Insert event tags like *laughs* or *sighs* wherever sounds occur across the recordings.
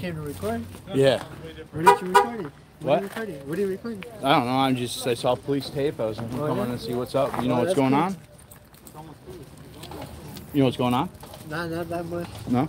came to record. Yeah. What are you recording? What? are you recording? What are you recording? I don't know. I'm just. I saw police tape. I was gonna Oh, come yeah? in and see what's up. You know Oh, what's going cool. on? You know what's going on? Not, not that much. No.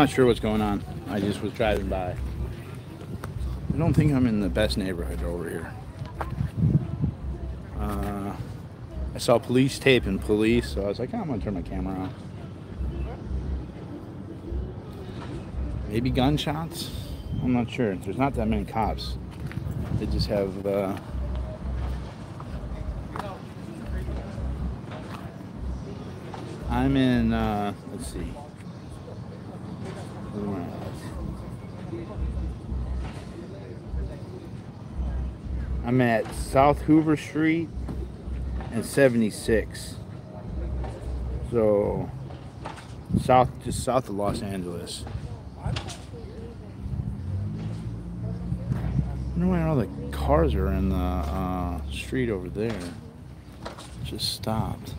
Not sure what's going on. I just was driving by. I don't think I'm in the best neighborhood over here. Uh, I saw police tape and police, so I was like, "Oh, I'm gonna turn my camera on. Maybe gunshots? I'm not sure. There's not that many cops. They just have. Uh, I'm in. Uh, let's see. Where am I? I'm at South Hoover Street and 76. So south, just south of Los Angeles. I wonder why all the cars are in the uh, street over there. Just stopped.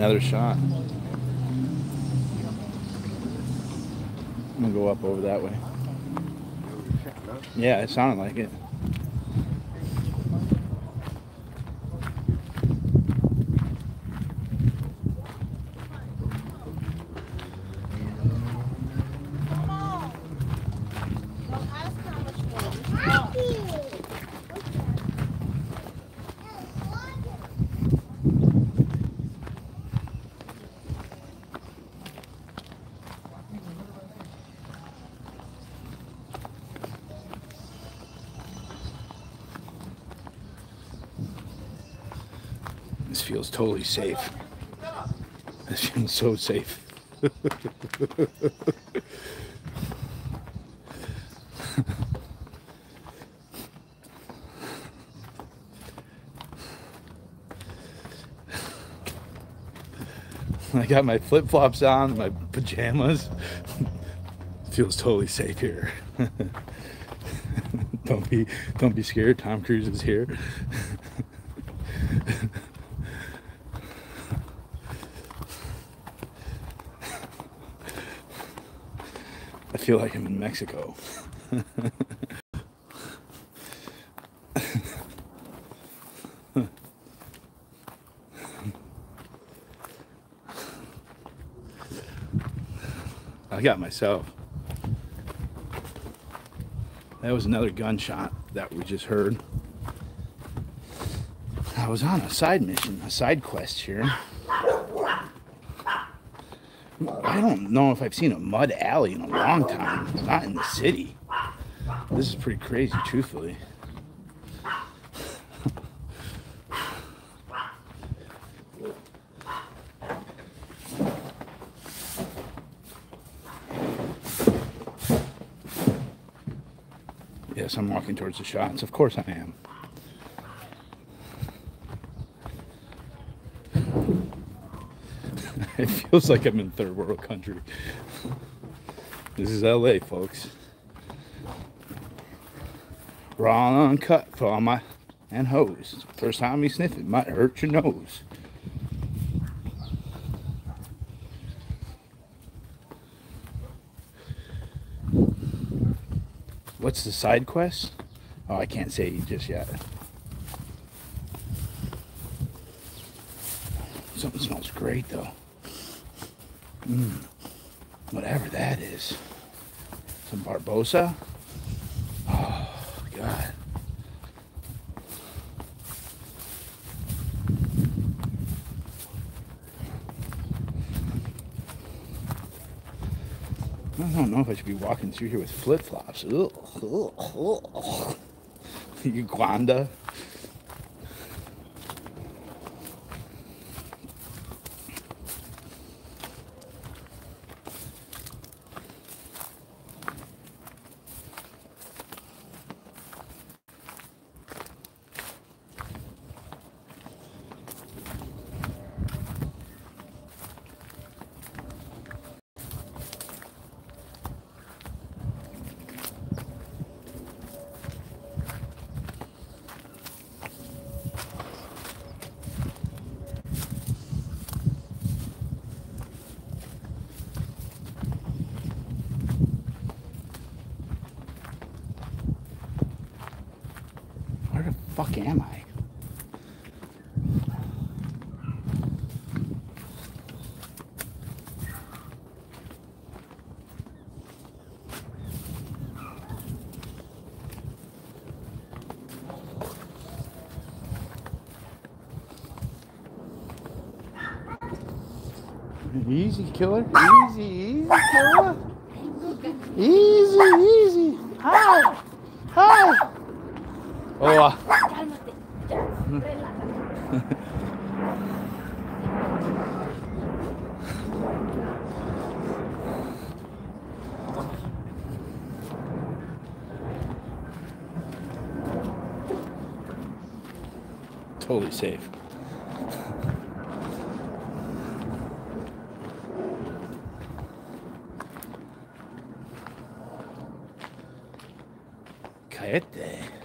Another shot. I'm gonna go up over that way. Yeah, it sounded like it. This feels totally safe. This feels so safe. I got my flip flops on, my pajamas. feels totally safe here. *laughs* don't be don't be scared. Tom Cruise is here. Feel like I'm in Mexico. *laughs* I got myself. That was another gunshot that we just heard. I was on a side mission, a side quest here. I don't know if I've seen a mud alley in a long time. Not in the city. This is pretty crazy, truthfully. Yes, I'm walking towards the shots. Of course I am. *laughs* it feels like I'm in third world country. This is LA, folks. Raw and uncut for all my and hose. First time you sniff it might hurt your nose. What's the side quest? Oh, I can't say just yet. Something smells great though. Whatever that is. Some barbacoa. Oh, God. I don't know if I should be walking through here with flip flops. Uganda. Where the fuck am I? Easy, killer. Easy, easy, killer. Easy, easy. Hi. Hi. Oh, uh, Cálmate, ya, relájate. totally safe. Caete.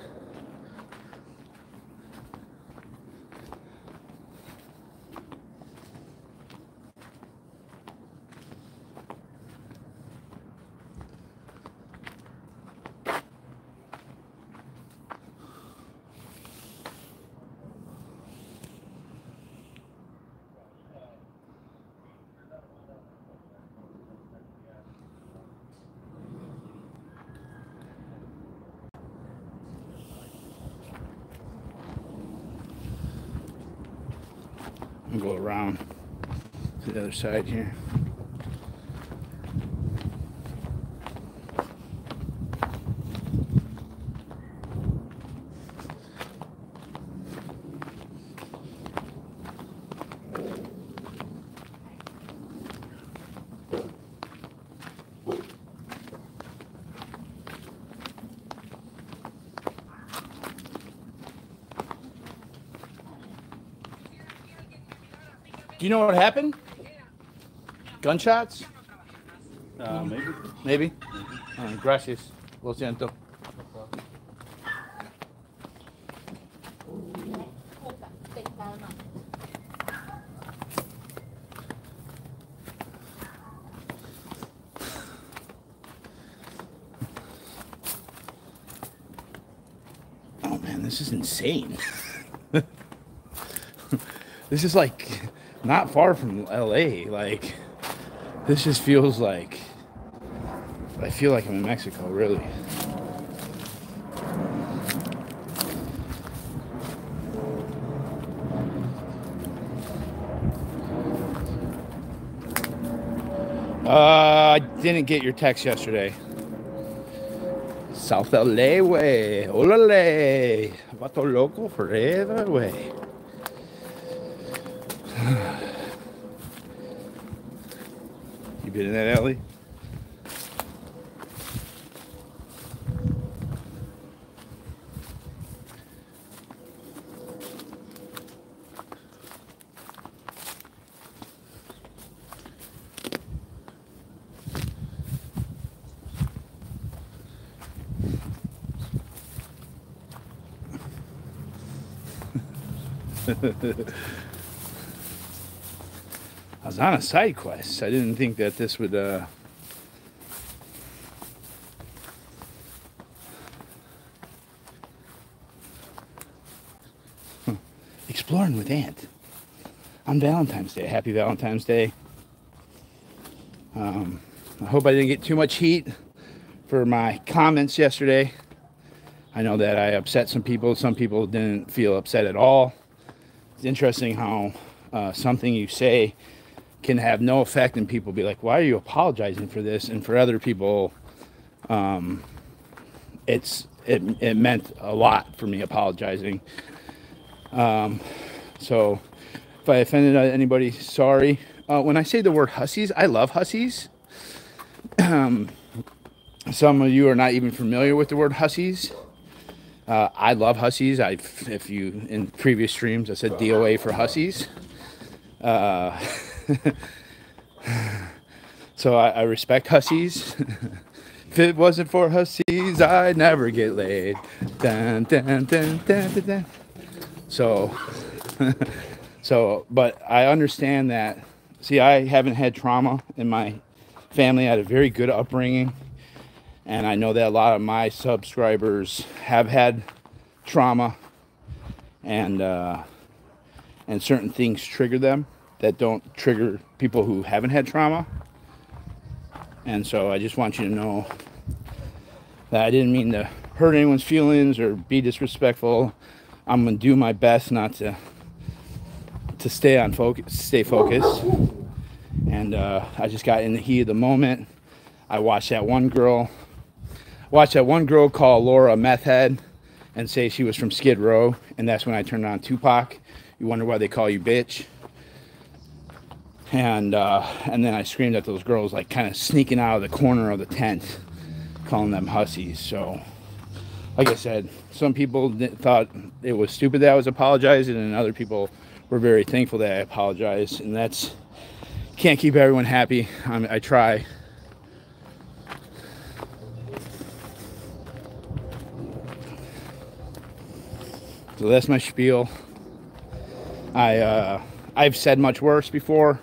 I'm gonna go around to the other side here. Do you know what happened? Gunshots? Uh, maybe. Maybe. Uh, gracias. Lo siento. Puta, te calma. Oh man, this is insane. *laughs* this is like not far from LA. Like, this just feels like I feel like I'm in Mexico, really. Uh, I didn't get your text yesterday. South LA way. Olale. Vato loco forever way. Been in that alley? *laughs* Was on a side quest. I didn't think that this would uh Exploring with Ant on Valentine's Day. Happy Valentine's Day. Um, I hope I didn't get too much heat for my comments yesterday. I know that I upset some people. Some people didn't feel upset at all. It's interesting how uh, something you say can have no effect, and people be like, "Why are you apologizing for this?" And for other people, um, it's it, it meant a lot for me apologizing. Um, so if I offended anybody, sorry. Uh, when I say the word hussies, I love hussies. Um, some of you are not even familiar with the word hussies. Uh, I love hussies. I, if you in previous streams, I said DOA for hussies. Uh, *laughs* *laughs* so I, I respect hussies. *laughs* if it wasn't for hussies, I'd never get laid. Dun, dun, dun. So, *laughs* so, but I understand that. See, I haven't had trauma in my family. I had a very good upbringing. And I know that a lot of my subscribers have had trauma and, uh, and certain things trigger them that don't trigger people who haven't had trauma. And so I just want you to know that I didn't mean to hurt anyone's feelings or be disrespectful. I'm gonna do my best not to to stay on focus, stay focused. And uh, I just got in the heat of the moment. I watched that one girl, watched that one girl call Lara a meth head and say she was from Skid Row, and that's when I turned on Tupac. You wonder why they call you bitch. And uh, and then I screamed at those girls like kind of sneaking out of the corner of the tent, calling them hussies. So like I said, some people thought it was stupid that I was apologizing, and other people were very thankful that I apologized. And that's can't keep everyone happy. I, mean, I try. So that's my spiel. I uh, I've said much worse before.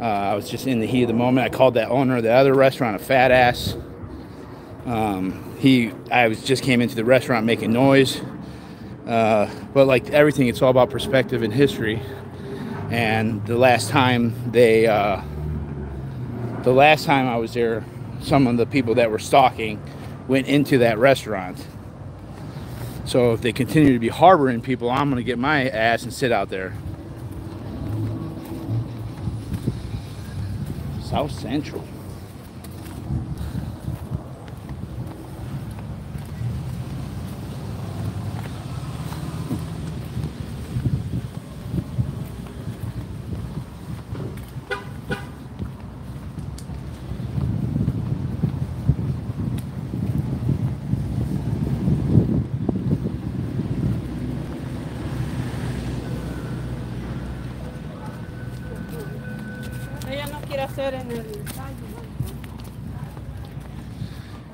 Uh, I was just in the heat of the moment. I called that owner of the other restaurant a fat ass. Um, he, I was just came into the restaurant making noise. Uh, but like everything, it's all about perspective and history. And the last time they, uh, the last time I was there, some of the people that were stalking went into that restaurant. So if they continue to be harboring people, I'm gonna get my ass and sit out there. South Central.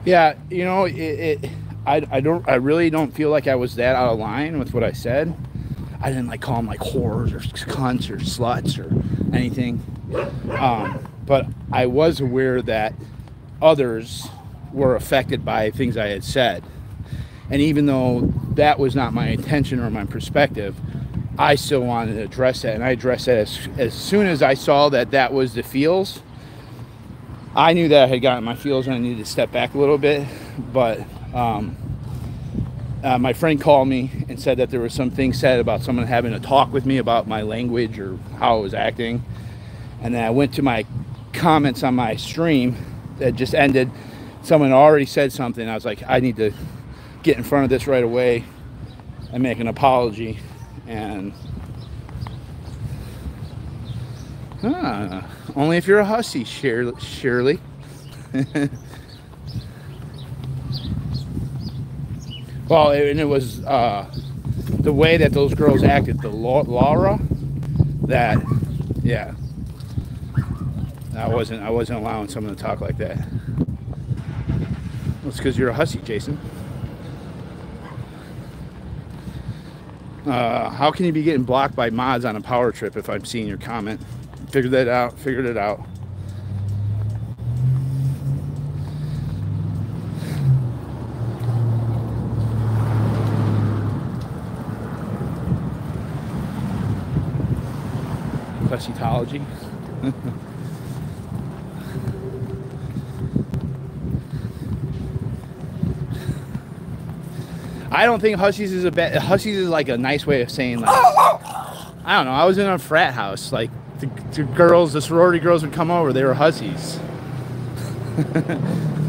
Yeah, you know, it, it I, I don't I really don't feel like I was that out of line with what I said. I didn't like call them like whores or cunts or sluts or anything. Um, but I was aware that others were affected by things I had said. And even though that was not my intention or my perspective, I still wanted to address that. And I addressed that as, as soon as I saw that that was the feels. I knew that I had gotten my feels and I needed to step back a little bit. But um, uh, my friend called me and said that there was some things said about someone having a talk with me about my language or how I was acting. And then I went to my comments on my stream that just ended. Someone already said something. I was like, I need to get in front of this right away and make an apology. And ah, only if you're a hussy, Shirley. *laughs* Well, and it was uh, the way that those girls acted. The Lara, that, yeah, I wasn't. I wasn't allowing someone to talk like that. Well, it's because you're a hussy, Jason. Uh, how can you be getting blocked by mods on a power trip if I'm seeing your comment? figured that out, figured it out. Fleshitology. I don't think Hussies is a bad. Hussies is like a nice way of saying like. Oh, oh! I don't know. I was in a frat house. Like the, the girls, the sorority girls would come over. They were hussies. *laughs*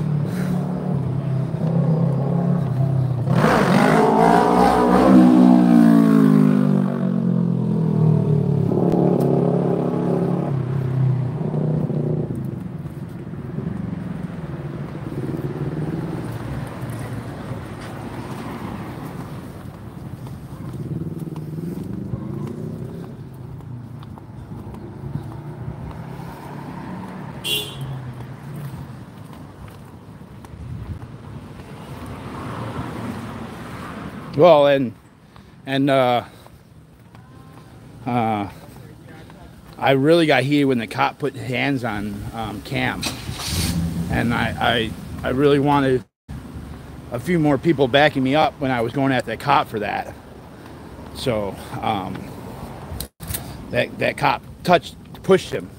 Well, and and uh, uh, I really got heated when the cop put hands on um, Cam, and I, I I really wanted a few more people backing me up when I was going at that cop for that. So um, that that cop touched pushed him,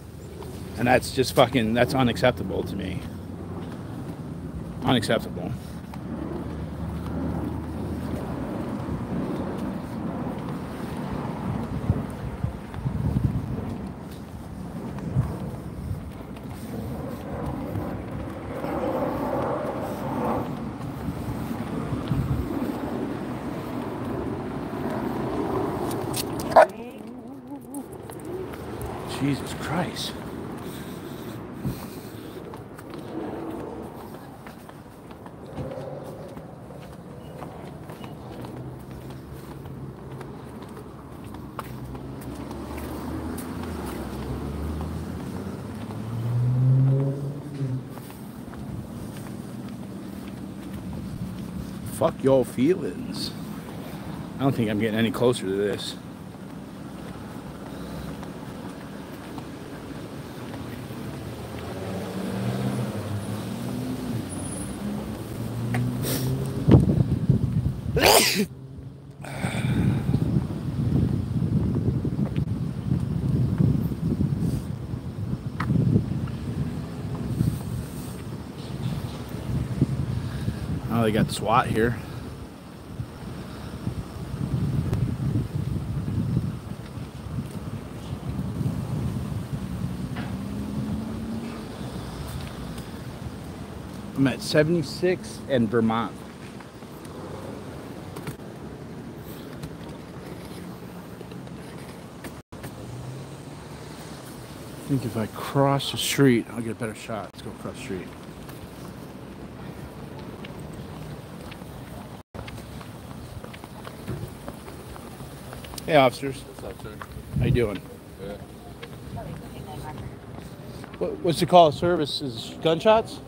and that's just fucking that's unacceptable to me. Unacceptable. Jesus Christ. Fuck your feelings. I don't think I'm getting any closer to this. Got SWAT here. I'm at 76 and Vermont. I think if I cross the street, I'll get a better shot. Let's go across the street. Hey, officers. What's up, sir? How you doing? Good. What, what's the call of service? Is gunshots?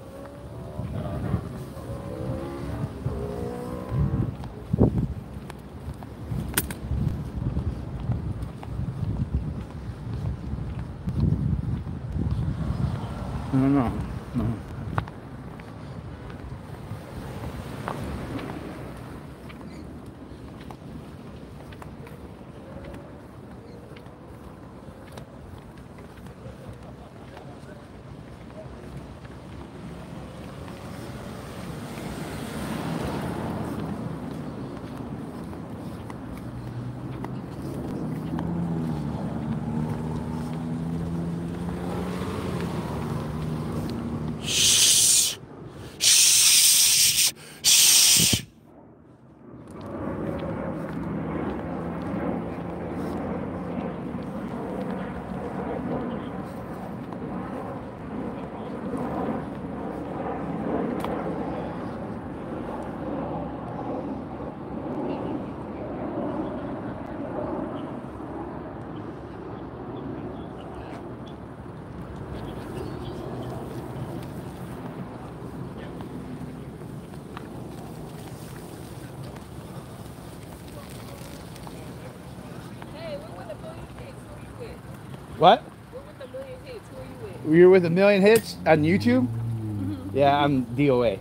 You're with a million hits on YouTube? Mm-hmm. Yeah, I'm DOA,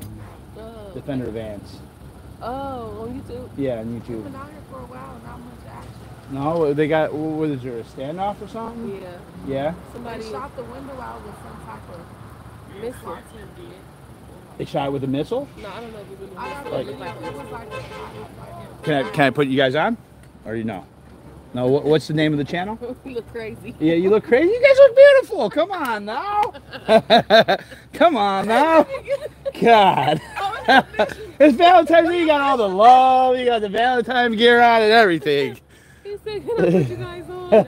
Oh, Defender of Ants. oh, on YouTube. Yeah, on YouTube. Been out here for a while, not much action. No, they got, what is there, a standoff or something? Yeah, Yeah? somebody shot the window out with some type of missile. They shot it with a missile. No, I don't know if it was a missile. It like, like Can I can I put you guys on, or you know? No. What, what's the name of the channel? *laughs* you look crazy. Yeah, you look crazy. You guys look beautiful. Come on now. *laughs* Come on now. God. *laughs* it's Valentine's Day. You got all the love. You got the Valentine gear on and everything. He said, "Can put you guys on?" Oh,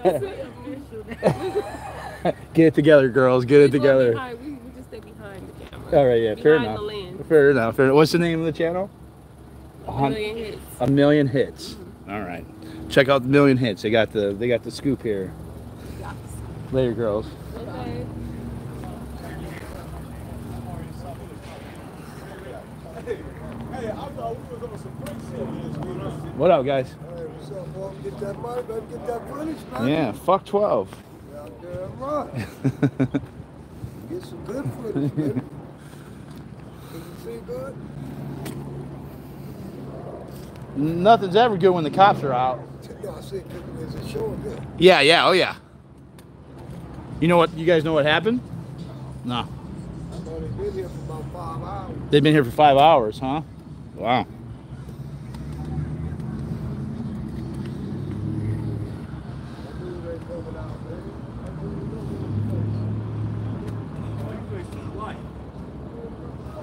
Get it together, girls. Get it together. We, we just stay behind the camera. All right, yeah, fair enough. the lens. Fair enough. What's the name of the channel? A million hits. A million hits. Check out the million hits. They got the they got the scoop here. Yes. Later, girls. What up, guys? Yeah, fuck 12. Goddamn right. *laughs* Get some good footage. Can you good? Nothing's ever good when the cops are out. No, I said, is it showing good? Yeah, yeah, oh yeah. You know what? You guys know what happened? No. I know they've been here for about five hours. They've been here for five hours, huh? Wow. I knew they coming out, baby. I knew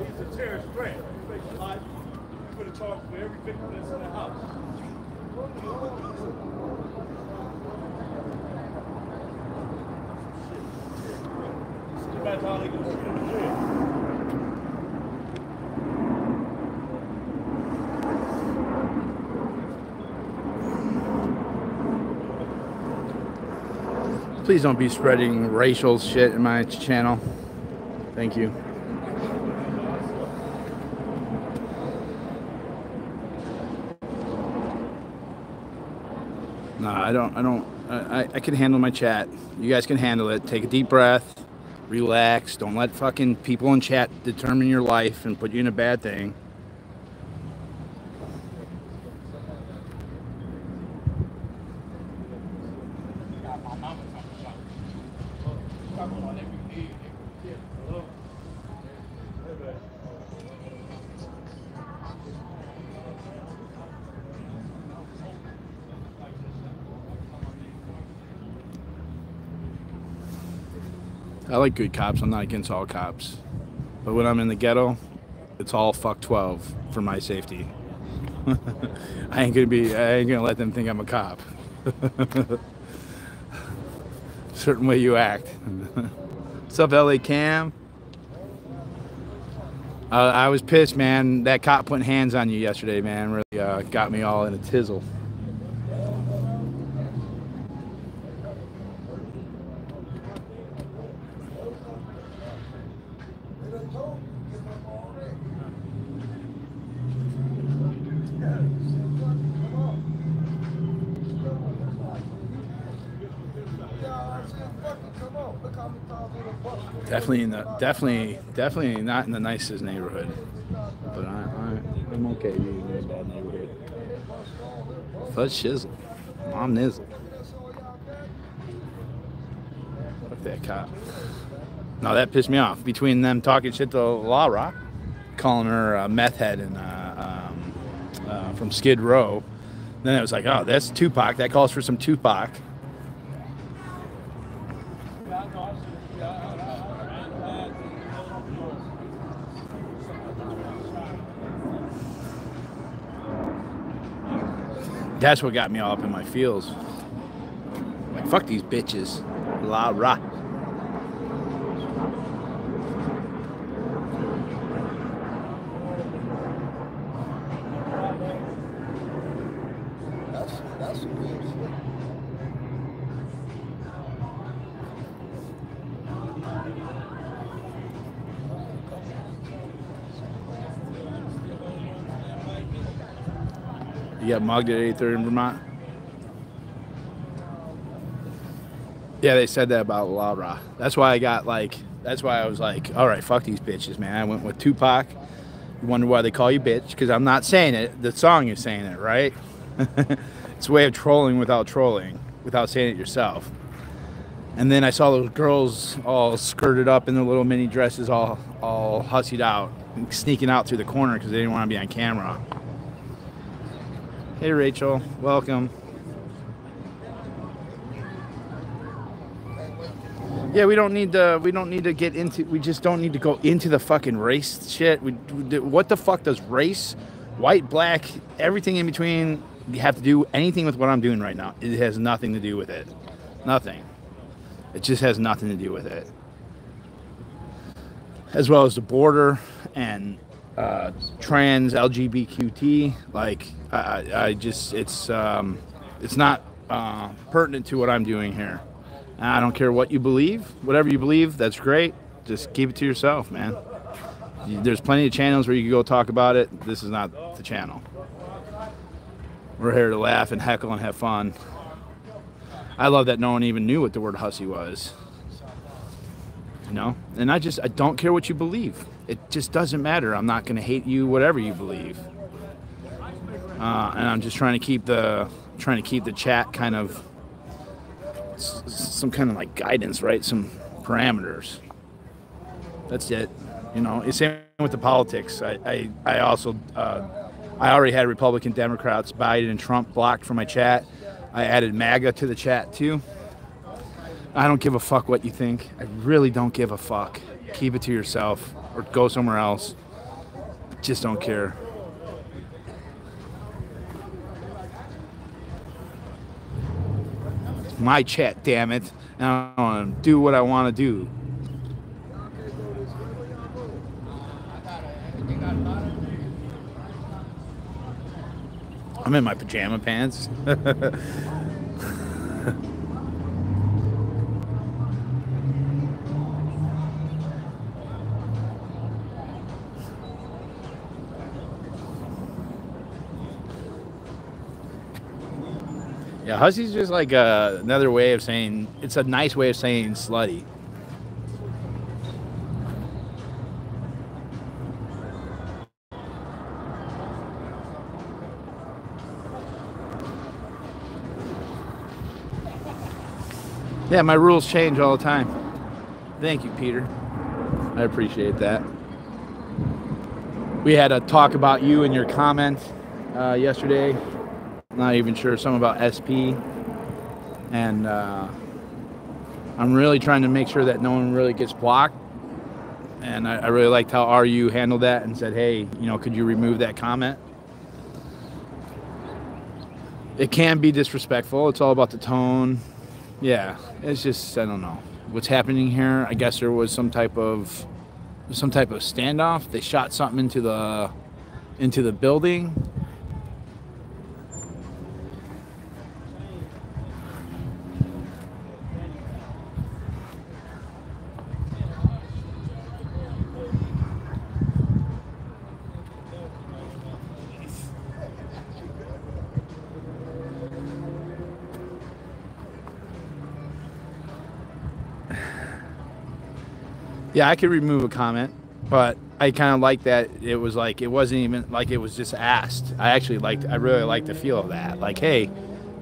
He's a terrorist threat. He makes a life. You put a charge for every victim that's in the house. That's all they can do in jail. Please don't be spreading racial shit in my channel. Thank you. No, I don't. I don't. I- I can handle my chat. You guys can handle it. Take a deep breath. Relax. Don't let fucking people in chat determine your life and put you in a bad thing. I like good cops. I'm not against all cops. But when I'm in the ghetto, it's all fuck 12 for my safety. *laughs* I ain't gonna be, I ain't gonna let them think I'm a cop. *laughs* Certain way you act. *laughs* What's up, LA Cam? Uh, I was pissed, man. That cop putting hands on you yesterday, man, really uh, got me all in a tizzle. Definitely in the definitely definitely not in the nicest neighborhood, but I, I I'm okay being in a bad neighborhood. Fudge shizzle, mom nizzle. Fuck that cop. No, that pissed me off. Between them talking shit to Lara, calling her a meth head and uh, um, uh, from Skid Row. Then it was like, oh, that's Tupac. That calls for some Tupac. That's what got me all up in my feels. Like, fuck these bitches. La ra. Got mugged at 83rd in Vermont? Yeah, they said that about Lara. That's why I got like, that's why I was like, all right, fuck these bitches, man. I went with Tupac. You wonder why they call you bitch? Because I'm not saying it. The song is saying it, right? *laughs* it's a way of trolling without trolling, without saying it yourself. And then I saw those girls all skirted up in their little mini dresses, all all hussied out. sneaking out through the corner because they didn't want to be on camera. Hey, Rachel, welcome. Yeah, we don't need to. We don't need to get into. We just don't need to go into the fucking race shit. We, what the fuck does race, white, black, everything in between have to do anything with what I'm doing right now? It has nothing to do with it. Nothing. It just has nothing to do with it. As well as the border and uh, trans LGBTQT. Like I, I just it's um, it's not uh, pertinent to what I'm doing here. I don't care what you believe. Whatever you believe, that's great. Just keep it to yourself, man. There's plenty of channels where you can go talk about it. This is not the channel. We're here to laugh and heckle and have fun. I love that no one even knew what the word hussy was. You know? And I just I don't care what you believe. It just doesn't matter. I'm not gonna hate you, whatever you believe. Uh, and I'm just trying to keep the trying to keep the chat kind of some kind of like guidance, right? Some parameters. That's it. You know, it's same with the politics. I, I, I also, uh, I already had Republican, Democrats, Biden, and Trump blocked from my chat. I added MAGA to the chat too. I don't give a fuck what you think. I really don't give a fuck. Keep it to yourself or go somewhere else. Just don't care. My chat, damn it. And I want to do what I want to do. I'm in my pajama pants. *laughs* Yeah, hussy's just like uh, another way of saying it's a nice way of saying slutty. Yeah, my rules change all the time. Thank you, Peter. I appreciate that. We had a talk about you and your comment uh, yesterday not even sure some about SP, and uh, I'm really trying to make sure that no one really gets blocked. And I, I really liked how RU handled that and said, "Hey, you know, could you remove that comment?" It can be disrespectful. It's all about the tone. Yeah, it's just I don't know what's happening here. I guess there was some type of some type of standoff. They shot something into the into the building Yeah, I could remove a comment, but I kind of like that it was like it wasn't even like it was just asked. I actually liked I really like the feel of that. Like, hey,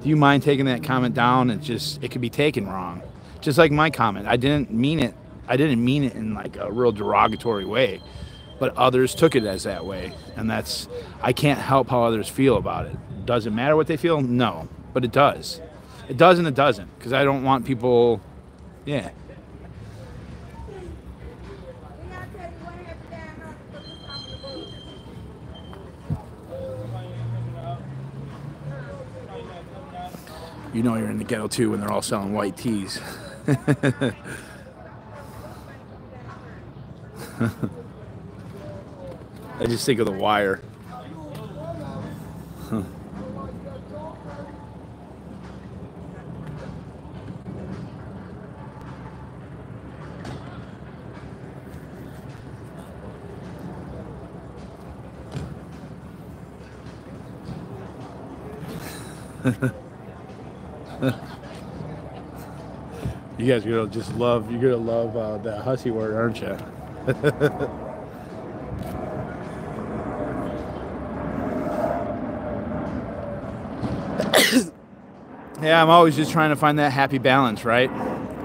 do you mind taking that comment down? It just it could be taken wrong. Just like my comment. I didn't mean it. I didn't mean it in like a real derogatory way, but others took it as that way. And that's I can't help how others feel about it. Does it matter what they feel? No, but it does. It does and it doesn't because I don't want people yeah. You know you're in the ghetto too when they're all selling white tees. *laughs* I just think of the wire. Huh. *laughs* *laughs* You guys are gonna just love. You're gonna love uh, that hussy word, aren't you? *laughs* yeah, I'm always just trying to find that happy balance, right?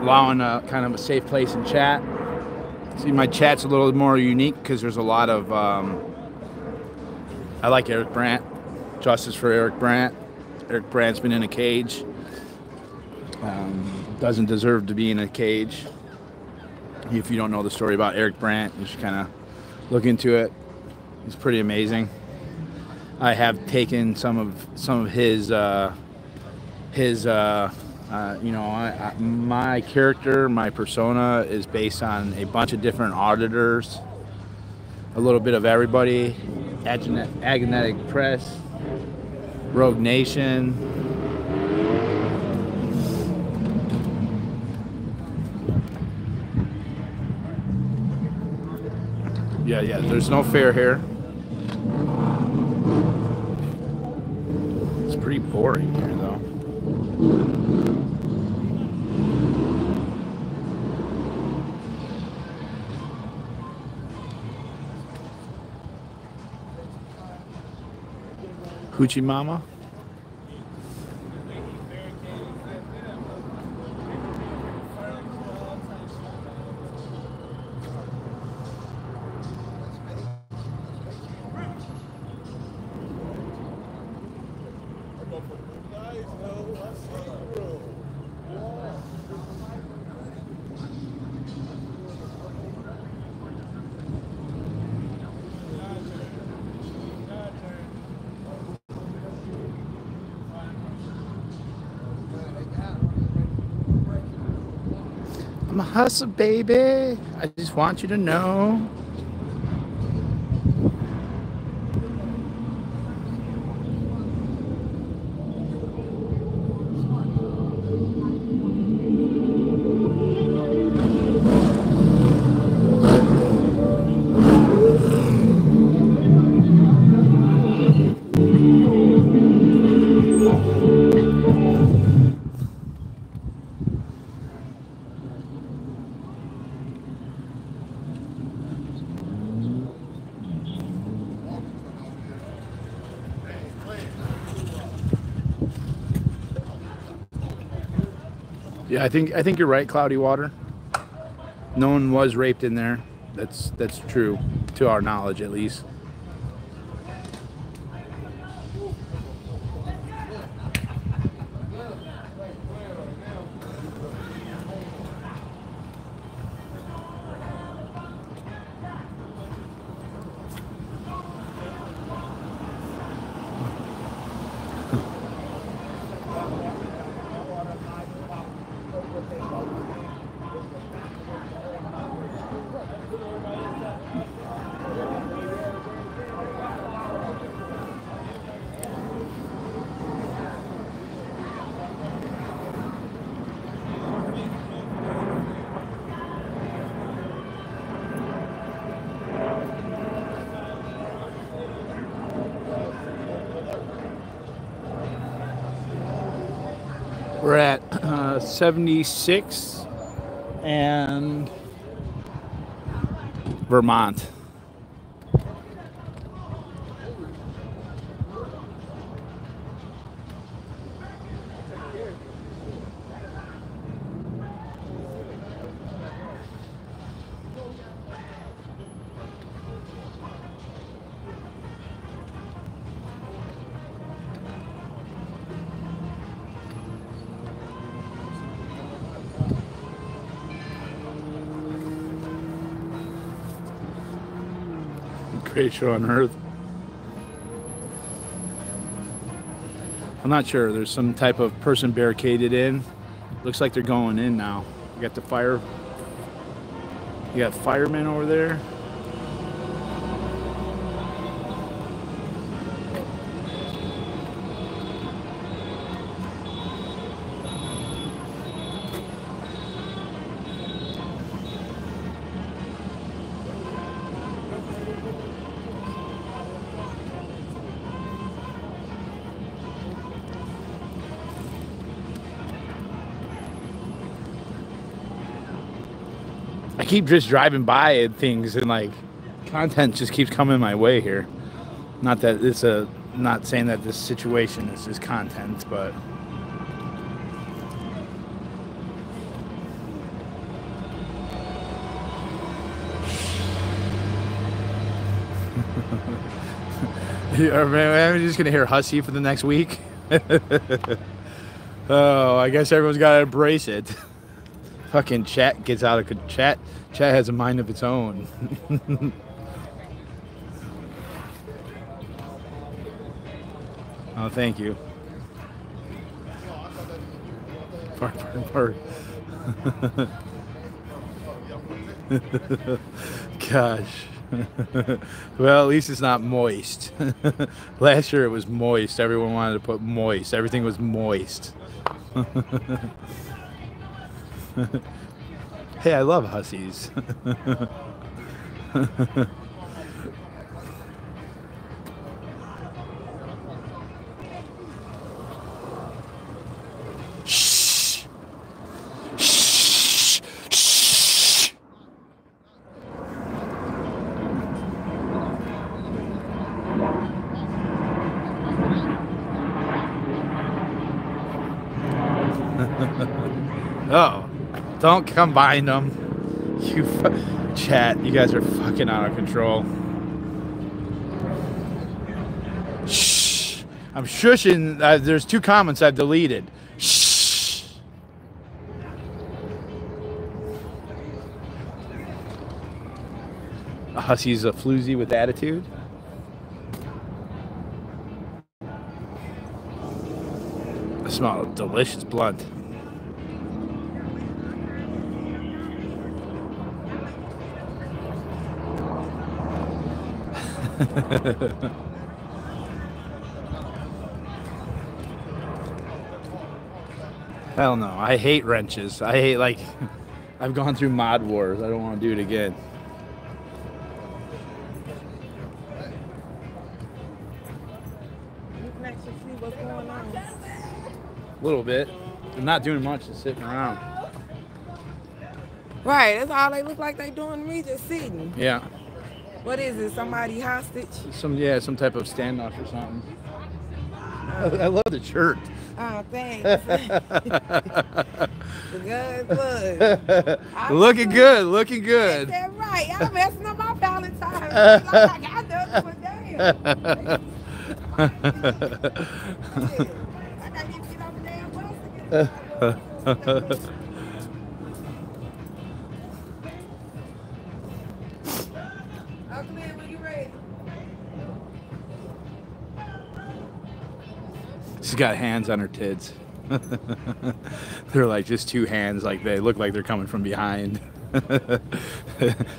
Allowing a kind of a safe place in chat See, my chat's a little more unique because there's a lot of. Um, I like Eric Brandt. Justice for Eric Brandt. Eric Brandt's been in a cage. Um, doesn't deserve to be in a cage. If you don't know the story about Eric Brandt, you should kind of look into it. He's pretty amazing. I have taken some of some of his uh, his uh, uh, you know I, I, my character, my persona is based on a bunch of different auditors, a little bit of everybody, Amagansett Press, Rogue Nation, Yeah, yeah. There's no fair here. It's pretty boring here, though. Hoochie Mama. Baby. I just want you to know. I think I think you're right, Cloudy Water. No one was raped in there. That's that's true, to our knowledge at least. We're at uh, 76 and Vermont. Show on earth. I'm not sure. There's some type of person barricaded in. Looks like they're going in now. You got the fire. You got firemen over there. keep just driving by and things, and like content just keeps coming my way here. Not that it's a, not saying that this situation is just content, but. *laughs* I'm just gonna hear hussy for the next week? *laughs* oh, I guess everyone's gotta embrace it. *laughs* Fucking chat gets out of chat. Chat has a mind of its own. *laughs* oh, thank you. Bark, bark, bark. Gosh. *laughs* well, at least it's not moist. *laughs* Last year it was moist. Everyone wanted to put moist. Everything was moist. *laughs* hey, I love hussies. *laughs* Shh. Shh. Shh. Oh, don't combine them. You chat, you guys are fucking out of control. Shh. I'm shushing. Uh, there's two comments I've deleted. Shh. A hussy's a floozy with attitude. Smell delicious blunt. *laughs* Hell no. I hate wrenches. I hate like *laughs* I've gone through mod wars. I don't want to do it again. Looking at you, see what's going on. A little bit. I'm not doing much, just sitting around. Right, that's all they look like they doing to me, just sitting. Yeah. What is it? Somebody hostage? Some yeah, some type of standoff or something. I love the shirt. Oh, thanks. *laughs* good look. *laughs* I looking was- good, looking good. That's right. I'm *laughs* messing up my Valentine's. like I for damn. I gotta get get on the damn bus got hands on her tits. *laughs* they're like just two hands, like they look like they're coming from behind. *laughs*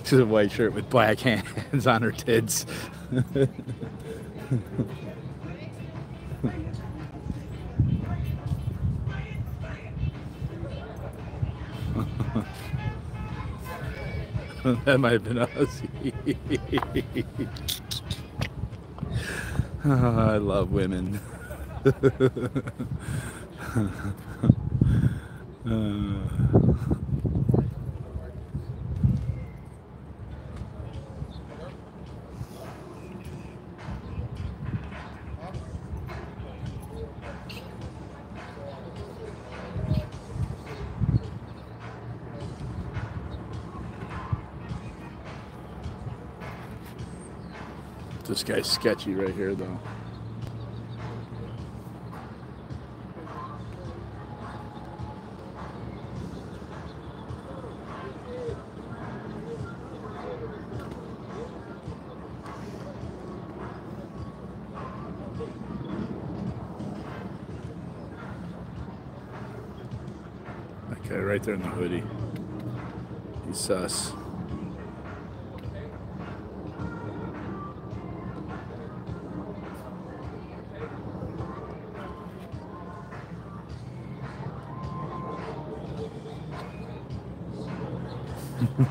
She's a white shirt with black hands on her tits. *laughs* that might have been us. oh, I love women. This guy's sketchy right here, though. Okay, right there in the hoodie. He's sus.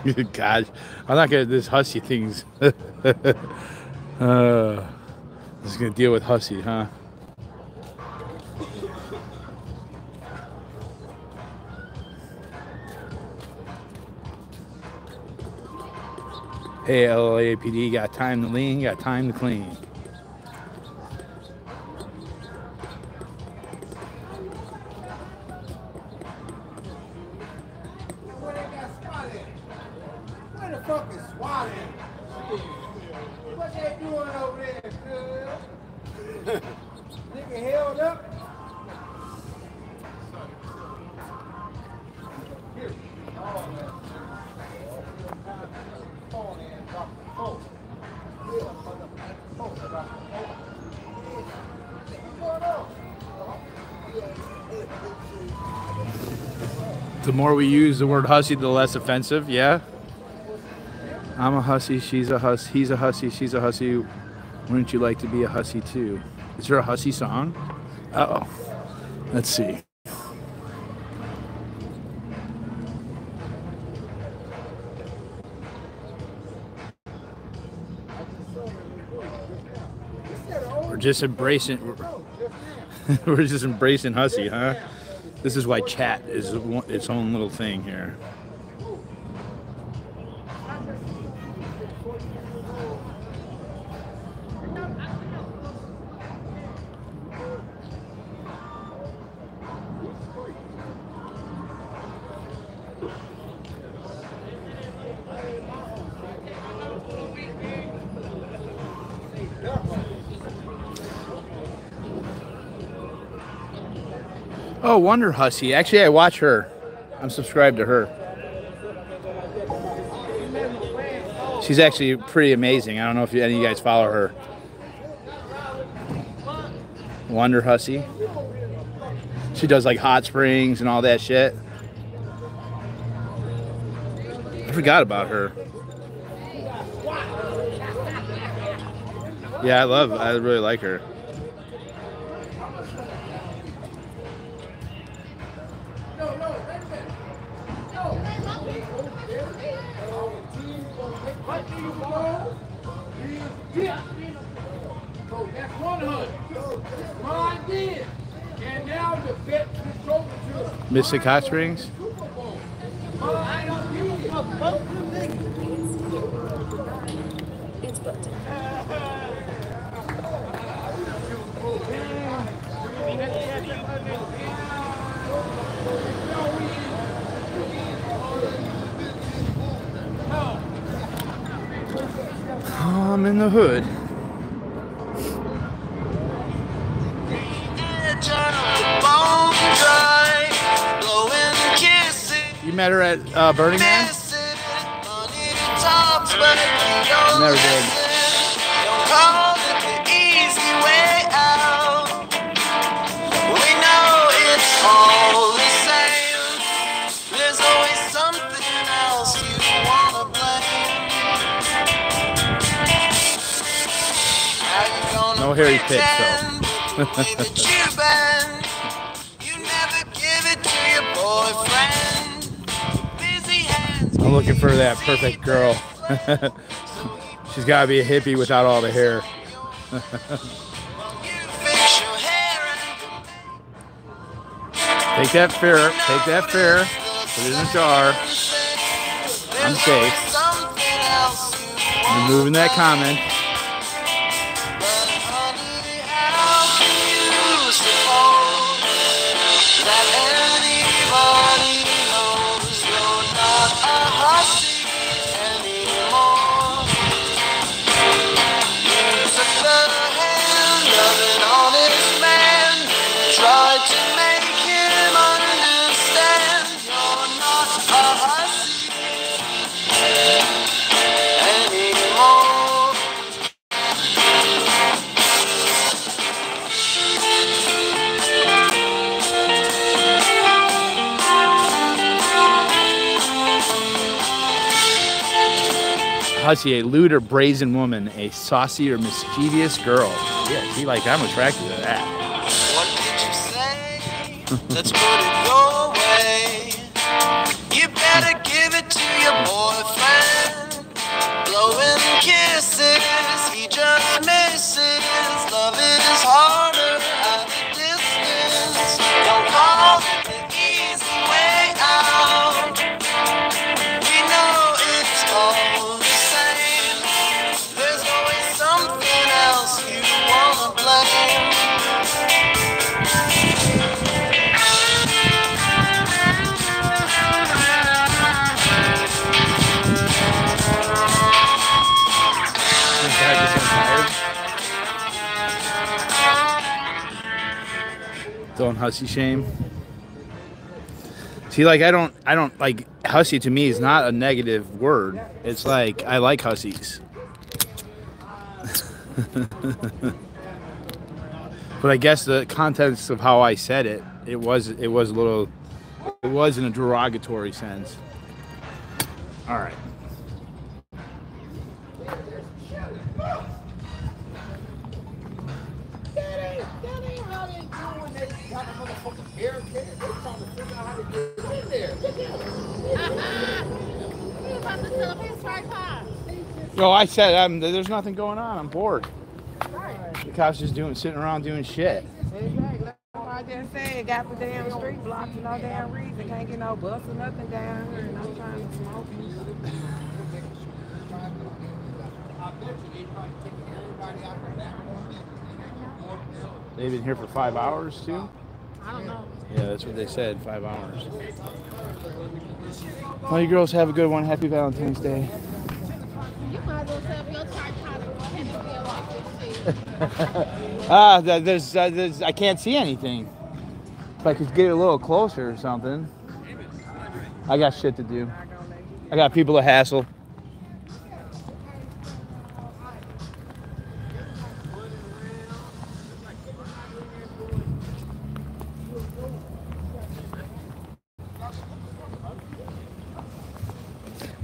*laughs* Gosh, I'm not gonna. This hussy thing's. *laughs* uh, is gonna deal with hussy, huh? Hey, LAPD, got time to lean, got time to clean. We use the word hussy, the less offensive. Yeah. I'm a hussy. She's a huss. He's a hussy. She's a hussy. Wouldn't you like to be a hussy too? Is there a hussy song? Uh oh. Let's see. We're just embracing. We're *laughs* just embracing hussy, huh? This is why chat is its own little thing here. Wonder Hussy. Actually, I watch her. I'm subscribed to her. She's actually pretty amazing. I don't know if any of you guys follow her. Wonder Hussy. She does like hot springs and all that shit. I forgot about her. Yeah, I love. I really like her. Mystic Hot Springs. Uh, Burning Man? Never did. *laughs* No hairy pits, though. *laughs* I'm looking for that perfect girl. *laughs* She's got to be a hippie without all the hair. *laughs* Take that fair, take that fair, put it in a jar. I'm safe. Removing that comment. Hussy, a lewd or brazen woman, a saucy or mischievous girl. Yeah, see, like I'm attracted to that. Hussy shame. See, like I don't, I don't like hussy. To me, is not a negative word. It's like I like hussies. *laughs* but I guess the contents of how I said it, it was, it was a little, it was in a derogatory sense. All right. No, I said um, there's nothing going on. I'm bored. The cops just doing, sitting around doing shit. Exactly. I just said, got the damn street blocked for no damn reason. Can't get no bus or nothing down here, and I'm trying to smoke. They've been here for five hours too. I don't know. Yeah, that's what they said. Five hours. Well, you girls have a good one. Happy Valentine's Day. You might as well set up your tripod and go ahead and feel like this shit. *laughs* ah, th- there's, uh, there's, I can't see anything. If I could get it a little closer or something. I got shit to do. I got people to hassle.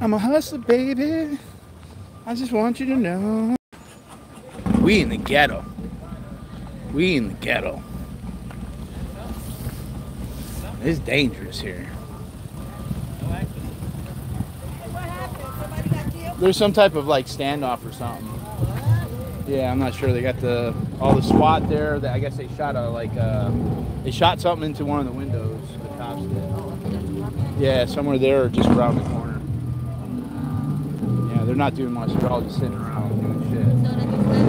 I'm a hustler, baby. I just want you to know. We in the ghetto. We in the ghetto. It's dangerous here. There's some type of like standoff or something. Yeah, I'm not sure. They got the all the SWAT there. That I guess they shot a like uh, they shot something into one of the windows. The cops did. Yeah, somewhere there or just around the corner. They're not doing much. They're all just sitting around doing shit. So that you said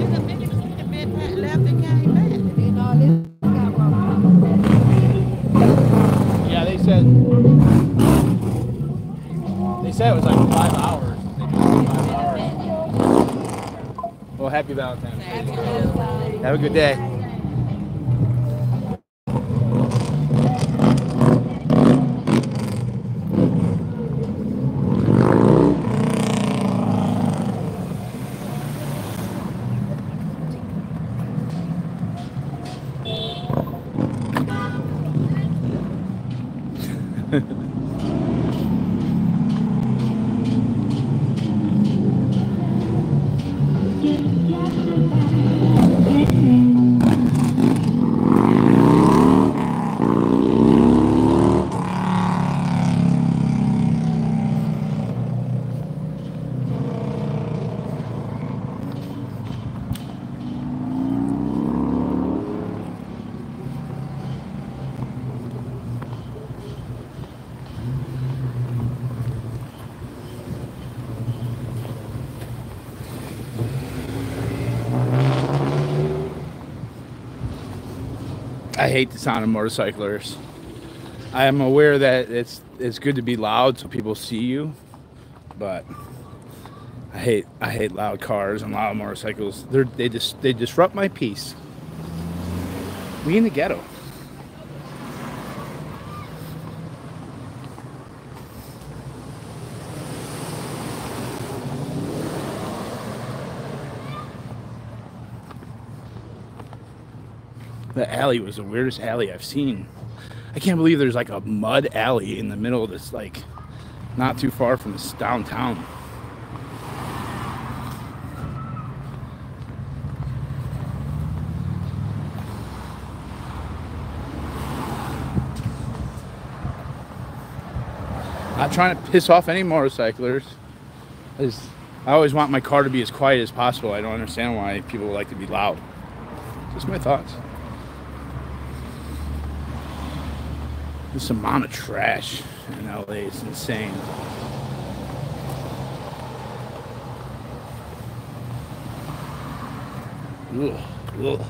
It's a minute was the bed pat left back. And then all this got wrong. Yeah, they said they said it was like five hours. They did it for five hours. Well, happy Valentine's Day. Have a good day. Hate the sound of motorcyclers. I am aware that it's it's good to be loud so people see you, but I hate I hate loud cars and loud motorcycles. They're they just they disrupt my peace. We in the ghetto. The alley was the weirdest alley I've seen. I can't believe there's like a mud alley in the middle of this, like, not too far from this downtown. Not trying to piss off any motorcyclers. I, just, I always want my car to be as quiet as possible. I don't understand why people like to be loud. Just my thoughts. This amount of trash in LA is insane. Ugh, ugh.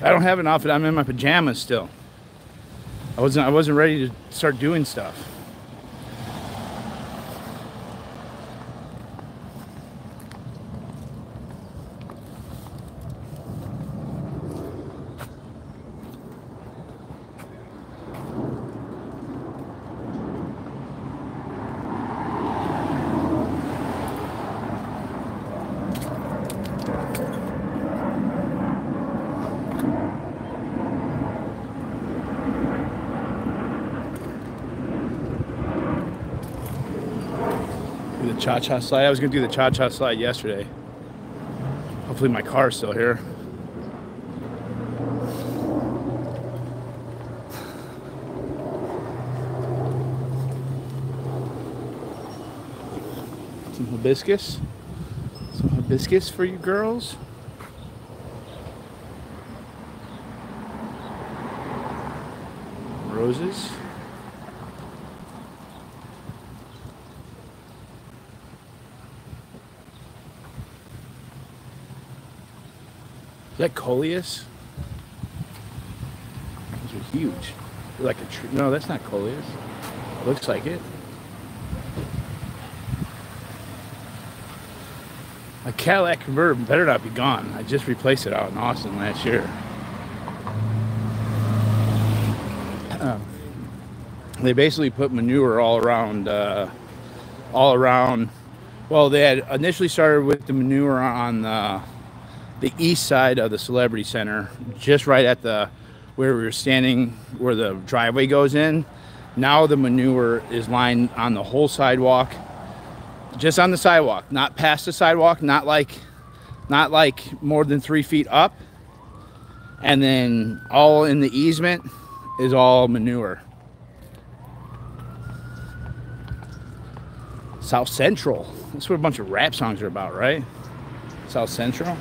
I don't have an outfit. I'm in my pajamas still. I wasn't. I wasn't ready to start doing stuff. Cha cha slide. I was gonna do the cha cha slide yesterday. Hopefully my car's still here. Some hibiscus. Some hibiscus for you girls. Roses. That coleus? Those are huge. They're like a tree. No, that's not coleus. Looks like it. A Cadillac convertible better not be gone. I just replaced it out in Austin last year. Um, they basically put manure all around, uh, all around. Well, they had initially started with the manure on the the east side of the Celebrity Center, just right at the where we were standing, where the driveway goes in. Now the manure is lined on the whole sidewalk, just on the sidewalk, not past the sidewalk, not like, not like more than three feet up. And then all in the easement is all manure. South Central. That's what a bunch of rap songs are about, right? South Central.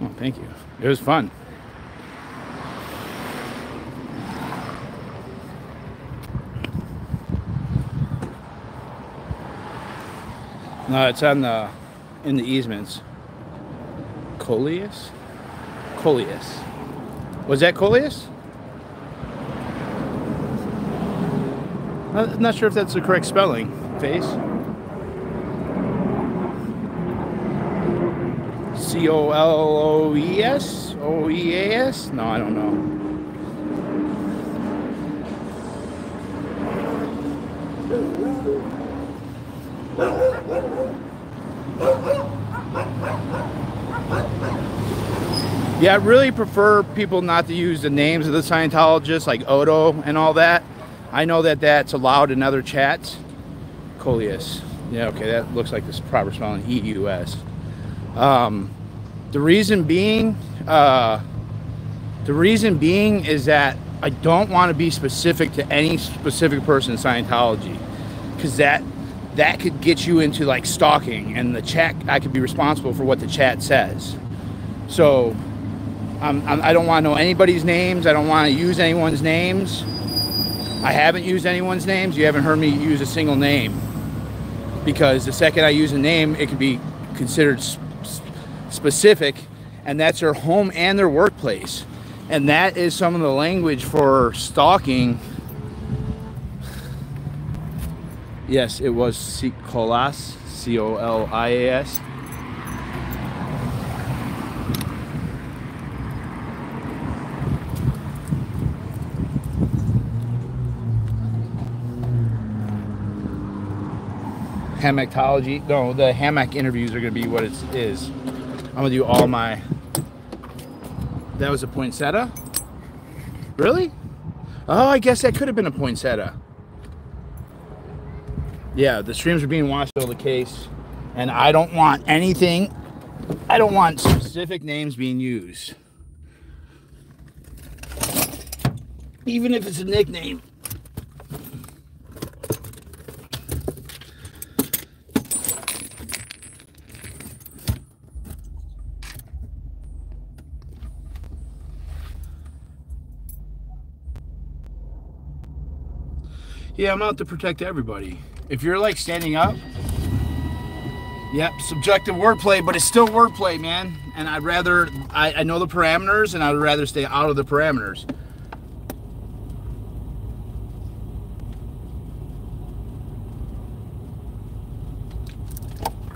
Oh, thank you. It was fun. No, it's on the in the easements. Coleus? Coleus. Was that Coleus? I'm not sure if that's the correct spelling. Face. C O L O E S? O E A S? No, I don't know. Yeah, I really prefer people not to use the names of the Scientologists like Odo and all that. I know that that's allowed in other chats. Coleus. Yeah, okay, that looks like this proper spelling E U S. Um, the reason being, uh, the reason being is that I don't want to be specific to any specific person in Scientology, because that that could get you into like stalking, and the chat I could be responsible for what the chat says. So, I'm, I'm, I don't want to know anybody's names. I don't want to use anyone's names. I haven't used anyone's names. You haven't heard me use a single name, because the second I use a name, it could be considered specific, and that's their home and their workplace. And that is some of the language for stalking. Yes, it was Colas, C O L I A S. Hammockology. No, the hammock interviews are going to be what it is. I'm to do all my. That was a poinsettia? Really? Oh, I guess that could have been a poinsettia. Yeah, the streams are being washed over the case, and I don't want anything. I don't want specific names being used, even if it's a nickname. Yeah, I'm out to protect everybody. If you're like standing up, yep, subjective wordplay, but it's still wordplay, man. And I'd rather, I, I know the parameters, and I'd rather stay out of the parameters.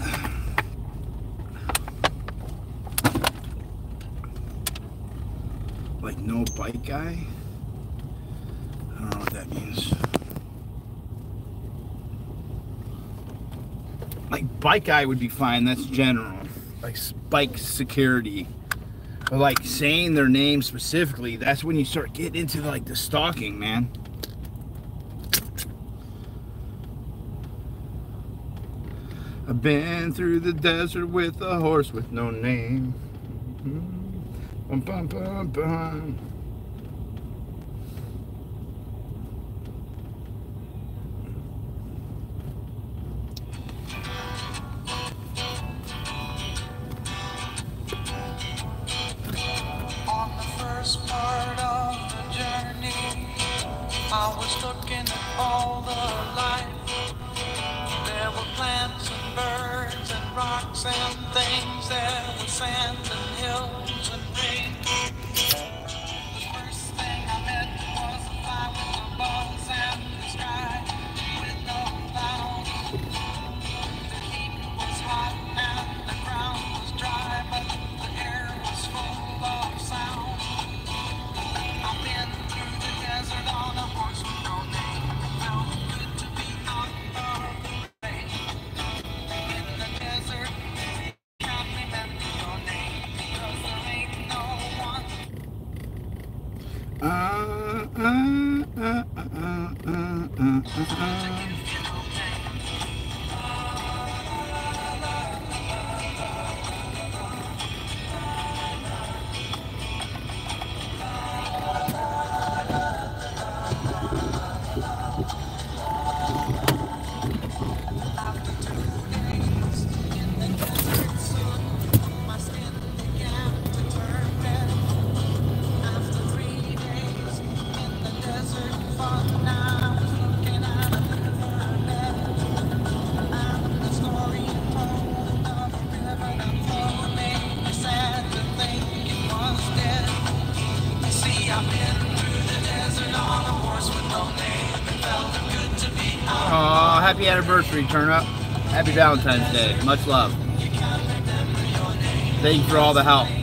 *sighs* Like no bike guy. Bike guy would be fine. That's general. Like bike security. But like saying their name specifically, that's when you start getting into like the stalking, man. I've been through the desert with a horse with no name. Mm-hmm. Bum, bum, bum, part of the journey. I was looking at all the life. There were plants and birds and rocks and things. There were sands and hills and rain. Street Turnup. Happy Valentine's Day. Much love. Thank you for all the help.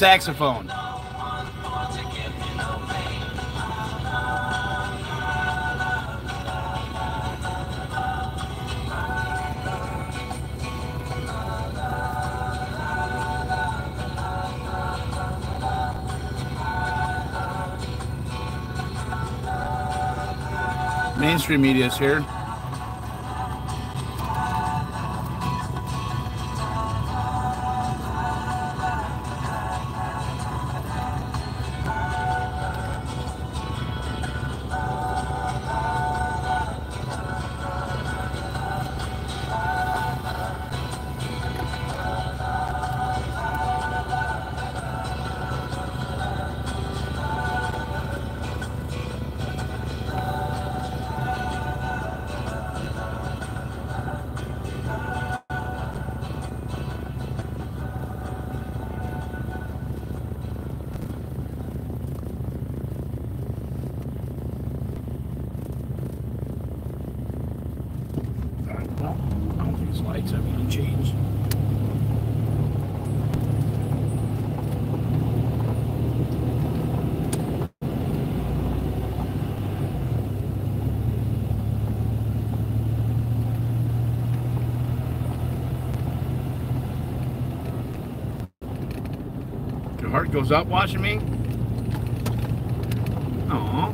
saxophone. mainstream media is here. Up watching me. Aw.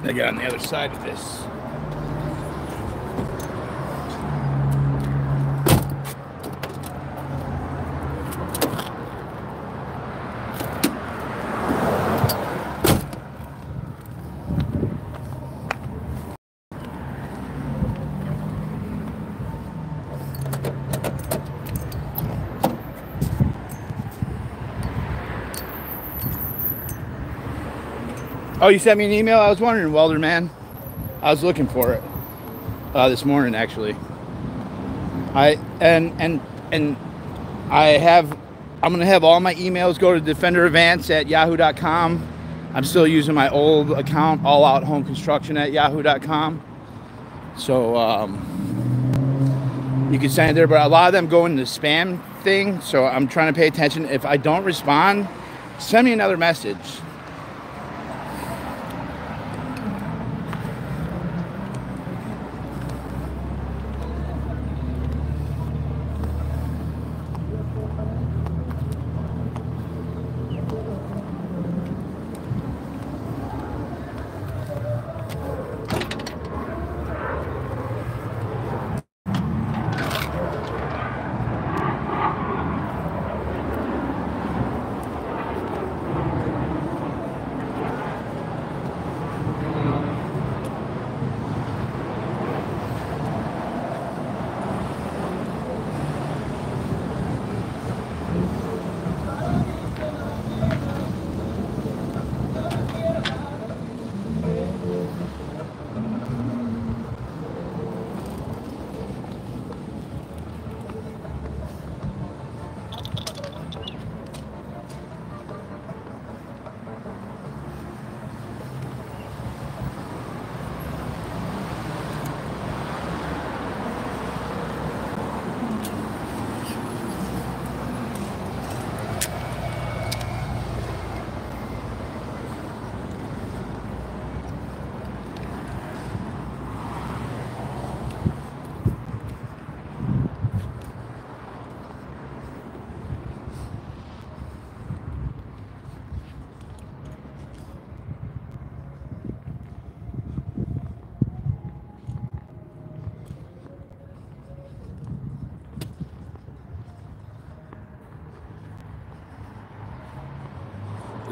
I got on the other side of this. Oh, you sent me an email? I was wondering, Welder man. I was looking for it uh, this morning, actually. I and and and I have. I'm gonna have all my emails go to Defender of Ants at Yahoo.com. I'm still using my old account, All Out Home Construction at Yahoo.com. So um, you can send it there, but a lot of them go in the spam thing. So I'm trying to pay attention. If I don't respond, send me another message.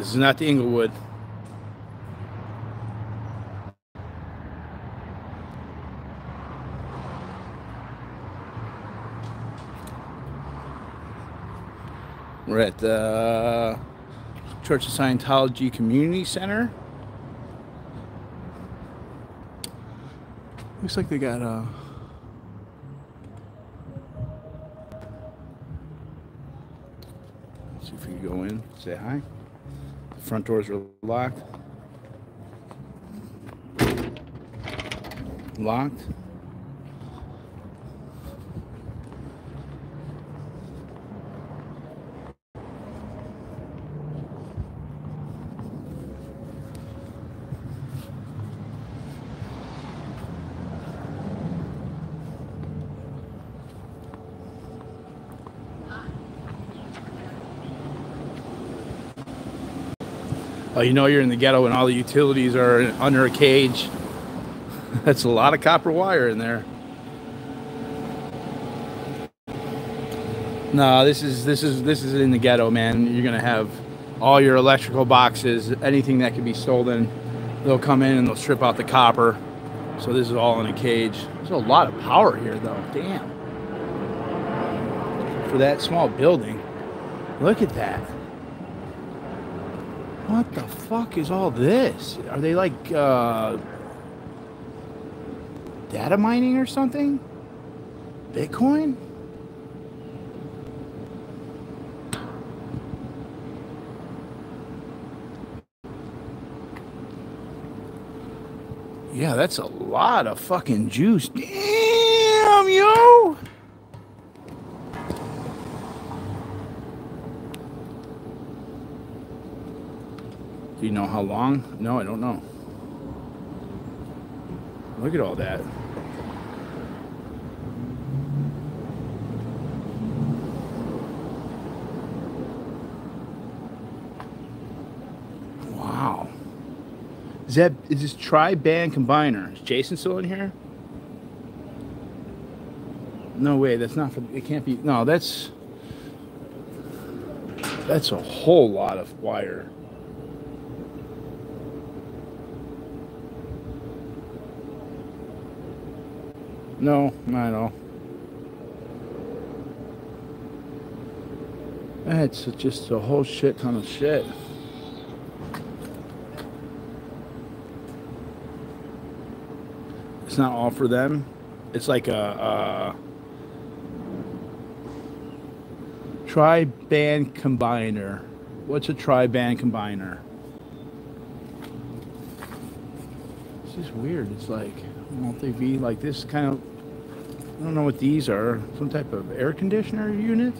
This is not the Inglewood. We're at the Church of Scientology Community Center. Looks like they got uh, a. See if we can go in, say hi. Front doors are locked. Locked. Oh, you know you're in the ghetto and all the utilities are under a cage. *laughs* That's a lot of copper wire in there. No, this is this is this is in the ghetto, man. You're gonna have all your electrical boxes, anything that can be stolen. They'll come in and they'll strip out the copper. So this is all in a cage. There's a lot of power here, though. Damn. For that small building, look at that. What the fuck is all this? Are they like uh, data mining or something? Bitcoin? Yeah, that's a lot of fucking juice. Damn, You know how long? No, I don't know. Look at all that. Wow. Is that is this tri band combiner? Is Jason still in here? No way, that's not for it can't be no, that's that's a whole lot of wire. No, not at all. That's just a whole shit ton of shit. It's not all for them. It's like a, a tri-band combiner. What's a tri-band combiner? It's just weird. It's like, won't they be like this kind of? Don't know what these are. Some type of air conditioner unit.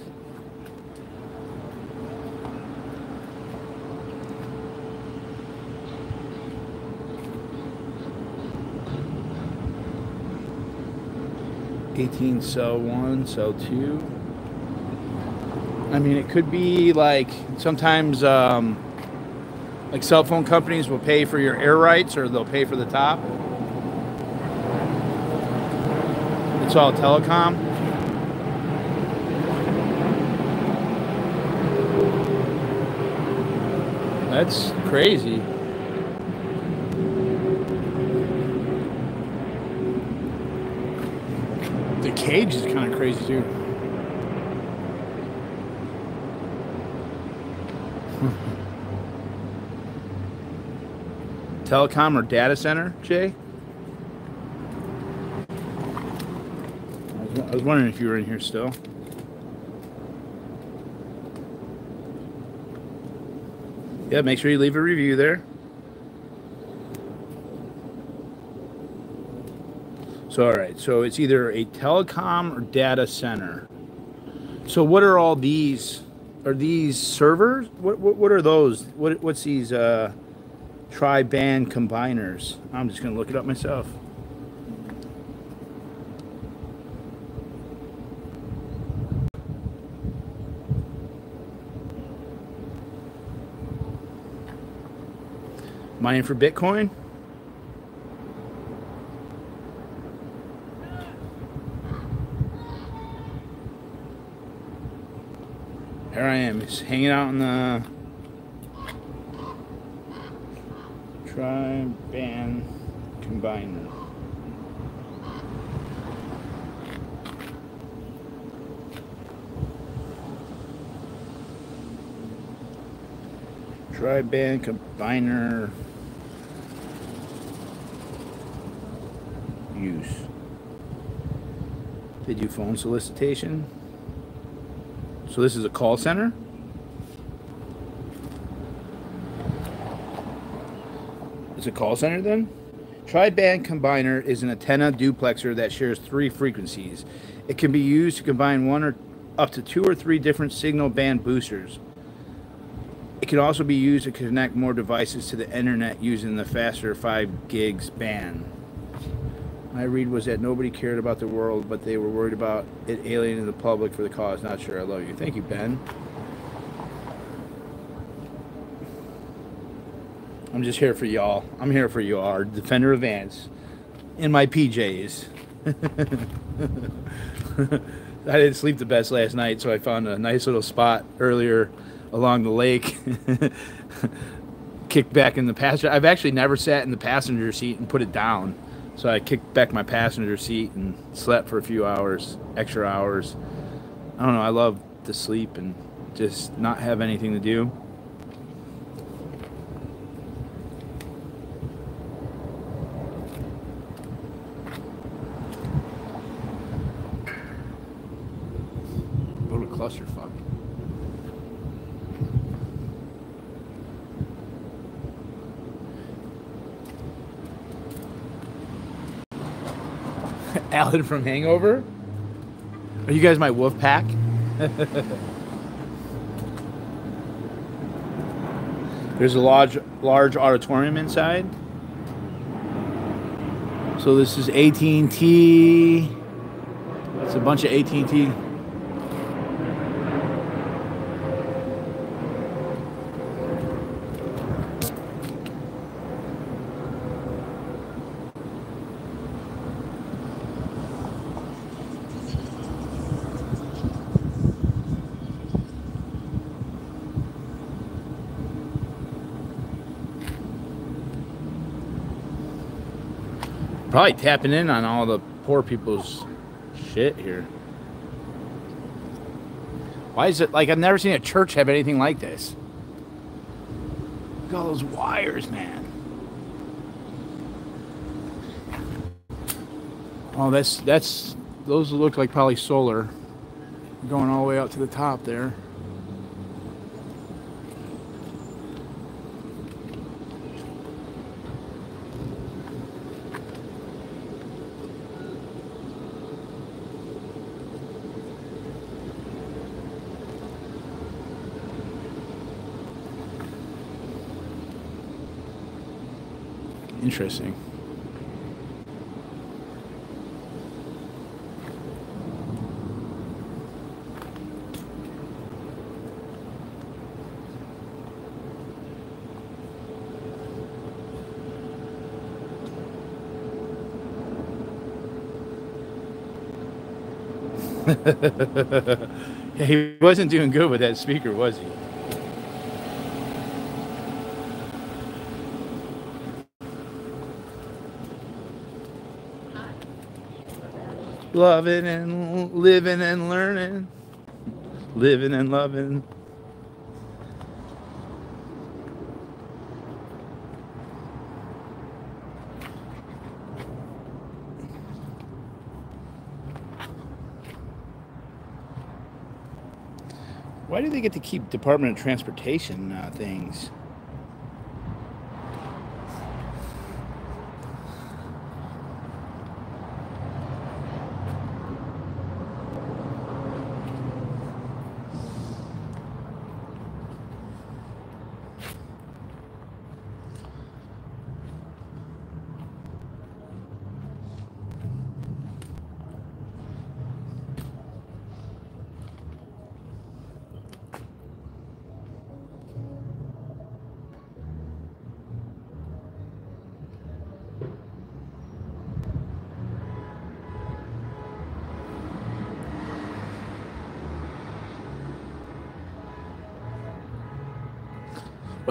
Eighteen cell one, cell two. I mean, it could be like sometimes, um, like cell phone companies will pay for your air rights, or they'll pay for the top. It's all telecom. That's crazy. The cage is kind of crazy too. *laughs* Telecom or data center, Jay? I was, wondering if you were in here still. Yeah, make sure you leave a review there. So, all right, so it's either a telecom or data center. So, what are all these? Are these servers? What what, what are those? What what's these uh, tri-band combiners? I'm just gonna look it up myself. Mining for Bitcoin? Here I am, just hanging out in the tri-band combiner. Tri-band combiner use. They do phone solicitation. So this is a call center? It's a call center then? Tri-band combiner is an antenna duplexer that shares three frequencies. It can be used to combine one or up to two or three different signal band boosters. It can also be used to connect more devices to the internet using the faster 5 gigs band. My read was that nobody cared about the world, but they were worried about it alienating the public for the cause. Not sure. I love you. Thank you, Ben. I'm just here for y'all. I'm here for you, our defender of ants, in my PJs. *laughs* I didn't sleep the best last night, so I found a nice little spot earlier along the lake. *laughs* kicked back in the passenger. I've actually never sat in the passenger seat and put it down. So I kicked back my passenger seat and slept for a few hours, extra hours. I don't know. I love to sleep and just not have anything to do. What a clusterfuck. From Hangover? Are you guys my wolf pack? There's a large large auditorium inside. So this is AT&T. That's a bunch of AT&T. Probably tapping in on all the poor people's shit here. Why is it like I've never seen a church have anything like this? Look at all those wires, man. Oh, that's that's those look like probably solar. Going all the way out to the top there. Interesting. *laughs* yeah, he wasn't doing good with that speaker, was he? Loving and living and learning. Living and loving. Why do they get to keep Department of Transportation uh, things?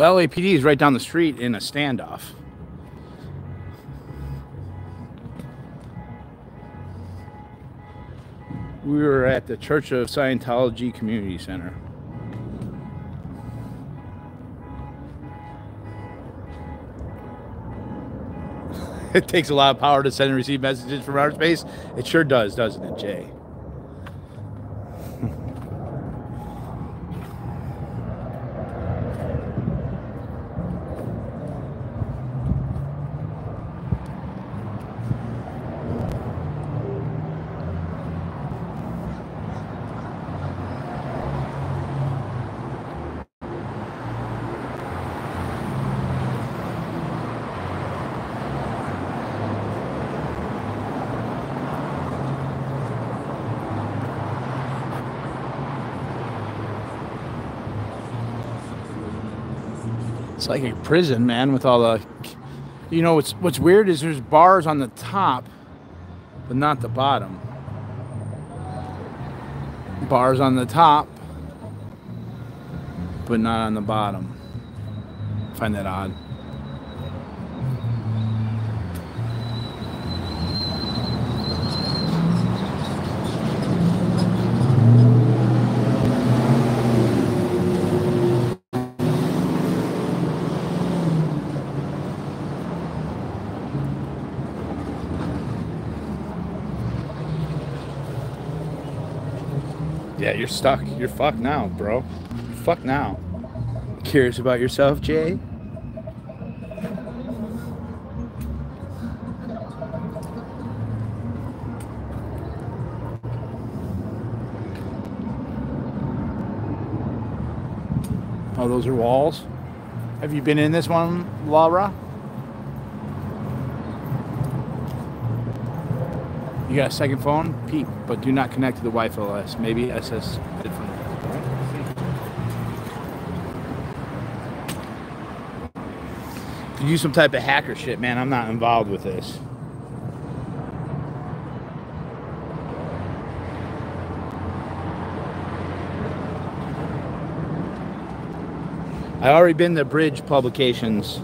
LAPD is right down the street in a standoff. We were at the Church of Scientology Community Center. *laughs* it takes a lot of power to send and receive messages from outer space. It sure does, doesn't it, Jay? Like a prison, man, with all the. You know what's what's weird is there's bars on the top, but not the bottom. Bars on the top, but not on the bottom. Find that odd. You're stuck. You're fucked now, bro. You're fucked now. Curious about yourself, Jay? Oh, those are walls. Have you been in this one, Lara? You got a second phone? Peep, but do not connect to the Wi-Fi OS. Maybe SS. Could use some type of hacker shit, man. I'm not involved with this. I already been to Bridge Publications.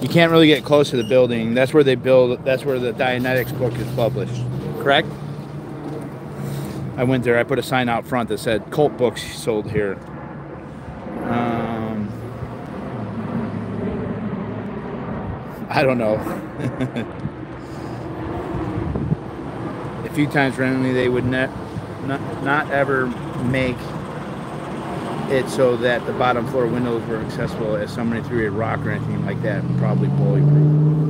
You can't really get close to the building. That's where they build. That's where the Dianetics book is published. Correct? I went there. I put a sign out front that said "Cult books sold here." Um, I don't know. *laughs* a few times randomly, they would ne- not not ever make it so that the bottom floor windows were accessible as somebody threw a rock or anything like that, and probably bulletproof.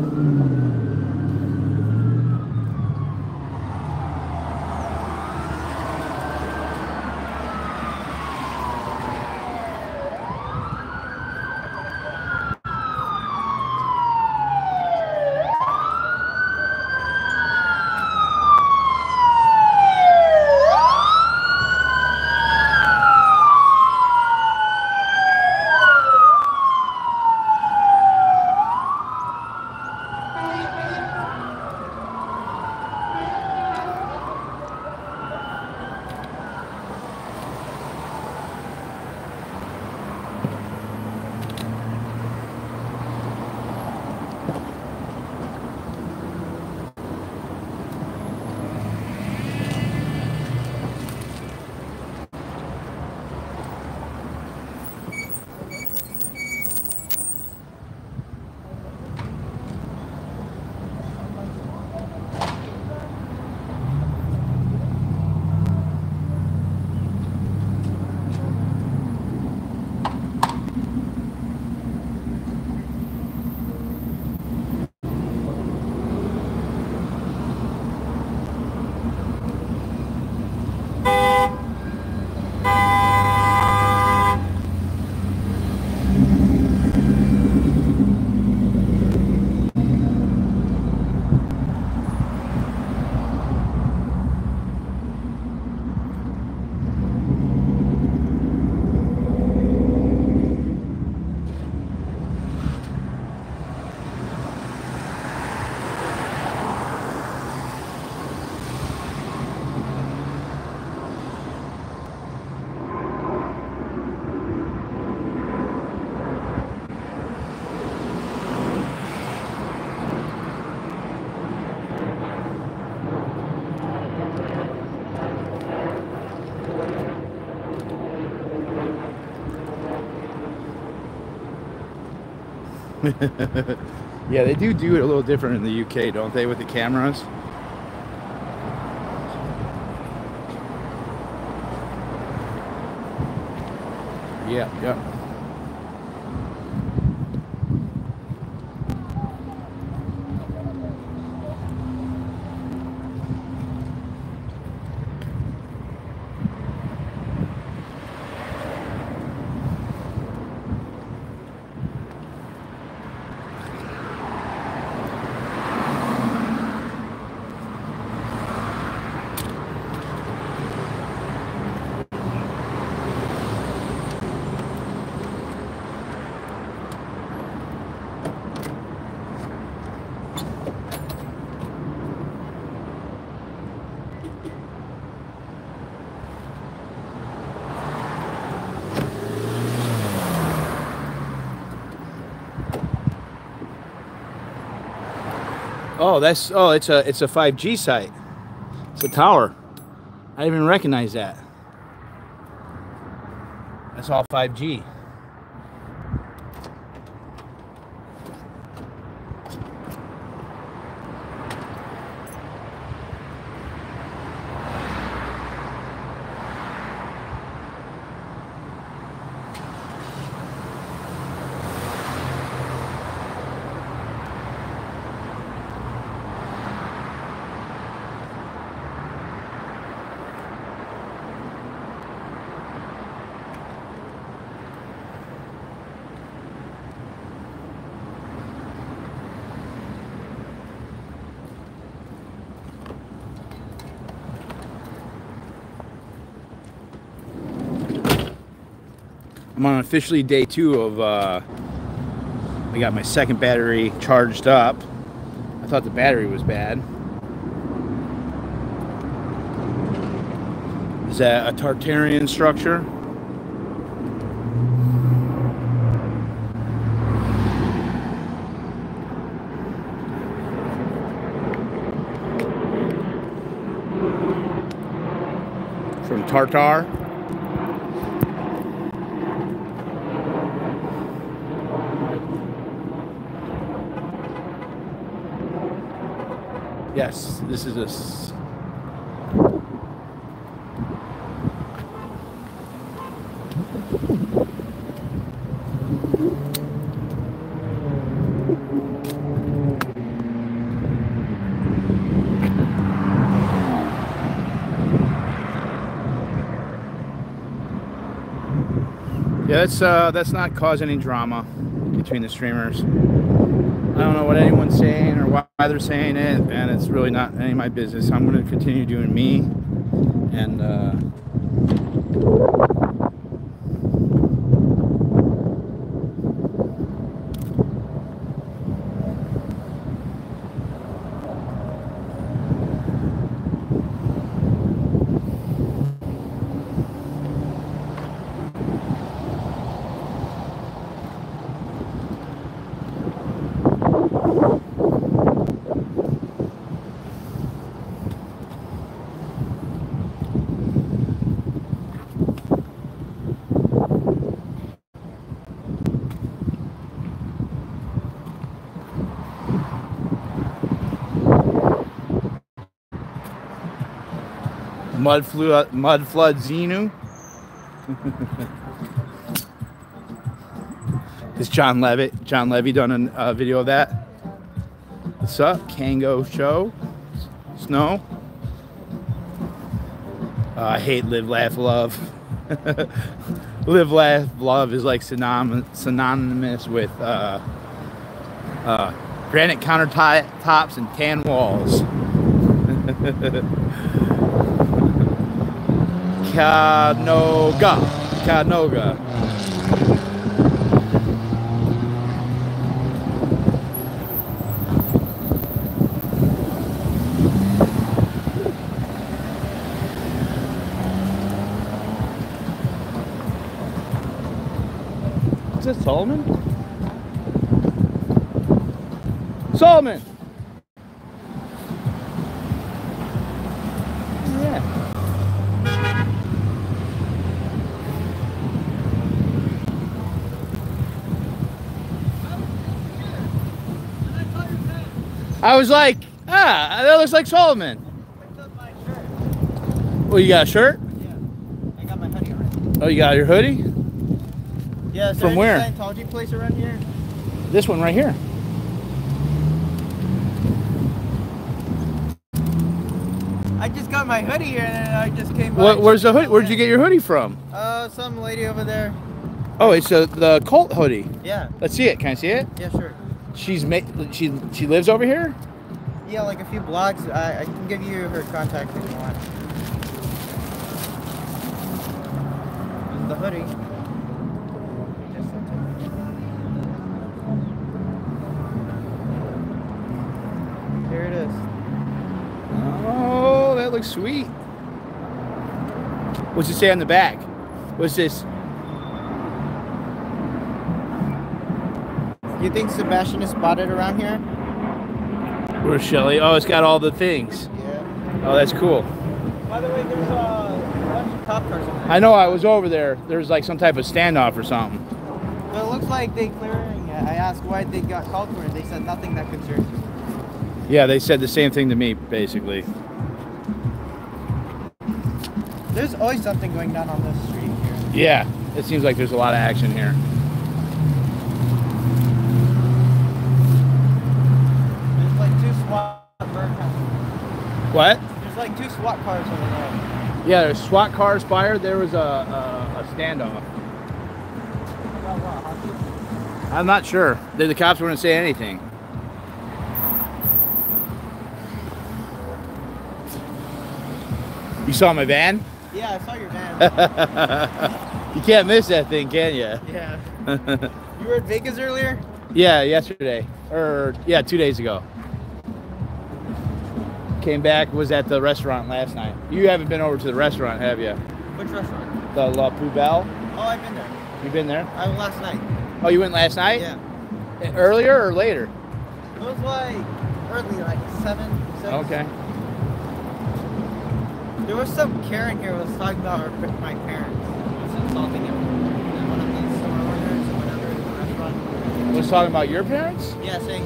*laughs* yeah, they do do it a little different in the UK, don't they, with the cameras? Oh, that's oh, it's a it's a 5G site. It's a tower. I didn't even recognize that. That's all 5G. I'm on officially day two of, uh, I got my second battery charged up. I thought the battery was bad. Is that a Tartarian structure? From Tartar? Yes, this is a. s- Yeah, that's uh, that's not causing any drama between the streamers. I don't know what anyone's saying or why they're saying it, and it's really not any of my business. I'm going to continue doing me, and uh, mud flu, mud flood Xenu. Is John Levitt, John Levy done a uh, video of that? What's up, Kango Show? Snow. Uh, I hate live, laugh, love. *laughs* live, laugh, love is like synonym, synonymous with uh, uh, granite countertops and tan walls. *laughs* Canoga. Canoga. Is this Solomon? Solomon! Yeah. I was like, ah, that looks like Solomon. Well, you got a shirt? Yeah. I got my hoodie on. Oh, you got your hoodie? Yeah, is From where? Scientology place around here? This one right here. I just got my hoodie here and then I just came by. What, where's the hoodie? Where'd you get your hoodie from? Uh, some lady over there. Oh, it's a, the cult hoodie. Yeah, Let's see it. Can I see it? yeah, sure. She's ma- she she lives over here. Yeah, like a few blocks. I, I can give you her contact if you want. And the hoodie. Just sent it. Here it is. Oh, that looks sweet. What's it say on the back? What's this? You think Sebastian is spotted around here? Where's Shelly? Oh, it's got all the things. Yeah. Oh, that's cool. By the way, there's uh, a bunch of cop cars over there. I know I was over there. There's like some type of standoff or something. But it looks like they clearing. it. I asked why they got called for it. They said nothing that concerns you. Yeah, they said the same thing to me, basically. There's always something going down on this street here. Yeah, it seems like there's a lot of action here. There's like two SWAT bird cars. What? There's like two SWAT cars over there. Yeah, there's SWAT cars fired. There was a, a, a standoff. About what, hockey? I'm not sure. The, the cops wouldn't say anything. You saw my van? Yeah, I saw your van. *laughs* you can't miss that thing, can you? yeah. *laughs* You were at Vegas earlier? yeah, yesterday. Or, yeah, two days ago. Came back, was at the restaurant last night. You haven't been over to the restaurant, have you? Which restaurant? The La Poubelle? Oh, I've been there. You've been there? I went last night. Oh, you went last night? Yeah. Eh, earlier or later? It was like early, like seven, six. Okay. There was some Karen here was talking about our, my parents. Was insulting him. And one of these store owners or whatever in the restaurant. Was talking about your parents? Yeah, saying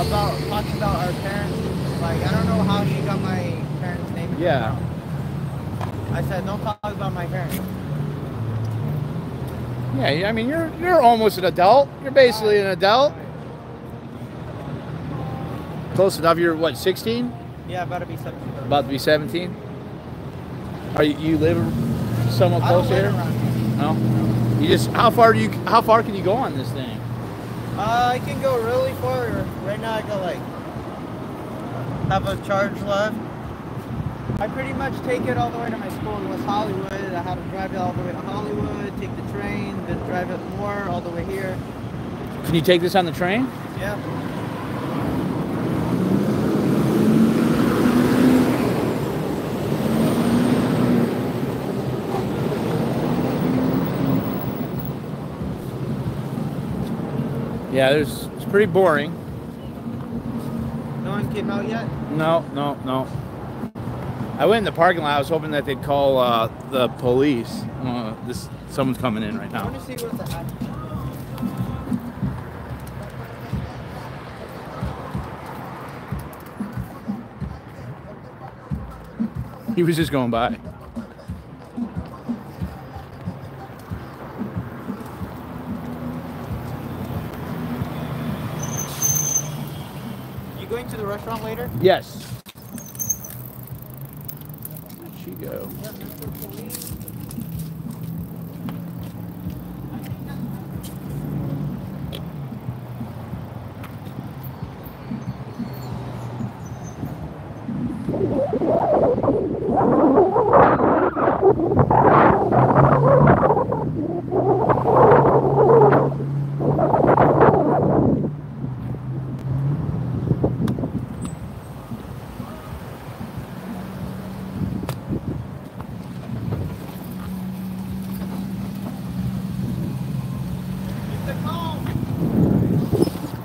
about talking about our parents. Like I don't know how she got my parents' name. Yeah. I said don't talk about my parents. Yeah, I mean, you're you're almost an adult. You're basically an adult. Close enough. You're what, 16? Yeah, about to be seventeen. About to be 17? Are you, you live somewhat close here? here. No. You just how far do you how far can you go on this thing? Uh, I can go really far. Right now, I go like have a charge left. I pretty much take it all the way to my school in West Hollywood. I have to drive it all the way to Hollywood, take the train, then drive it more all the way here. Can you take this on the train? Yeah. Yeah, there's it's pretty boring. No came out yet. No, no, no. I went in the parking lot. I was hoping that they'd call uh, the police. Uh, this someone's coming in right I now. want to see what's He was just going by. The restaurant later? Yes. Where'd she go?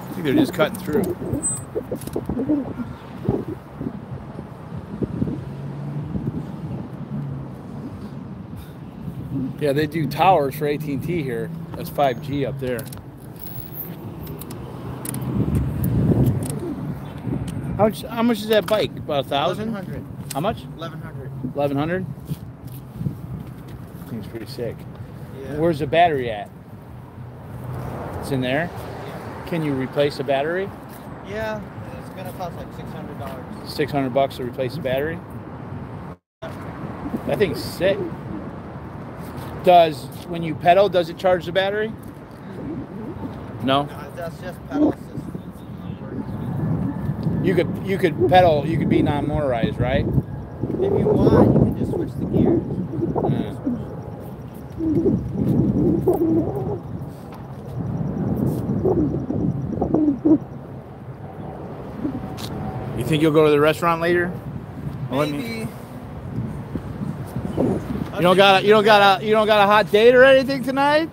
I think they're just cutting through. Yeah, they do towers for AT&T here. That's 5G up there. How much? How much is that bike? About a thousand? 1100. How much? 1100. Eleven hundred. Seems pretty sick. Yeah. Where's the battery at? It's in there. Can you replace the battery? Yeah, it's gonna cost like $600. Six hundred bucks to replace the battery. That thing's sick. Does when you pedal, does it charge the battery? No. No, that's just pedal assist. You could you could pedal. You could be non-motorized, right? If you want, you can just switch the gears. Yeah. You think you'll go to the restaurant later? Well, let me- Maybe. You don't got a, you don't got a you don't got a hot date or anything tonight?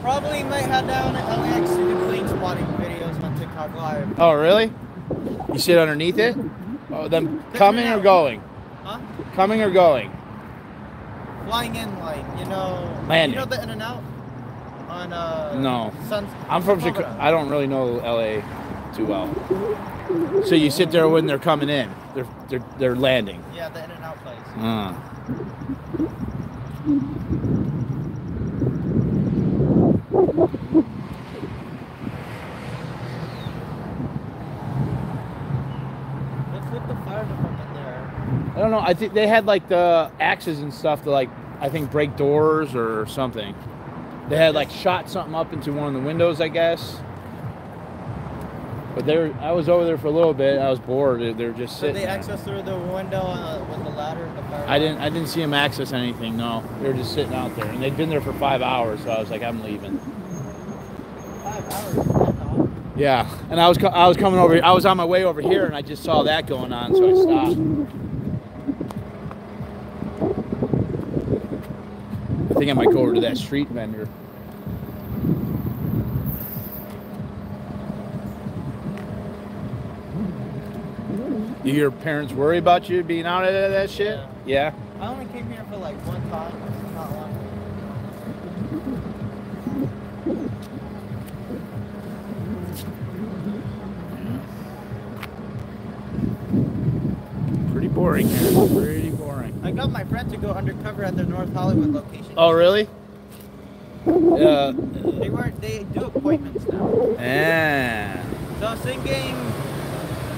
Probably might head down and LAX to do plane spotting videos on TikTok Live. Oh really? You sit underneath it? Oh, them coming or going? Huh? Coming or going? Flying in, like, you know. Landing. You know the In and Out? On, uh. No. Suns- I'm from Pagoda. Chicago. I don't really know LA too well. So you sit there when they're coming in. They're they're they're landing. Yeah, the In and Out place. Uh. What's with the fire department there? I don't know. I think they had like the axes and stuff to like I think break doors or something. They had like shot something up into one of the windows, I guess. But they were, I was over there for a little bit. I was bored. They- were just Did they there. access through the window uh, with the ladder? The I didn't. I didn't see them access anything. No, they were just sitting out there, and they'd been there for five hours. So I was like, I'm leaving. Five hours. Yeah, and I was I was coming over. I was on my way over here, and I just saw that going on, so I stopped. I think I might go over to that street vendor. Do your parents worry about you being out of that shit? Yeah. I only came here for like one time. Not long. Pretty boring here. Pretty boring. I got my friend to go undercover at their North Hollywood location. Oh, really? Uh, They weren't. They do appointments now. ah. So I was thinking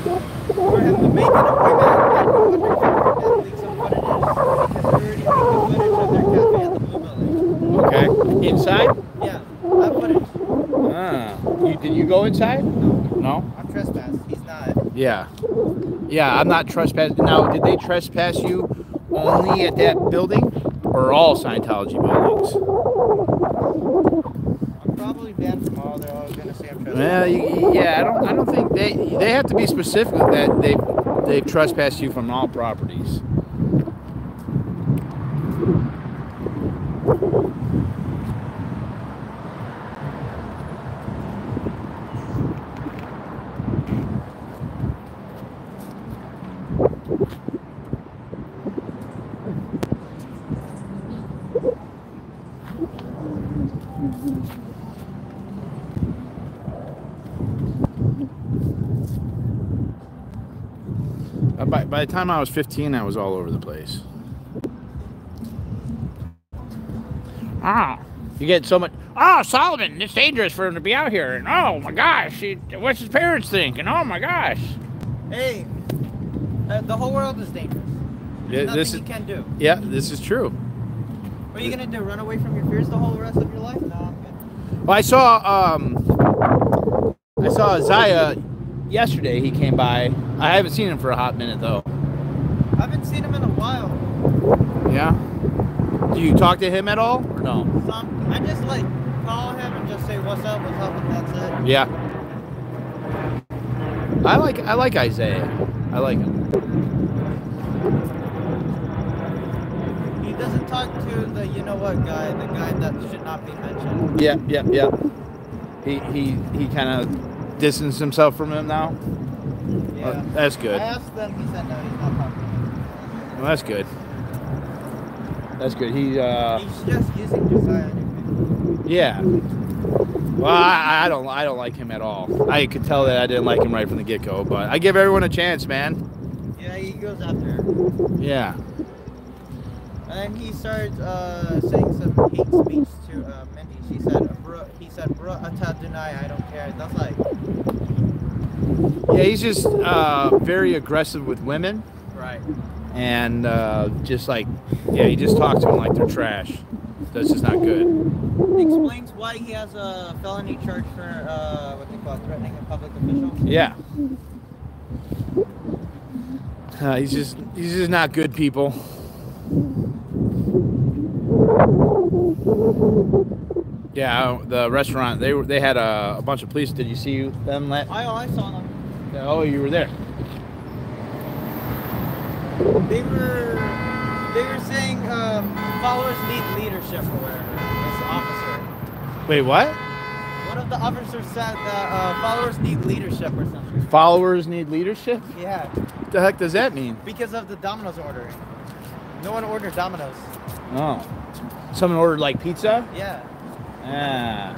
for him to make an appointment and go undercover and leak some footage because we already leaked the footage of their cafe at the Blue Okay. Inside? Yeah, that footage. Ah. You, did you go inside? No. I'm trespassed. He's not. Yeah. Yeah, I'm not trespassing. Now, did they trespass you only at that building or all Scientology buildings? Probably banned from all. They're all gonna say I'm trespassing. Well, y- yeah, I don't. I don't think they. They have to be specific that they they've trespassed you from all properties. Uh, By, by the time I was 15, I was all over the place. Ah, you get so much. Oh, Solomon, it's dangerous for him to be out here. And oh my gosh, he, what's his parents think? And oh my gosh. Hey, uh, the whole world is dangerous. Yeah, There's nothing this you is can do. yeah, this is true. What are you gonna do? Run away from your fears the whole rest of your life? No, I'm good. Well, I saw um, I saw Isaiah yesterday. He came by. I haven't seen him for a hot minute though. I haven't seen him in a while. Yeah. Do you talk to him at all or no? Some, I just like call him and just say what's up, what's up, and that's it. Yeah. I like I like Isaiah. I like him. He doesn't talk to the you know what guy, the guy that should not be mentioned. Yeah, yeah, yeah. He he he kind of distanced himself from him now. Yeah. Oh, that's good. I asked them, he said no, he's not talking. Well, that's good. That's good. He uh He's just using Josiah yeah. Well, I, I don't I don't like him at all. I could tell that I didn't like him right from the get go, but I give everyone a chance, man. Yeah, he goes after. Yeah. And then he started uh, saying some hate speech to uh, Mindy. She said, said, bro, ata dunai, I don't care. That's like, Yeah, he's just uh, very aggressive with women. right. and uh, just like yeah, he just talks to them like they're trash. That's just not good. Explains why he has a felony charge for uh, what they call it, threatening a public official. Yeah. Uh, he's just he's just not good people. Yeah, the restaurant they were they had a, a bunch of police. Did you see them? Let, I, I saw them. oh, you were there. They were, they were saying um, followers need leadership or whatever. This officer. Wait, what? One of the officers said that uh, followers need leadership or something. Followers need leadership? Yeah, What the heck does that mean? because of the Domino's order. No one ordered Domino's. Oh. Someone ordered like pizza? Yeah. Ah.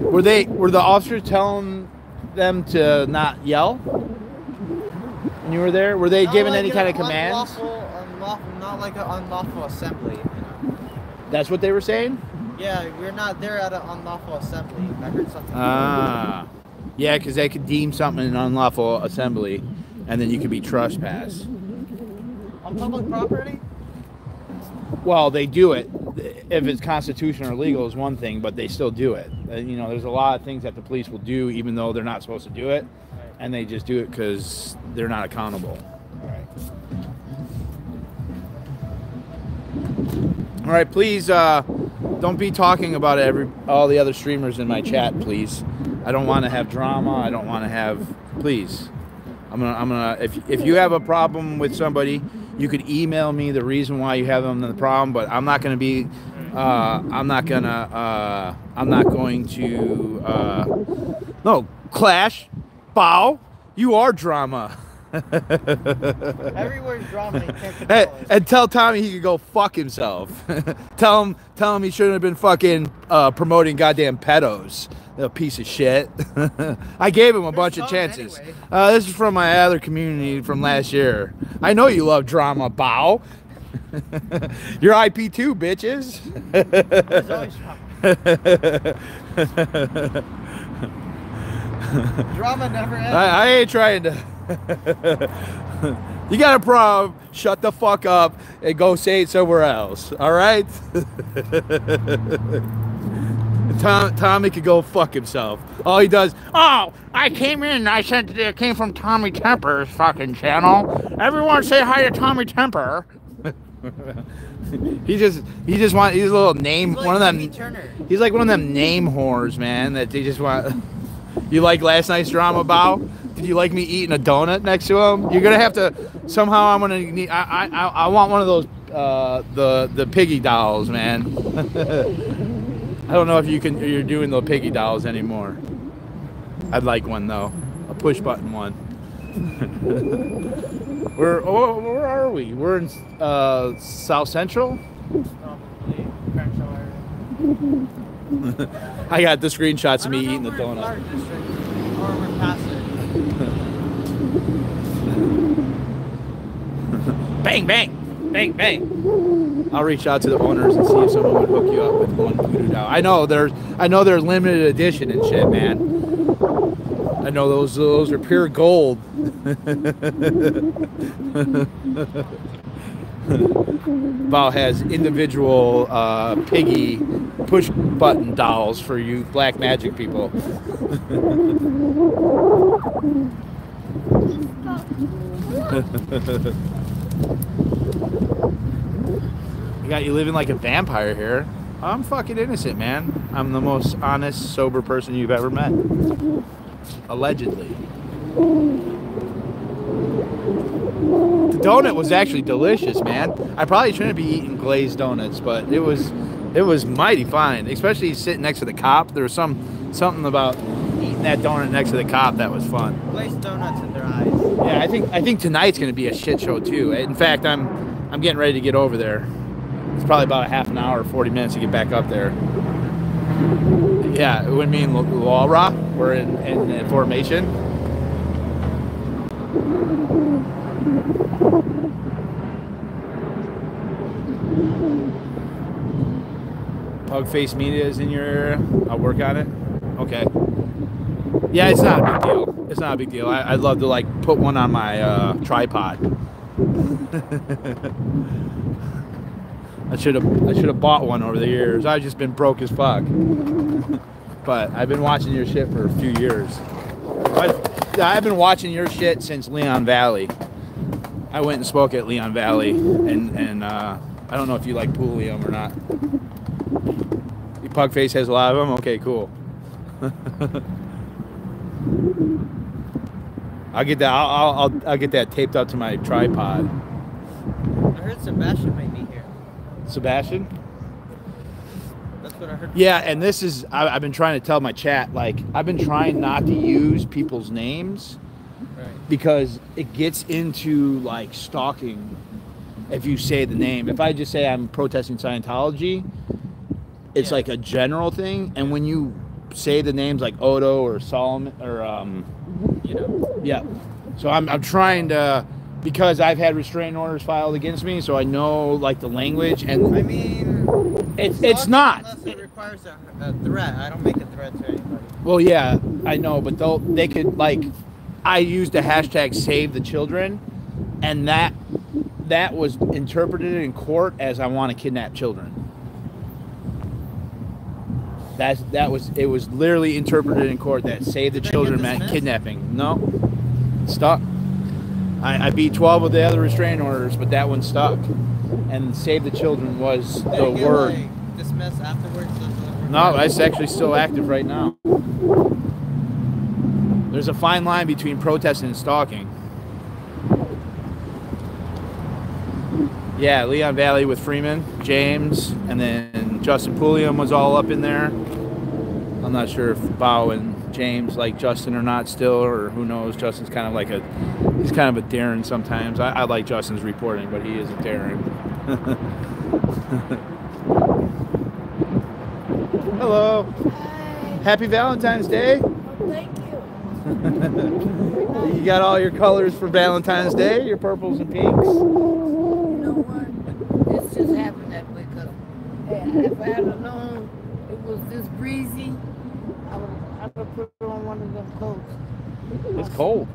Were they were the officers telling them to not yell? When you were there? Were they Not giving like any an kind of commands? Unlawful, unlawful, not like an unlawful assembly. You know? That's what they were saying? Yeah, we're not there at an unlawful assembly. I heard something. Ah. Yeah, because they could deem something an unlawful assembly and then you could be trespassed. On public property? Well, they do it. If it's constitutional or legal is one thing, but they still do it. Uh, You know, there's a lot of things that the police will do even though they're not supposed to do it, and they just do it because they're not accountable. All right. All right. please uh, don't be talking about every all the other streamers in my chat, please. I don't want to have drama. I don't want to have. Please, I'm gonna. I'm gonna. If if you have a problem with somebody, you could email me the reason why you have them the problem. But I'm not gonna be. Uh, I'm not gonna. Uh, I'm not going to. Uh, no, Clash, Bow. You are drama. Everywhere's drama. Hey, *laughs* and tell Tommy he could go fuck himself. *laughs* tell him, tell him he shouldn't have been fucking uh, promoting goddamn pedos. A piece of shit. *laughs* I gave him a bunch of chances. anyway. Uh, this is from my other community from last year. I know you love drama, bow. *laughs* You're IP too, bitches. There's always drama. Drama never *laughs* ends. I, I ain't trying to. you got a problem? Shut the fuck up and go say it somewhere else. All right? Tom, Tommy could go fuck himself. All he does, oh, I came in. I said it came from Tommy Temper's fucking channel. Everyone say hi to Tommy Temper. *laughs* he just, he just want, he's a little name, like one of them. He's like one of them name whores, man. That they just want. *laughs* You like last night's drama, Bow? Did you like me eating a donut next to him? You're gonna have to somehow. I'm gonna need. I I, I- I want one of those uh, the the piggy dolls, man. *laughs* I don't know if you can. You're doing the piggy dolls anymore. I'd like one though, a push button one. *laughs* Where oh, where are we? We're in uh, South Central. *laughs* I got the screenshots of me eating the donut. *laughs* Bang, bang, bang, bang. I'll reach out to the owners and see if someone would hook you up with one voodoo doll. I know there's, I know there's limited edition and shit, man. I know those, those are pure gold. *laughs* Val has individual uh, piggy push button dolls for you black magic people. *laughs* *laughs* You got you living like a vampire here. I'm fucking innocent, man. I'm the most honest, sober person you've ever met. Allegedly. The donut was actually delicious, man. I probably shouldn't be eating glazed donuts, but it was it was mighty fine. Especially sitting next to the cop. There was some something about eating that donut next to the cop that was fun. Glazed donuts in their eyes. Yeah, I think I think tonight's gonna be a shit show too. In fact, I'm I'm getting ready to get over there. It's probably about a half an hour, 40 minutes to get back up there. Yeah, when me and L- Lara were in, in, in formation. Pug face media is in your area. I'll work on it. Okay. Yeah, it's not a big deal. It's not a big deal. I, I'd love to like put one on my uh, tripod. *laughs* I should have I should have bought one over the years. I've just been broke as fuck. but I've been watching your shit for a few years. But I've been watching your shit since Leon Valley. I went and spoke at Leon Valley, and and uh, I don't know if you like Pulliam or not. Pugface has a lot of them. Okay, cool. *laughs* I'll get that. I'll, I'll, I'll, get that taped up to my tripod. I heard Sebastian might here. Sebastian. That's what I heard. Yeah, and this is I, I've been trying to tell my chat like I've been trying not to use people's names Right. because it gets into like stalking if you say the name. If I just say I'm protesting Scientology, it's Yeah. like a general thing, and when you say the names like Odo or Solomon or um, You know. yeah, so I'm I'm trying to because I've had restraining orders filed against me, so I know like the language and I mean, it's it's not. unless it requires a, a threat. I don't make a threat to anybody. Well, yeah, I know, but they'll they could like, I used the hashtag Save the Children, and that that was interpreted in court as I want to kidnap children. That's that was it was literally interpreted in court that Save the Did Children meant kidnapping. No, stuck. I, I beat twelve of the other restraining orders, but that one stuck, and Save the Children was the get, word. Like, dismissed afterwards. No, it's actually still active right now. There's a fine line between protesting and stalking. Yeah, Leon Valley with Freeman, James, and then Justin Pulliam was all up in there. I'm not sure if Bow and James like Justin or not still, or who knows. Justin's kind of like a, he's kind of a Darren sometimes. I, I like Justin's reporting, but he is a Darren. *laughs* Hello. Hi. Happy Valentine's Day. Oh, thank you. *laughs* You got all your colors for Valentine's Day, your purples and pinks. You know what? This just happened that way if I had known it was this breezy, I would I would put on one of them coats. It's cold.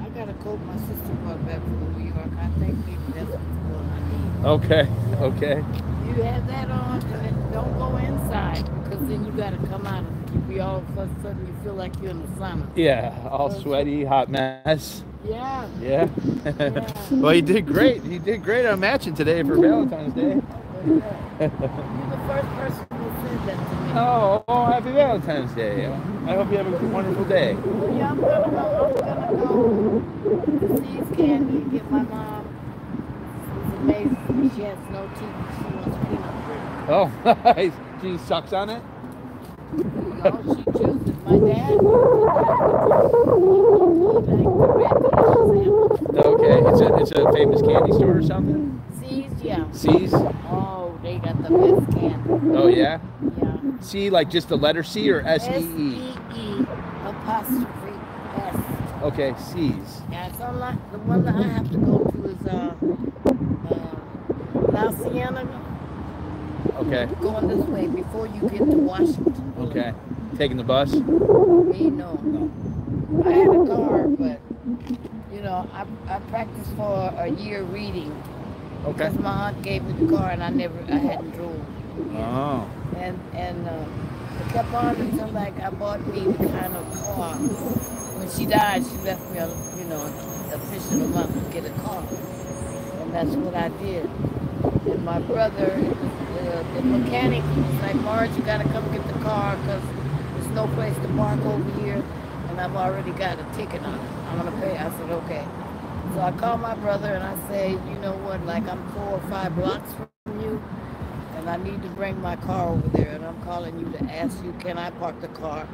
I got a coat my sister brought back from New York. I think maybe that's what's going I need. Okay, okay. You have that on, and don't go inside because then you got to come out and you be all of a sudden you feel like you're in the sauna. Yeah, all sweaty, hot mess. Yeah. Yeah. *laughs* well, you did great. You did great on matching today for Valentine's Day. *laughs* You're the first person who said that to me. Oh, oh, happy Valentine's Day. I hope you have a wonderful day. Yeah, I'm gonna go. I'm gonna go to Candy and get my mom. It's amazing. She has no teeth. She wants peanut. Oh, *laughs* she sucks on it? No, she chooses. My dad. He liked the red delicious Okay, it's a, it's a famous candy store or something? See's, yeah. C's? Oh, they got the best candy. Oh, yeah? Yeah. C, like just the letter C or S E E? S-E-E apostrophe S. Okay, C's. Yeah, it's online. The one that I have to go to is uh, uh, La Cienega. Okay, Going this way before you get to Washington. okay. Taking the bus? Me, no. I had a car, but you know, I, I practiced for a year reading Okay. because my aunt gave me the car and I never, I hadn't drove. Oh. And and uh, it kept on until like I bought me the kind of car. When she died, she left me a, you know, official amount to get a car, and that's what I did. And my brother, uh, the mechanic, was like, Marge, you gotta come get the car because there's no place to park over here, and I've already got a ticket on it. I'm gonna pay. I said, okay. So I call my brother and I say, you know what, like I'm four or five blocks from you, and I need to bring my car over there, and I'm calling you to ask you, can I park the car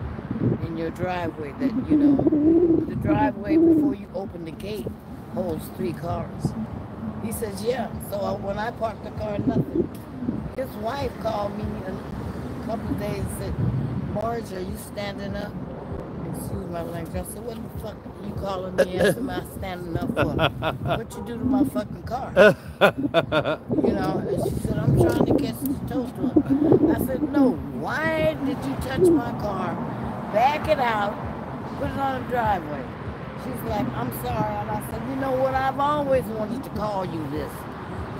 in your driveway? That you know, the driveway before you open the gate holds three cars. He says, yeah. So I, when I parked the car, nothing. His wife called me a couple of days and said, Marge, are you standing up? Excuse my language. I said, what the fuck are you calling me? Me I'm standing up for? What you do to my fucking car? You know, and she said, I'm trying to catch the toast one. I said, no, why did you touch my car? Back it out, put it on the driveway. She's like, I'm sorry. And I said, you know what? I've always wanted to call you this.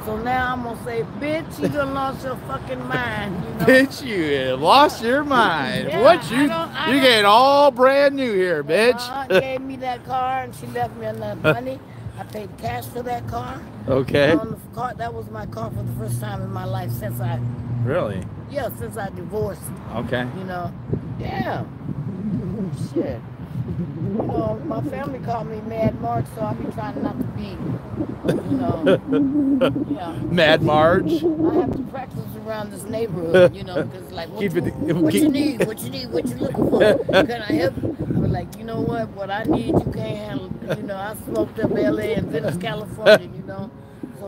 So now I'm to say, bitch, you done lost your fucking *laughs* mind. You know? Bitch, you lost your *laughs* mind. Yeah, what you I you getting all brand new here, bitch. My aunt gave me that *laughs* car and she left me enough money. I paid cash for that car. okay. On the car, that was my car for the first time in my life since I, Really? yeah, since I divorced. Okay. You know, yeah. Shit. You know, my family called me Mad Mark, so I be trying not to be, you know, *laughs* yeah. Mad Marge. I have to practice around this neighborhood, you know, because like, what, Keep you, it- what you need, what you need, what you looking for? Can I help you? I was like, you know what? What I need, you can't handle. You know, I smoked up LA and Venice, California, you know,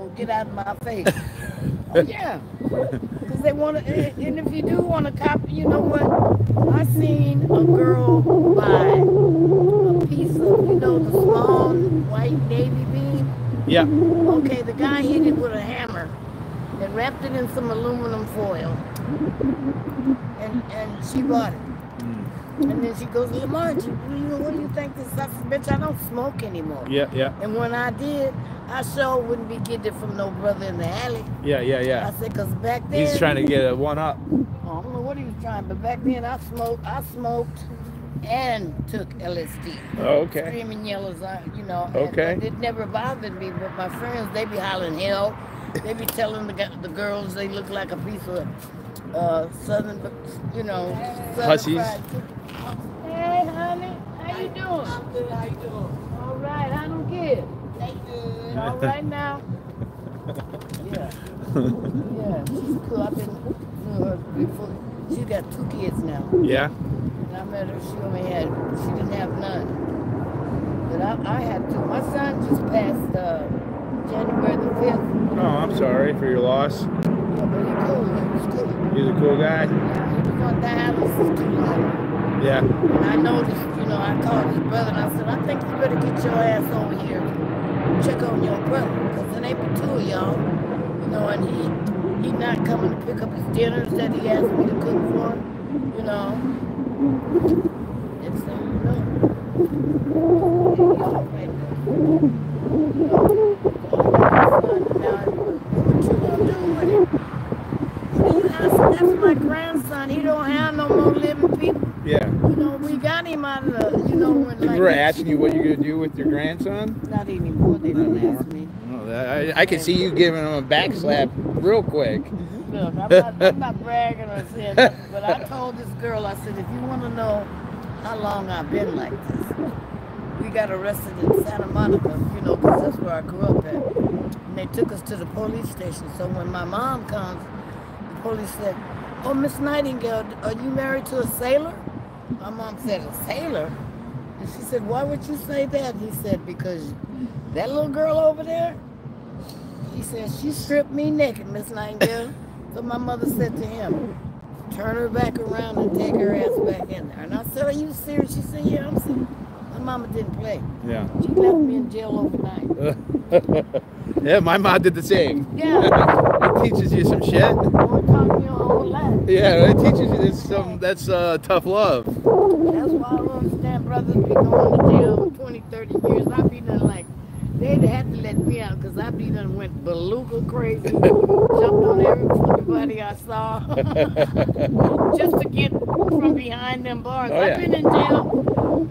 so get out of my face. Oh, *laughs* yeah, because they want to, eh, and if you do want to copy, you know what? I seen a girl buy a piece of, you know, the small white navy bean. Yeah. Okay, the guy hit it with a hammer and wrapped it in some aluminum foil. And and she bought it. And then she goes, Lamar, you, you know, what do you think this is? I bitch, I don't smoke anymore. Yeah, yeah, And when I did, I sure wouldn't be getting it from no brother in the alley. yeah, yeah, yeah. I said, because back then, He's trying to get a one up. I don't know what he was trying, but back then I smoked, I smoked and took LSD. Oh, okay. Screaming yellows, I, you know. Okay. and it never bothered me, but my friends, they be hollering hell. They be telling the, the girls they look like a piece of uh, southern, you know, southern Hussies. Hey, honey, how you doing? I'm good. How you doing? All right. I don't care. They good. All *laughs* right now. Yeah. Yeah, she's cool. I've been knew her before. She got two kids now. Yeah. And I met her, she only had, she didn't have none. But I, I had two. My son just passed uh, January the 5th. Oh, I'm sorry for your loss. Yeah, but he cool. He was cool. He's a cool guy. Yeah, he was on dialysis too long. Yeah. And I noticed, you know, I called his brother and I said, I think you better get your ass over here. Check on your brother. Because it ain't but two of y'all. You know, and he he not coming to pick up his dinners that he asked me to cook for him. You know. Next thing uh, you know. He all right now. You know, now, what you gonna do with him? That's, that's my grandson. He don't have no more living people. Yeah. You know, we got him out of the, you know, when People like. were asking you what you're gonna do with your grandson. Not anymore, they don't ask me. Oh, I, I can see you giving him a back slap real quick. Look, I'm not, I'm not *laughs* bragging or saying nothing, but I told this girl, I said, if you want to know how long I've been like this, we got arrested in Santa Monica, you know, because that's where I grew up at. And they took us to the police station. So when my mom comes, the police said, oh, Miss Nightingale, are you married to a sailor? My mom said, a sailor? And she said, why would you say that? He said, because that little girl over there, he said, she stripped me naked, Miss Nightingale. So my mother said to him, turn her back around and take her ass back in there. And I said, are you serious? She said, yeah, I'm serious. My mama didn't play. Yeah. She left me in jail overnight. *laughs* yeah, my mom did the same. Yeah. *laughs* it teaches you some shit. Won't talk me your whole life. Yeah, it teaches you that's some that's uh, tough love. That's why I don't understand brothers be going to jail 20, 30 years. I be done like, they'd have to let me out because I be done went beluga crazy, jumped on everybody I saw, *laughs* just to get from behind them bars. Oh, I've been in jail,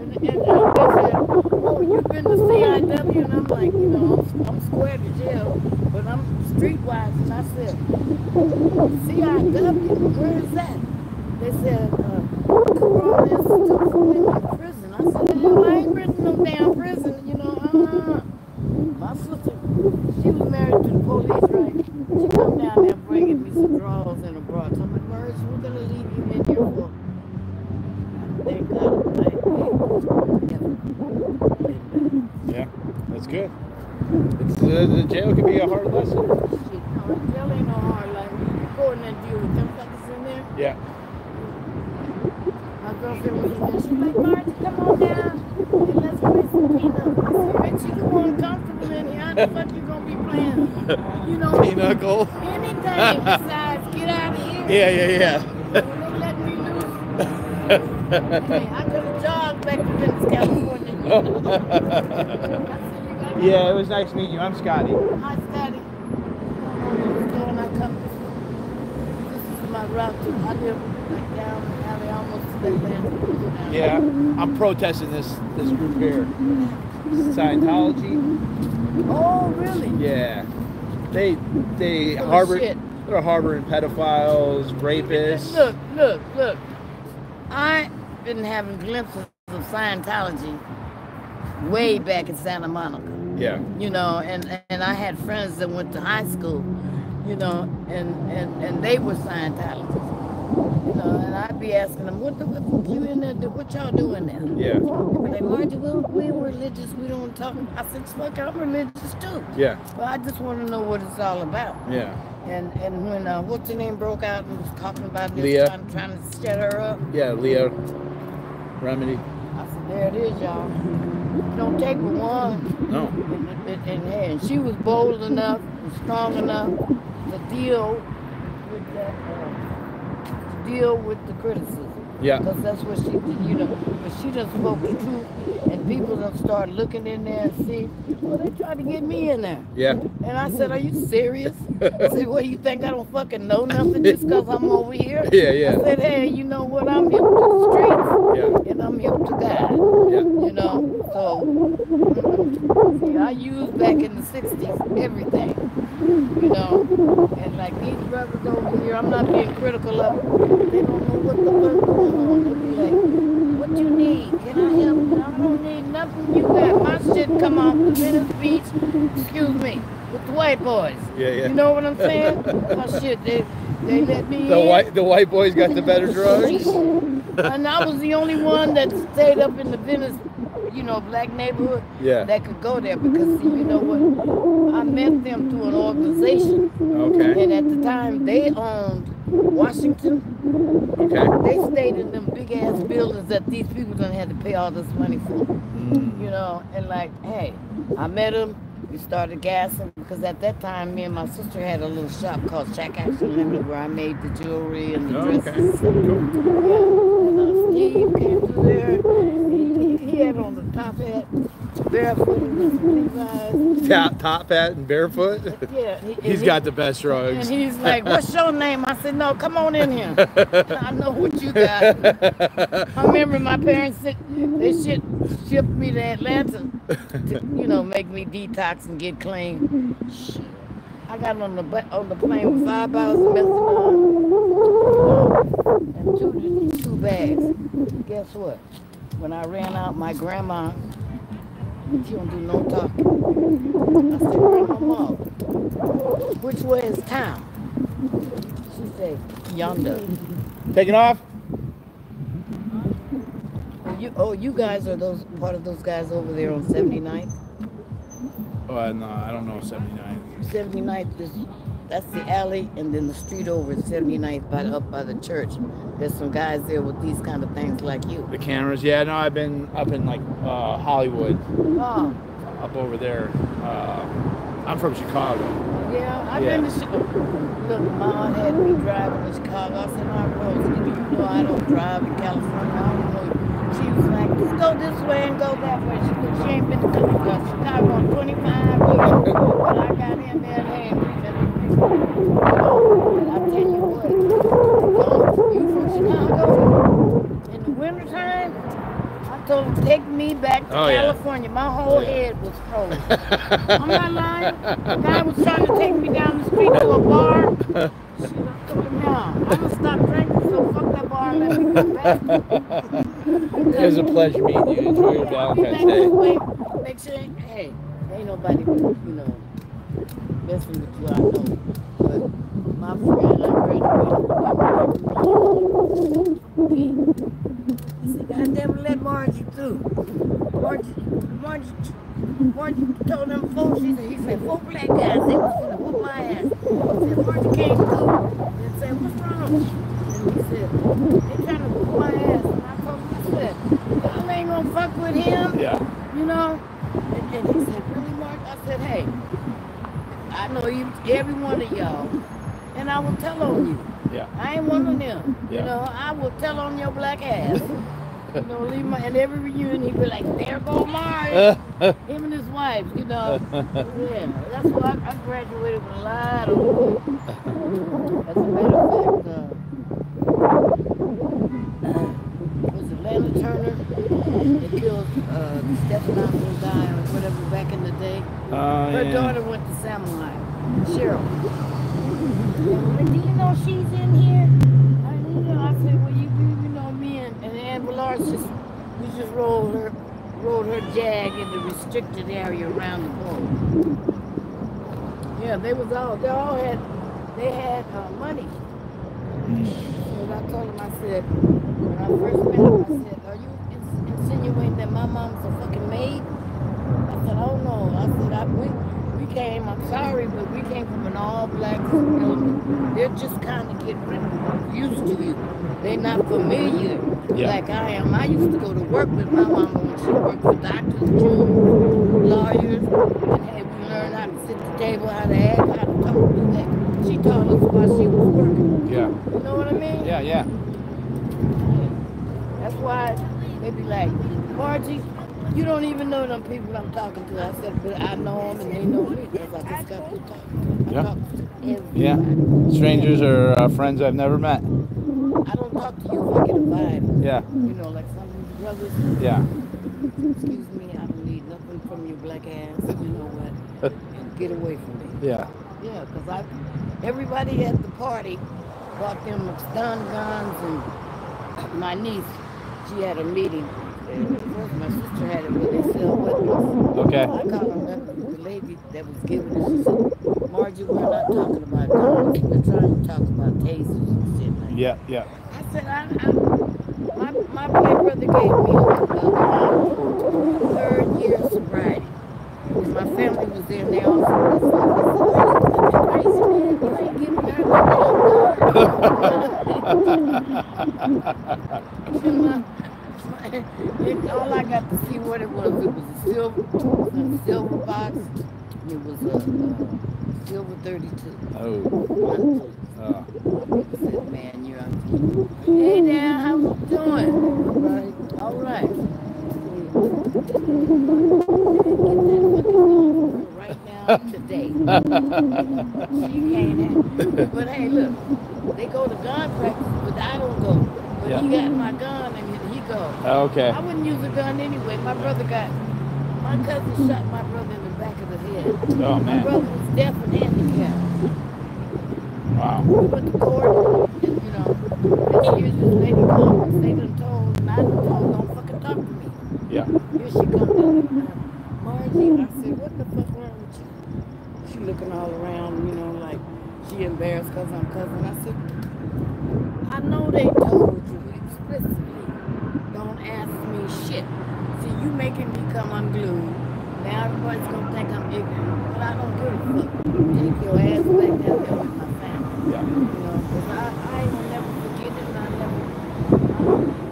and, and they said, oh, you've been to CIW? And I'm like, you know, I'm, I'm square to jail, but I'm streetwise. And I said, CIW, where is that? They said, uh, Corona Institute for Women Prison. I said, hell, I ain't to no damn prison. My sister, she was married to the police, right? She come down there bringing me some drawers and a bra. So I'm like, Merge, we're gonna leave you in here for. Thank God. Yeah, that's good. It's, uh, the jail can be a hard lesson. shit, no, jail ain't no hard go in there deal with them fuckers in there. Yeah. Girlfriend was in there. She's like, Margie, come on down and let's play some pinochle. I said, bitch, you go uncomfortable in here. How the fuck you gonna be playing? You know, *laughs* Pinochle. anything besides get out of here. Yeah, yeah, yeah. They let me loose, hey, I could have jogged back to Venice, California. I said, you got yeah, it was nice meeting you. I'm Scotty. Hi, Scotty. I come, this is my route to, I live like down the alley almost to that land. Yeah, I'm protesting this this group here. Scientology. Oh, really? Yeah, they they harbor shit. they're harboring pedophiles, rapists. Look, look, look. I've been having glimpses of Scientology way back in Santa Monica. Yeah. You know, and and I had friends that went to high school, you know, and, and, and they were Scientologists. You know, and I'd be asking them, what the what you in there? What y'all doing there? Yeah. They'd like, Margie, we, we religious. We don't talk. I said, fuck, I'm religious too. Yeah. But I just want to know what it's all about. Yeah. And and when uh, what's her name broke out and was talking about this, Leah. trying, trying to set her up, Yeah. Leo. Remini. I said, there it is, y'all. Don't take but one. No. And, and, and, and she was bold enough and strong enough to deal with that, uh, to deal with the criticism. Yeah. Because that's what she, you know, but she spoke the truth, and people don't start looking in there and see, well, they tried to get me in there. Yeah. And I said, are you serious? I said, what, you think I don't fucking know nothing just because I'm over here? *laughs* Yeah, yeah. I said, hey, you know what, I'm hip to the streets, Yeah. and I'm hip to God. Yeah. You know, so mm-hmm. see, I used back in the '60s everything. You know, and like these brothers over here, I'm not being critical of. them. They don't know what the fuck going on. They be like, "What you need? Can I help? you?" I don't need nothing you got. My shit come off the Venice Beach. Excuse me, with the white boys. Yeah, yeah. You know what I'm saying? My shit, they they let me The in. white the white boys got the better drugs. and I was the only one that stayed up in the Venice, you know, black neighborhood Yeah. that could go there because see, you know what? I met them through an organization. Okay. And at the time they owned Washington. Okay. They stayed in them big ass buildings that these people done had to pay all this money for. Mm. You know, and like, hey, I met him. We started gassing because at that time, me and my sister had a little shop called Shack Action Limited where I made the jewelry and the Oh, okay. dresses. Cool. And uh, Steve came through there. He, he, he had on the top hat, barefoot Top, top hat and barefoot. Yeah, he, He's he- got the best drugs. And he's like, "What's your name?" I said, "No, come on in here. *laughs* I know what you got." I remember my parents they shit, shipped me to Atlanta to, you know, make me detox and get clean. I got on the on the plane with five bottles of methadone and two two bags. Guess what? When I ran out, my grandma, she don't do no talking. I said, Grandma, which way is town? She said, yonder. Taking off? Oh, you, oh, you guys are those part of those guys over there on 79th? Oh, uh, no, I don't know 79. 79th is that's the alley, and then the street over is 79th by up by the church. There's some guys there with these kind of things like you. The cameras, yeah, no, I've been up in like uh, Hollywood, Oh, up over there. Uh, I'm from Chicago. yeah, I've Yeah. been to Chicago. Look, mom had me driving to Chicago. I said, "My Rose, you know I don't drive in California? I don't know." She was like, "Just go this way and go that way." She, she ain't been to Chicago Chicago in 25 years. But I got in there and had I tell you what, you from Chicago in the wintertime, I told him take me back to Oh, yeah. California. My whole Yeah. head was frozen. *laughs* I'm not lying. The guy was trying to take me down the street to a bar. Shit, I told him, no, I'm gonna stop drinking, so fuck that bar and let me come back. It was a pleasure meeting you. Enjoy your I'll be back Valentine's Day. Make sure, hey, ain't nobody, you know, messing with you, I know. But my friend, I graduated with him. He said, God damn let Margie through. Margie, Margie, Margie told them folks, he said, he said, four black guys, they was gonna whoop my ass. He said, Margie came through and said, what's wrong? And he said, they trying to whoop my ass. And I told him, I said, y'all ain't gonna fuck with him Yeah. you know? And, and he said, really, Mark? I said, hey, I know you, every one of y'all, and I will tell on you. Yeah. I ain't one of them. Yeah. You know, I will tell on your black ass. you know, leave my, and every reunion he'd be like, there go Mars. *laughs* Him and his wife, you know. yeah, that's why I, I graduated with a lot of As a matter of fact, uh, was it Turner? They killed uh, Stephen Austin guy or whatever back in the day. Oh, Her yeah. daughter went to Samurai, Cheryl. And, Do you know she's in here? I, you know, I said, well, you do, you know, me and, and Ann Ballard just, we just rolled her, rolled her jag in the restricted area around the boat. Yeah, they was all, they all had they had uh, money. And I told him, I said, when I first met him, I said, are you insinuating that my mom's a fucking maid? I said, oh no. I said, I, we, we came, I'm sorry, but we came from an all black family. They're just kind of getting used to you. They're not familiar Yeah. like I am. I used to go to work with my mama when she worked for doctors, lawyers, and had we learn how to sit at the table, how to act, how to talk, do that. She taught us while she was working. Yeah. You know what I mean? Yeah, yeah. That's why they be like, Margie, you don't even know them people I'm talking to. I said, but I know them and they know me because I just got to talking to. I Yeah. talk to Yeah. Strangers or uh, friends I've never met. I don't talk to you if I get a vibe. Yeah. You know, like some of these brothers. Yeah. Excuse me, I don't need nothing from your black ass. You know what? *laughs* Get away from me. Yeah. Yeah, because I, everybody at the party bought them stun guns and my niece, she had a meeting. And my sister had it where they sell weapons. Okay. I called up, the lady that was giving it, she said, Margie, we're not talking about guns. We're trying to talk about tasers and shit like Yeah, yeah. I said, I, I, my, my brother gave me a, a third year sobriety. My family was there and they all. And all I got to see what it was, it was a silver, a silver box. and It was a, a silver 32. Oh. Oh. said, man, you're. Hey there, how you doing? Right. All right. Right now, today. she can't. But hey, look, they go to gun practice, but I don't go. But he got my gun and he go. Okay. I wouldn't use a gun anyway. My brother got, my cousin shot my brother in the back of the head. Oh, My brother was deaf and handicapped. Wow. We went to court, and, you know, and here's this lady comes, they done told, and I done told, don't fucking talk to me. Yeah. Here she comes down, Margie, I said, what the fuck wrong with you? She looking all around, you know, like she embarrassed because I'm cousin. I said, I know they told you explicitly, don't ask me shit. See, you making me come unglued. Now everybody's gonna think I'm ignorant, but I don't give a fuck. Take your ass back down there with my family. Yeah. You know, 'cause I, I ain't never forget it, and I never,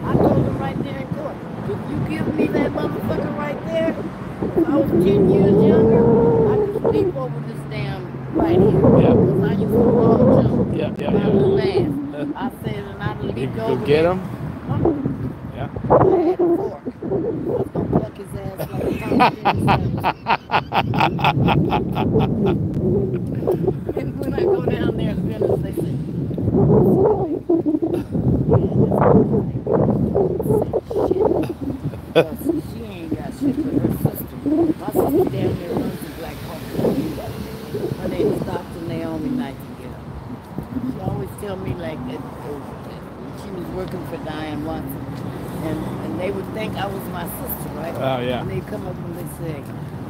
I, I told them right there in court, if you give me that motherfucker right there, if I was 10 years younger, I could sleep over this damn right here. Yeah. Because I used to roll jump. Yeah, yeah, I yeah. was. *laughs* I said, and I'd leave You over go get him? Yeah. I had a fork. I was gonna pluck his ass like a And when I go down there to Venice, they say, *laughs* She ain't got shit with her sister. My sister down there runs the Black Hawk. Her name is Dr. Naomi Nightingale. She always tell me like that, uh, that she was working for Diane Watson. And, and they would think I was my sister, right? Oh, yeah. And they come up and they say,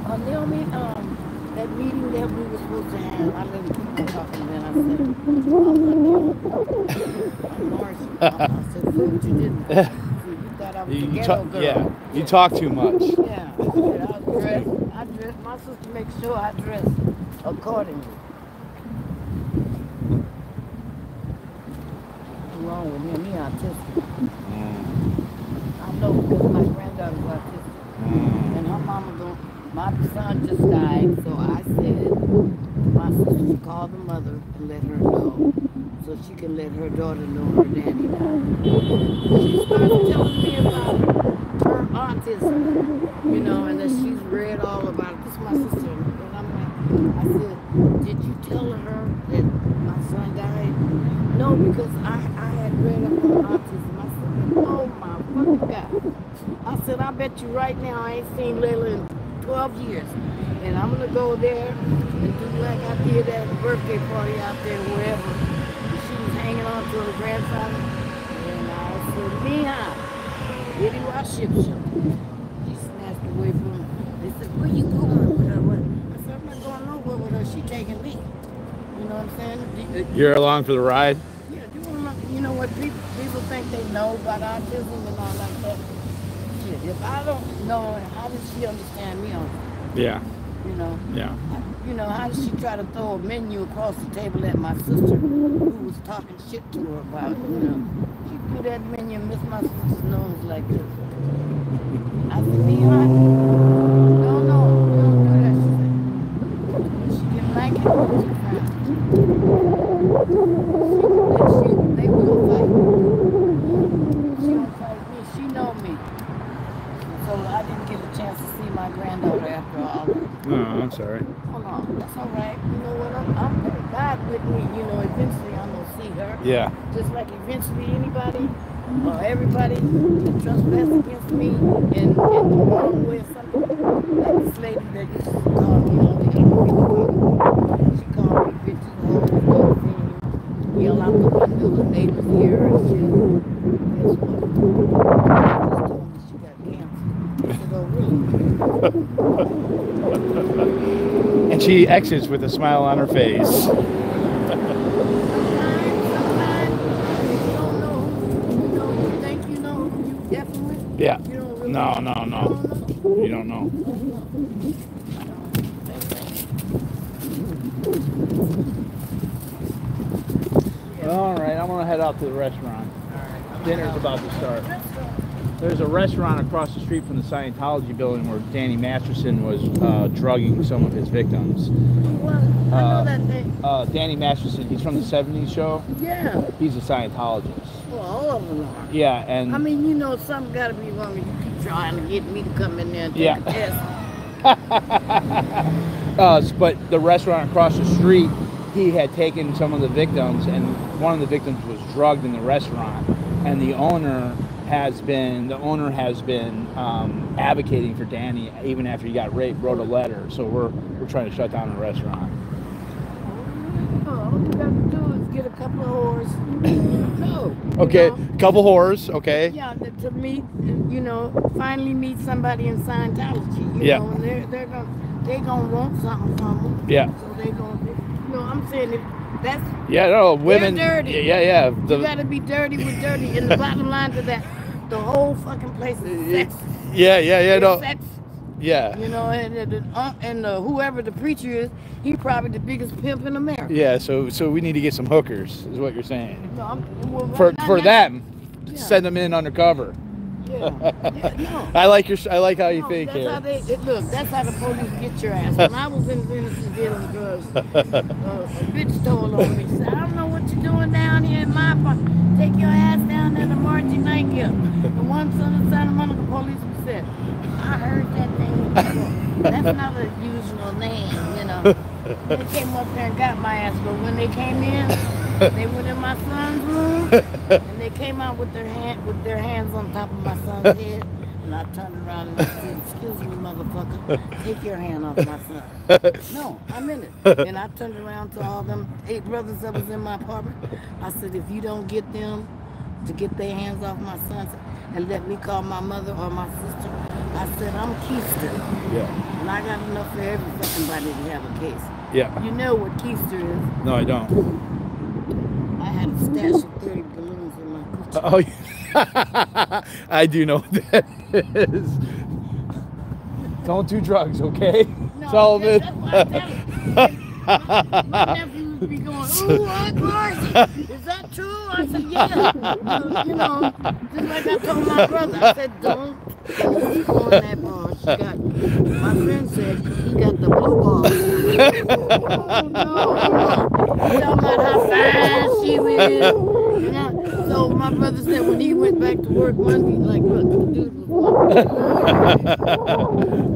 oh, Naomi, um, that meeting that we were supposed to have, I let talking, then I said, oh, I'm. I said, you did now. *laughs* See, you thought I was You, you ghetto girl. yeah. You talk too much. Yeah, I said I was dressed. I dressed. My sister makes sure I dress accordingly. What's wrong with him? He autistic. Mm. I know because my granddaughter's autistic, mm. and her mama don't. My son just died, so I said my sister should call the mother and let her know, so she can let her daughter know her daddy died. She started telling me about her autism, you know, and that she's read all about it. This is my sister, and I'm like, I said, did you tell her that my son died? No, because I, I had read up on autism. I said, oh my fucking God. I said, I bet you right now I ain't seen Layla in 12 years. And I'm going to go there and do like I did at the birthday party out there, wherever. And she was hanging on to her grandfather. And I said, Mija, did he watch ship show? She snatched away from him. They said, where you going with her? I said, I'm not going nowhere with her. She taking me. You know what I'm saying? You- You're along for the ride. Yeah, you, know what people people think they know about autism and all like that. If I don't know, how does she understand me on? Yeah. You know, Yeah. you know, how does she try to throw a menu across the table at my sister who was talking shit to her about? You know, she threw that menu and missed my sister's nose like this. I said, Neon, no, no, we don't do that. She said, she didn't like it. She found she, they will fight. She don't fight me. She know me. So I didn't get a chance to see my granddaughter after all. No, I'm sorry. Hold on, that's all right. You know what? I'm, I'm God with me. You know, eventually I'm gonna see her. Yeah. Just like eventually anybody or everybody that trespass against me and, in the wrong way or something. Like this lady that used to call me all the time. She called me bitches, hoes, fiend, yell out the window, the neighbors hear her and shit. Guess what? Told me she got cancer. I said, oh? *laughs* And she exits with a smile on her face. Sometimes, sometimes you don't know who you know. You think you know who you effing with. Yeah. You don't really No, no, no. You don't know. All right, I'm gonna head out to the restaurant. Dinner's about to start. There's a restaurant across the street from the Scientology building where Danny Masterson was uh, drugging some of his victims. Well, I know Uh, that thing. Uh, Danny Masterson, he's from the 70s show. Yeah. He's a Scientologist. Well, all of them are. Yeah, and I mean, you know, something got to be wrong. if You keep trying to get me to come in there and take Yeah. a test. *laughs* uh, but the restaurant across the street, he had taken some of the victims, and one of the victims was drugged in the restaurant, and the owner has been the owner has been um, advocating for Danny even after he got raped. Wrote a letter, so we're we're trying to shut down the restaurant. Oh, all you got to do is get a couple of whores. *coughs* no. Okay, know? couple whores. Okay. Yeah, to- meet, you know, finally meet somebody in Scientology. You Yeah. know, and they're they're gonna they gonna want something from them. Yeah. So they gonna, you know, I'm saying if that's Yeah, no, women. dirty. Yeah, yeah. you The, gotta be dirty with dirty. And the bottom line to that, the whole fucking place is sex. yeah, yeah, yeah. It's No, sex. yeah. You know, and and, and, uh, uh, whoever the preacher is, he probably the biggest pimp in America. Yeah, so so we need to get some hookers, is what you're saying. No, I'm, well, For for that- them, Yeah. send them in undercover. Yeah. yeah *laughs* no. I like your I like how you No, think that's how they it, look. That's how the police get your ass. When I was in Venice dealing drugs, *laughs* uh, a bitch told on me. Said, "I don't know what you're doing down here in my park. Take your ass down there to Margie Nightclub." The one son of Santa Monica policeman said, "I heard that thing. before. That's not a usual name, you know." They came up there and got my ass, but when they came in, *laughs* they went in my son's room and they came out with their hand with their hands on top of my son's *laughs* head. And I turned around and I said, "Excuse me, motherfucker, take your hand off my son." *laughs* No, I'm in it. And I turned around to all them eight brothers that was in my apartment. I said, "If you don't get them to get their hands off my son and let me call my mother or my sister," I said, "I'm Keister, Yeah. and I got enough for every fucking body to have a case." Yeah. You know what Keister is? No, I don't. I had a stash of 30 balloons in my coochie. Oh, yeah. *laughs* I do know what that is. Don't do drugs, okay? No, Sullivan. that's why I'm telling you. My, my nephew would be going, ooh, Aunt Marcy, is that true? I said, yeah. You know, just like I told my brother, I said, don't on that ball. She got, my friend said, he got the blue ball. oh, no. Talking about how fine she was. You know, So my brother said when he went back to work Monday, like, look, the dude was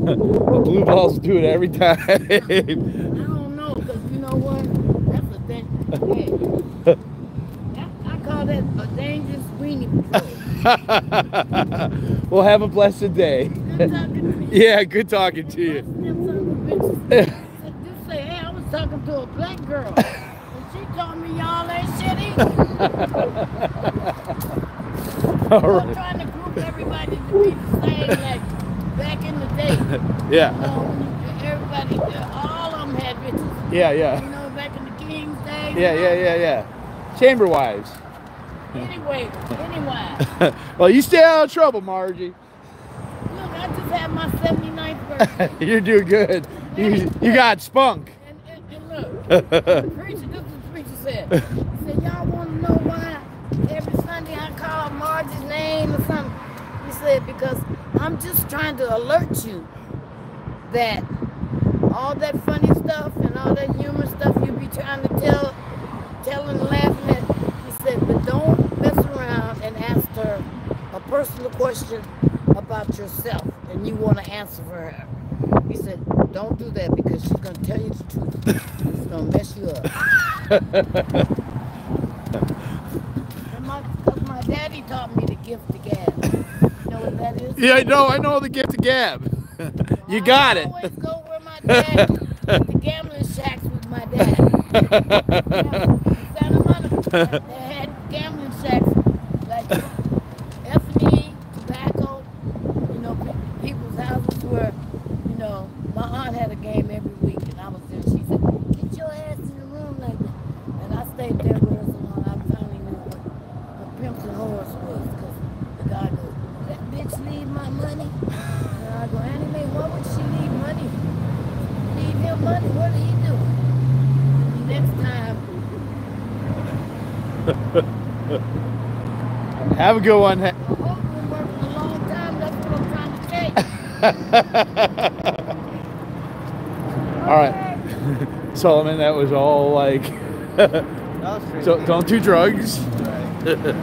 the blue balls do it every time. I don't know, because you know what? That's the thing. Hey, I call that a dangerous weenie patrol. *laughs* well, have a blessed day. Good talking to *laughs* you. yeah, good talking to you. Them son of a bitches. Just say, hey, I was talking to a black girl. *laughs* And she told me y'all ain't shitty. All I'm right. trying to group everybody to be the same like back in the day. Yeah. you- everybody, uh, all of them had bitches. Yeah, yeah. You know, back in the king King's Day. Yeah, yeah, yeah, yeah. Chamber wives. Anyway, anyway. *laughs* well, you stay out of trouble, Margie. Look, I just had my 79th birthday. *laughs* You're doing good. You, you got spunk. And, and, and look, the preacher, this is what the preacher said. He said, y'all want to know why every Sunday I call Margie's name or something? He said, because I'm just trying to alert you that all that funny stuff and all that humor stuff you be trying to tell, telling, laughing said, but don't mess around and ask her a personal question about yourself and you want to answer for her. He said, don't do that because she's going to tell you the truth. It's going to mess you up. *laughs* My, my daddy taught me the gift to gab. You know what that is? Yeah, I know. I know the gift of gab. you got I it. always go where my dad, *laughs* the gambling shacks with my dad. Yeah, Santa Monica, they had gambling shacks like F&E, tobacco, you know, people's houses were, you know, my aunt had a game every week and I was there. She said, get your ass in the room like that. And I stayed there with her so long I finally knew what a pimps and whores was because the guy goes, that bitch need my money. And I go, Annie, why would she need money? Need him money? What are he doing? Next time, *laughs* Have a good one. I hope we're working a long time. That's what I'm trying to say. *laughs* All right, *laughs* Solomon. That was all like. Was so don't do drugs. Never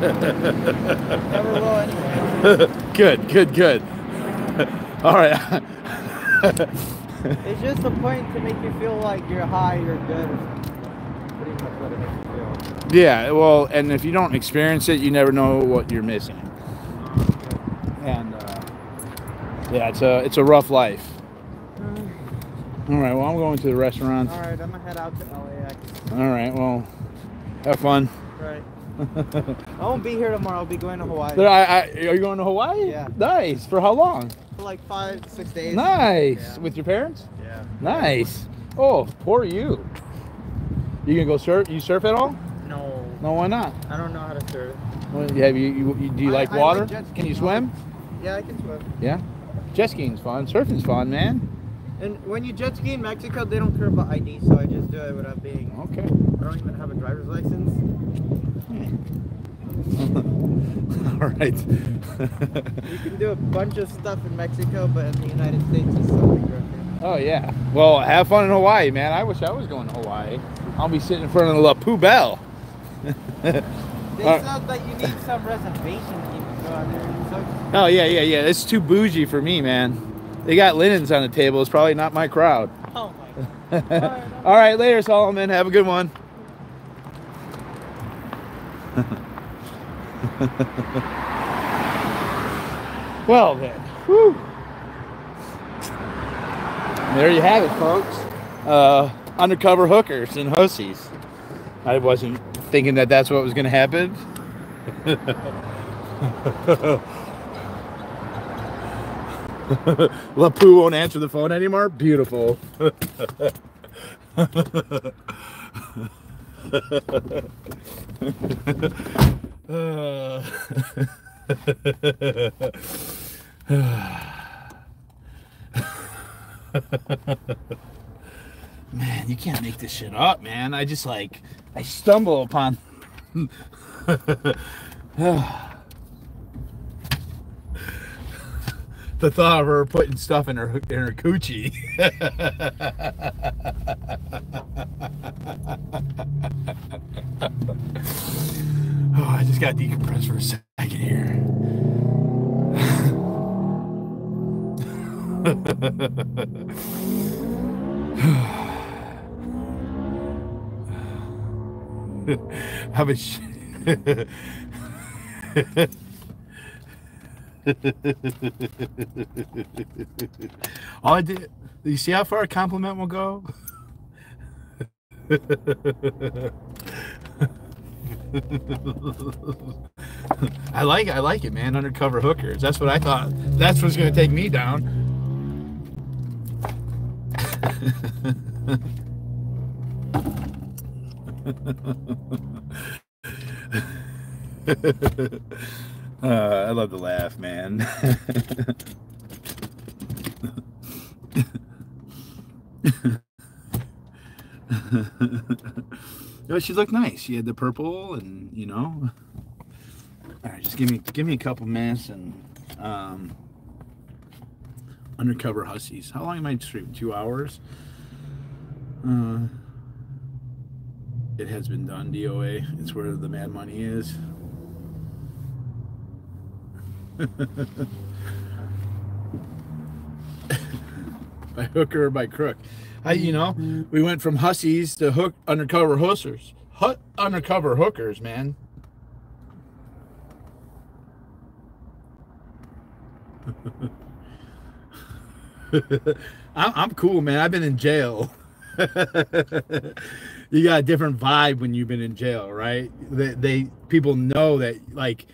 will anyway. good, good, good. all right. It's just a point to make you feel like you're high, you're good. or something. Pretty much what it makes you feel. Yeah. Well, and if you don't experience it, you never know what you're missing. And uh, yeah, it's a it's a rough life. All right. Well, I'm going to the restaurant. All right, I'm gonna head out to LAX. All right. Well, have fun. Right. *laughs* I won't be here tomorrow. I'll be going to Hawaii But I, I, are you going to Hawaii? Yeah. Nice. For how long? for like five, six days. Nice. Yeah. With your parents? Yeah. Nice. Oh, poor you. You gonna go surf? You surf at all? No, No, why not? I don't know how to surf. Well, have you, you, you do you I- like I like water? Can you swim? Yeah, I can swim. Yeah. Jet skiing's fun. Surfing's fun, man. And when you jet ski in Mexico, they don't care about ID, so I just do it without being. Okay. I don't even have a driver's license. *laughs* all right. You can do a bunch of stuff in Mexico, but in the United States, it's something different. oh yeah. Well, have fun in Hawaii, man. I wish I was going to Hawaii. I'll be sitting in front of the La Poubelle. They Alright. said that you need some reservation to even go out there. So Oh yeah, yeah, yeah. It's too bougie for me, man. They got linens on the table. It's probably not my crowd. Oh my god. *laughs* All right, later, Solomon. Have a good one. *laughs* well then, whew. There you have it, folks. Uh, undercover hookers and hussies. I wasn't thinking that that's what was going to happen. *laughs* Lapu won't answer the phone anymore. Beautiful. *laughs* Man, you can't make this shit up, man. I just like I stumble upon the thought of her putting stuff in her in her coochie. oh, I just got decompressed for a second here. *laughs* *laughs* How a. *laughs* All I did. You see how far a compliment will go? *laughs* I like I like it, man. Undercover hookers. That's what I thought. That's what's gonna take me down. *laughs* uh, I love to laugh, man. *laughs* no, she looked nice. She had the purple, and you know. All right, just give me give me a couple minutes and um, undercover hussies. How long am I streaming? Two hours. Uh, it has been done. DOA. It's where the mad money is. *laughs* by hooker or by crook. I, you know, we went from hussies to hook undercover hookers. Hut undercover hookers, man. *laughs* I'm, I'm cool, man. I've been in jail. *laughs* you got a different vibe when you've been in jail, right? They, they people know that like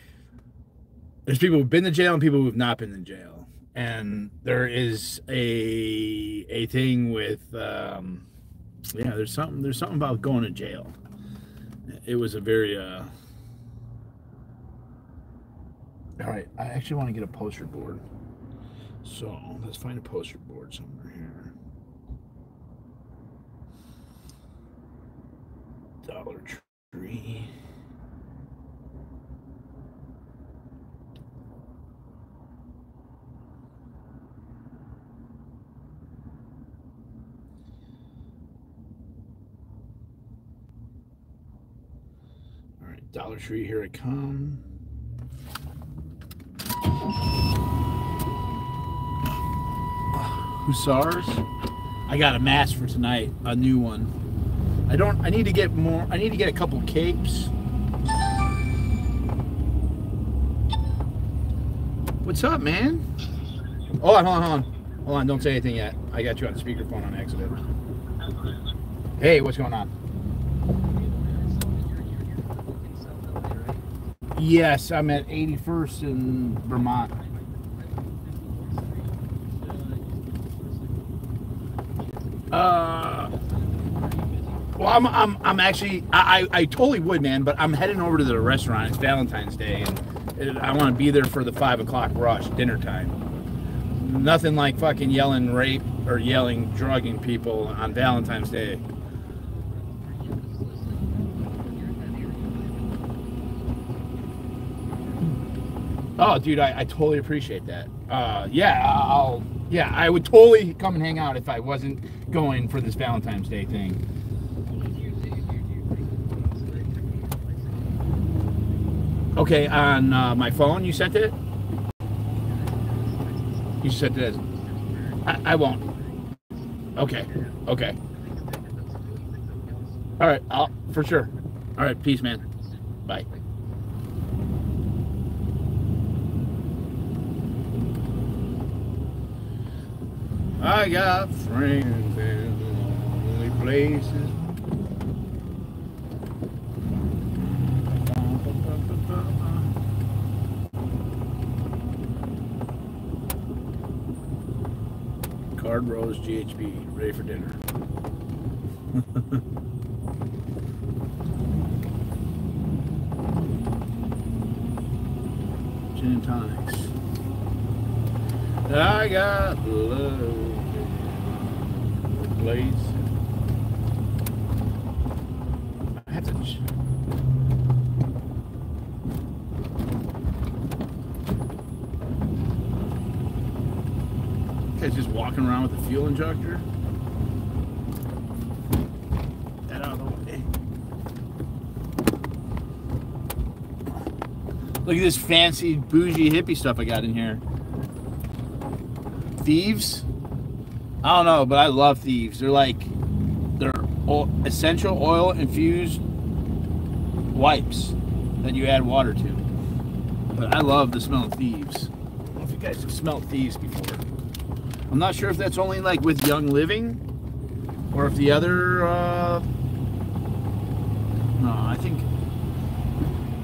there's people who've been to jail and people who've not been in jail, and there is a a thing with um, yeah. There's something there's something about going to jail. It was a very uh. All right, I actually want to get a poster board. So let's find a poster board somewhere here. Dollar Tree. All right, Dollar Tree, here I come. Hussars. I got a mask for tonight, a new one. I don't. I need to get more. I need to get a couple capes. What's up, man? Hold on, hold on, hold on. Hold on, don't say anything yet. I got you on the speakerphone on accident. Hey, what's going on? Yes, I'm at 81st in Vermont. Uh, well, I'm, I'm, I'm actually, I, I, I totally would, man, but I'm heading over to the restaurant. It's Valentine's Day, and I want to be there for the five o'clock rush, dinner time. Nothing like fucking yelling rape or yelling drugging people on Valentine's Day. Oh, dude, I, I totally appreciate that. Uh, yeah, I'll. Yeah, I would totally come and hang out if I wasn't going for this Valentine's Day thing. Okay, on uh, my phone, you sent it. You sent it. As, I, I won't. Okay. Okay. All right. I'll for sure. All right. Peace, man. Bye. I got friends in lonely places. Card Rose GHB, ready for dinner. *laughs* Gin and tonics. I got love place. I have to. Guy's just walking around with a fuel injector. That out of the way. Look at this fancy bougie hippie stuff I got in here. Thieves? I don't know, but I love thieves. They're like they're essential oil infused wipes that you add water to. But I love the smell of thieves. I don't know if you guys have smelled thieves before. I'm not sure if that's only like with Young Living or if the other. Uh... No, I think.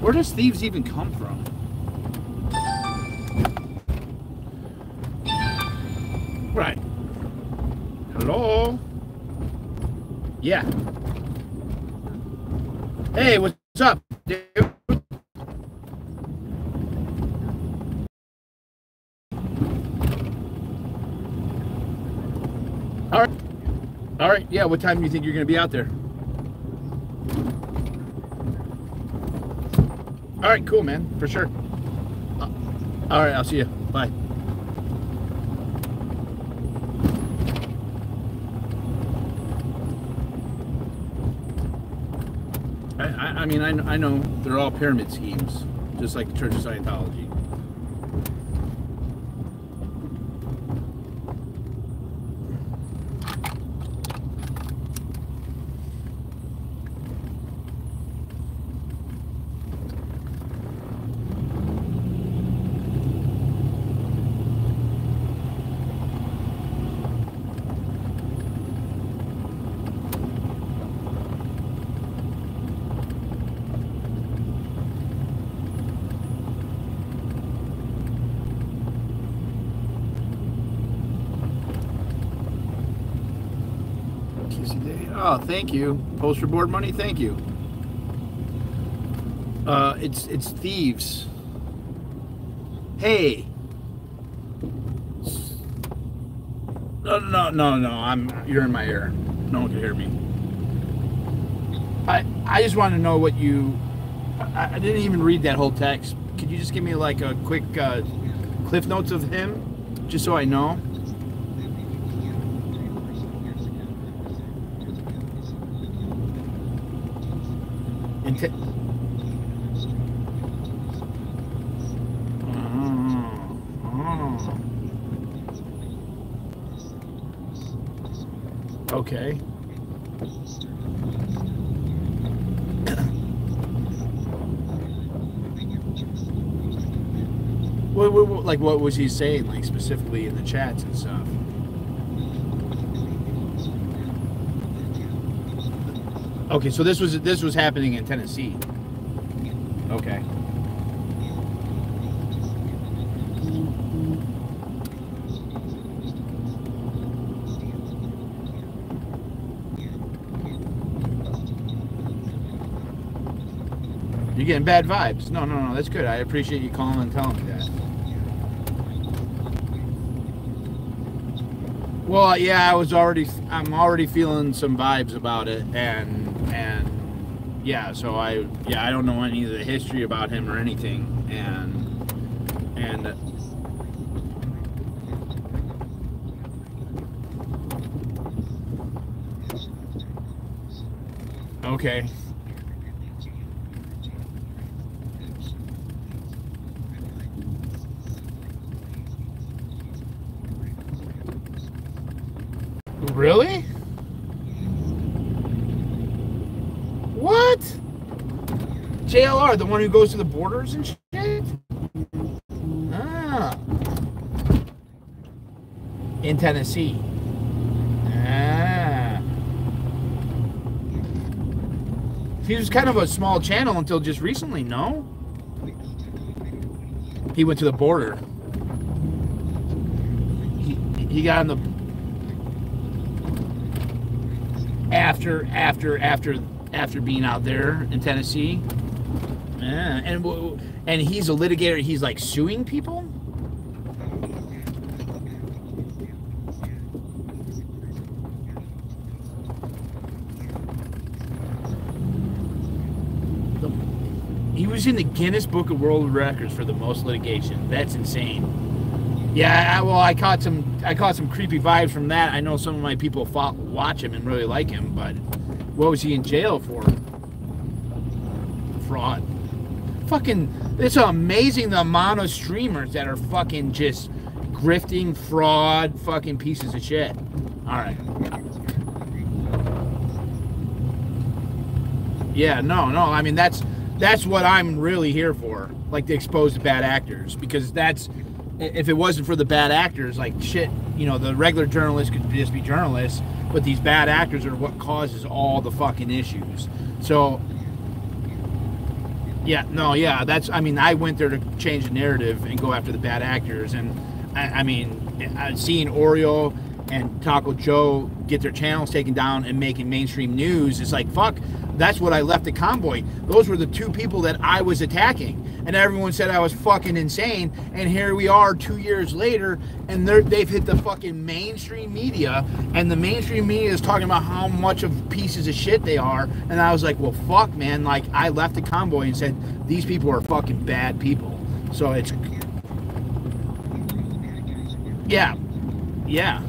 Where does thieves even come from? Right. Hello? Yeah. Hey, what's up, dude? All right. All right. Yeah. What time do you think you're going to be out there? All right. Cool, man. For sure. Uh, All right. I'll see you. Bye. I, I, I mean, I, I know they're all pyramid schemes, just like the Church of Scientology. Kissy Day. Oh, thank you. Poster board money. Thank you. Uh, it's it's thieves. Hey. No, no, no, no. I'm. You're in my ear. No one can hear me. I I just want to know what you. I, I didn't even read that whole text. Could you just give me like a quick uh, cliff notes of him, just so I know? And t- Oh. Okay. What, what, was he saying like specifically in the chats and stuff? Okay, so this was this was happening in Tennessee. Okay. You're getting bad vibes. No, no, no, that's good. I appreciate you calling and telling me that. Well, yeah, I was already I'm already feeling some vibes about it and and yeah, so I yeah, I don't know any of the history about him or anything and and uh, Okay. Really? What? JLR, the one who goes to the borders and shit? Ah. In Tennessee. Ah. He was kind of a small channel until just recently, no? He went to the border. He, he got on the after after after after being out there in Tennessee. And and he's a litigator. He's like suing people. He was in the Guinness Book of World Records for the most litigation. That's insane. Yeah, I, well, I caught some I caught some creepy vibes from that. I know some of my people fought, watch him and really like him, but what was he in jail for? Fraud. Fucking, it's amazing the amount of streamers that are fucking just grifting, fraud, fucking pieces of shit. All right. Yeah, no, no. I mean, that's that's what I'm really here for, like to expose the bad actors, because that's if it wasn't for the bad actors, like shit, you know, the regular journalists could just be journalists, but these bad actors are what causes all the fucking issues. So, yeah, no, yeah, that's. I mean, I went there to change the narrative and go after the bad actors, and I, I mean, seeing Oreo and Taco Joe get their channels taken down and making mainstream news, it's like fuck. that's what I left the convoy. Those were the two people that I was attacking. And everyone said I was fucking insane. And here we are two years later, and they've hit the fucking mainstream media. And the mainstream media is talking about how much of pieces of shit they are. And I was like, well, fuck, man. Like, I left the convoy and said, these people are fucking bad people. So it's. Yeah. Yeah.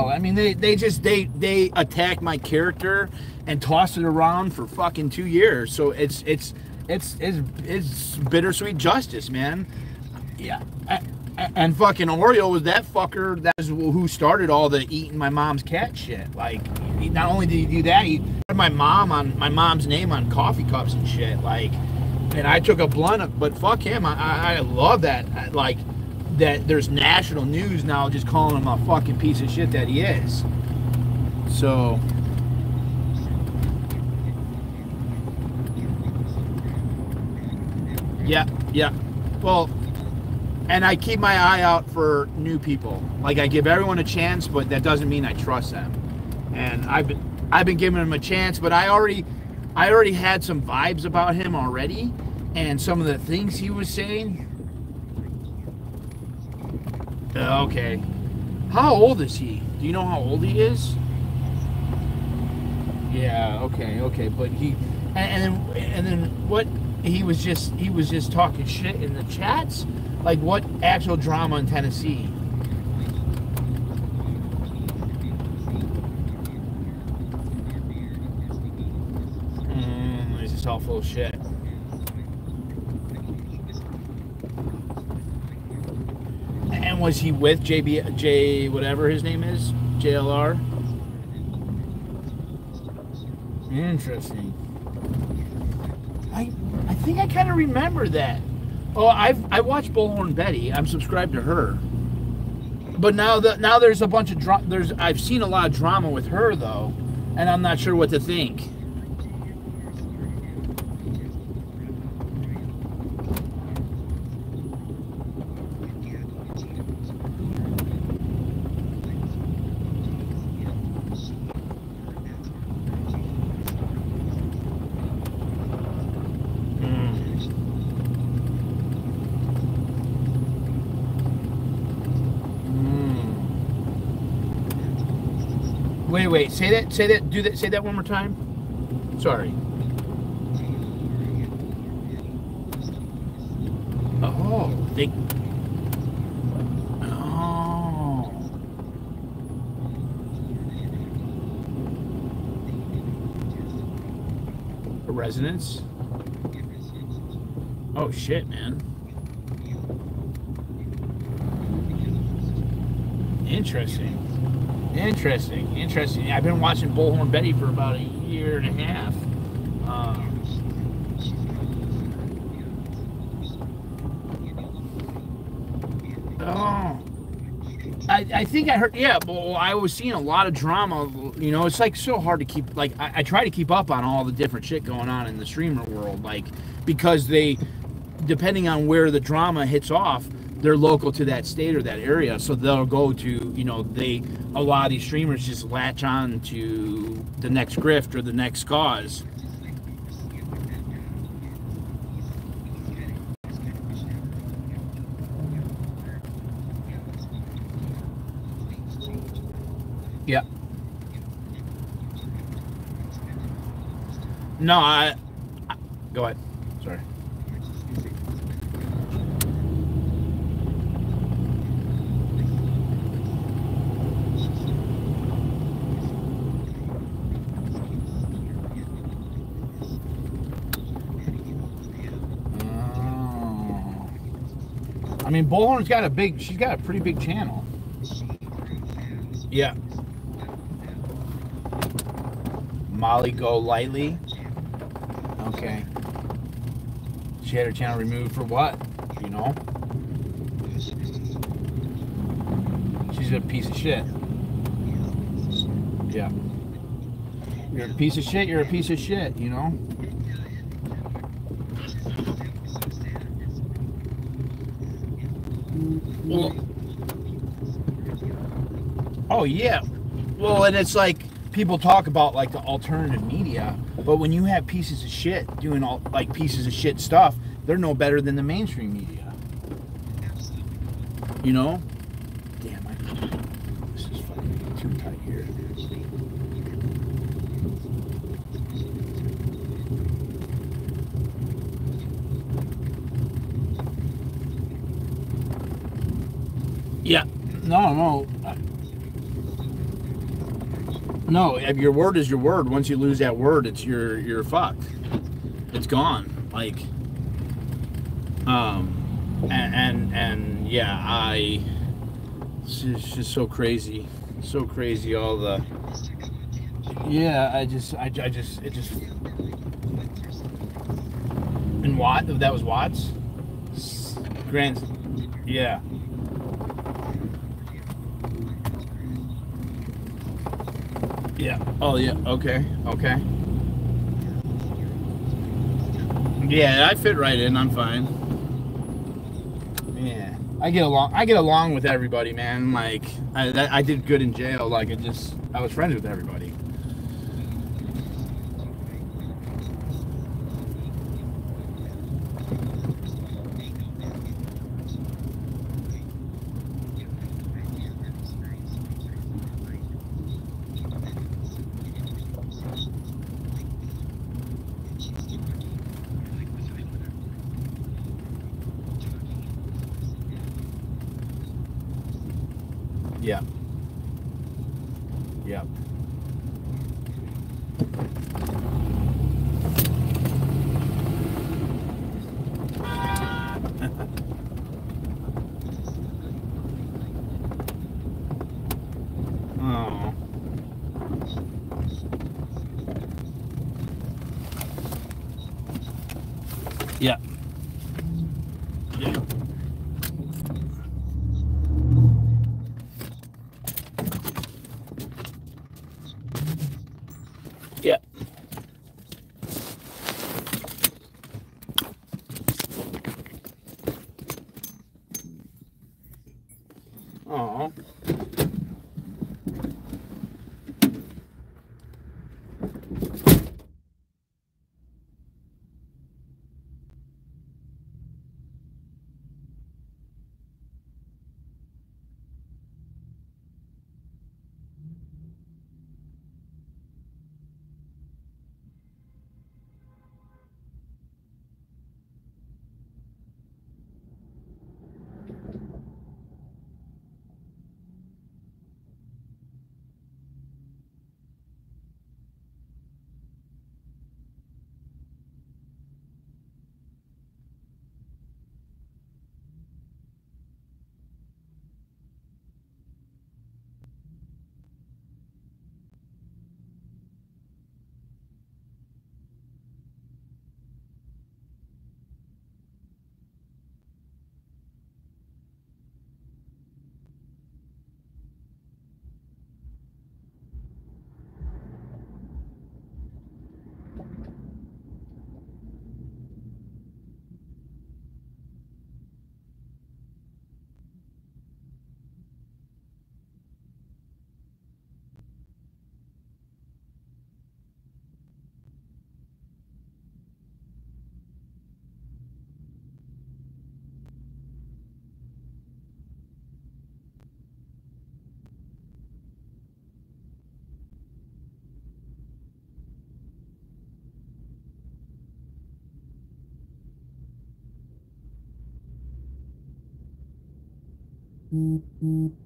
No, I mean they, they just they they attack my character and toss it around for fucking two years. So it's it's it's it's it's bittersweet justice, man. Yeah. A- And fucking Oreo was that fucker that's who started all the eating my mom's cat shit. Like, he- not only did he do that, he put my mom on my mom's name on coffee cups and shit. Like, and I took a blunt, but fuck him. I, I, I love that. I- Like, that there's national news now just calling him a fucking piece of shit that he is. So. Yeah, yeah. Well, and I keep my eye out for new people. Like I give everyone a chance, but that doesn't mean I trust them. And I've been I've been giving him a chance, but I already I already had some vibes about him already, and some of the things he was saying. Uh, Okay. How old is he? Do you know how old he is? Yeah, okay, okay, but he and, and then and then what he was just he was just talking shit in the chats? Like what actual drama in Tennessee? Mm, he's just all full of shit. And was he with JB J whatever his name is? JLR? Interesting. I I think I kind of remember that. Oh, I've I watched Bullhorn Betty. I'm subscribed to her. But now that now there's a bunch of dra- there's I've seen a lot of drama with her though, and I'm not sure what to think. Wait, wait. Say that. Say that. Do that. Say that one more time. Sorry. Oh, they. Oh. Resonance. Oh shit, man. Interesting. Interesting, interesting. I've been watching Bullhorn Betty for about a year and a half. Um, oh, I, I think I heard. Yeah, well, I was seeing a lot of drama. You know, it's like so hard to keep. Like, I, I try to keep up on all the different shit going on in the streamer world, like because they, depending on where the drama hits off, they're local to that state or that area, so they'll go to you know they a lot of these streamers just latch on to the next grift or the next cause. Yeah. No, I, I go ahead. Sorry. Oh. I mean, Bullhorn's got a big. She's got a pretty big channel. Yeah. Molly Go Lightly. Okay. She had her channel removed for what? You know? She's a piece of shit. Yeah. You're a piece of shit, you're a piece of shit, you know? Oh yeah. Well, and it's like people talk about like the alternative media, but when you have pieces of shit doing all like pieces of shit stuff, they're no better than the mainstream media. You know? No, no. No, your word is your word. Once you lose that word, it's your you're fucked. It's gone. Like um and and, and yeah, I it's just, it's just so crazy. So crazy all the Yeah, I just I, I just it just and Watt that was Watts? Grant yeah. Yeah. Oh yeah. Okay. Okay. Yeah, I fit right in. I'm fine. Yeah, I get along. I get along with everybody, man. Like I, I did good in jail. Like it just, I was friends with everybody. Mm-hmm.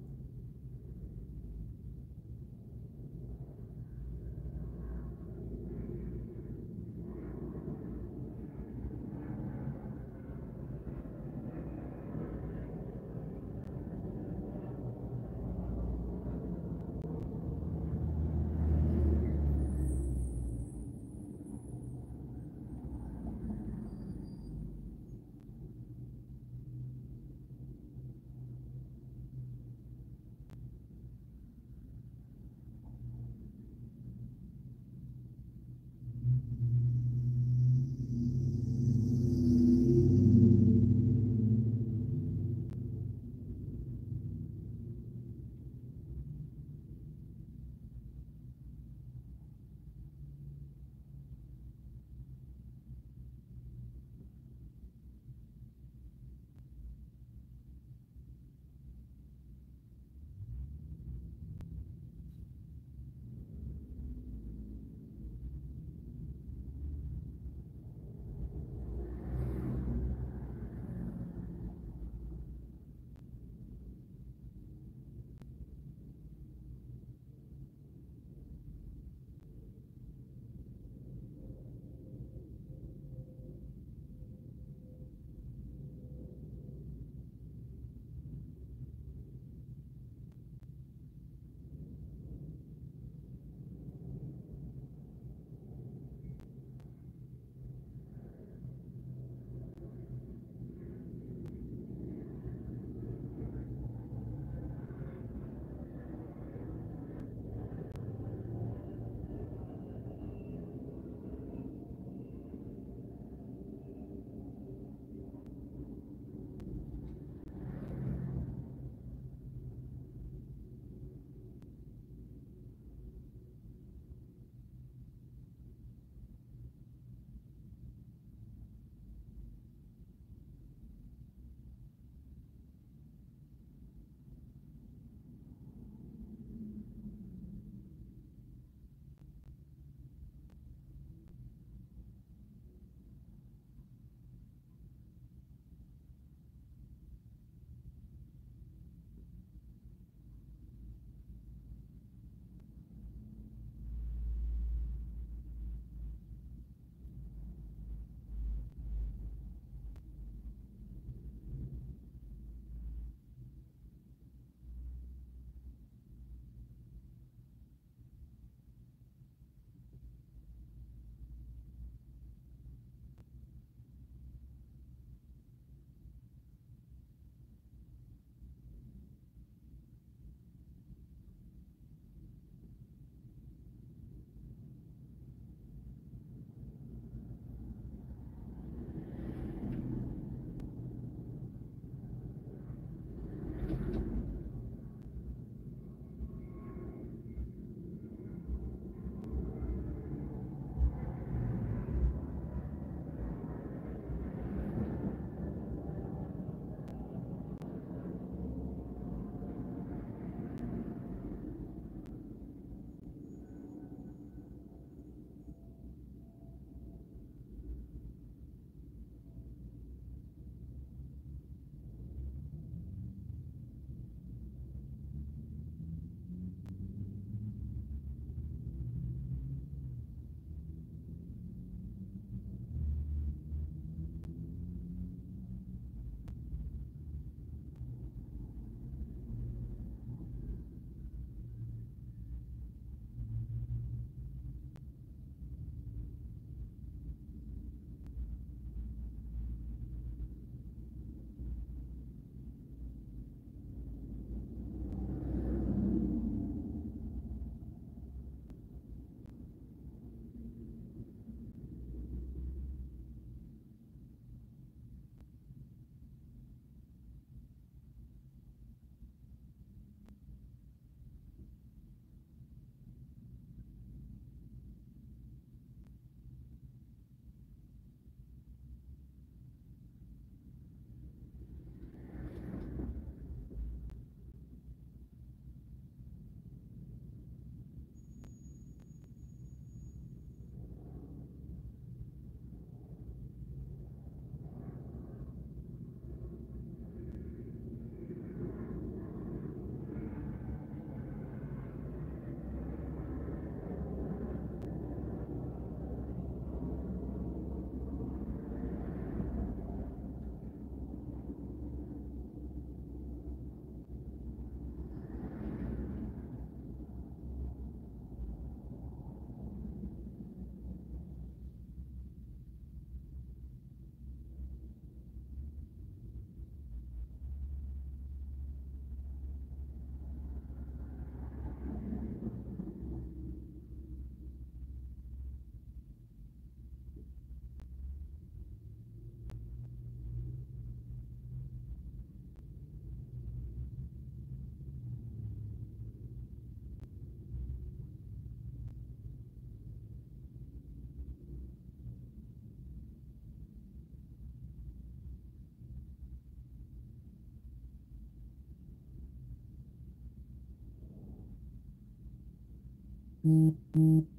Mm-hmm.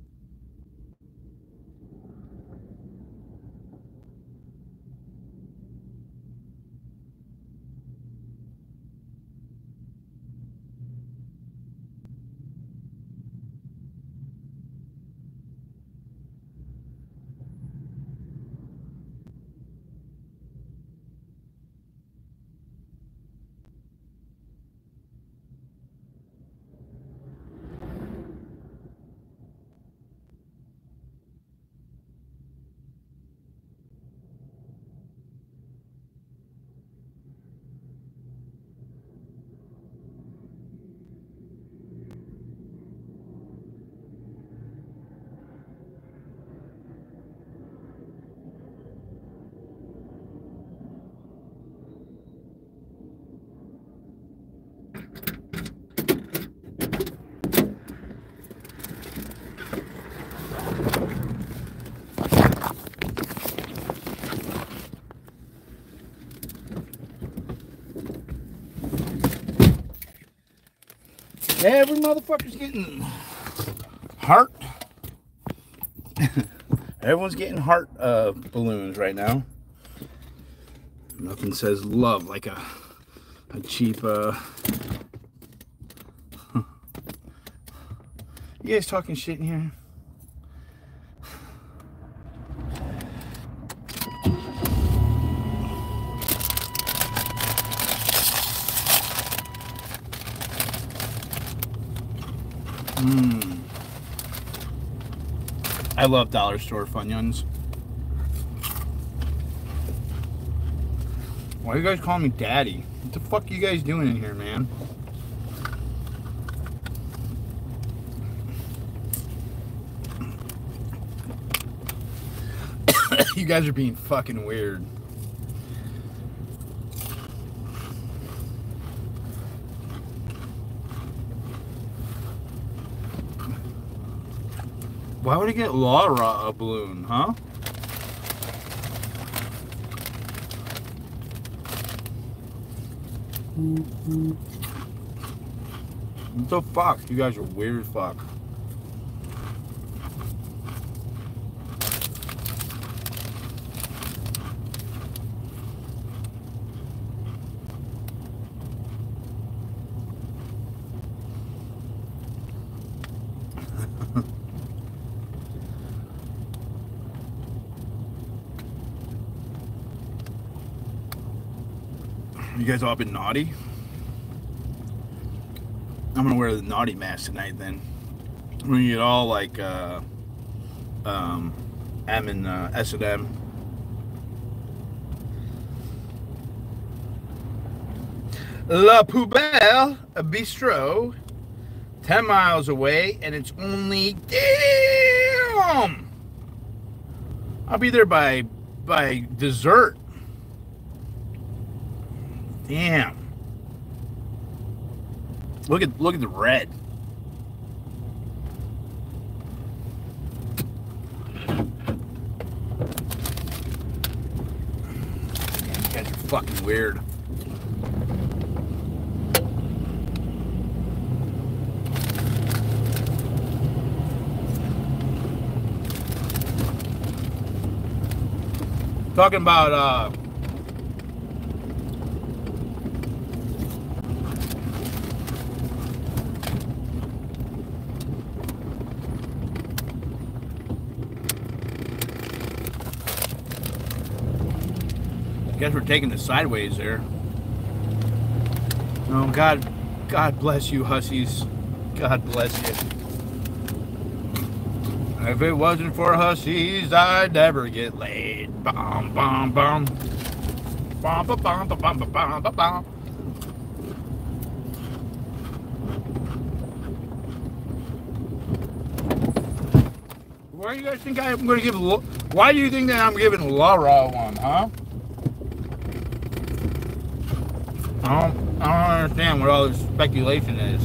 Every motherfucker's getting heart. *laughs* Everyone's getting heart uh, balloons right now. Nothing says love like a a cheap. Uh... *laughs* You guys talking shit in here? I love dollar store Funyuns. Why are you guys calling me daddy? What the fuck are you guys doing in here, man? *coughs* you guys are being fucking weird. Why would he get Lara a balloon, huh? What the fuck? You guys are weird fuck. Guys been naughty? I'm gonna wear the naughty mask tonight then. I'm gonna get all like uh um M and uh, S and M. La Poubelle, a bistro, 10 miles away, and it's only damn. I'll be there by by dessert. Damn. Look at look at the red. Man, you guys are fucking weird. Talking about uh guess we're taking the sideways there. Oh God, God bless you, hussies. God bless you. If it wasn't for hussies, I'd never get laid. Bum bum bum. Bum bum bum bum bum bum bum bum. Why do you guys think I'm going to give? Why do you think that I'm giving Lara one, huh? I don't, I don't understand what all this speculation is.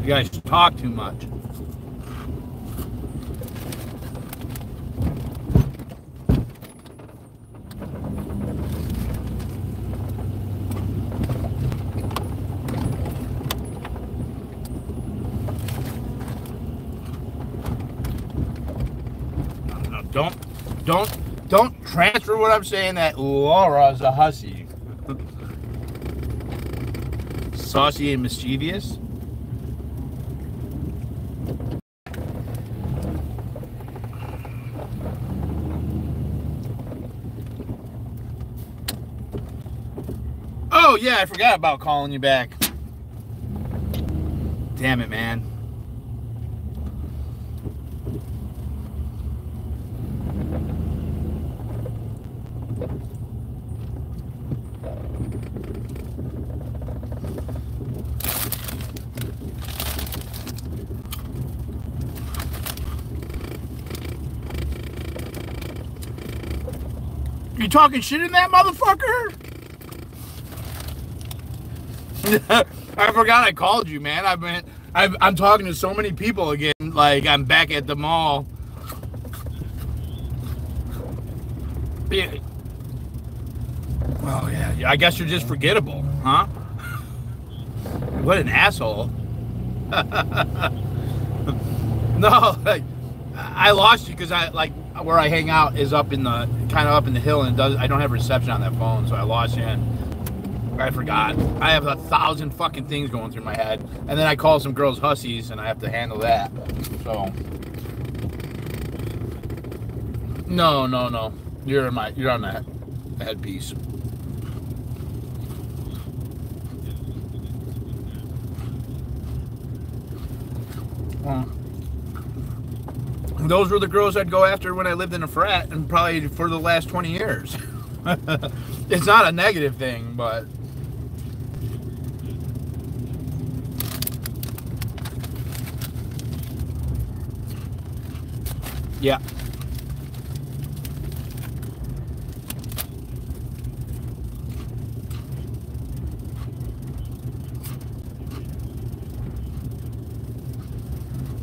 You guys talk too much. don't, don't, don't transfer what I'm saying that Lara's a hussy. Saucy and mischievous. Oh yeah, I forgot about calling you back. Damn it, man. You talking shit in that motherfucker? *laughs* I forgot I called you, man. I've been, I've, I'm talking to so many people again. Like I'm back at the mall. Yeah. Yeah, yeah, I guess you're just forgettable, huh? *laughs* What an asshole. *laughs* no, like, I lost you because I like where I hang out is up in the kind of up in the hill and does I don't have reception on that phone, so I lost. And I forgot. I have a thousand fucking things going through my head, and then I call some girls hussies, and I have to handle that. So, no, no, no. You're in my. You're on that headpiece. Well, those were the girls I'd go after when I lived in a frat, and probably for the last 20 years. *laughs* it's not a negative thing, but yeah.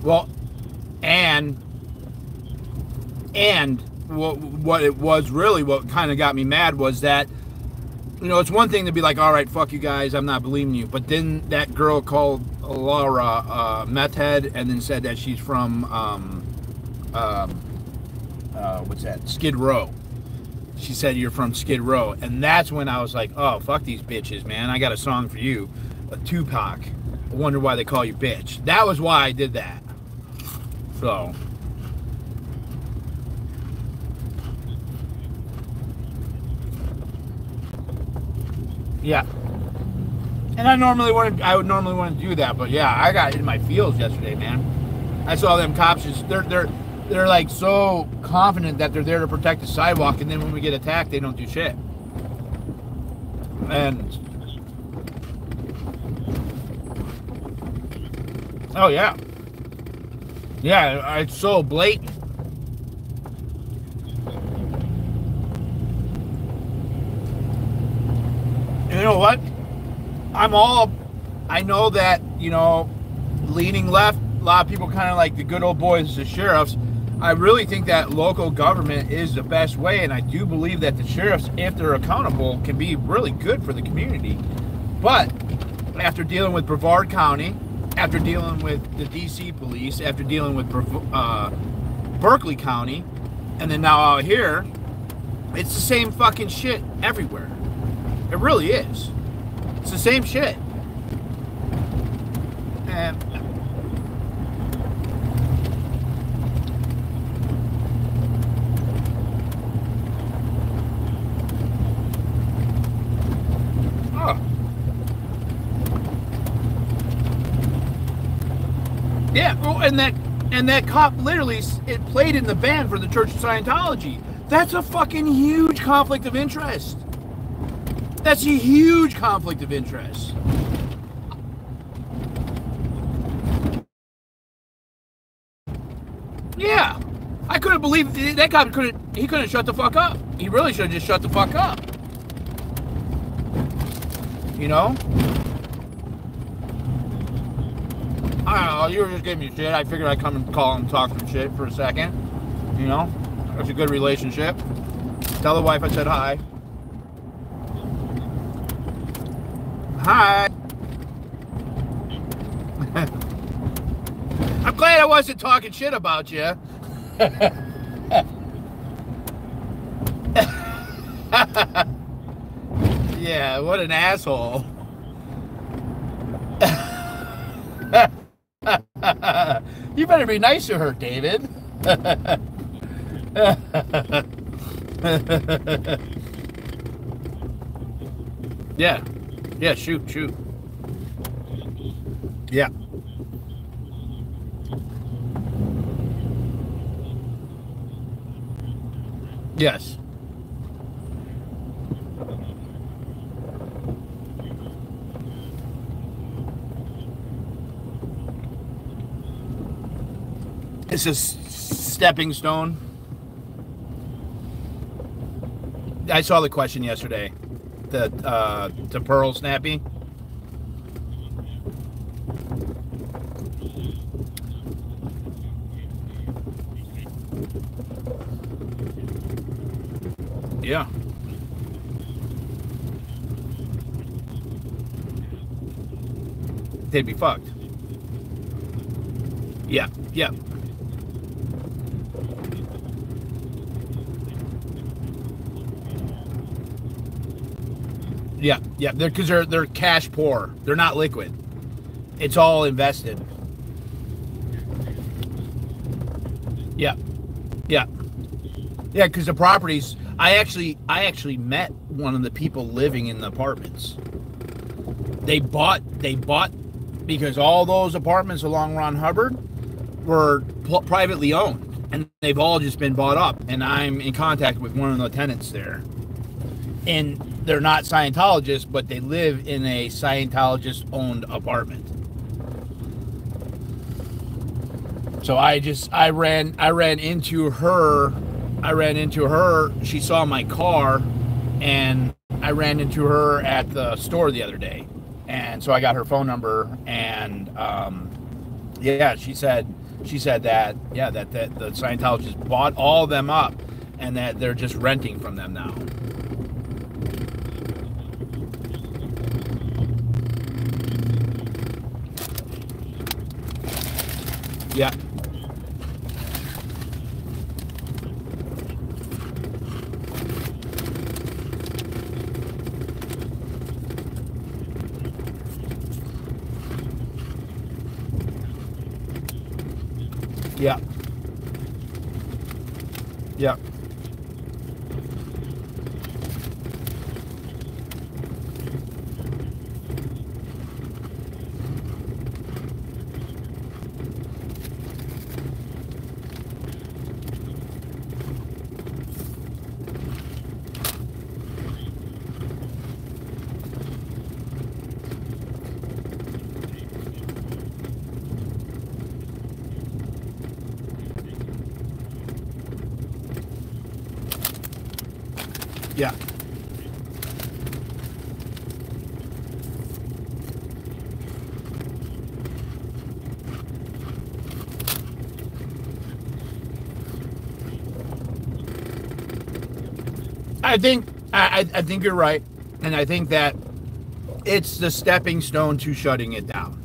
Well, and and what it was really what kind of got me mad was that you know it's one thing to be like all right fuck you guys i'm not believing you but then that girl called Lara uh, meth head and then said that she's from um, um, uh, what's that skid row. She said you're from skid row and that's when i was like oh fuck these bitches man i got a song for you a tupac. I wonder why they call you bitch. That was why i did that. So Yeah. And I normally want I would normally want to do that, but yeah, I got in my feels yesterday, man. I saw them cops just they're they're they're like so confident that they're there to protect the sidewalk, and then when we get attacked, they don't do shit. And oh yeah, yeah, it's so blatant. you know what? I'm all. I know that you know, leaning left. A lot of people kind of like the good old boys, the sheriffs. I really think that local government is the best way, and I do believe that the sheriffs, if they're accountable, can be really good for the community. But after dealing with Brevard County, after dealing with the DC police, after dealing with uh, Berkeley County, and then now out here, it's the same fucking shit everywhere. It really is. It's the same shit. And oh. Yeah, well, and that and that cop literally it played in the band for the Church of Scientology. That's a fucking huge conflict of interest. That's a huge conflict of interest. Yeah. I couldn't believe that guy couldn't he couldn't shut the fuck up. He really should have just shut the fuck up. You know? I don't know, you were just giving me shit. I figured I'd come and call and talk some shit for a second. You know? It's a good relationship. Tell the wife I said hi. Hi. *laughs* I'm glad I wasn't talking shit about you. *laughs* yeah, what an asshole. *laughs* you better be nice to her, David. yeah. Yeah, shoot, shoot. Yeah. Yes. It's a stepping stone. I saw the question yesterday. The uh, Pearl Snappy. Yeah. They'd be fucked. Yeah, yeah. Yeah, yeah. They're because they're they're cash poor. They're not liquid. It's all invested. Yeah, yeah, yeah. Because the properties, I actually I actually met one of the people living in the apartments. They bought they bought because all those apartments along Ron Hubbard were privately owned, and they've all just been bought up. And I'm in contact with one of the tenants there and they're not Scientologists, but they live in a Scientologist owned apartment. So I just I ran I ran into her I ran into her she saw my car and I ran into her at the store the other day and so I got her phone number and um, yeah she said she said that yeah that, that the Scientologists bought all of them up and that they're just renting from them now. Yeah. Yeah. Yeah. I think I, I think you're right, and I think that it's the stepping stone to shutting it down.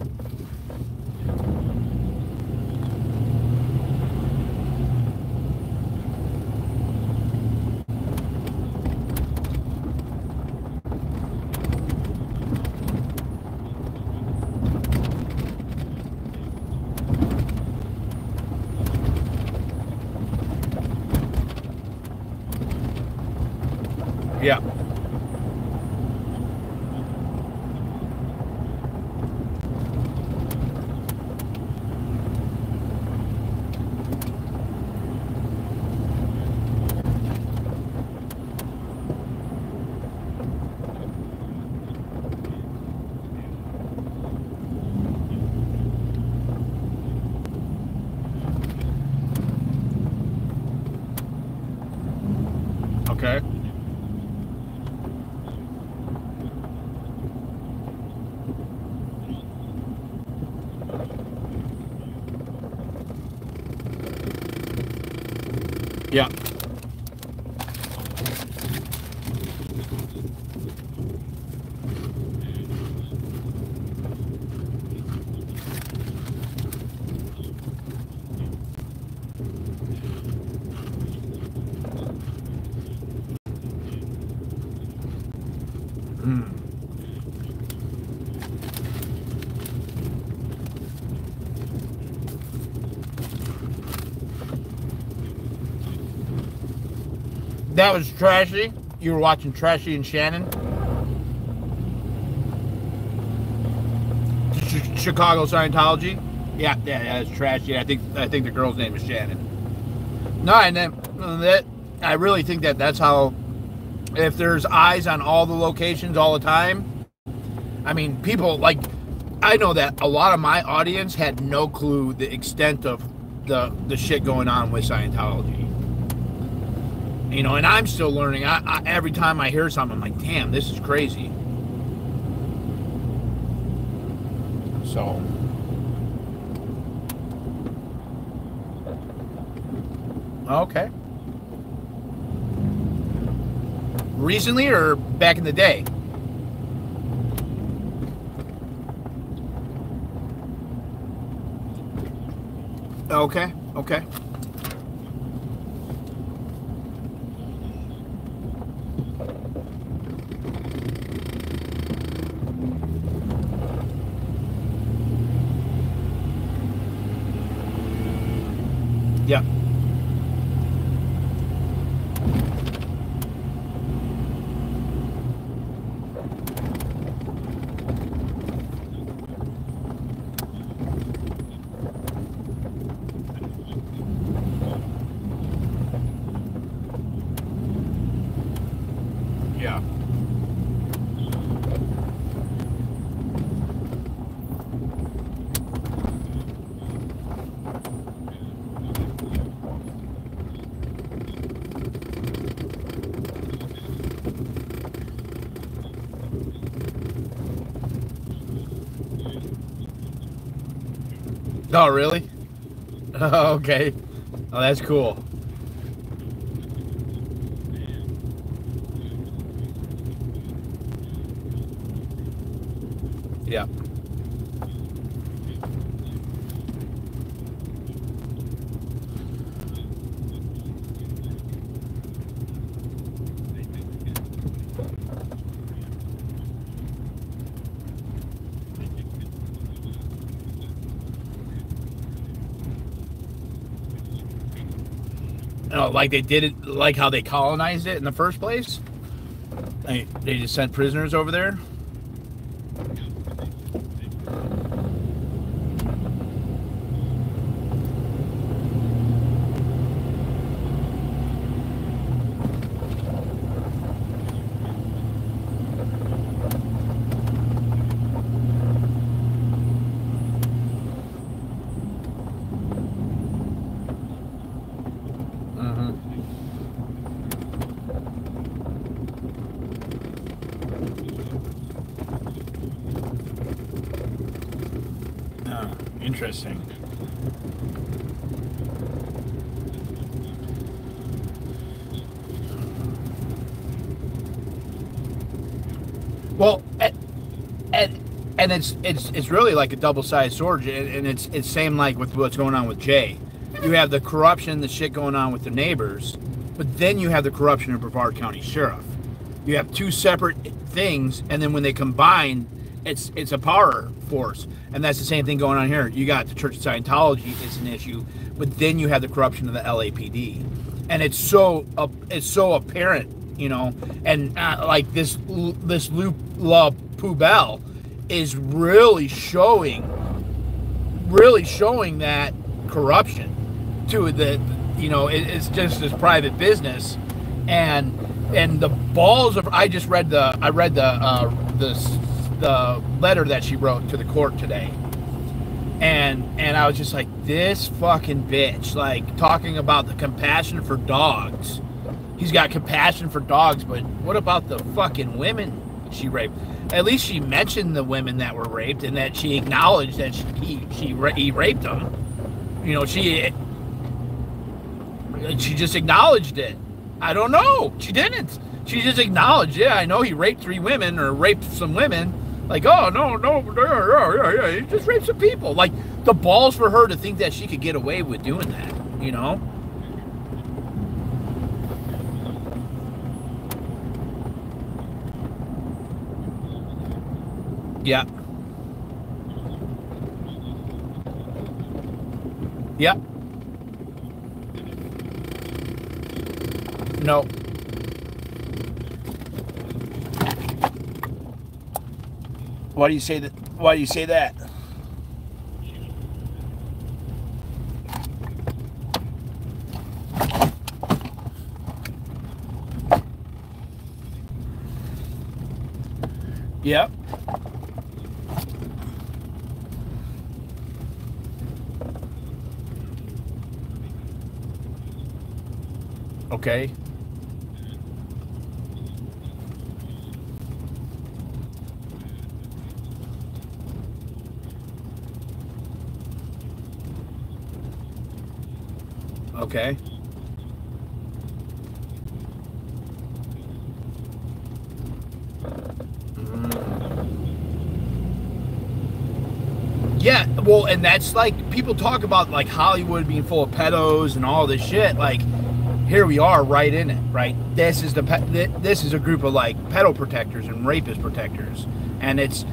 Yeah. Okay. Yeah. Hmm. That was Trashy. You were watching Trashy and Shannon. Ch- Chicago Scientology. Yeah, yeah, yeah, it's Trashy. I think I think the girl's name is Shannon. No, and then that I really think that that's how. If there's eyes on all the locations all the time, I mean, people like. I know that a lot of my audience had no clue the extent of the the shit going on with Scientology. You know, and I'm still learning. I, I, every time I hear something, I'm like, damn, this is crazy. So. Okay. Recently or back in the day? Okay, okay. Yeah. Yeah. Oh, really? *laughs* okay. Oh, that's cool. Yeah. Oh, like they did it, like how they colonized it in the first place. They, they just sent prisoners over there. Oh, interesting. Well, and, and and it's it's it's really like a double-sided sword, and and it's it's same like with what's going on with Jay. You have the corruption, the shit going on with the neighbors, but then you have the corruption of Brevard County Sheriff. You have two separate things, and then when they combine, it's it's a power force, and that's the same thing going on here. You got the Church of Scientology is an issue, but then you have the corruption of the LAPD, and it's so uh, it's so apparent, you know. And uh, like this this Lou La Poubelle is really showing, really showing that corruption to the, you know, it, it's just this private business, and and the balls of I just read the I read the uh, the the letter that she wrote to the court today. And and I was just like, this fucking bitch, like talking about the compassion for dogs. He's got compassion for dogs, but what about the fucking women she raped? At least she mentioned the women that were raped and that she acknowledged that she he, she he raped them. You know, she she just acknowledged it. I don't know. She didn't. She just acknowledged, yeah, I know he raped three women or raped some women. Like, oh no, no, yeah, yeah, yeah, yeah. he just raped some people. Like the balls for her to think that she could get away with doing that, you know? Yeah. Yeah. No. Why do you say that? Why do you say that? Okay. Okay. Mm. Yeah, well, and that's like people talk about like Hollywood being full of pedos and all this shit. Like, here we are, right in it. Right, this is the this is a group of like pedo protectors and rapist protectors, and it's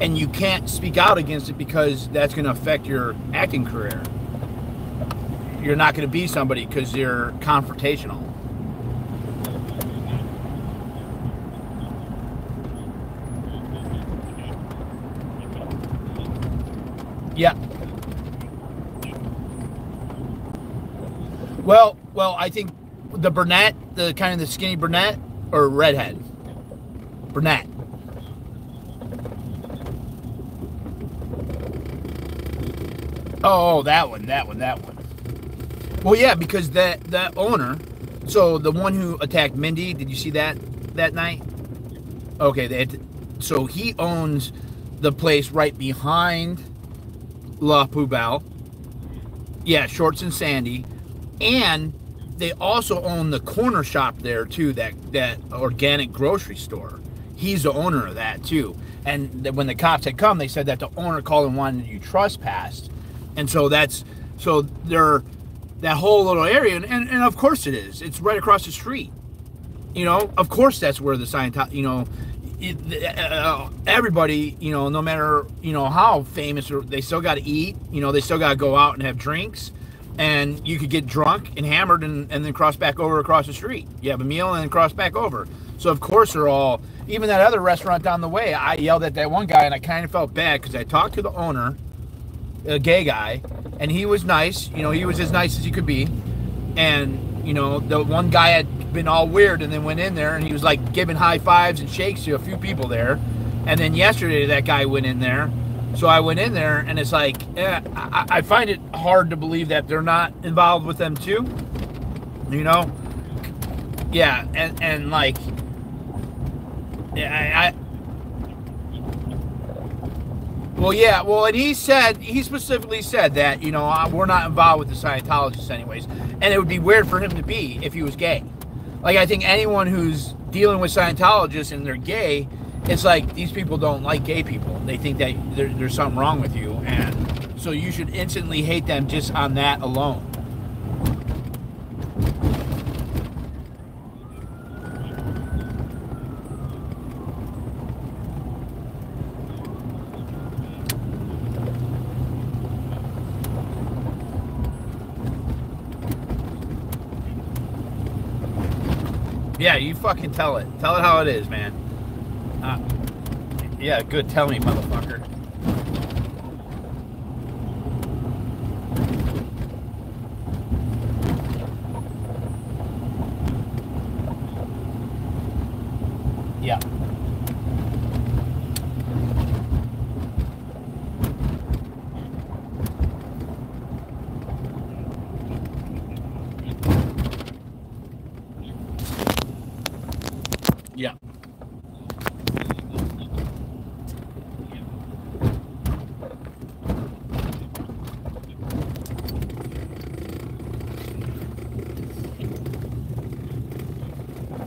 and you can't speak out against it because that's going to affect your acting career. You're not going to be somebody because you're confrontational. Yeah. Well, I think the brunette, the kind of the skinny brunette or redhead. Brunette. Oh, oh, that one, that one, that one. Well, yeah, because that that owner, so the one who attacked Mindy, did you see that that night? Okay, to- so he owns the place right behind La Poubelle. Yeah, Shorts and Sandy, and they also own the corner shop there too. That that organic grocery store. He's the owner of that too. And when the cops had come, they said that the owner called and wanted you trespassed, and so that's so they're that whole little area, and, and, and of course it is. It's right across the street. You know, of course that's where the Scientology. You know, it, uh, everybody. You know, no matter you know how famous they still got to eat. You know, they still got to go out and have drinks, and you could get drunk and hammered and, and then cross back over across the street. You have a meal and then cross back over. So of course they're all. Even that other restaurant down the way, I yelled at that one guy and I kind of felt bad because I talked to the owner a gay guy, and he was nice. You know, he was as nice as he could be. And you know, the one guy had been all weird, and then went in there, and he was like giving high fives and shakes to a few people there. And then yesterday, that guy went in there. So I went in there, and it's like, eh, I, I find it hard to believe that they're not involved with them too. You know, yeah, and and like, yeah, I, I well, yeah. Well, and he said he specifically said that you know we're not involved with the Scientologists anyways, and it would be weird for him to be if he was gay. Like I think anyone who's dealing with Scientologists and they're gay, it's like these people don't like gay people. They think that there, there's something wrong with you, and so you should instantly hate them just on that alone. Yeah, you fucking tell it. Tell it how it is, man. Uh, yeah, good. Tell me, motherfucker. Yeah. Yeah.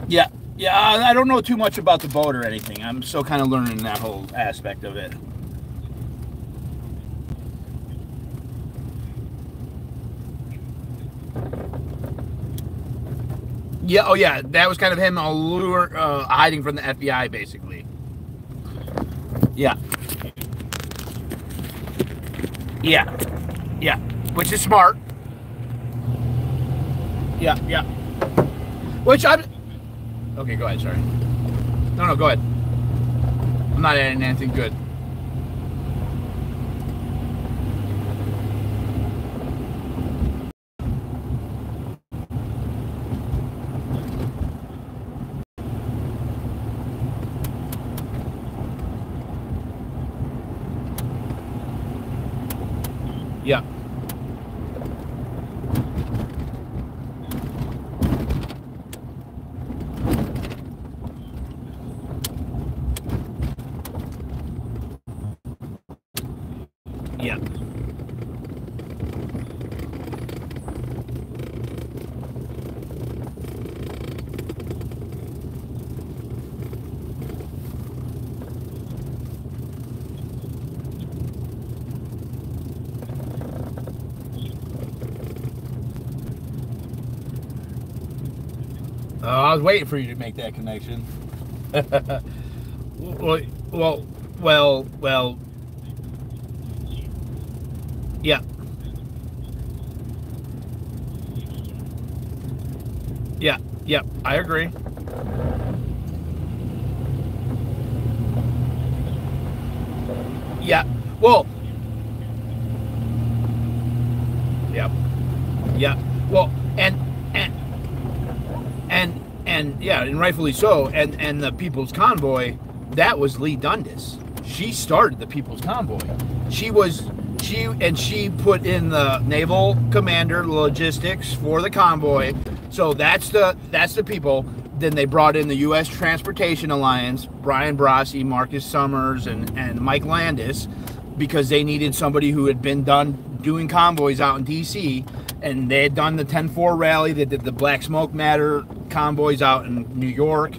Yeah. Yeah, I don't know too much about the boat or anything. I'm still kind of learning that whole aspect of it. Yeah, oh yeah, that was kind of him allure, uh, hiding from the FBI, basically. Yeah. Yeah. Yeah. Which is smart. Yeah, yeah. Which I'm. Okay, go ahead. Sorry. No, no, go ahead. I'm not adding anything good. Yeah. Yeah. Uh, I was waiting for you to make that connection. *laughs* well, well, well, well. Yeah. Yeah, yeah, I agree. Yeah, well. Yeah. Yeah. Well, and and and and yeah, and rightfully so. And and the People's Convoy, that was Leigh Dundas. She started the People's Convoy. She was she and she put in the naval commander logistics for the convoy. So that's the that's the people. Then they brought in the U.S. Transportation Alliance, Brian Brossi, Marcus Summers, and and Mike Landis, because they needed somebody who had been done doing convoys out in D.C. and they had done the 10-4 rally. They did the Black Smoke Matter convoys out in New York,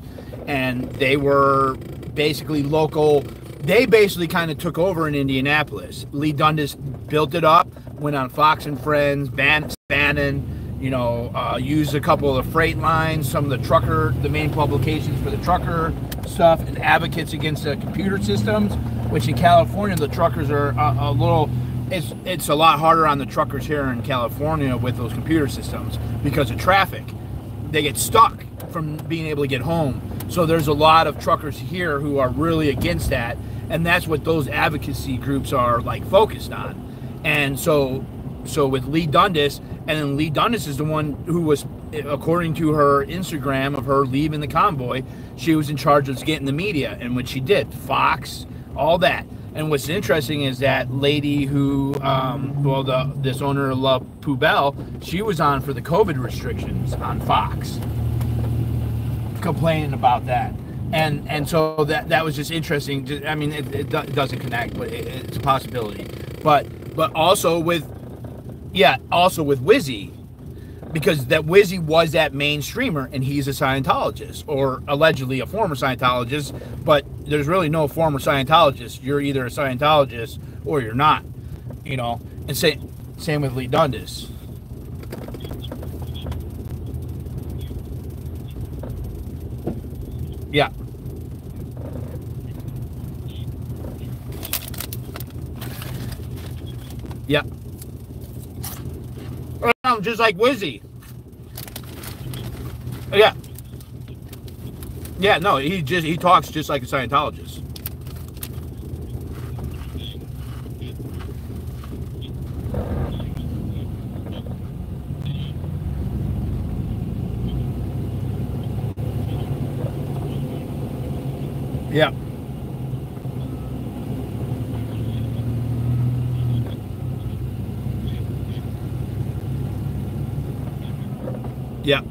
and they were basically local. They basically kind of took over in Indianapolis. Leigh Dundas built it up, went on Fox and Friends, Ban- Bannon, you know, uh, used a couple of the freight lines, some of the trucker, the main publications for the trucker stuff, and advocates against the computer systems, which in California, the truckers are a, a little. It's, it's a lot harder on the truckers here in California with those computer systems because of traffic. They get stuck from being able to get home. So there's a lot of truckers here who are really against that, and that's what those advocacy groups are like focused on. And so, so with Leigh Dundas, and then Leigh Dundas is the one who was, according to her Instagram of her leaving the convoy, she was in charge of getting the media, and what she did, Fox, all that. And what's interesting is that lady who, um, well, the this owner of La Poubelle, she was on for the COVID restrictions on Fox, complaining about that. And and so that that was just interesting. I mean, it, it doesn't connect, but it, it's a possibility. But but also with, yeah, also with Wizzy, because that Wizzy was that mainstreamer and he's a Scientologist or allegedly a former Scientologist, but there's really no former Scientologist. You're either a Scientologist or you're not, you know. And same same with Leigh Dundas. Yeah. Yeah. Um, just like Wizzy. Yeah. Yeah, no, he just he talks just like a Scientologist. Yeah. Yeah.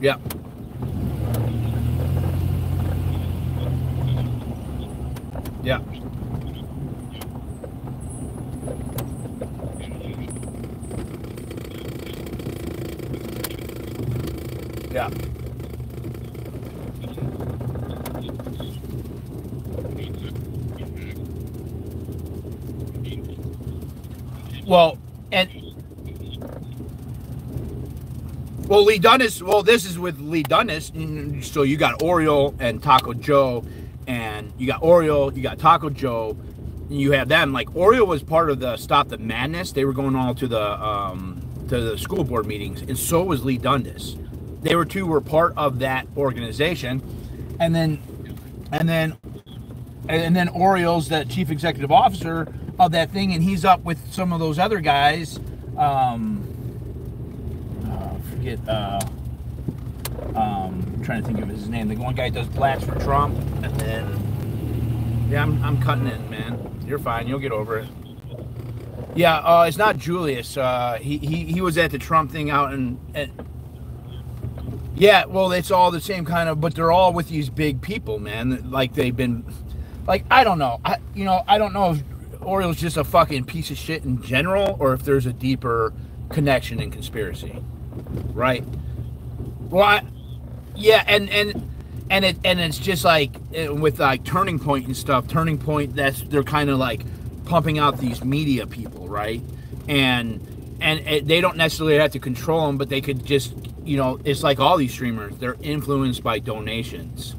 Yeah. Yeah. Yeah. Well, and well, Leigh Dundas. Well, this is with Leigh Dundas. mm, So you got Oriole and Taco Joe, and you got Oriole, you got Taco Joe. and You have them. Like Oriole was part of the Stop the Madness. They were going all to the um, to the school board meetings, and so was Lee Dundas. They were two were part of that organization, and then and then and then Oriole's the chief executive officer of that thing, and he's up with some of those other guys. Um, forget. Uh, um, I'm trying to think of his name. The one guy does blacks for Trump, and then yeah, I'm, I'm cutting it, man. You're fine. You'll get over it. Yeah, uh, it's not Julius. Uh, he, he he was at the Trump thing out in. At, yeah, well, it's all the same kind of, but they're all with these big people, man. Like they've been, like I don't know, I you know I don't know if Oriole's just a fucking piece of shit in general, or if there's a deeper connection and conspiracy, right? Well, yeah, and and and it and it's just like eh, with like Turning Point and stuff. Turning Point, that's they're kind of like pumping out these media people, right? And and it, they don't necessarily have to control them, but they could just, you know, it's like all these streamers. They're influenced by donations,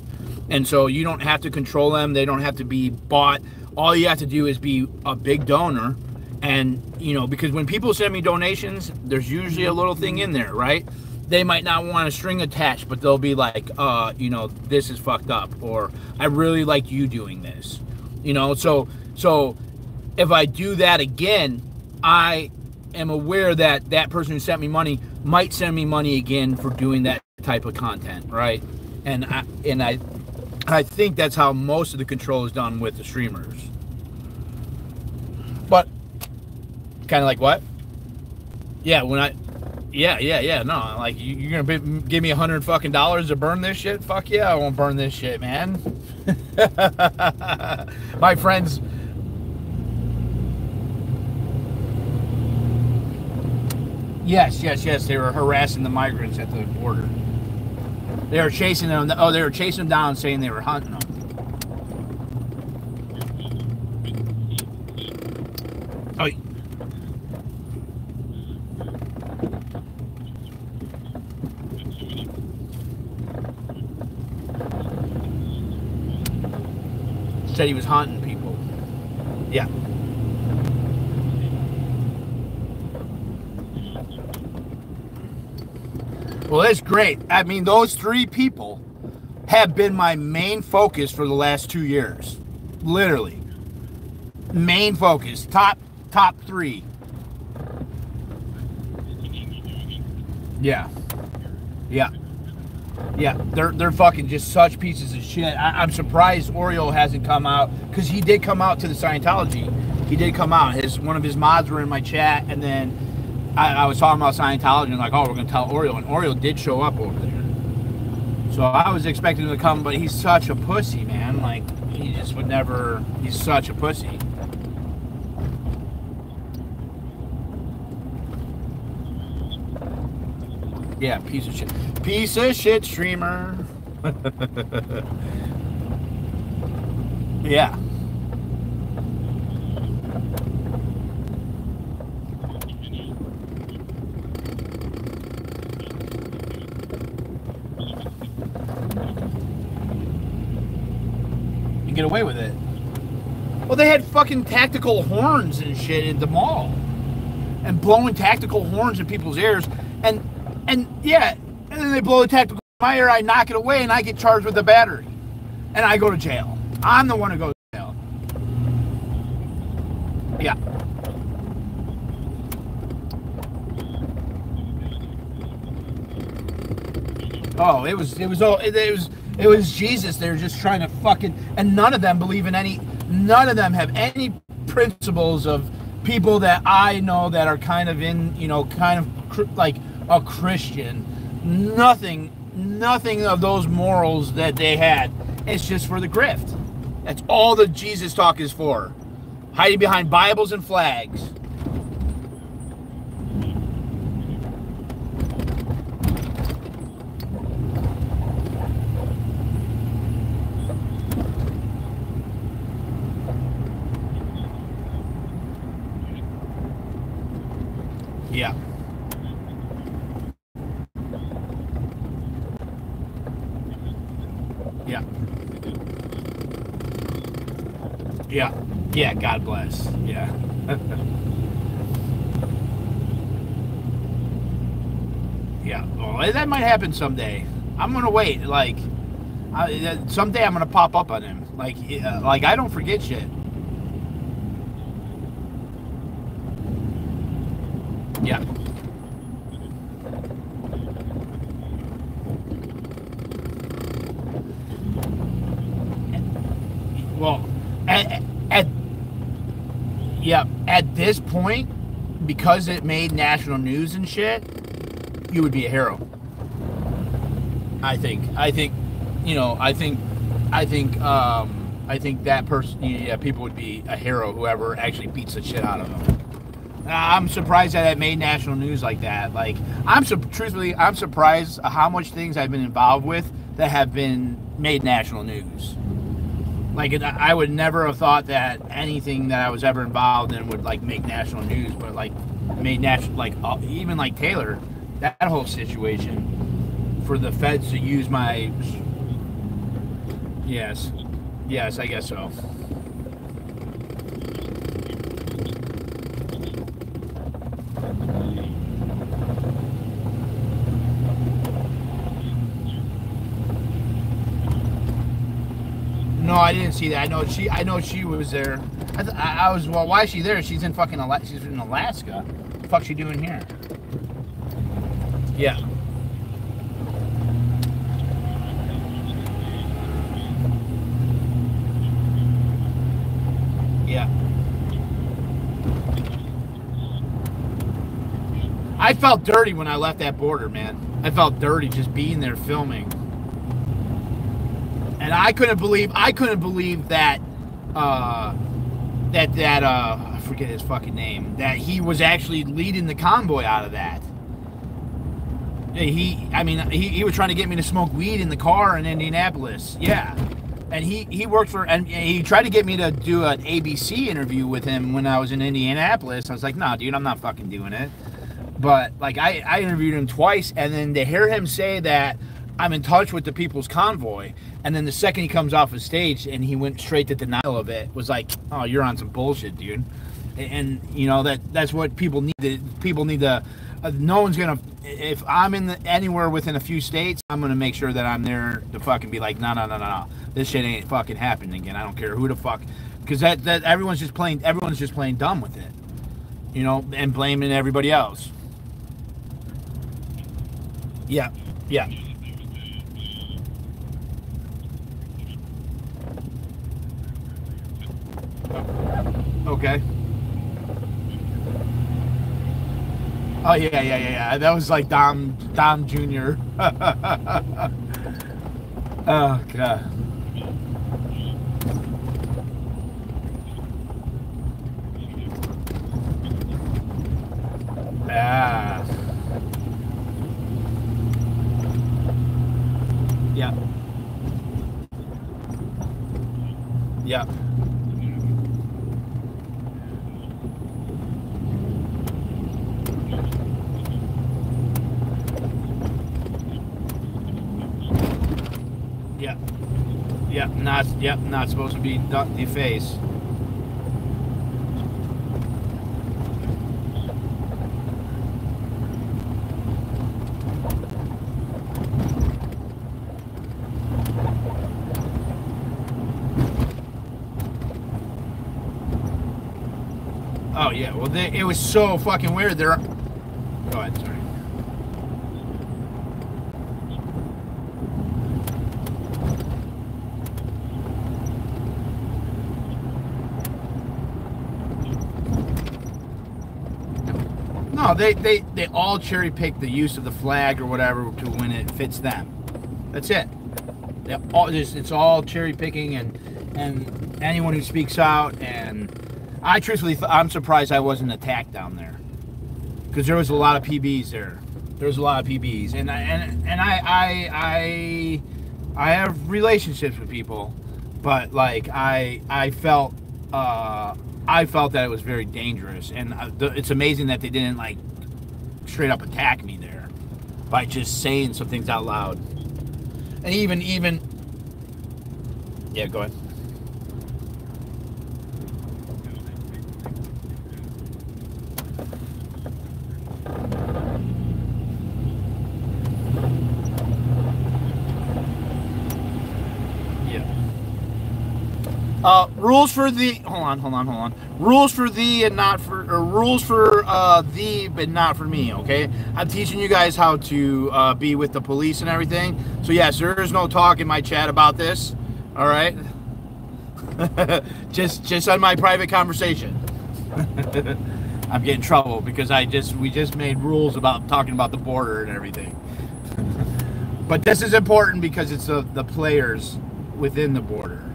and so you don't have to control them. They don't have to be bought. All you have to do is be a big donor, and you know, because when people send me donations, there's usually a little thing in there, right? they might not want a string attached, but they'll be like, uh, you know, this is fucked up, or I really like you doing this, you know. So, so if I do that again, I am aware that that person who sent me money might send me money again for doing that type of content, right? And I and I, I think that's how most of the control is done with the streamers. But kind of like what? Yeah, when I yeah, yeah, yeah. No, like you, you're gonna be, give me a hundred fucking dollars to burn this shit? Fuck yeah, I won't burn this shit, man. *laughs* My friends. Yes, yes, yes. They were harassing the migrants at the border. They were chasing them. Oh, they were chasing them down, saying they were hunting them. Oh, said he was haunting people. Yeah. Well, that's great. I mean, those three people have been my main focus for the last two years. Literally. Main focus. Top top three. Yeah. Yeah. Yeah, they're they're fucking just such pieces of shit. I, am surprised Oriole hasn't come out because he did come out to the Scientology. He did come out. His one of his mods were in my chat, and then I, I was talking about Scientology and like, oh, we're gonna tell Oriole, and Oriole did show up over there. So I was expecting him to come, but he's such a pussy, man. Like he just would never. He's such a pussy. Yeah, piece of shit. Piece of shit streamer. *laughs* yeah. You get away with it. Well, they had fucking tactical horns and shit at the mall. And blowing tactical horns in people's ears. And and yeah, and then they blow the tactical ear, I knock it away, and I get charged with the battery. And I go to jail. I'm the one who goes to jail. Yeah. Oh, it was it was all it, it was it was Jesus. They're just trying to fucking and none of them believe in any none of them have any principles of people that I know that are kind of in, you know, kind of like a Christian. Nothing, nothing of those morals that they had. It's just for the grift. That's all the Jesus talk is for. Hiding behind Bibles and flags. Yeah. Yeah. Yeah. God bless. Yeah. *laughs* yeah. Well, that might happen someday. I'm going to wait. Like, I, someday I'm gonna pop up on him. Like, uh, like I don't forget shit. Yeah. Well, at, at yeah, at this point, because it made national news and shit, you would be a hero. I think. I think. You know. I think. I think. Um. I think that person. Yeah. People would be a hero. Whoever actually beats the shit out of them. I'm surprised that it made national news like that. Like, I'm su- truthfully, I'm surprised how much things I've been involved with that have been made national news. Like, I would never have thought that anything that I was ever involved in would like make national news, but like made national, like uh, even like Taylor, that whole situation for the feds to use my. Yes, yes, I guess so. No, I didn't see that. I know she. I know she was there. I, th- I, I was. Well, why is she there? She's in fucking. Ala- she's in Alaska. What the fuck's she doing here? Yeah. Yeah. I felt dirty when I left that border, man. I felt dirty just being there filming. And I couldn't believe I couldn't believe that uh that that uh I forget his fucking name. That he was actually leading the convoy out of that. He I mean he, he was trying to get me to smoke weed in the car in Indianapolis. Yeah. And he, he worked for and he tried to get me to do an ABC interview with him when I was in Indianapolis. I was like, nah, dude, I'm not fucking doing it. But like I, I interviewed him twice, and then to hear him say that I'm in touch with the People's Convoy, and then the second he comes off the stage and he went straight to denial of it, was like, oh, you're on some bullshit, dude. And, and you know that that's what people need. To, people need to. Uh, no one's gonna. If I'm in the, anywhere within a few states, I'm gonna make sure that I'm there to fucking be like, no, no, no, no, no. This shit ain't fucking happening again. I don't care who the fuck, because that that everyone's just playing. Everyone's just playing dumb with it, you know, and blaming everybody else. Yeah, yeah. Okay. Oh yeah, yeah, yeah, yeah. That was like Dom, Dom Jr. *laughs* oh god. Ah. Yeah. Yeah. Yeah. Yeah, not yep, not supposed to be defaced. Oh yeah, well they, it was so fucking weird. There. Go ahead, sorry. No, they, they, they all cherry pick the use of the flag or whatever to when it fits them. That's it. All, it's, it's all cherry picking and and anyone who speaks out and I truthfully th- I'm surprised I wasn't attacked down there because there was a lot of PBs there. There was a lot of PBs and I, and and I I I I have relationships with people, but like I I felt uh I felt that it was very dangerous and uh, it's amazing that they didn't like straight up attack me there by just saying some things out loud. And even even yeah, go ahead. Uh, rules for the hold on, hold on, hold on. Rules for thee and not for or rules for uh thee but not for me. Okay, I'm teaching you guys how to uh, be with the police and everything. So yes, there is no talk in my chat about this. All right, *laughs* just just on my private conversation. *laughs* I'm getting trouble because I just we just made rules about talking about the border and everything. *laughs* but this is important because it's the the players within the border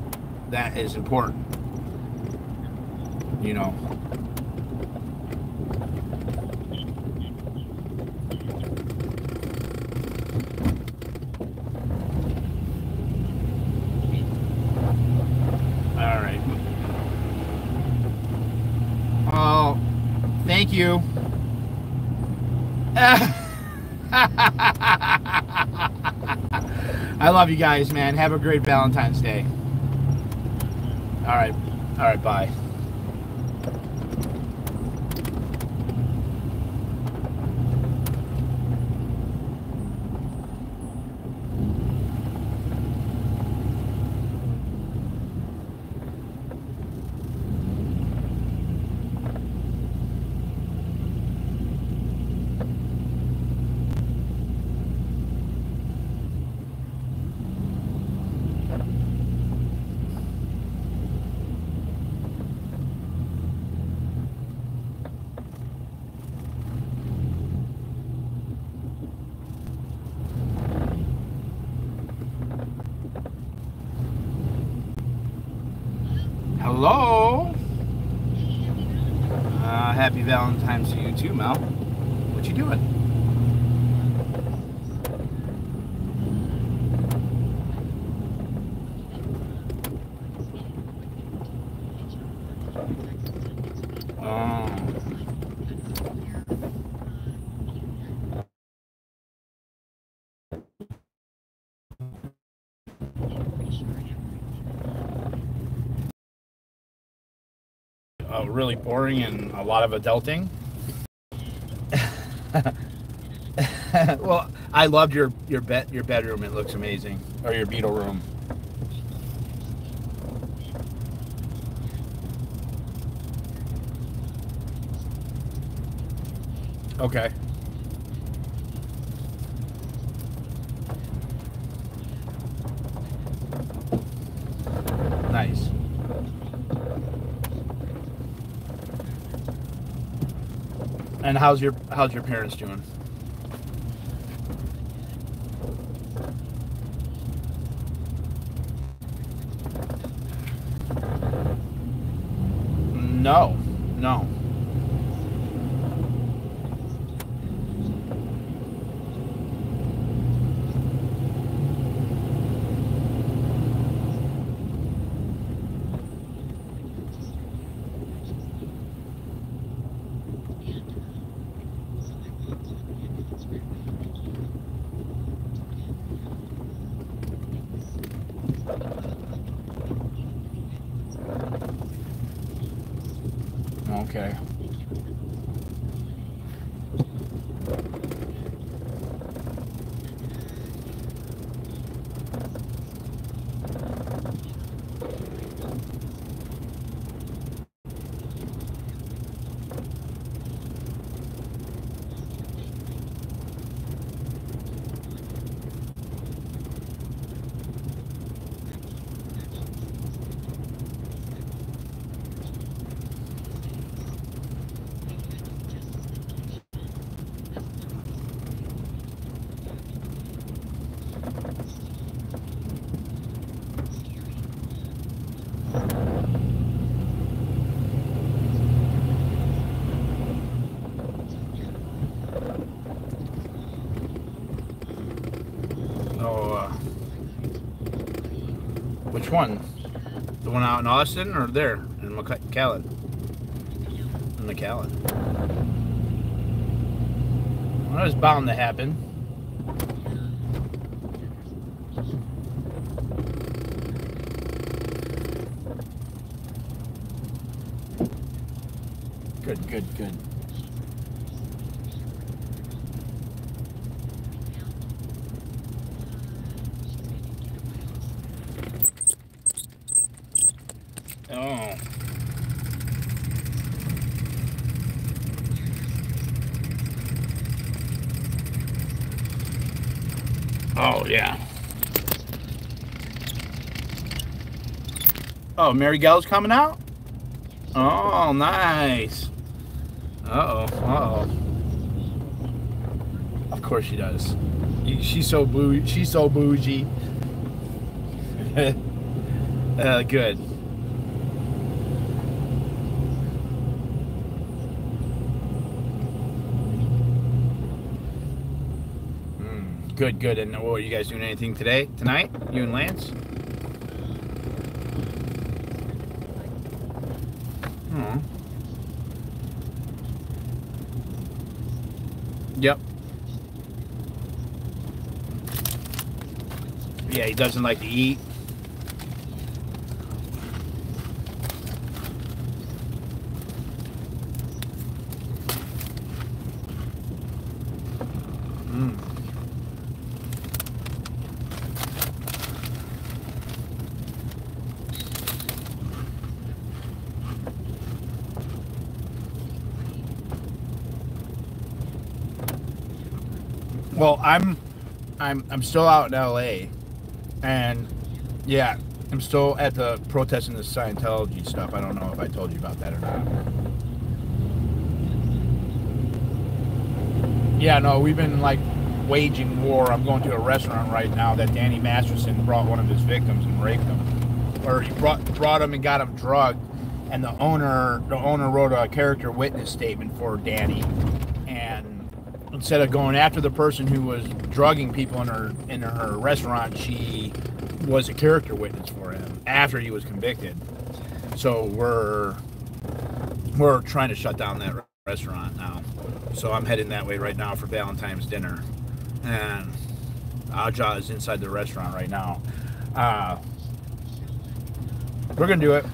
that is important. You know. All right. Oh, thank you. *laughs* I love you guys, man. Have a great Valentine's Day. All right. All right. Bye. Hello. Uh, happy Valentine's to you too, Mel. What you doing? Oh. uh, really boring and a lot of adulting. *laughs* well, I loved your your bed your bedroom. It looks amazing, or your beetle room. Okay. Nice. And how's your how's your parents doing? No, no. Okay. Oh, uh, which one? The one out in Austin or there in McAllen? In McAllen. Well, that was bound to happen. Good, good, good. Oh. Oh, yeah. Oh, Mary Gell's coming out? Oh, nice. Uh-oh, uh-oh. Of course she does. She's so boo she's so bougie. *laughs* uh, good. Mm, good, good. And what are you guys doing anything today? Tonight? You and Lance? Hmm. Yep. He doesn't like to eat. Well, I'm I'm I'm still out in LA and yeah, I'm still at the protesting the Scientology stuff. I don't know if I told you about that or not. Yeah, no, we've been like waging war. I'm going to a restaurant right now that Danny Masterson brought one of his victims and raped him, or he brought brought him and got him drugged. And the owner, the owner wrote a character witness statement for Danny, and instead of going after the person who was drugging people in her in her restaurant, she was a character witness for him after he was convicted. So we're we're trying to shut down that restaurant now. So I'm heading that way right now for Valentine's dinner, and Aja is inside the restaurant right now. Uh, we're gonna do it.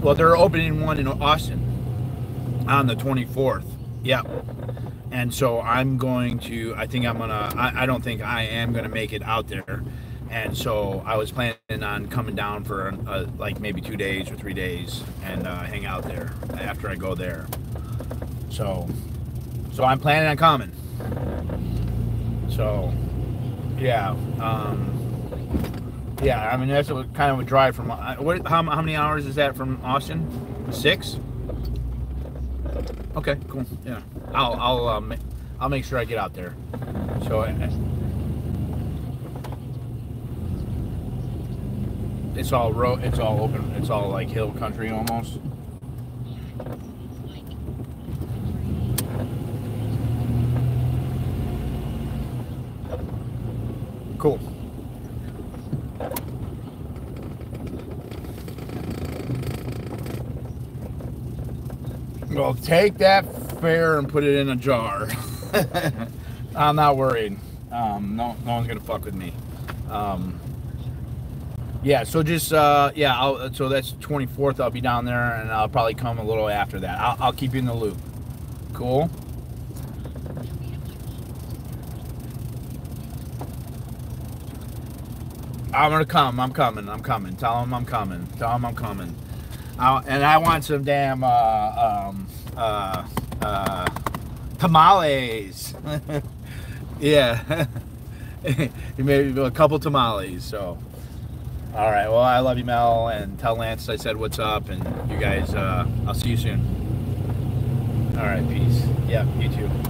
Well, they're opening one in Austin on the 24th. Yep. And so I'm going to, I think I'm going to, I don't think I am to make it out there. And so I was planning on coming down for uh, like maybe two days or three days and uh, hang out there after I go there. So, so I'm planning on coming. So, yeah. Um, yeah, I mean, that's a, kind of a drive from, uh, what, how, how many hours is that from Austin? Six? Okay, cool. Yeah, I'll I'll um, I'll make sure I get out there. So it's all road. It's all open. It's all like hill country almost. Cool. Well, take that fare and put it in a jar. *laughs* I'm not worried. Um, no, no one's gonna fuck with me. Um, yeah, so just uh, yeah, I'll, so that's 24th. I'll be down there, and I'll probably come a little after that. I'll, I'll keep you in the loop. Cool. I'm gonna come. I'm coming. I'm coming. Tell him I'm coming. Tell him I'm coming. I, and I want some damn uh, um, uh, uh, tamales. *laughs* yeah, *laughs* he made a couple tamales. So, all right. Well, I love you, Mel, and tell Lance I said what's up, and you guys. Uh, I'll see you soon. All right. Peace. Yeah. You too.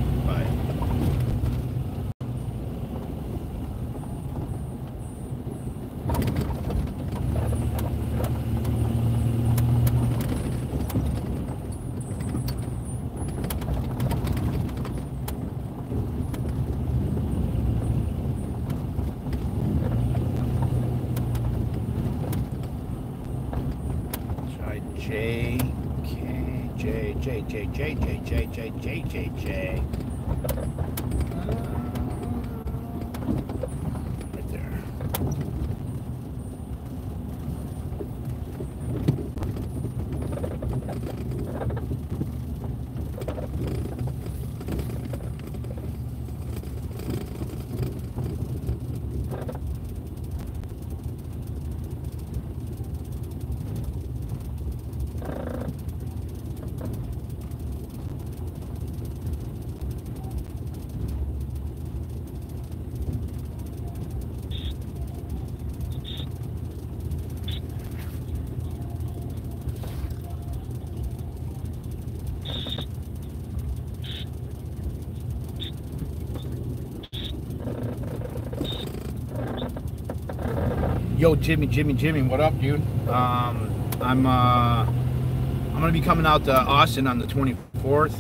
Jimmy, Jimmy, Jimmy, what up, dude? Um, I'm uh, I'm gonna be coming out to Austin on the 24th,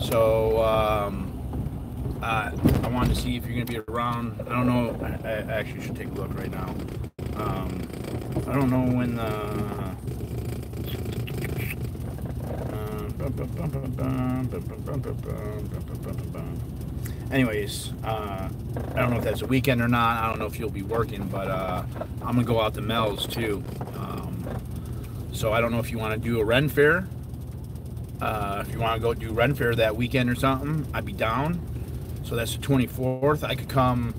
so um, uh, I wanted to see if you're gonna be around. I don't know. I, I actually should take a look right now. Um, I don't know when the. Anyways, uh, I don't know if that's a weekend or not. I don't know if you'll be working, but uh, I'm gonna go out to Mel's too. Um, so I don't know if you want to do a Ren Fair. Uh, if you want to go do Ren Fair that weekend or something, I'd be down. So that's the 24th. I could come.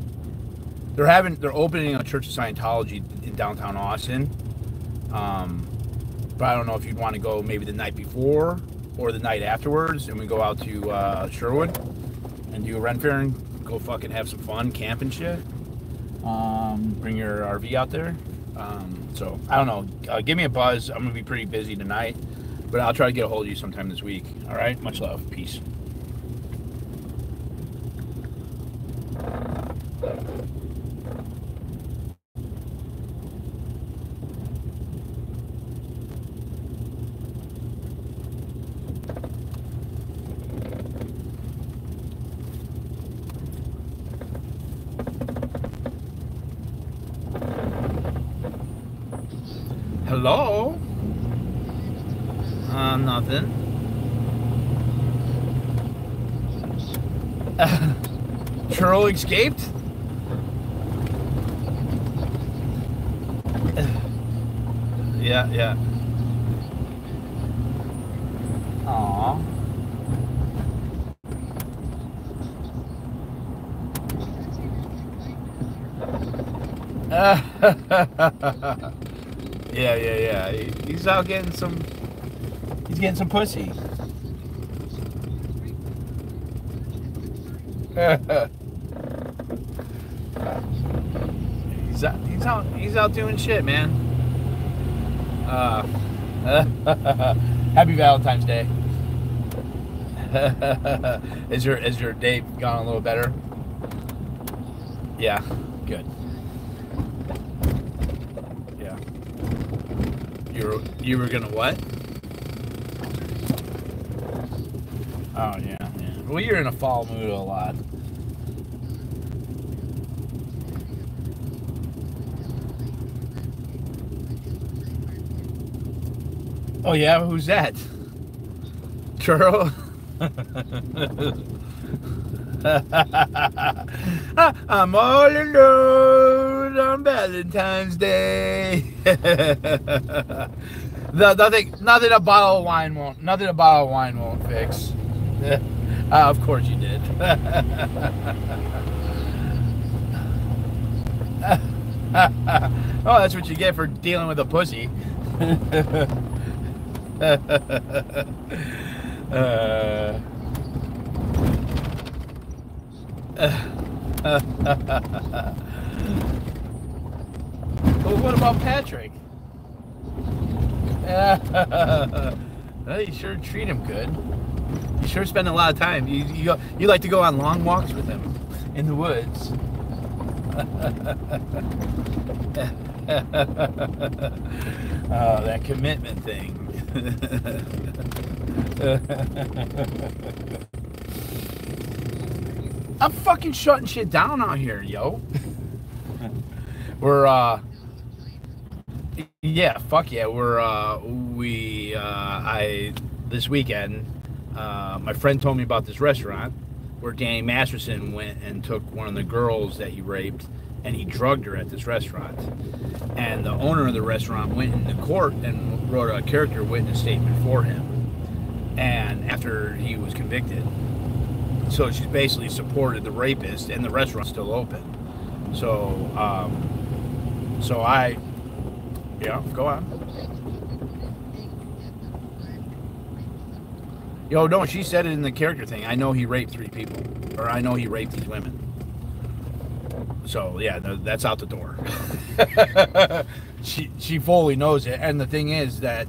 They're having they're opening a Church of Scientology in downtown Austin. Um, but I don't know if you'd want to go maybe the night before or the night afterwards, and we go out to uh, Sherwood and do a Ren Fair and go fucking have some fun, camp and shit. Um, bring your RV out there. Um, so I don't know. Uh, give me a buzz. I'm gonna be pretty busy tonight, but I'll try to get a hold of you sometime this week. All right. Much love. Peace. Hello? Uh, nothing. Churl escaped? yeah, yeah. *laughs* Yeah, yeah, yeah. He's out getting some. He's getting some pussy. *laughs* he's out. He's out. Doing shit, man. Uh, *laughs* happy Valentine's Day. *laughs* is your is your day gone a little better? Yeah, good. Yeah. You were you were gonna what? Oh yeah, yeah. Well, you're in a fall mood a lot. Oh yeah, who's that? Churro. *laughs* *laughs* I'm all alone on Valentine's Day. *laughs* the, nothing, nothing a bottle of wine won't. Nothing a bottle of wine won't fix. uh, of course you did. oh, that's what you get for dealing with a pussy. Uh, uh, uh, uh well, what about Patrick? *laughs* well, you sure treat him good. You sure spend a lot of time. You, you, you like to go on long walks with him in the woods. *laughs* oh, that commitment thing. I'm fucking shutting shit down out here, yo. we're uh yeah, fuck yeah. We're uh we uh I this weekend uh my friend told me about this restaurant where Danny Masterson went and took one of the girls that he raped and he drugged her at this restaurant. And the owner of the restaurant went into court and wrote a character witness statement for him. And after he was convicted, so she basically supported the rapist, and the restaurant's still open. So, um, so I, yeah, go on. Yo, no, she said it in the character thing. I know he raped three people, or I know he raped these women. So yeah, th- that's out the door. *laughs* she she fully knows it, and the thing is that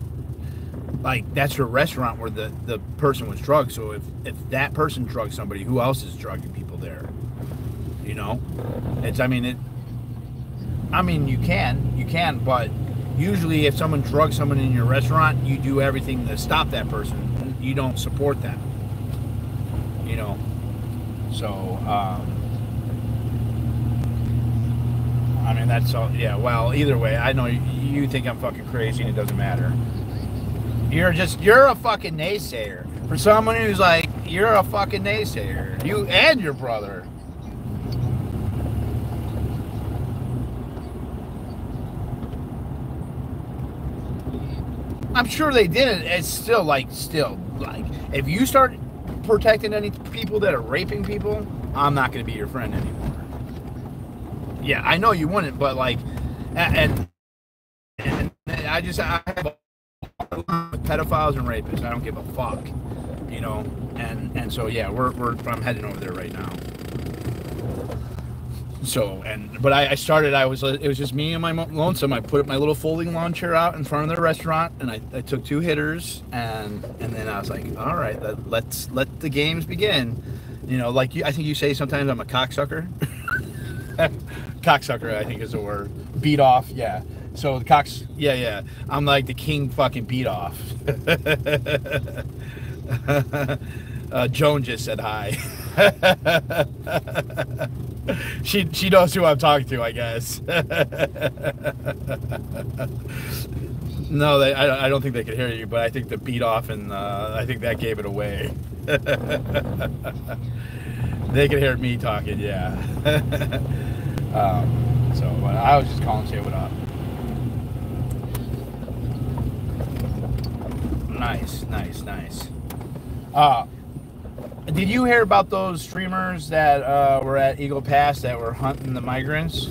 like that's her restaurant where the the person was drugged. So if if that person drugged somebody, who else is drugging people there? You know, it's I mean it. I mean, you can, you can, but usually if someone drugs someone in your restaurant, you do everything to stop that person. You don't support them. You know. So, um, I mean, that's all. Yeah. Well, either way, I know you, think I'm fucking crazy, and it doesn't matter. You're just you're a fucking naysayer. For someone who's like you're a fucking naysayer. You and your brother. I'm sure they didn't. It's still like still like if you start protecting any people that are raping people, I'm not going to be your friend anymore. Yeah, I know you wouldn't, but like, and, and, and I just I have pedophiles and rapists. I don't give a fuck, you know. And and so yeah, we're we're I'm heading over there right now. So and but I, I started. I was it was just me and my lonesome. I put up my little folding lawn chair out in front of the restaurant, and I, I took two hitters, and and then I was like, all right, let, let's let the games begin. You know, like you, I think you say sometimes I'm a cocksucker. *laughs* *laughs* cocksucker, I think is the word. Beat off, yeah. So the cocks, yeah, yeah. I'm like the king fucking beat off. *laughs* uh, Joan just said hi. *laughs* she she knows who I'm talking to, I guess. no, they, I, I don't think they could hear you, but I think the beat off and uh, I think that gave it away. They could hear me talking, yeah. *laughs* um, so, but I was just calling say what up. Nice, nice, nice. Uh, did you hear about those streamers that uh, were at Eagle Pass that were hunting the migrants?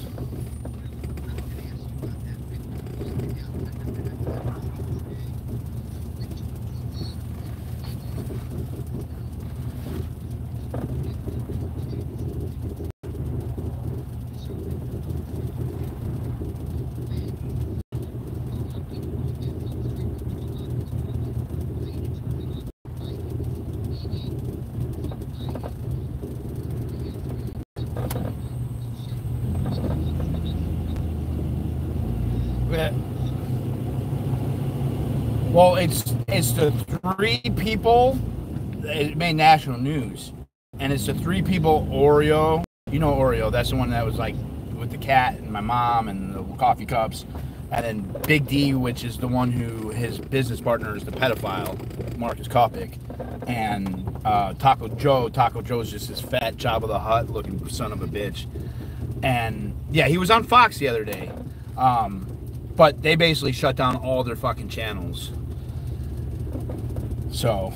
Yeah. Well, it's the three people. It made national news, and it's the three people. Oreo, you know Oreo. That's the one that was like with the cat and my mom and the coffee cups, and then Big D, which is the one who his business partner is the pedophile, Marcus Kopic, and uh, Taco Joe. Taco Joe's just this fat Jabba the Hutt looking son of a bitch, and yeah, he was on Fox the other day. Um, but they basically shut down all their fucking channels. So,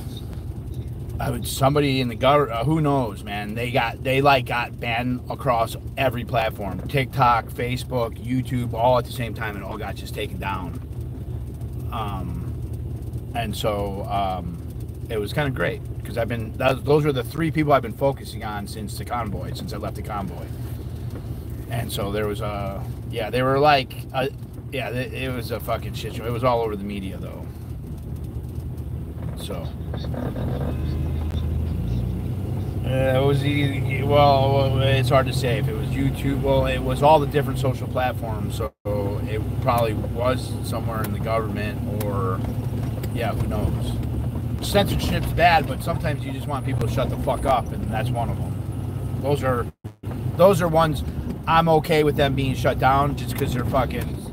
I would somebody in the government, uh, who knows, man? They got they like got banned across every platform: TikTok, Facebook, YouTube, all at the same time, and all got just taken down. Um, and so um, it was kind of great because I've been that, those are the three people I've been focusing on since the convoy, since I left the convoy. And so there was a yeah, they were like. A, yeah, it, it was a fucking shit show. It was all over the media though. So. Uh, it was e- well, it's hard to say if it was YouTube. Well, it was all the different social platforms, so it probably was somewhere in the government or, yeah, who knows. Censorship's bad, but sometimes you just want people to shut the fuck up, and that's one of them. Those are, those are ones I'm okay with them being shut down just because they're fucking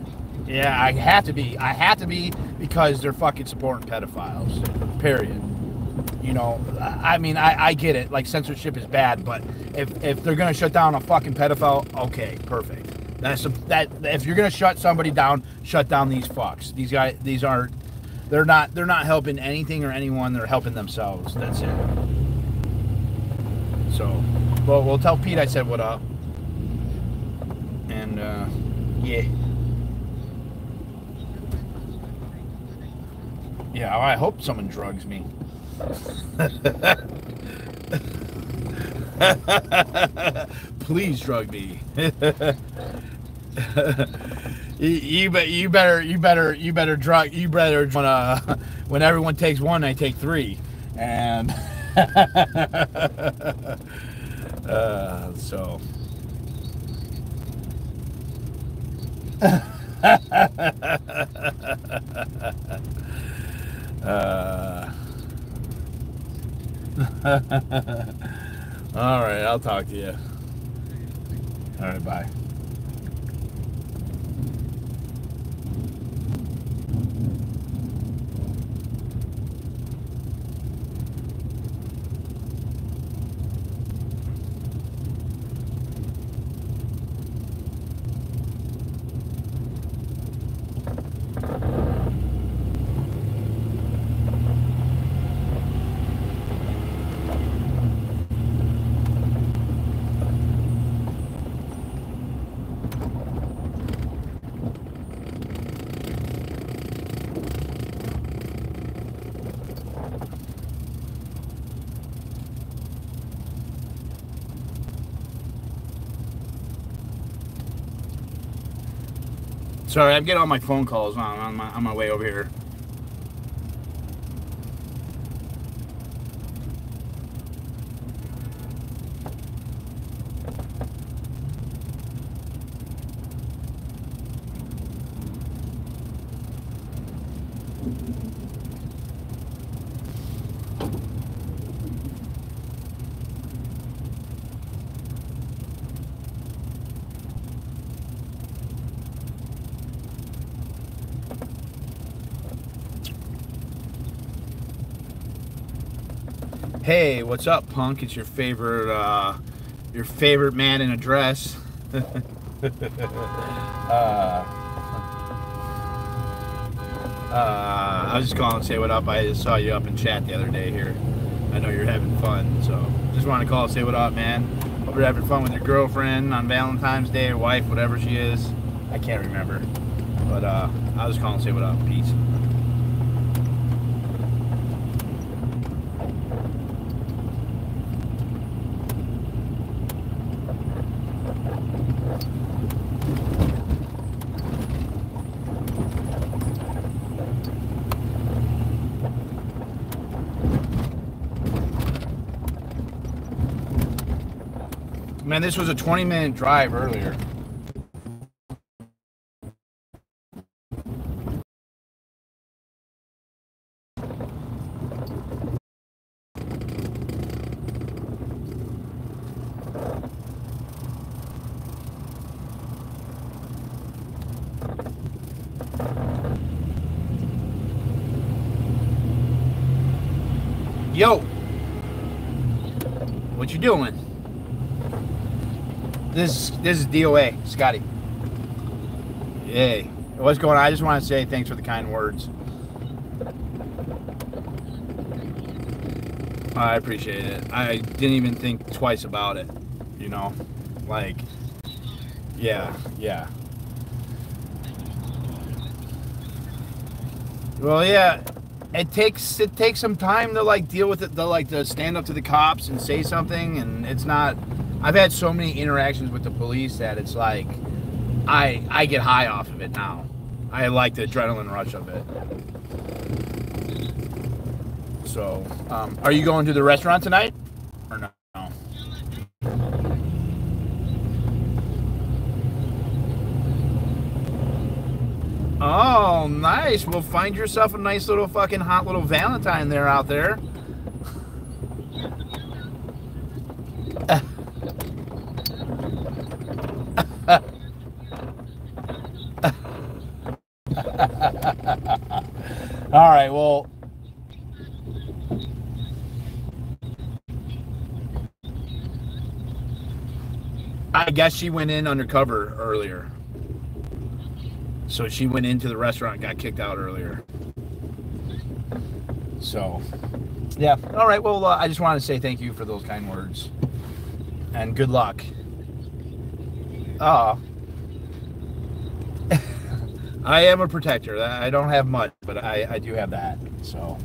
yeah, I have to be. I have to be because they're fucking supporting pedophiles. Period. You know, I mean, I, I get it. Like censorship is bad, but if if they're gonna shut down a fucking pedophile, okay, perfect. That's a, that. If you're gonna shut somebody down, shut down these fucks. These guys. These aren't. They're not. They're not helping anything or anyone. They're helping themselves. That's it. So, well, we'll tell Pete I said what up. And uh, yeah. Yeah, I hope someone drugs me. *laughs* Please drug me. *laughs* you, you, you better you better you better drug you better when *laughs* uh, when everyone takes one, I take three, and uh, so Uh, *laughs* all right, I'll talk to you. All right, bye. Sorry, I'm getting all my phone calls on, on, my, on my way over here. Hey, what's up, punk? It's your favorite, uh, your favorite man in a dress. *laughs* uh, uh, I was just calling to say what up. I just saw you up in chat the other day here. I know you're having fun, so just want to call and say what up, man. Hope you're having fun with your girlfriend on Valentine's Day wife, whatever she is. I can't remember, but uh, I was calling to say what up. Peace. Man, this was a 20 minute drive earlier. Yo, what you doing? This is DOA, Scotty. Hey, what's going on? I just want to say thanks for the kind words. I appreciate it. I didn't even think twice about it. You know, like, yeah, yeah. Well, yeah. It takes it takes some time to like deal with it, to like to stand up to the cops and say something, and it's not. I've had so many interactions with the police that it's like I I get high off of it now. I like the adrenaline rush of it. So, um, are you going to the restaurant tonight or no? Oh, nice. Well, find yourself a nice little fucking hot little Valentine there out there. All right, well. I guess she went in undercover earlier. So she went into the restaurant and got kicked out earlier. So, yeah. All right. Well, uh, I just wanted to say thank you for those kind words. And good luck. Ah. I am a protector. I don't have much, but I, I do have that. So.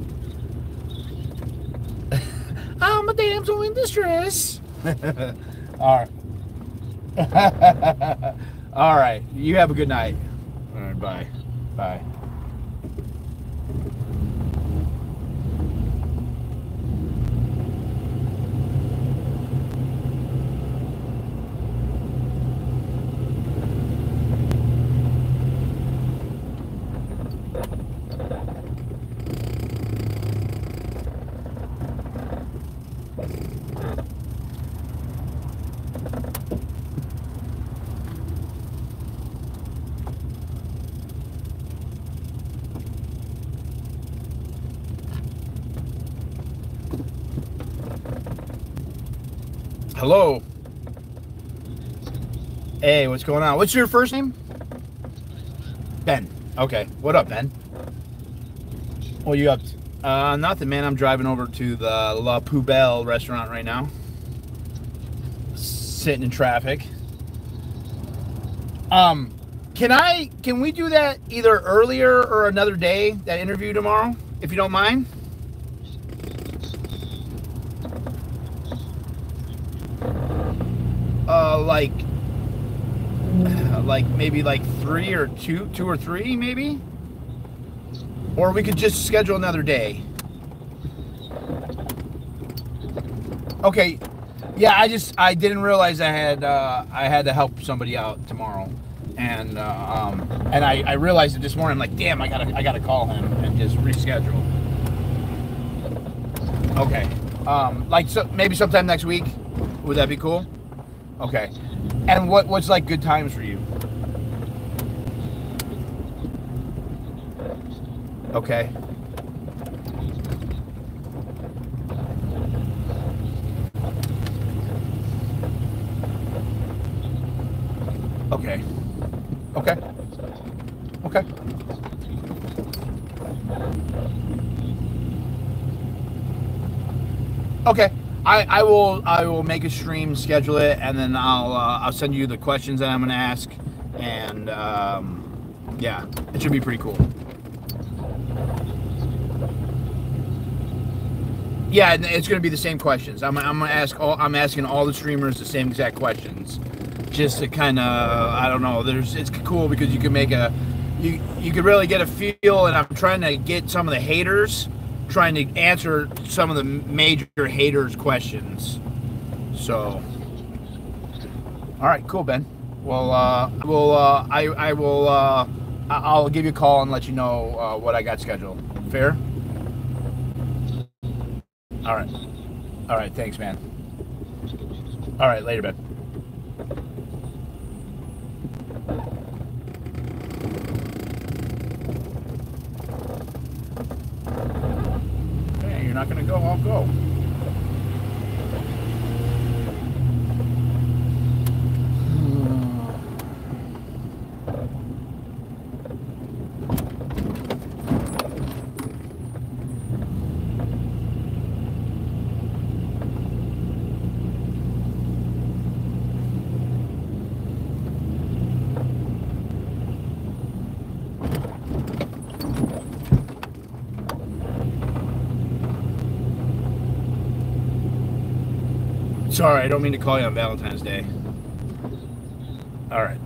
*laughs* I'm a damsel in distress. *laughs* All right. *laughs* All right. You have a good night. All right. Bye. Bye. Hello. Hey, what's going on? What's your first name? Ben. Okay. What up, Ben? What you up to? Uh, nothing, man. I'm driving over to the La Poubelle restaurant right now. Sitting in traffic. Um, can I? Can we do that either earlier or another day? That interview tomorrow, if you don't mind. Uh, like, like maybe like three or two, two or three, maybe. Or we could just schedule another day. Okay. Yeah, I just I didn't realize I had uh, I had to help somebody out tomorrow, and uh, um, and I, I realized it this morning. I'm like, damn, I gotta I gotta call him and just reschedule. Okay. Um, like so maybe sometime next week. Would that be cool? Okay. And what what's like good times for you? Okay. Okay. Okay. Okay. Okay. I, I will I will make a stream, schedule it, and then I'll uh, I'll send you the questions that I'm gonna ask, and um, yeah, it should be pretty cool. Yeah, it's gonna be the same questions. I'm, I'm gonna ask all I'm asking all the streamers the same exact questions, just to kind of I don't know. There's it's cool because you can make a you you can really get a feel, and I'm trying to get some of the haters trying to answer some of the major haters' questions. So, all right, cool, Ben. Well, uh, we'll uh, I I will uh, I'll give you a call and let you know uh, what I got scheduled. Fair. All right. All right. Thanks, man. All right. Later, bud. Hey, you're not gonna go? I'll go. Sorry, I don't mean to call you on Valentine's Day. All right.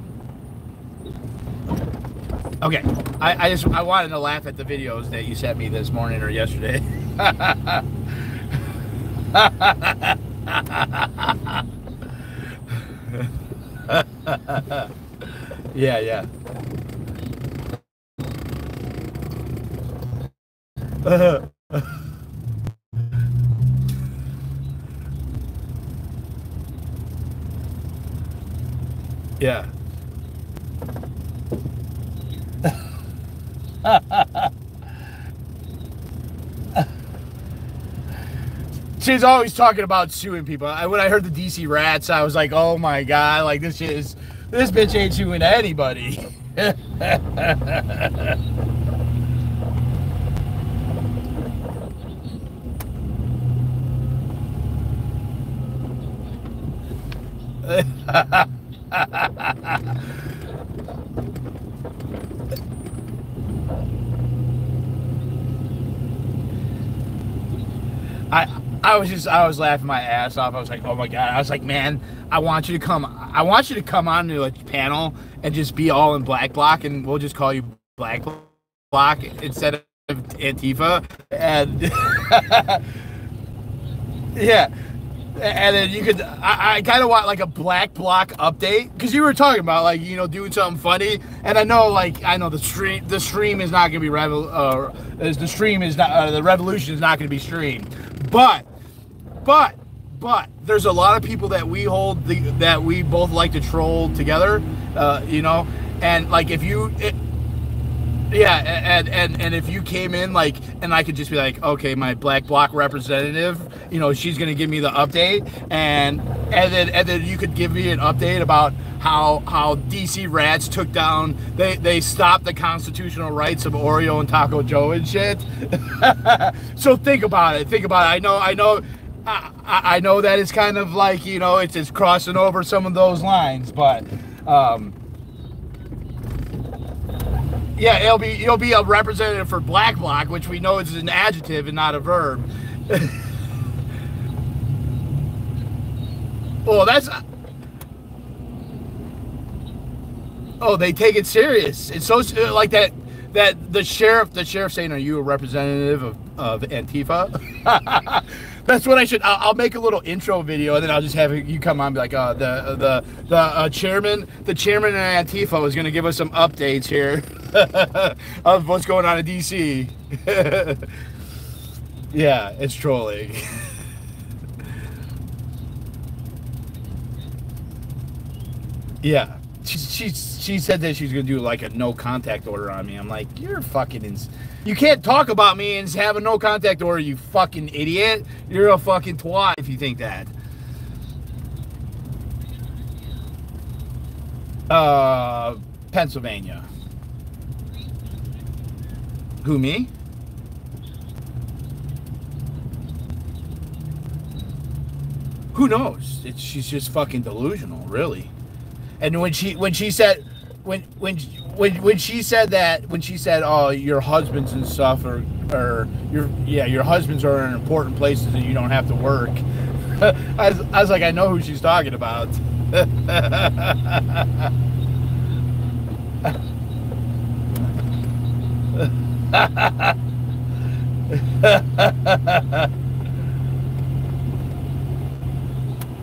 Okay. I, I just I wanted to laugh at the videos that you sent me this morning or yesterday. *laughs* yeah, yeah. yeah. *laughs* She's always talking about suing people. I, when I heard the DC Rats, I was like, "Oh my god! Like this is this bitch ain't suing anybody." *laughs* I I was I was laughing my ass off. I was like, oh my god. I was like, man, I want you to come. I want you to come onto a panel and just be all in black block, and we'll just call you Black Block instead of Antifa. And *laughs* yeah. And then you could, I, I kind of want like a black block update because you were talking about like you know doing something funny, and I know like I know the stream the stream is not gonna be revol uh, the stream is not uh, the revolution is not gonna be streamed, but but but there's a lot of people that we hold the that we both like to troll together, uh, you know, and like if you. It, yeah, and, and and if you came in like, and I could just be like, okay, my black block representative, you know, she's gonna give me the update, and and then and then you could give me an update about how how DC rats took down they they stopped the constitutional rights of Oreo and Taco Joe and shit. *laughs* so think about it. Think about it. I know I know I, I know that it's kind of like you know it's it's crossing over some of those lines, but um, yeah, it'll be it'll be a representative for Black Bloc, which we know is an adjective and not a verb. *laughs* well, that's oh, they take it serious. It's so like that that the sheriff the sheriff saying, "Are you a representative of of Antifa?" *laughs* That's what I should. I'll, I'll, make a little intro video, and then I'll just have you come on, and be like, uh, the the the uh, chairman, the chairman of Antifa is going to give us some updates here *laughs* of what's going on in DC. *laughs* yeah, it's trolling. *laughs* yeah, she, she she said that she's going to do like a no contact order on me. I'm like, you're fucking you can't talk about me and have a no contact order, you fucking idiot. You're a fucking twat if you think that. Uh, Pennsylvania. Who, me? Who knows? It's, she's just fucking delusional, really. And when she when she said when when when when she said that when she said oh your husbands and stuff or or your yeah your husbands are in important places and you don't have to work. *laughs* I, was, I was like I know who she's talking about. *laughs*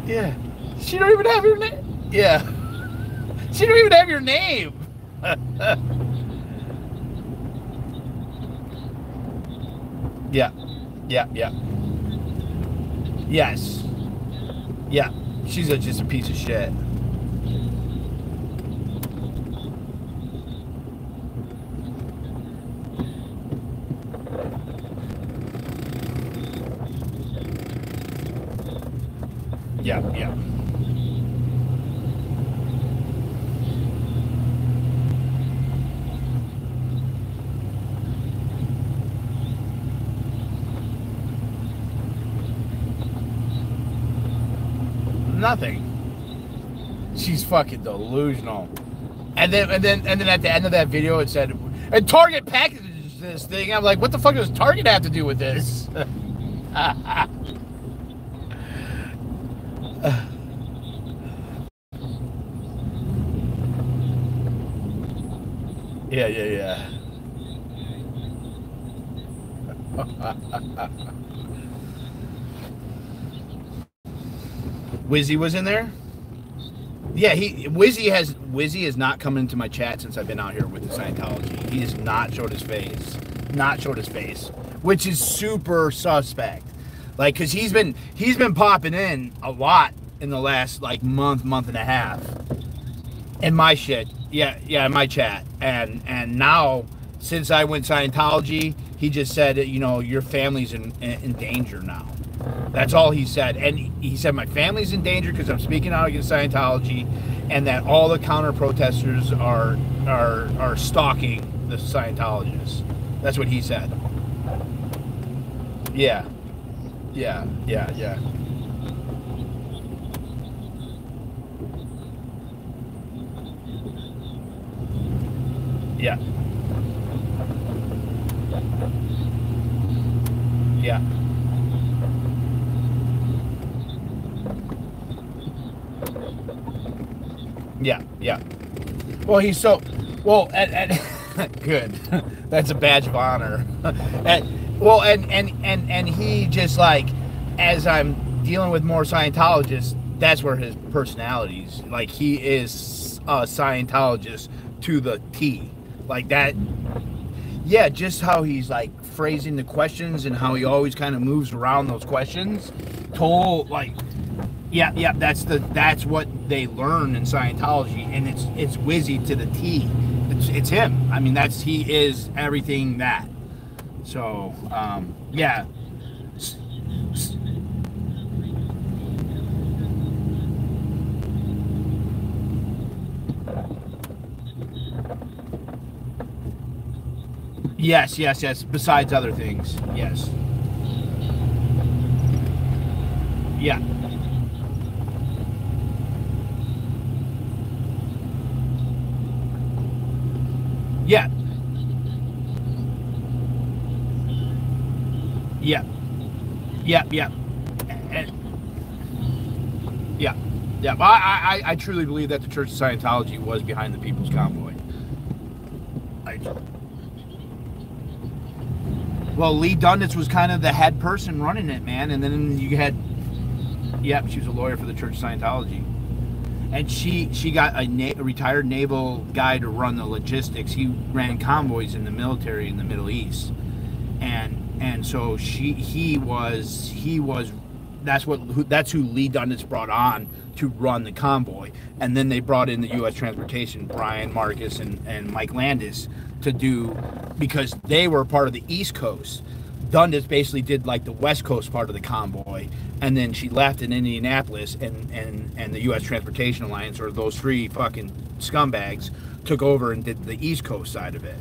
Yeah. She don't even have your name yeah. *laughs* She don't even have your name *laughs* yeah. Yeah, yeah. Yes. Yeah. She's a, just a piece of shit. Yeah, yeah. Nothing. She's fucking delusional. And then and then and then at the end of that video it said and Target packages this thing. I'm like, what the fuck does Target have to do with this? *laughs* yeah, yeah, yeah. *laughs* Wizzy was in there. Yeah, he Wizzy has Wizzy has not come into my chat since I've been out here with the Scientology. He has not showed his face, not showed his face, which is super suspect. Like, cause he's been he's been popping in a lot in the last like month, month and a half. In my shit, yeah, yeah, in my chat, and and now since I went Scientology, he just said, you know, your family's in in danger now. That's all he said. And he said, My family's in danger because I'm speaking out against Scientology, and that all the counter protesters are, are, are stalking the Scientologists. That's what he said. Yeah. Yeah, yeah, yeah. Yeah. Yeah. Yeah, yeah. Well, he's so well. And, and *laughs* good. *laughs* That's a badge of honor. *laughs* and, well, and and and and he just like as I'm dealing with more Scientologists, that's where his personalities. Like he is a Scientologist to the T. Like that. Yeah, just how he's like phrasing the questions and how he always kind of moves around those questions. Total like yeah, yeah, that's the that's what they learn in Scientology, and it's it's Wizzy to the T. It's, it's him. I mean, that's he is everything that. So um, yeah. Yes, yes, yes. Besides other things, yes. Yeah. Yeah. Yeah. Yeah, yeah. Yeah. Yeah. I, I, I truly believe that the Church of Scientology was behind the People's Convoy. I, well, Leigh Dundas was kind of the head person running it, man. And then you had, yep, she was a lawyer for the Church of Scientology. And she she got a, na- a retired naval guy to run the logistics. He ran convoys in the military in the Middle East, and and so she he was he was that's what who, that's who Leigh Dundas brought on to run the convoy, and then they brought in the U.S. Transportation, Brian Marcus and and Mike Landis to do because they were part of the East Coast. Dundas basically did like the West Coast part of the convoy, and then she left in Indianapolis, and and and the U.S. Transportation Alliance or those three fucking scumbags took over and did the East Coast side of it.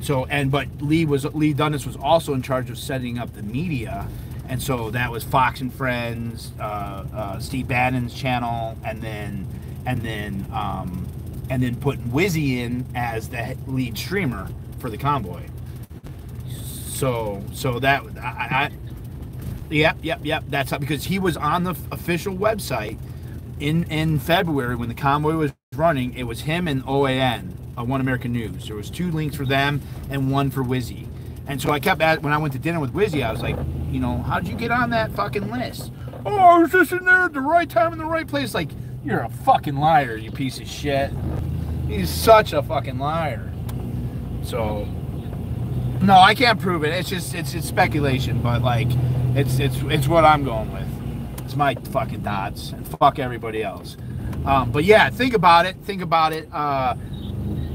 So and but Leigh was Leigh Dundas was also in charge of setting up the media, and so that was Fox and Friends, uh, uh, Steve Bannon's channel, and then and then um, and then putting Wizzy in as the lead streamer for the convoy. So so that I, I yep yep yep that's how, because he was on the official website in in February when the convoy was running. It was him and OAN, uh, One American News. There was two links for them and one for Wizzy. And so I kept at when I went to dinner with Wizzy, I was like, you know, how'd you get on that fucking list? Oh, I was just in there at the right time in the right place. Like, you're a fucking liar, you piece of shit. He's such a fucking liar. So, no, I can't prove it. It's just it's it's speculation, but like, it's it's it's what I'm going with. It's my fucking dots and fuck everybody else. Um, but yeah, think about it. Think about it. Uh,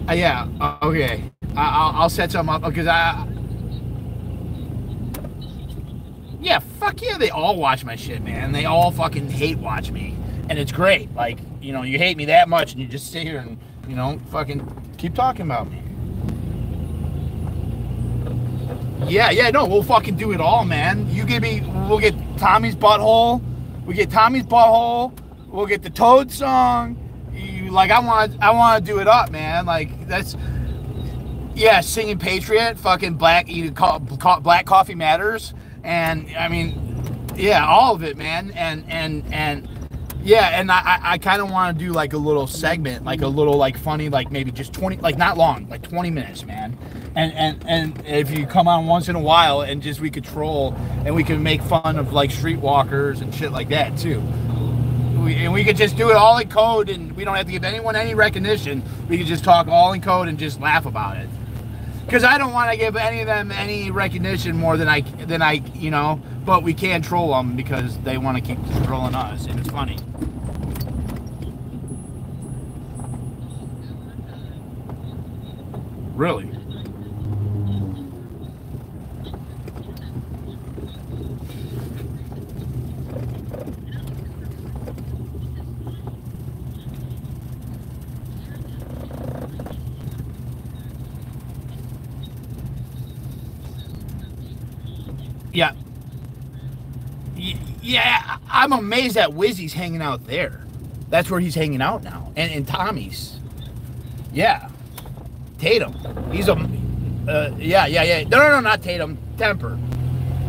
uh, yeah. uh, okay. I, I'll, I'll set some up because I. Yeah, fuck yeah, they all watch my shit, man. They all fucking hate watch me. And it's great. Like, you know, you hate me that much and you just sit here and, you know, fucking keep talking about me. Yeah, yeah, no, we'll fucking do it all, man. You give me, we'll get Tommy's butthole. We get Tommy's butthole. We'll get the Toad song. You like, I want, I want to do it up, man. Like that's, yeah, singing Patriot, fucking black, you call, call, black coffee matters, and I mean, yeah, all of it, man. And and and yeah, and I I- kind of want to do like a little segment, like a little like funny, like maybe just twenty, like not long, like twenty minutes, man. And and and if you come on once in a while, and just we could troll, and we can make fun of like streetwalkers and shit like that too. We, and we could just do it all in code, and we don't have to give anyone any recognition. We could just talk all in code and just laugh about it because I don't want to give any of them any recognition more than I than I you know. But we can troll them because they want to keep trolling us, and it's funny. Really? Yeah. Yeah, I'm amazed that Wizzy's hanging out there. That's where he's hanging out now. And, and Tommy's. Yeah. Tatum. He's a. Uh, yeah, yeah, yeah. No, no, no, not Tatum. Temper.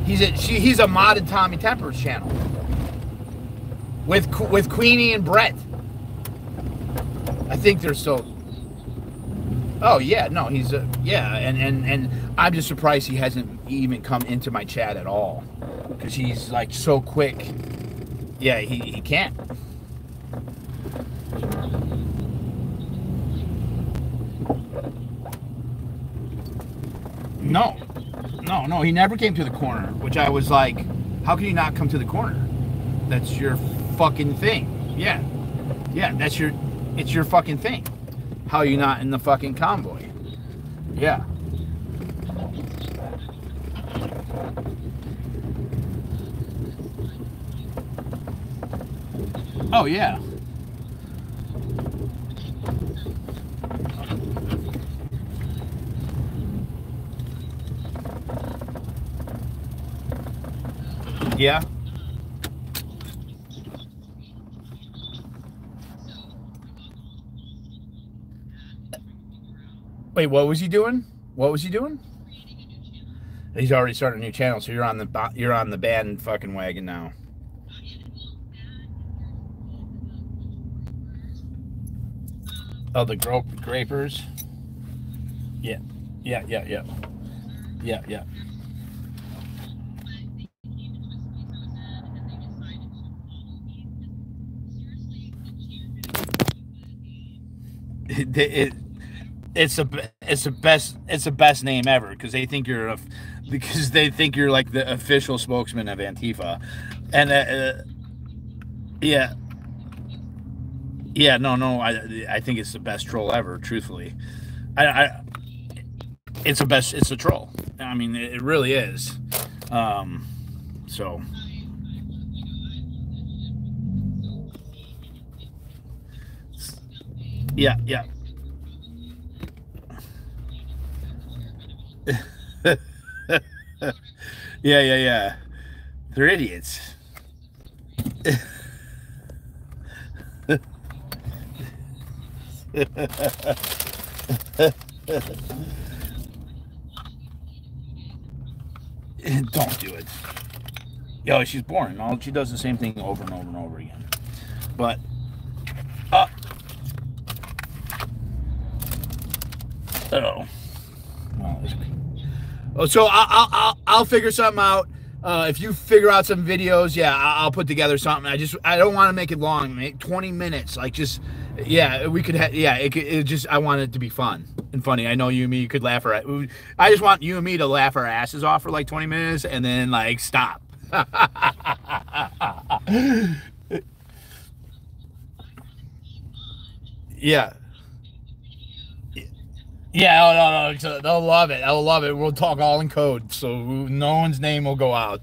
He's a she, he's a mod in Tommy Temper's channel. With with Queenie and Brett. I think they're so. Oh yeah, no, he's a yeah, and and and I'm just surprised he hasn't even come into my chat at all, because he's like so quick. Yeah, he he can't. No, no, no, he never came to the corner, which I was like, how can you not come to the corner? That's your fucking thing. Yeah, yeah, that's your, it's your fucking thing. How you not in the fucking convoy? Yeah. Oh, yeah. Yeah. Wait, what was he doing? What was he doing? He's already started a new channel, so you're on the you're on the band fucking wagon now. Oh, the gro- grapers. Yeah, yeah, yeah, yeah, yeah, yeah. It, it, it's a it's the best it's the best name ever because they think you're a because they think you're like the official spokesman of Antifa, and uh, uh, yeah, yeah, no, no, I I think it's the best troll ever. Truthfully, I, I it's the best. It's a troll. I mean, it, it really is. Um, so. Yeah, yeah. *laughs* yeah, yeah, yeah. They're idiots. *laughs* *laughs* Don't do it. Yo, she's boring. All she does the same thing over and over and over again. But uh oh. Well, Oh, so I'll, I'll, I'll, figure something out. Uh, if you figure out some videos, yeah, I'll, I'll put together something. I just I don't want to make it long, make 20 minutes. Like just yeah, we could ha- yeah, it, it just I want it to be fun and funny. I know you and me could laugh our I just want you and me to laugh our asses off for like 20 minutes and then like stop. *laughs* yeah. Yeah, oh, no, no, they'll love it. They'll love it. We'll talk all in code, so no one's name will go out.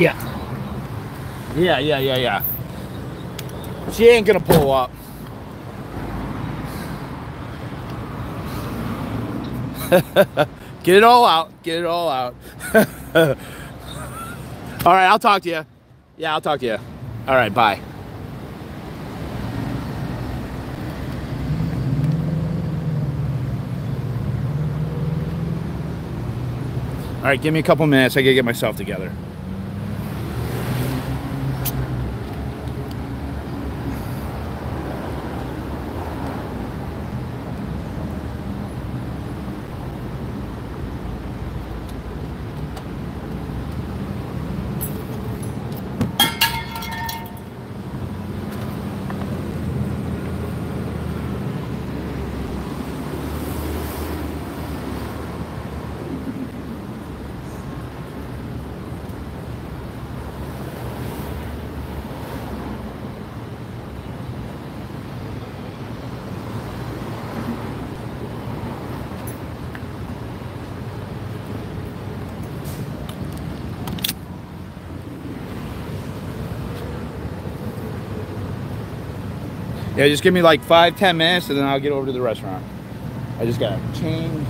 Yeah. Yeah, yeah, yeah, yeah. She ain't gonna pull up. *laughs* Get it all out. Get it all out. *laughs* all right, I'll talk to you. Yeah, I'll talk to you. All right, bye. All right, give me a couple minutes. I gotta get myself together. Yeah, just give me like five, ten minutes and then I'll get over to the restaurant. I just gotta change.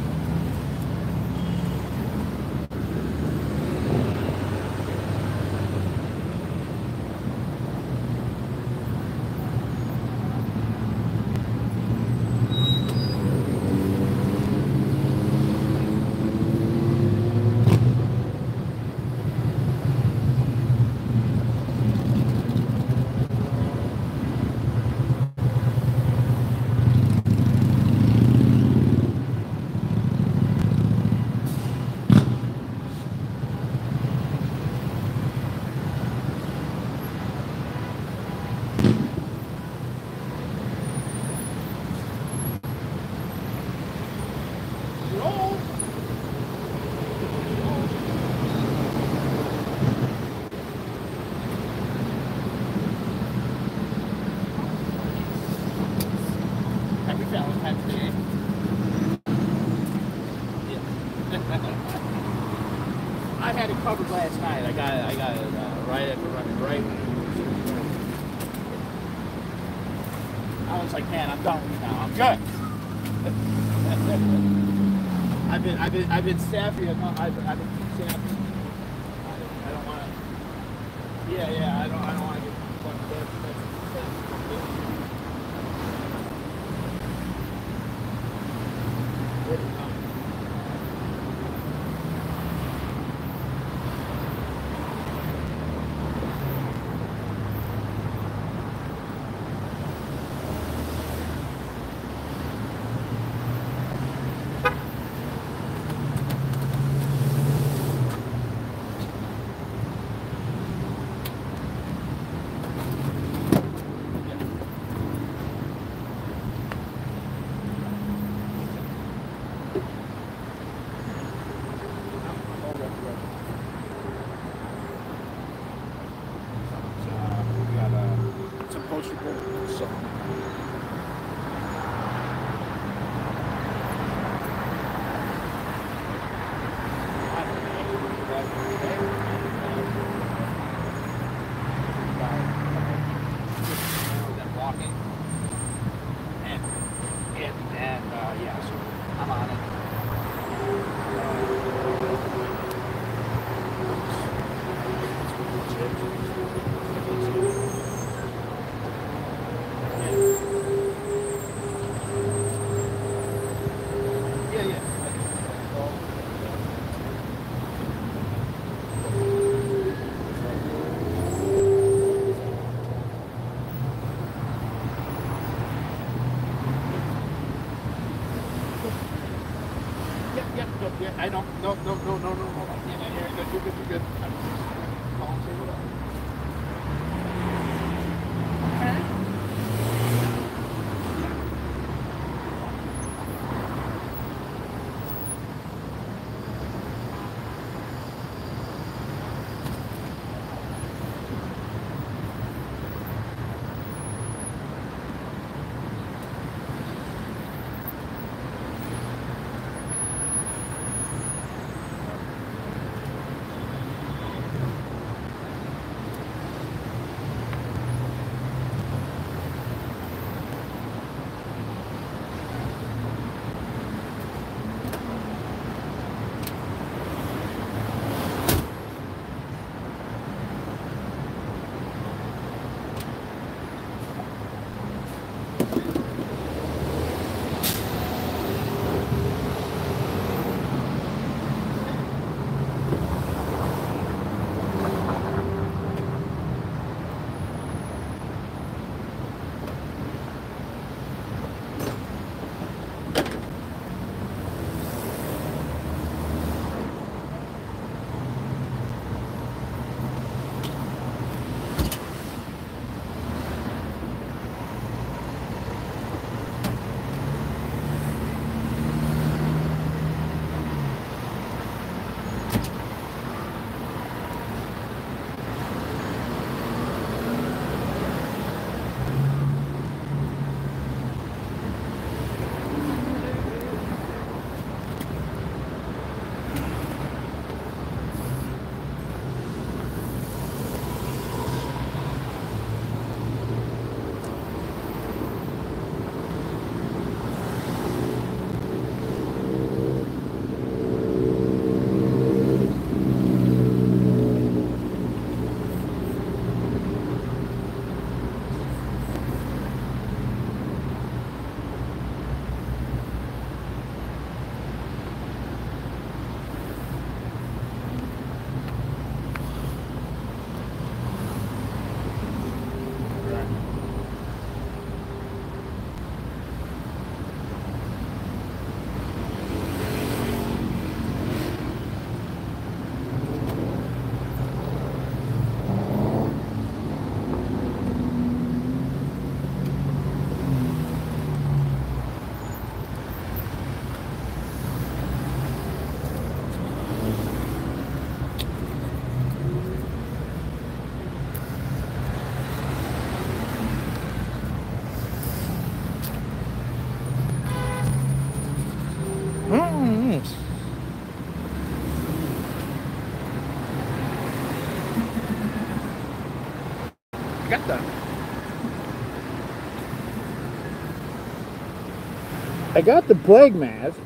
I got the plague mask.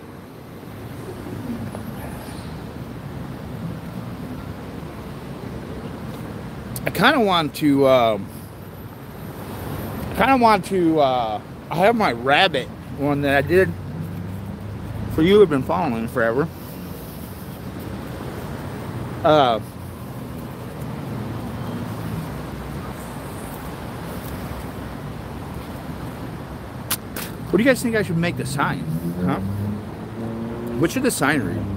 I kind of want to. Um, kind of want to. Uh, I have my rabbit one that I did for you. Have been following forever. Uh, what do you guys think I should make the sign? Huh? What should the sign read?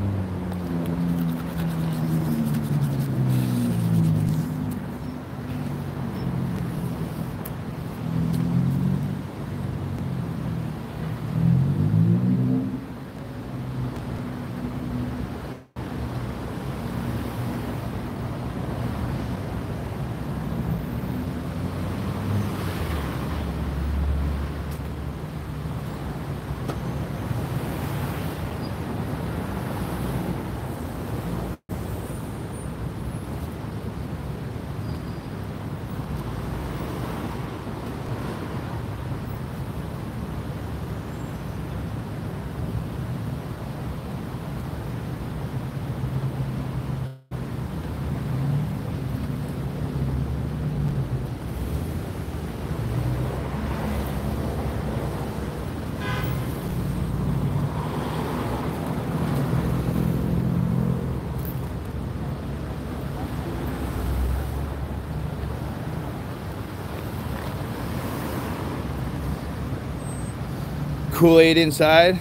Kool-Aid inside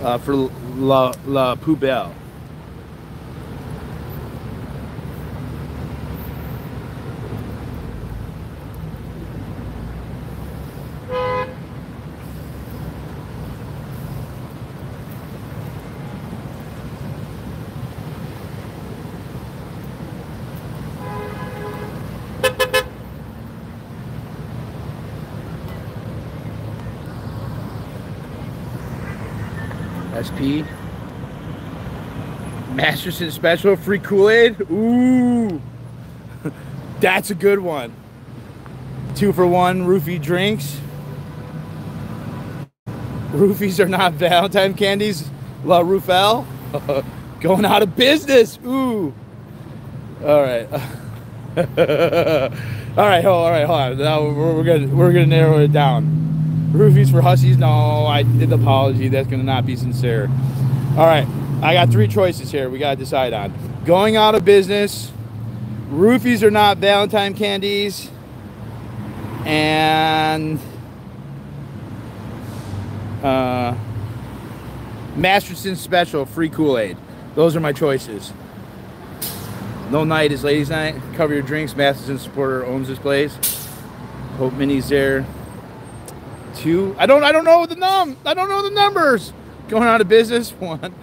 uh, for La, La Poubelle. SP. Masterson Special free Kool-Aid. Ooh. *laughs* That's a good one. Two for one roofie drinks. Roofies are not *laughs* Valentine candies. La Rufel. *laughs* Going out of business. Ooh. All right. all right, hold, all right, hold on. Now we're, we're gonna we're gonna narrow it down. Roofies for hussies? No, I did the apology. That's gonna not be sincere. All right, I got three choices here. We gotta decide on going out of business. Roofies are not Valentine candies, and uh, Masterson Special free Kool Aid. Those are my choices. No night is ladies' night. Cover your drinks. Masterson supporter owns this place. Hope Minnie's there. Two. I don't. I don't know the num. I don't know the numbers. Going out of business. *laughs* One.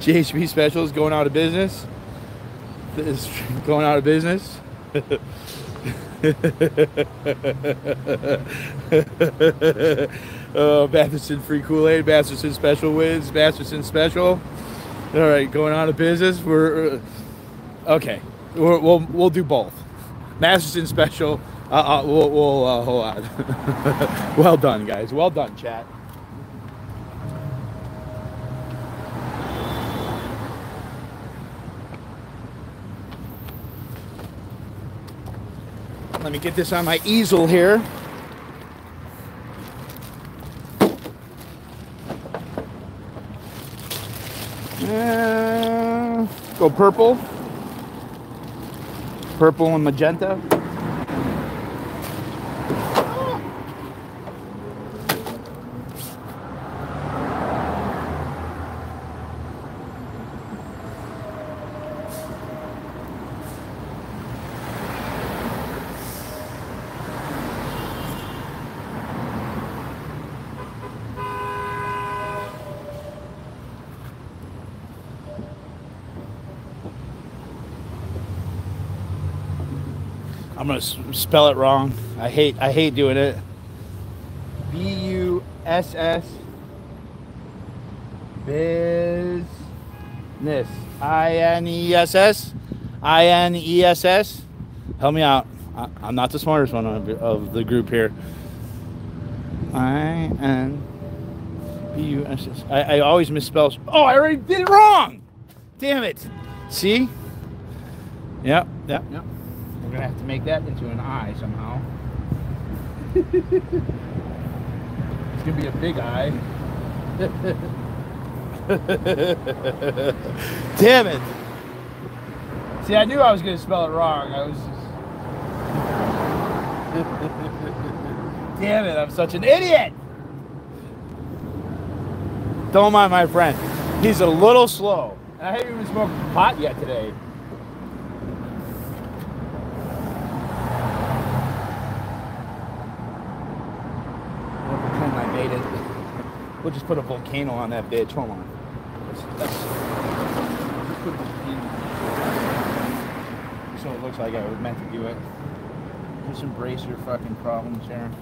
GHB specials going out of business. This *laughs* going out of business. *laughs* uh, Masterson free Kool Aid. Masterson special wins. Masterson special. All right, going out of business. We're uh, okay. We're, we'll we'll do both. Masterson special. Uh, uh, we'll, we'll uh, hold on. *laughs* well done, guys. Well done, chat. Let me get this on my easel here. Uh, go purple. Purple and magenta. Gonna spell it wrong. I hate I hate doing it. B U S S business. I N E S S. I N E S S. Help me out. I, I'm not the smartest one of, of the group here. I N B U S S. I, I always misspell. Oh, I already did it wrong. Damn it. See? Yep, yep, yep. We're gonna have to make that into an eye somehow. it's gonna be a big eye. *laughs* Damn it. See, I knew I was gonna spell it wrong. I was just. *laughs* Damn it, I'm such an idiot! Don't mind my friend. He's a little slow. I haven't even smoked pot yet today. We'll pretend I made it. We'll just put a volcano on that bitch. Hold on. Volcano. So it looks like I was meant to do it. Just embrace your fucking problems, Sharon.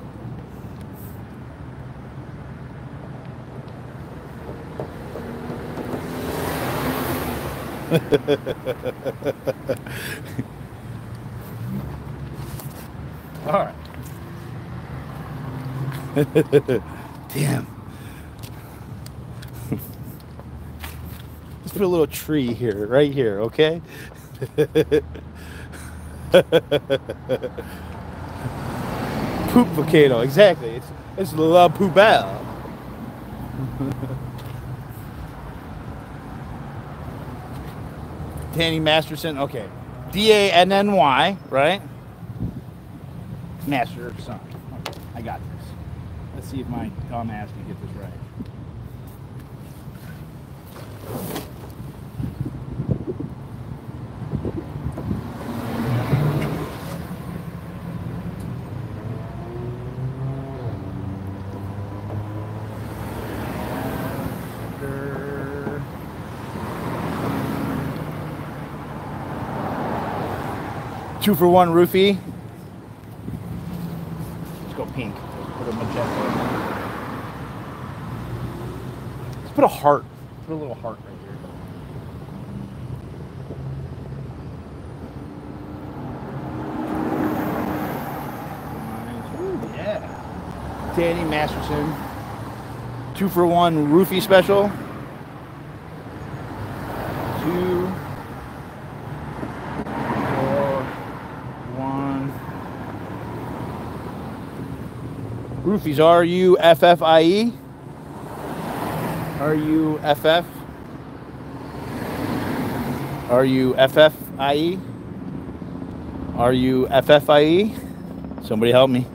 *laughs* All right. *laughs* Damn. Let's put a little tree here, right here, okay? *laughs* Poop volcano, exactly. It's it's La Poubelle. *laughs* Danny Masterson, okay. D A N N Y, right? Master son. Okay, I got this. Let's see if my dumb ass can get this right. Two for one roofie. Let's go pink. Let's put a magenta. Let's put a heart. Put a little heart right here. Ooh, yeah. Danny Masterson. Two for one roofie special. Two. Four. One. Roofies, R U F F I E. R U F F. R U F F I E. R U F F I E. Somebody help me.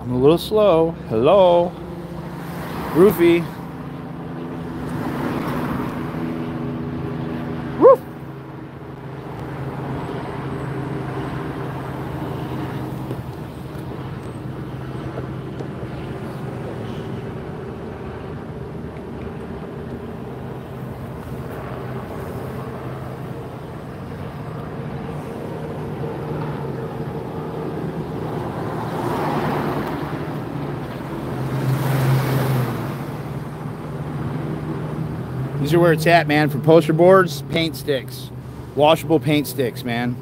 I'm a little slow. Hello. Roofie. Where it's at, man. For poster boards, paint sticks, washable paint sticks, man.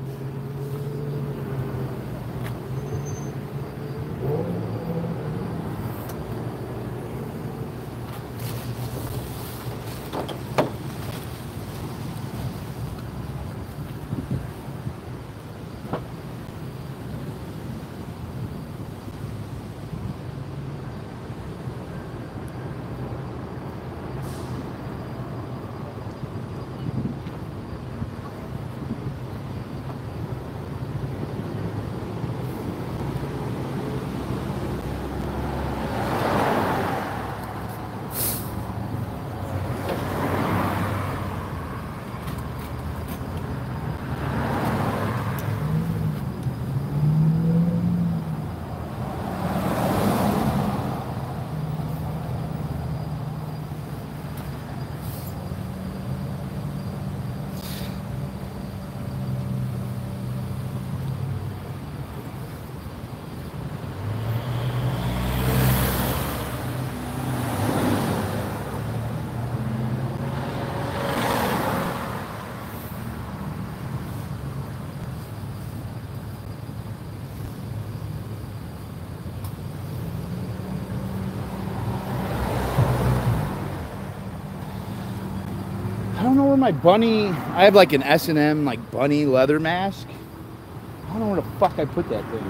My bunny. I have like an S and M like bunny leather mask. I don't know where the fuck I put that thing.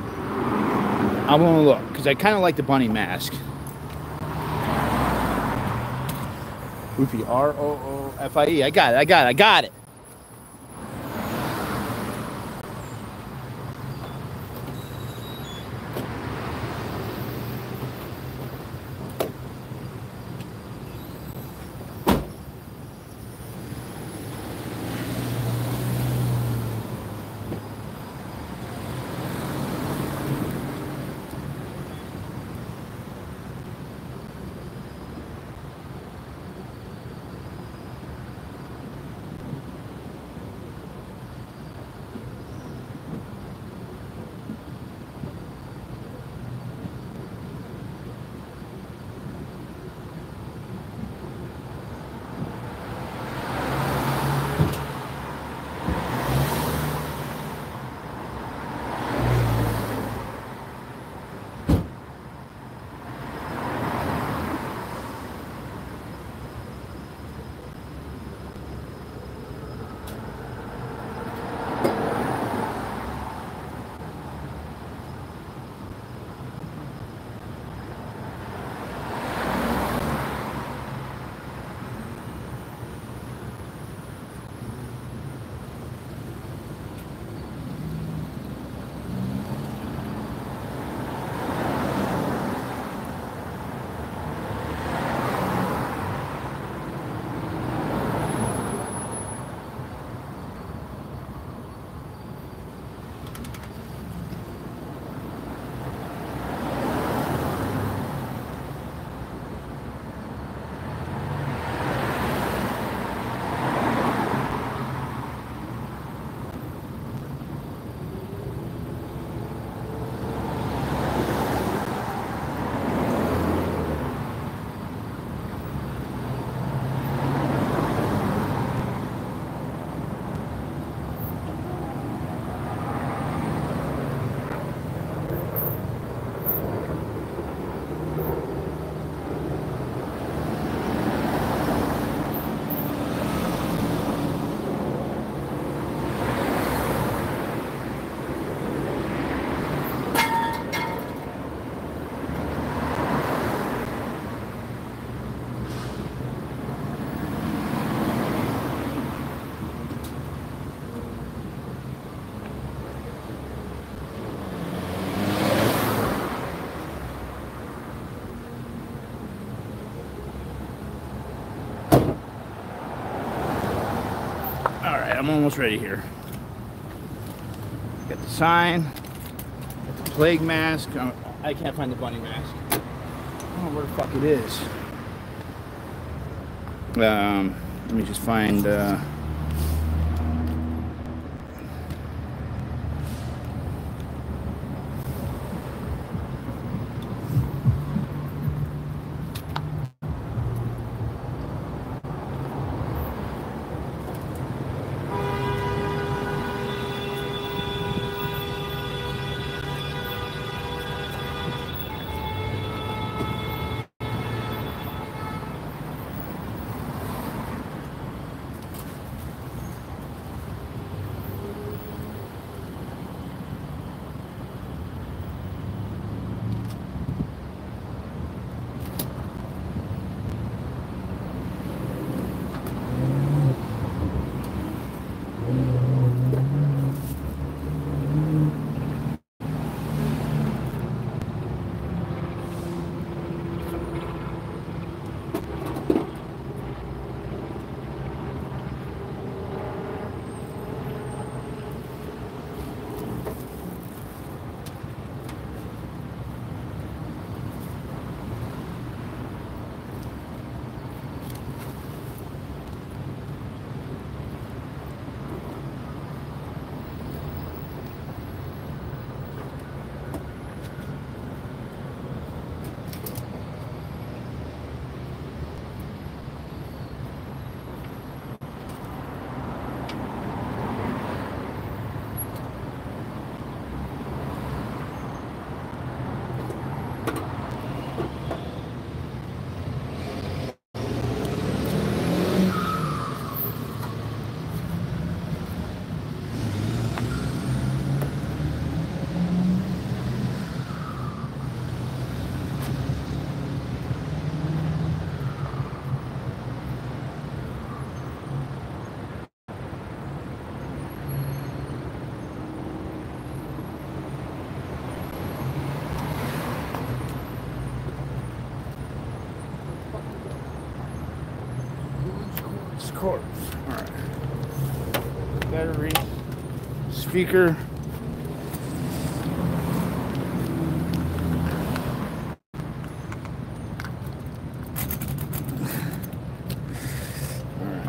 I'm gonna look because I kind of like the bunny mask. Woofy R O O F I E. I got it. I got it. I got it. I'm almost ready here. Got the sign, got the plague mask. Uh, I can't find the bunny mask. I don't know where the fuck it is. Um, let me just find. Uh, speaker.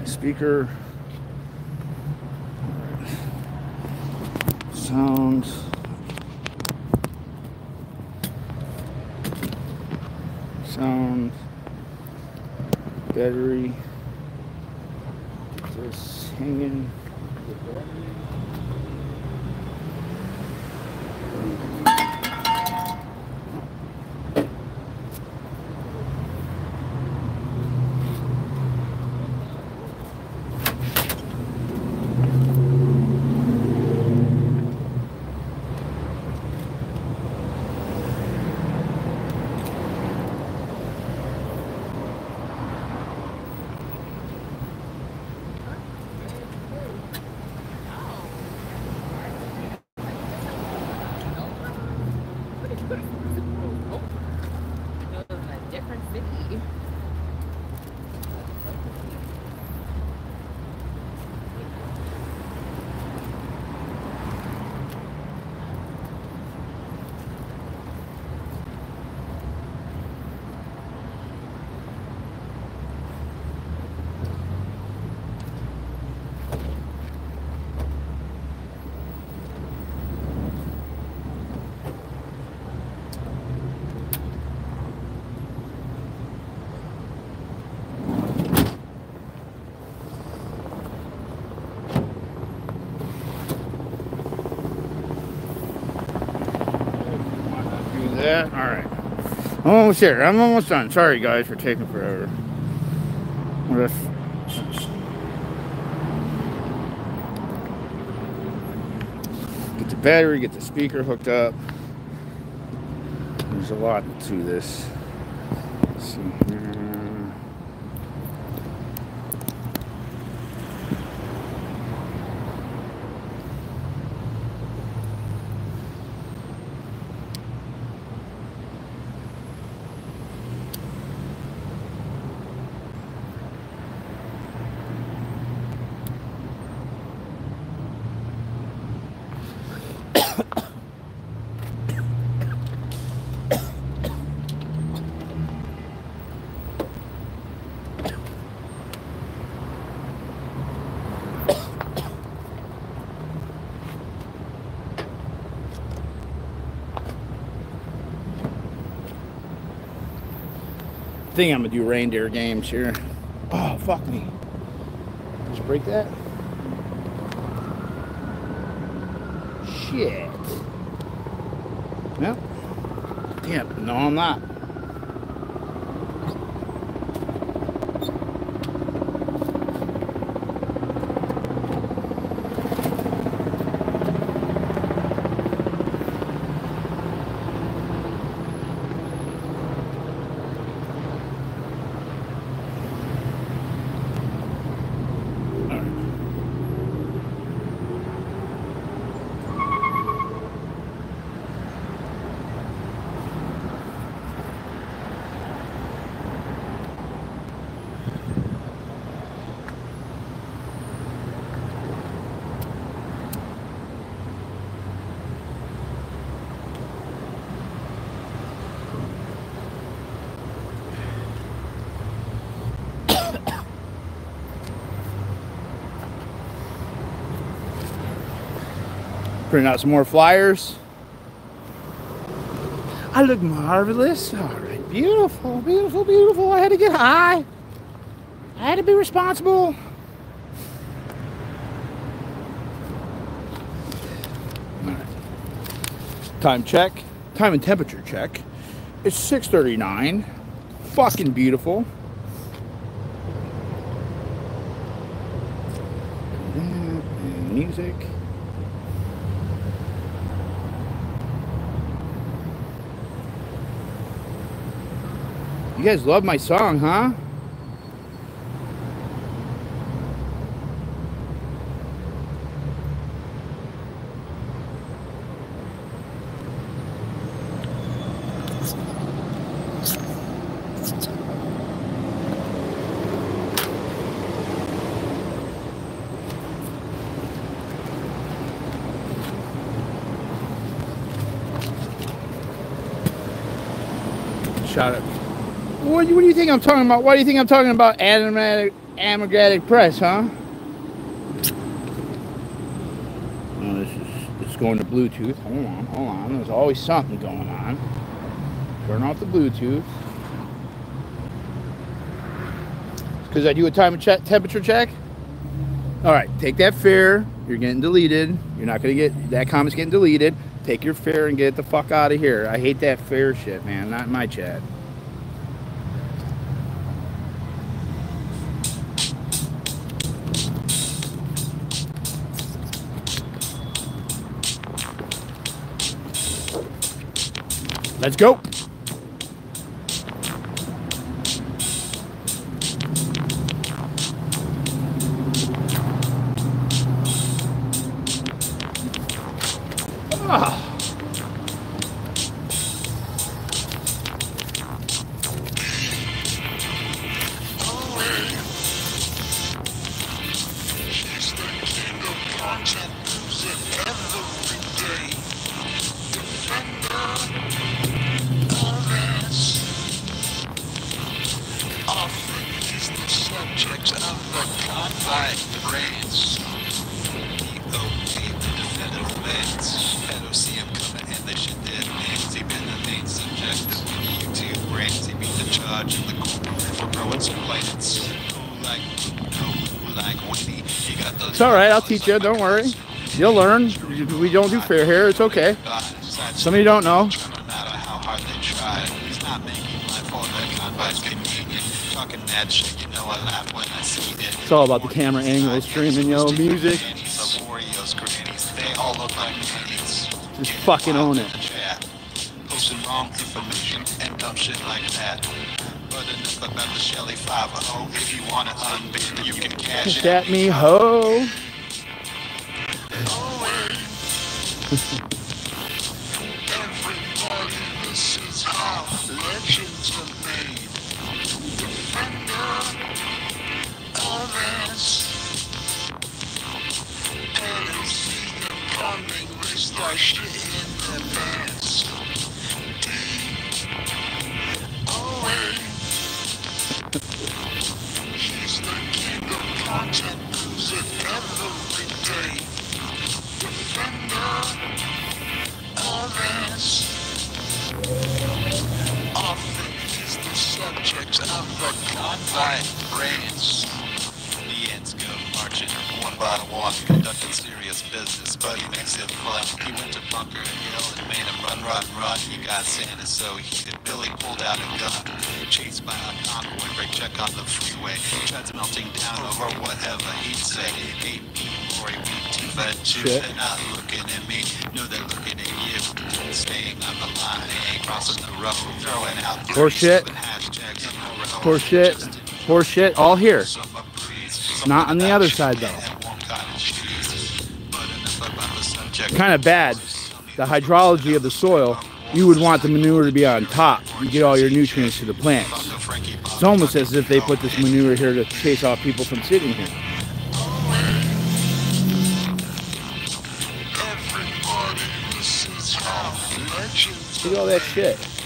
Speaker. Sounds. Sound. Battery. Just hanging. Different city. Do that. All right. I'm almost there. I'm almost done. Sorry, guys, for taking forever. If- Get the battery, get the speaker hooked up. There's a lot to this. Let's see here. Think I'm gonna do reindeer games here. Oh, fuck me. Just break that? Shit. No. Damn, no, I'm not. Print out some more flyers. I look marvelous. All right, beautiful, beautiful, beautiful. I had to get high. I had to be responsible. Time check. Time and temperature check. It's 6:39. Fucking beautiful. And music. You guys love my song, huh? shut up. What, what do you think I'm talking about? Why do you think I'm talking about Amagansett Press, huh? Oh, this is it's going to Bluetooth. Hold on, hold on. There's always something going on. Turn off the Bluetooth. Because I do a time check, temperature check. All right, take that fare. You're getting deleted. You're not gonna get that comment's getting deleted. Take your fare and get the fuck out of here. I hate that fare shit, man. Not in my chat. Let's go. Teach you. Don't worry. You'll learn. We don't do fair hair. It's okay. Some of you don't know. It's all about the camera angle, streaming, yo, music. Just fucking own it. Posting wrong information and dumb shit like that. But enough about the Shelly 5 If you want to unbend, you can cash it. At me, ho. Shit. Horse shit. All here. Not on the other side though. Kind of bad. The hydrology of the soil. You would want the manure to be on top. You get all your nutrients to the plants. It's almost as if they put this manure here to chase off people from sitting here. Legends See all that shit.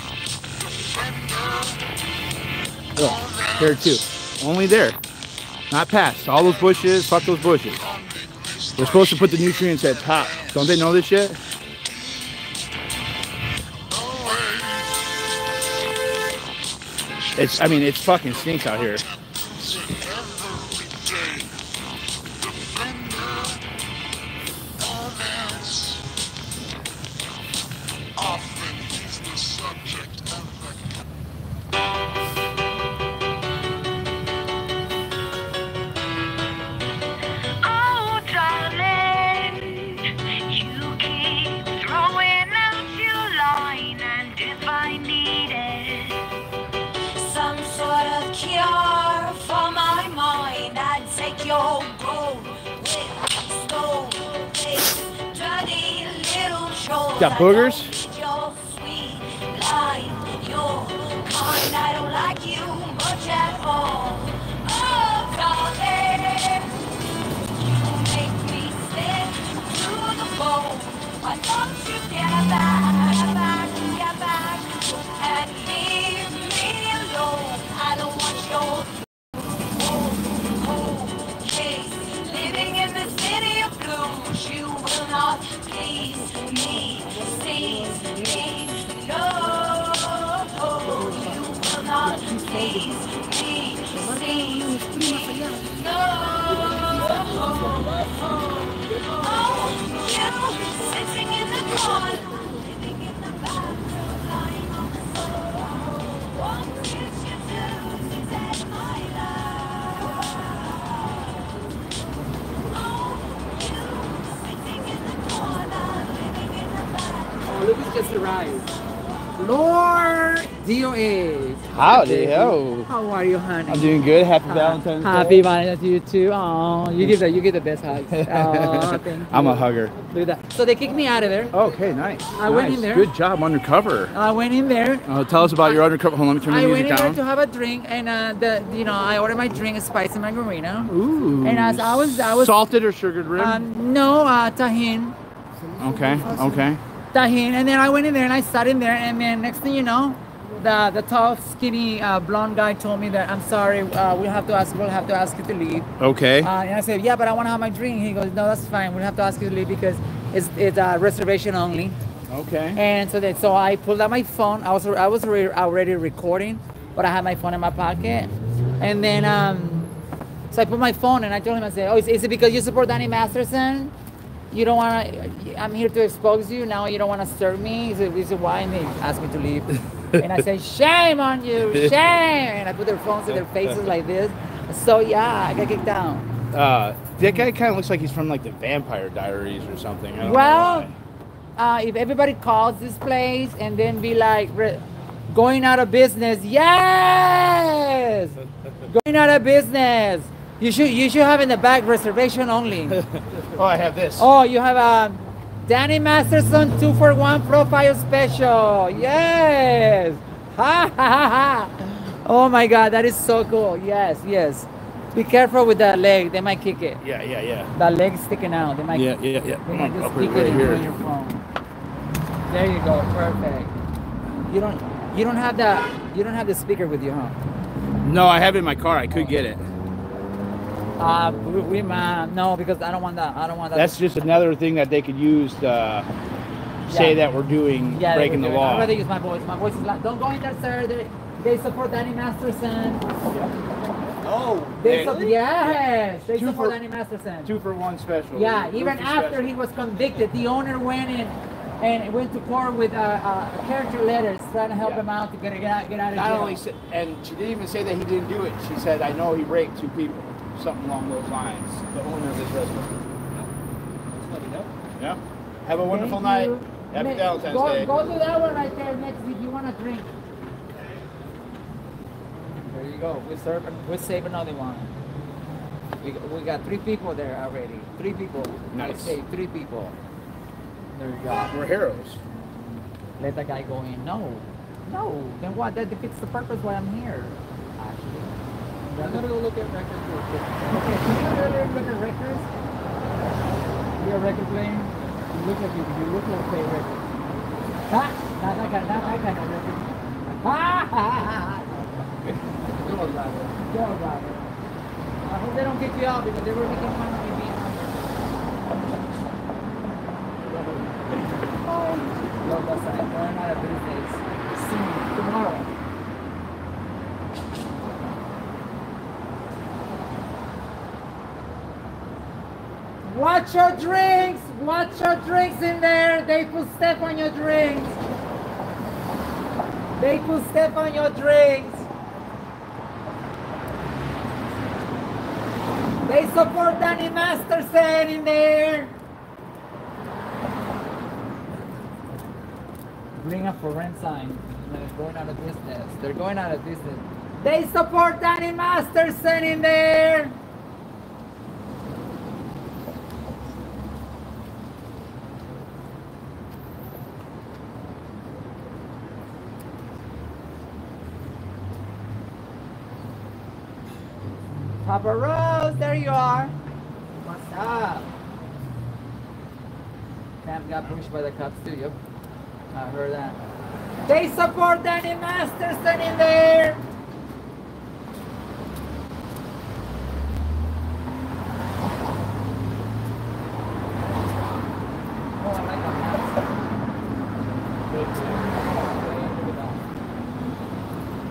Look, there too. Only there. Not past. All those bushes, fuck those bushes. We're supposed to put the nutrients at top. Don't they know this yet? It's, I mean, it's fucking stinks out here. Doing good. Happy Uh, Valentine's Happy Day. Valentine's to you too. Oh, you give the you give the best hugs. *laughs* Oh, thank you. I'm a hugger. Look at that. So they kicked me out of there. Okay, nice. I went in there. Good job, undercover. I went in there. Uh, tell us about your undercover. Hold on, let me turn the I went music in there to have a drink, and uh, the you know I ordered my drink a spicy margarita. Ooh. And as I was I was salted or sugared rim. Um, no, uh, Tajín, okay, okay. Tajín, and then I went in there and I sat in there, and then next thing you know, the the tall, skinny, uh, blonde guy told me that I'm sorry, uh, we have to ask, we'll have to ask you to leave. Okay. Uh, and I said, yeah, but I want to have my drink. He goes, no, that's fine. We'll have to ask you to leave because it's it's uh, reservation only. Okay. And so then, so I pulled out my phone. I was I was already, already recording, but I had my phone in my pocket. And then, um, so I put my phone and I told him, I said, oh, is, is it because you support Danny Masterson? You don't want to, I'm here to expose you. Now you don't want to serve me. is he said, why? And they asked me to leave. *laughs* and I said, shame on you, *laughs* shame. And I put their phones in their faces like this. So yeah, I got kicked out. Uh, that guy kind of looks like he's from like the Vampire Diaries or something. Well, uh, if everybody calls this place and then be like re- going out of business, yes, *laughs* going out of business. You should you should have in the back reservation only. *laughs* oh, I have this. Oh, you have a Danny Masterson two for one profile special. Yes. Ha ha ha ha. Oh my God, that is so cool. Yes, yes. Be careful with that leg; they might kick it. Yeah, yeah, yeah. That leg's sticking out. They might. Yeah, yeah, yeah. They might just it right in here. on your phone. There you go. Perfect. You don't. You don't have that. You don't have the speaker with you, huh? No, I have it in my car. I could get it. Uh, we, we uh, no, because I don't want that. I don't want that. That's just another thing that they could use to say Yeah. that we're doing yeah, they breaking were the doing- I'd law. rather use my voice. My voice is like, don't go in there, sir. They, they support Danny Masterson. Oh, They really? su- yes, they Two support for- Danny Masterson. Two for one special. Yeah, Two even after special. he was convicted, the owner went in and went to court with uh, uh, character letters trying to help him out to get, get out, get out of Not jail. only, and she didn't even say that he didn't do it. She said, "I know he raped two people." Something along those lines. The owner of this restaurant. Yeah. Have a wonderful Thank night. you. Happy Ne- Valentine's go, Day. Go to that one right there next if you want a drink. There you go. We serve. We save another one. We, we got three people there already. Three people. Nice. I say three people. There you go. We're heroes. Let that guy go in. No. No. Then what? That defeats the purpose why I'm here. Actually. I'm gonna go look at records real quick. Okay, can you really look at records? You're a record player? You look like you, you look like play records. Ha! Not that kind, not that kind of record. Ha ha ha ha! Go driver. Go driver. I hope they don't kick you out because they were making fun of me being hungry. Love that side. Learn how to do things. Soon. Tomorrow. Watch your drinks! Watch your drinks in there! They put step on your drinks! They put step on your drinks! They support Danny Masterson in there! Bring up for rent sign. They're going out of business. They're going out of business. They support Danny Masterson in there! Papa Rose, there you are. What's up? Cam got pushed by the cops too, yep. I heard that. They support Danny Masterson in there. Oh, I like that mask. Look at that.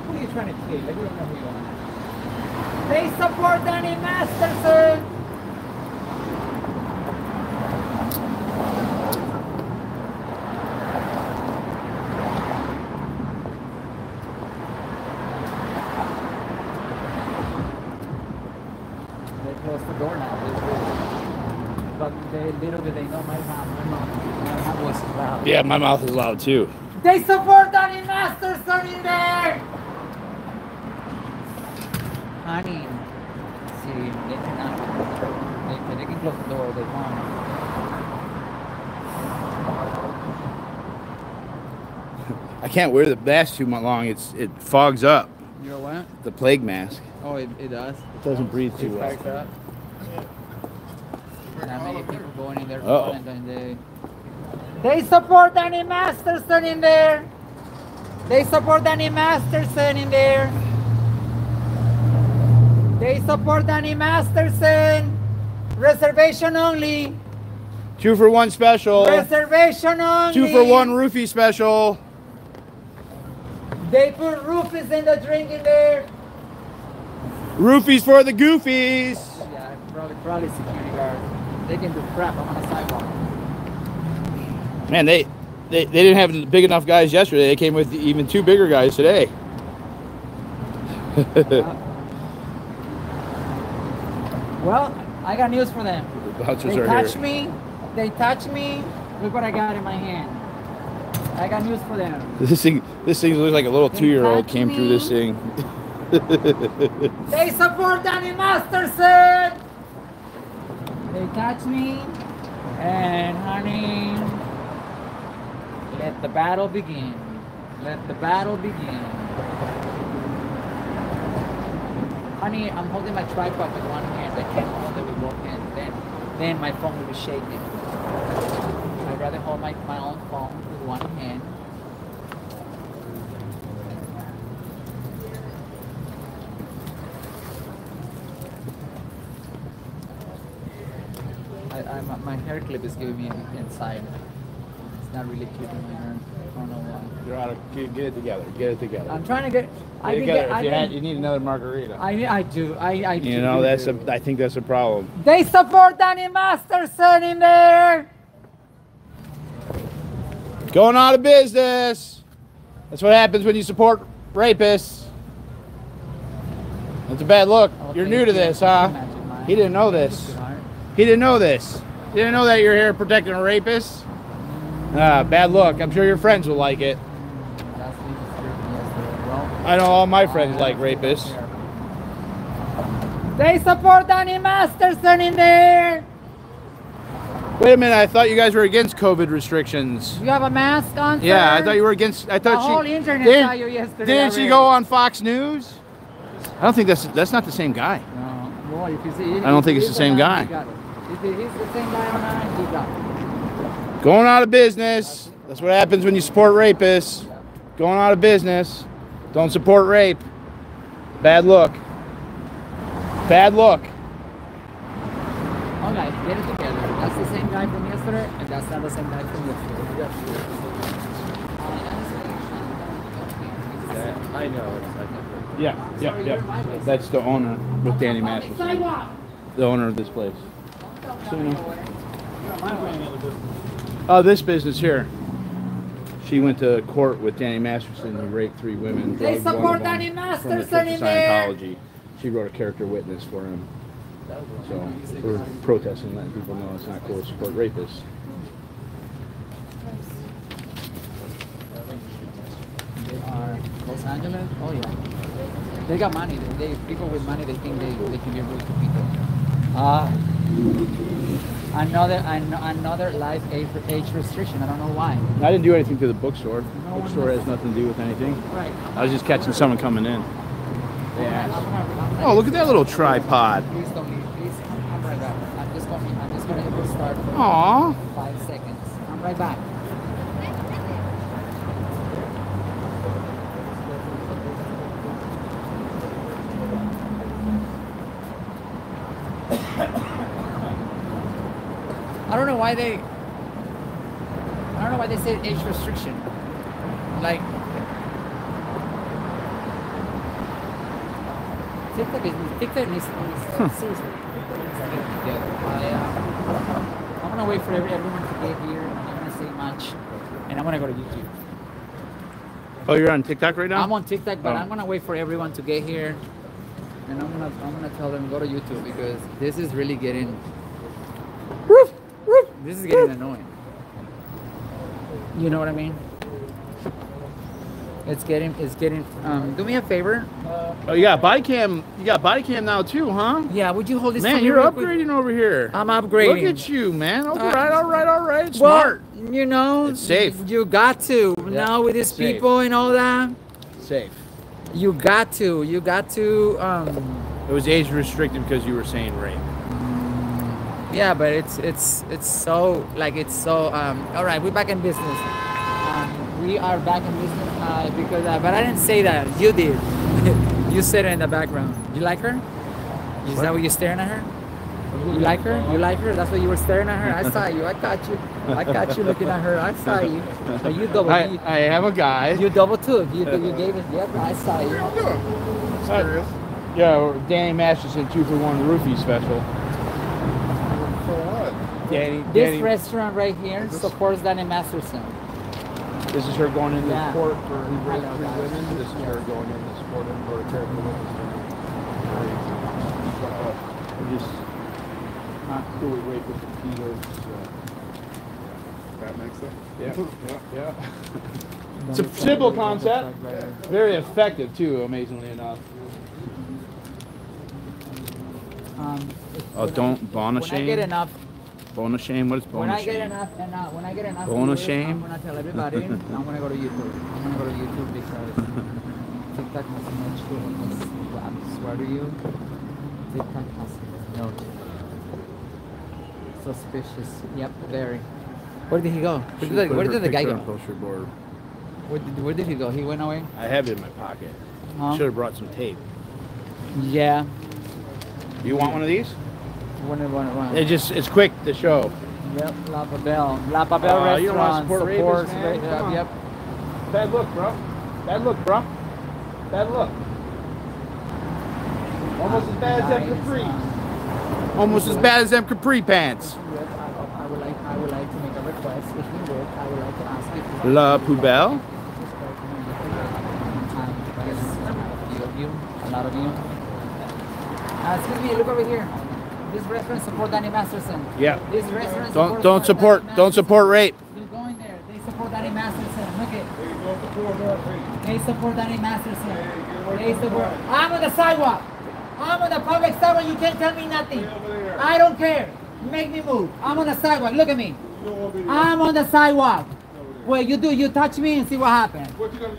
Who are you trying to kill? Like, we don't know who you are. They support Danny Masterson. They closed the door now. They- they- But they, little do they know my mom. My mom, my mom was loud. Yeah, my mouth is loud too. They support Danny Masterson in there. Honey, see, they cannot. They, they can close the door. They want. I can't wear the mask too much long. It's it fogs up You're what? the plague mask. Oh, it, it does. It doesn't breathe too well. Not many people going in there Uh-oh. and then they. They support Danny Masterson in there. They support Danny Masterson in there. They support Danny Masterson. Reservation only. Two for one special. Reservation only. Two for one roofie special. They put roofies in the drink in there. Roofies for the goofies. Yeah, probably, probably security guards. They can do crap on the sidewalk. Man, they, they they didn't have big enough guys yesterday. They came with even two bigger guys today. *laughs* Well, I got news for them. The bouncers They are touch here. me. They touch me. Look what I got in my hand. I got news for them. *laughs* This thing this thing looks like a little two year old touch came through this thing. They support Danny Masterson. They touch me. And honey, let the battle begin. Let the battle begin. Honey, I'm holding my tripod with one hand. I can't hold it with both hands. Then, then my phone will be shaking. I'd rather hold my, my own phone with one hand. I, I, my, hair clip is giving me inside. Not really keeping my hair. I don't know why. You're out of get, get it together. Get it together. I'm trying to get. I Get it can together. get. I, if you, had, can, you need another margarita. I, I do. I, I do. you know that's a. do. I think that's a problem. They support Danny Masterson in there. Going out of business. That's what happens when you support rapists. That's a bad look. You're new to this, huh? He didn't know this. He didn't know this. He didn't know that you're here protecting a rapist. Ah, bad look. I'm sure your friends will like it. I know all my friends like rapists. They support Danny Masterson in there. Wait a minute. I thought you guys were against COVID restrictions. You have a mask on. Yeah, I thought you were against. I The thought she whole internet didn't, saw you yesterday. Didn't she go on Fox News? I don't think that's that's not the same guy. No. Well, if you see, I don't think it's the same guy. It. If he's the same guy on nine, he got it. Going out of business. That's what happens when you support rapists. Going out of business. Don't support rape. Bad look. Bad look. All right, get it together. That's the same guy from yesterday, and that's not the same guy from yesterday. I know. Yeah, yeah, yeah. That's the owner with Danny Masterson. The owner of this place. So, you know. Oh, this business here. She went to court with Danny Masterson who raped three women. They drugged one support of them Danny from the Masterson Church of in there. Scientology. She wrote a character witness for him. So we're protesting, letting people know it's not cool to support rapists. They are Los Angeles. Oh yeah, they got money. They, they people with money. They think they, they can be rude to people. Ah, another an, another life age, age restriction. I don't know why. I didn't do anything to the bookstore. one bookstore has nothing to do with anything. Right. I was just catching someone coming in. They asked. I'm gonna- I'm Oh, look at that little tripod. Please don't leave. Please, I'm, I'm right back. I'm just going. I'm just going to start. for Aw. Five seconds. I'm right back. I don't know why they. I don't know why they say age restriction. Like. TikTok is TikTok needs, needs seriously. needs to get together. I, uh, I'm gonna wait for every, everyone to get here. I'm not gonna say much, and I'm gonna go to YouTube. Oh, you're on TikTok right now? I'm on TikTok, but Oh. I'm gonna wait for everyone to get here, and I'm gonna I'm gonna tell them go to YouTube because this is really getting. This is getting annoying. You know what I mean? It's getting, it's getting. Um, do me a favor. Oh, you got body cam. You got body cam now too, huh? Yeah, would you hold this? Man, you're real quick? upgrading over here. I'm upgrading. Look at you, man. All Uh, right, all right, all right. Well, Smart. you know, It's safe. You got to Yeah, now with these safe. people and all that. Safe. You got to. You got to. Um, It was age restricted because you were saying rape. Yeah, but it's it's it's so like it's so. Um, all right, we're back in business. Um, we are back in business uh, because, uh, but I didn't say that. You did. *laughs* you said it in the background. You like her? Is that what you're staring at her? You like her? You like her? That's what you were staring at her. I saw you. I caught you. I caught you looking at her. I saw you. But you double. I, you, I am a guy. you double took. You you gave it. Yep, I saw you. Serious? Yeah, Danny Masterson two for one roofie special. For what? Danny, This Danny, restaurant right here supports Danny Masterson. this is her going into Yeah. court for who I raped know, three guys. women. This is her going in to support him for a terrible witness. We're just not cool with rape with the kilos. That makes sense. Yeah, *laughs* yeah, yeah. It's a simple concept. Very effective too, amazingly enough. Um, Oh, don't bone a when I get enough, Bone a shame. What is when bone a I get shame? enough, and uh, when I get enough, Bone of viewers, shame? I'm gonna tell everybody. I'm gonna go to YouTube. I'm gonna go to YouTube because TikTok has so much to it. I swear to you, TikTok has no suspicious. Yep, very. Where did he go? Where did, the, where did the guy go? Poster board. Where did, where did he go? He went away. I have it in my pocket. Huh? Should have brought some tape. Yeah. You want one of these? One, one, one. It just it's quick to show. Yep, La Poubelle. La Poubelle Aw, you don't restaurant support supports. man? uh, yep. Bad look, bro. Bad look, bro. Bad look. Almost as bad as them capri. uh, Almost as bad as them capri pants. I, would like I would like to make a request. If you would, I would like to ask if you La poubelle. Yes, a few of you, a lot of you. Uh, excuse me, look over here. This restaurant support Danny Masterson. Yeah. This restaurant Don't supports don't support Danny don't support rape. Masterson. You're going there. They support Danny Masterson. Look it. They support Danny Masterson. They support. I'm on the sidewalk. I'm on the public sidewalk. You can't tell me nothing. I don't care. Make me move. I'm on the sidewalk. Look at me. I'm on the sidewalk. Well, you do. You touch me and see what happens.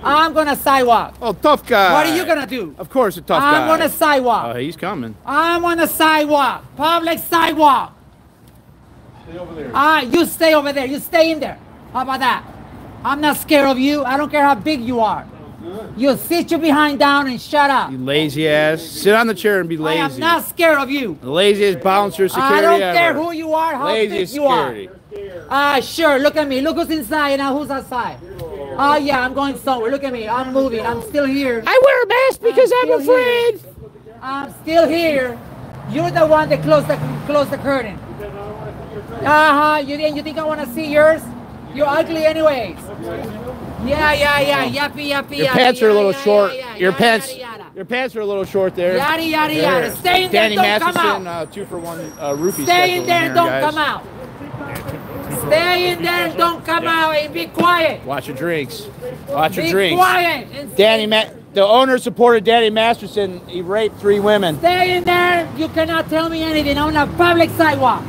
I'm gonna sidewalk. Oh, tough guy. What are you gonna do? Of course, a tough guy. I'm gonna sidewalk. Oh, he's coming. I'm on the sidewalk. Public sidewalk. Stay over there. Ah, you stay over there. You stay in there. How about that? I'm not scared of you. I don't care how big you are. You sit your behind down and shut up. You lazy ass. Sit on the chair and be lazy. I am not scared of you. The laziest bouncer security I don't ever. care who you are, how Laziest big you are. Security. Ah, sure. Look at me. Look who's inside and who's outside. Oh yeah, I'm going somewhere. Look at me. I'm moving. I'm still here. I wear a mask because I'm, still afraid. here. I'm still here. You're the one that closed the closed the curtain. Uh huh. You think you think I want to see yours? You're ugly anyways. Yeah, yeah, yeah. Yappy, yappy, Your yappy, pants are a little yada, short. yada, Your yada, pants, yada, yada. your pants are a little short there. Yada, yada, There. yada. Stay in there, don't come Masterson, out. uh, two for one uh, roofie Stay in there here, and don't guys. come out. Stay in there and don't come out and be quiet. Watch your drinks. Watch your Be drinks. quiet. And Danny, Ma- the owner supported Danny Masterson. He raped three women. Stay in there. You cannot tell me anything on a public sidewalk.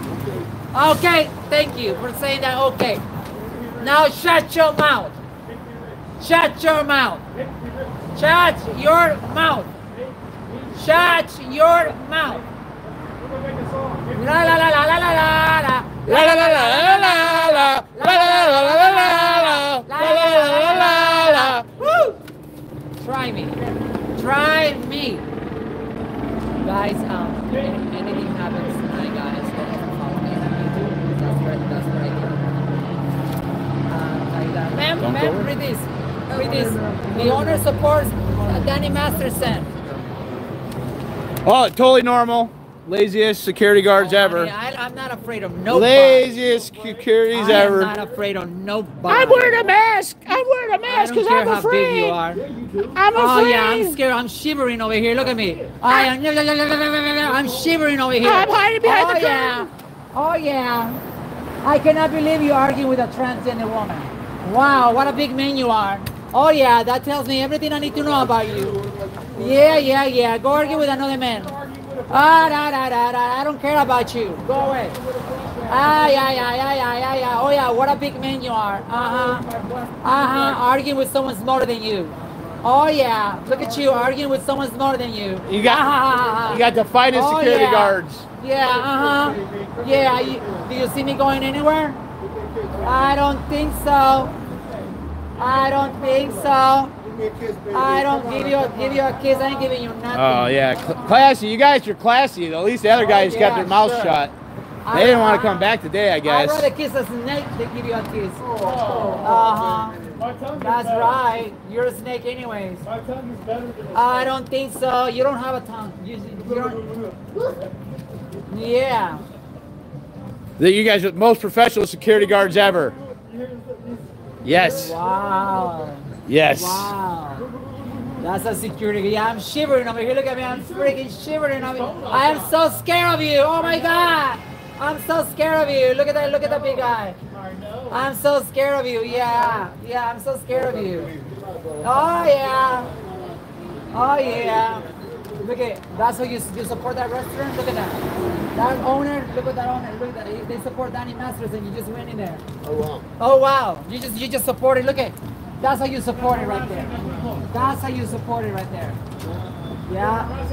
Okay, thank you for saying that. Okay. Now shut your mouth. Shut your mouth. Shut your mouth. Shut your mouth. La la la la la la la la. La la la la la la la. La la la la la la la. La. Woo! Try me. Try me. Guys, um, if anything happens tonight, guys, don't follow me on YouTube. That's what, that's I do. Uh, like that. Ma'am, ma'am, read this. Read this. The owner supports Danny Masterson. Oh, totally normal. Laziest security guards oh, I ever. I, I'm not afraid of nobody. Laziest securities ever. I am not afraid of nobody. I'm wearing a mask. I'm wearing a mask because care I'm how afraid. big you are. I'm Oh afraid. yeah, I'm scared. I'm shivering over here. Look at me. I am. I'm shivering over here. I'm hiding behind oh, the yeah. Oh yeah. I cannot believe you arguing with a transgender woman. Wow, what a big man you are. Oh yeah, that tells me everything I need to know about you. Yeah, yeah, yeah. Go argue with another man. Ah, da, da, da, da. I don't care about you. Go away. Ah, yeah, yeah, yeah, yeah, yeah, yeah. Oh yeah, what a big man you are. Uh-huh. Uh-huh. Arguing with someone smarter than you. Oh yeah. Look at you arguing with someone smarter than you. You got, you got the finest Oh, security yeah. guards. Yeah, uh-huh. Yeah, you, do you see me going anywhere? I don't think so. I don't think so. I don't give you give you a kiss. I ain't giving you nothing. Oh yeah, Cl- classy. You guys are classy. At least the other guys kept Oh, yeah, their mouths sure. shut. I- They didn't want to come back today, I guess. I'd guess. rather kiss a snake than give you a kiss. Uh-huh. That's right. You're a snake anyways. My tongue is better than I don't think so. You don't have a tongue. You, you don't. Yeah. That you guys are the most professional security guards ever. Yes. Wow. Yes. Wow. That's a security. Yeah, I'm shivering over here. Look at me. I'm freaking shivering over here. I am so scared of you. Oh my God. I'm so scared of you. Look at that. Look at that big guy. I'm so scared of you. Yeah. Yeah, I'm so scared of you. Oh, yeah. Oh, yeah. Look at That's how you, you support that restaurant. Look at that. That owner. Look at that owner. Look at that. They support Danny Masterson you just went in there. Oh, wow. Oh wow! You just you just support it. Look at that's how you support it right there. That's how you support it right there. Yeah.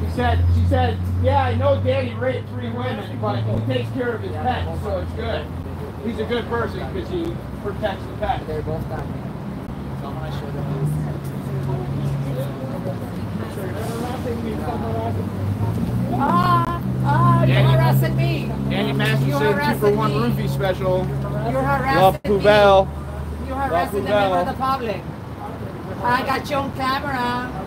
She said, she said, yeah, I know Danny raped three women, but he takes care of his pets, so it's good. He's a good person because he protects the pets. They're both got me. So I'm gonna show them Ah, ah, you're Danny- harassing me. Danny Masterson, You're two for one me. roofie special. You're harassing Love me. Poubelle. You're harassing the member of the public. I got you on camera.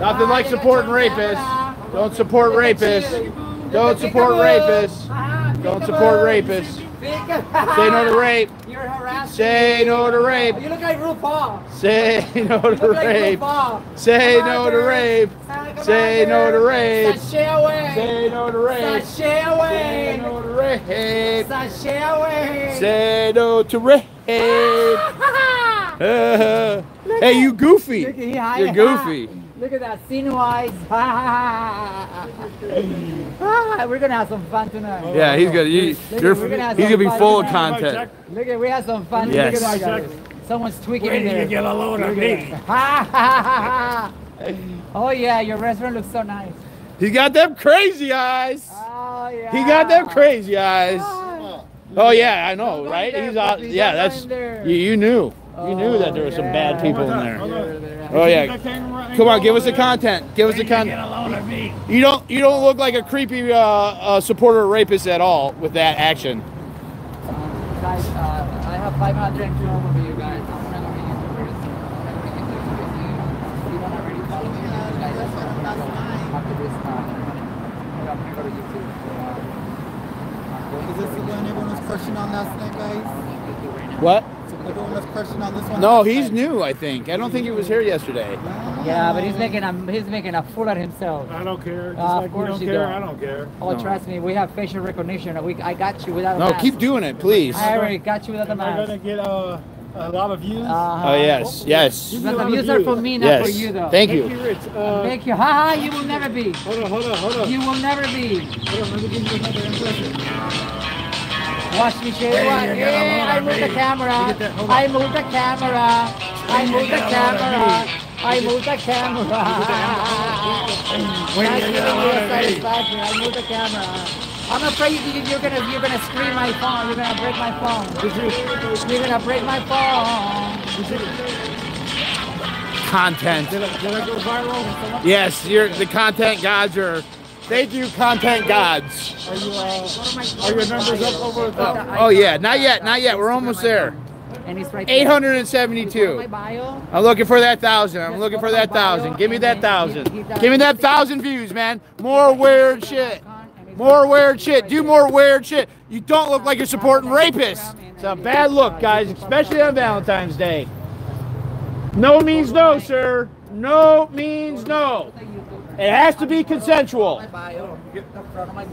Nothing like supporting rapists. Don't support rapists. Don't support rapists. Ah, Don't support rapists. Say no to rape. *laughs* You're harassing Say no to rape. You look like RuPaul. Say no to rape. Say no to rape. Say no to rape. Sashay away. Say no to rape. Sashay Say no to rape. Sashay away. Say no to rape. Uh, *laughs* hey, you goofy. Look at he high- You're goofy. Look at that, sinew eyes. *laughs* Ah, we're gonna have some fun tonight. Yeah, he's gonna. You, Look, you're, we're gonna have he's gonna be full of content. Look at, we have some fun. Yes. Look at that. Someone's tweaking Wait in till there. you get a load of Look me. at that. *laughs* oh yeah, your restaurant looks so nice. He got them crazy eyes. Oh yeah. He got them crazy eyes. Oh yeah, I know, Don't right? there, He's out. puppy. Yeah, Don't that's. in. You, you knew. You knew that there were some bad yeah. people in there. hold. Oh yeah. think I can run- Come on, give us the content. Give us the Wait till you content. Get a load of me. You don't. You don't look like a creepy uh, uh, supporter of rapists at all with that action. Um, guys, uh, I have 512 of you guys. I'm gonna go to YouTube pretty soon. I'm gonna make it to YouTube. If you don't already follow me, you guys are gonna go after this. Uh, I'm gonna go to YouTube. Is this the one everyone on last night, guys? What? So everyone was on this one. No, he's night? new. I think. I don't think he was here yesterday. Yeah, but he's making a he's making a fool of himself. I don't care. Just Uh, of like you course don't you care, don't. I don't care. Oh, No. trust me, we have facial recognition. We, I got you without a No, mask. keep doing it, please. I already got you without the Am I gonna mask. get uh, a lot of views? Uh-huh. Oh yes, yes. Give me But a the lot of views are for me, not Yes. for you, though. Thank Thank you. you, Rich. Uh, Thank you. Haha, you will never be. hold on, hold on, hold on. You will never be. Hold on, let me give you another impression. Watch me shake. Hey, What? you got a Yeah, lot I of moved the camera. You get that- hold on. I moved the camera. I you moved the got a lot of camera. I moved the camera. When That's you giving got a me a satisfaction. I moved the camera. I'm afraid you, you're gonna you're gonna scream my phone. You're gonna break my phone. You? You're gonna break my phone. Content. Did I, did I go viral? Yes, you're the content gods are. Thank you, content gods. Are you? Uh, are your numbers up over the Oh, oh yeah, not yet, not yet. We're almost there. And it's right 872. My. I'm looking for that thousand. I'm looking for that thousand. Give me that thousand. Give me that thousand views, man. More weird shit. More weird shit. Do more weird shit. You don't look like you're supporting rapists. It's a bad look, guys, especially on Valentine's Day. No means no, sir. No means no. It has to be consensual.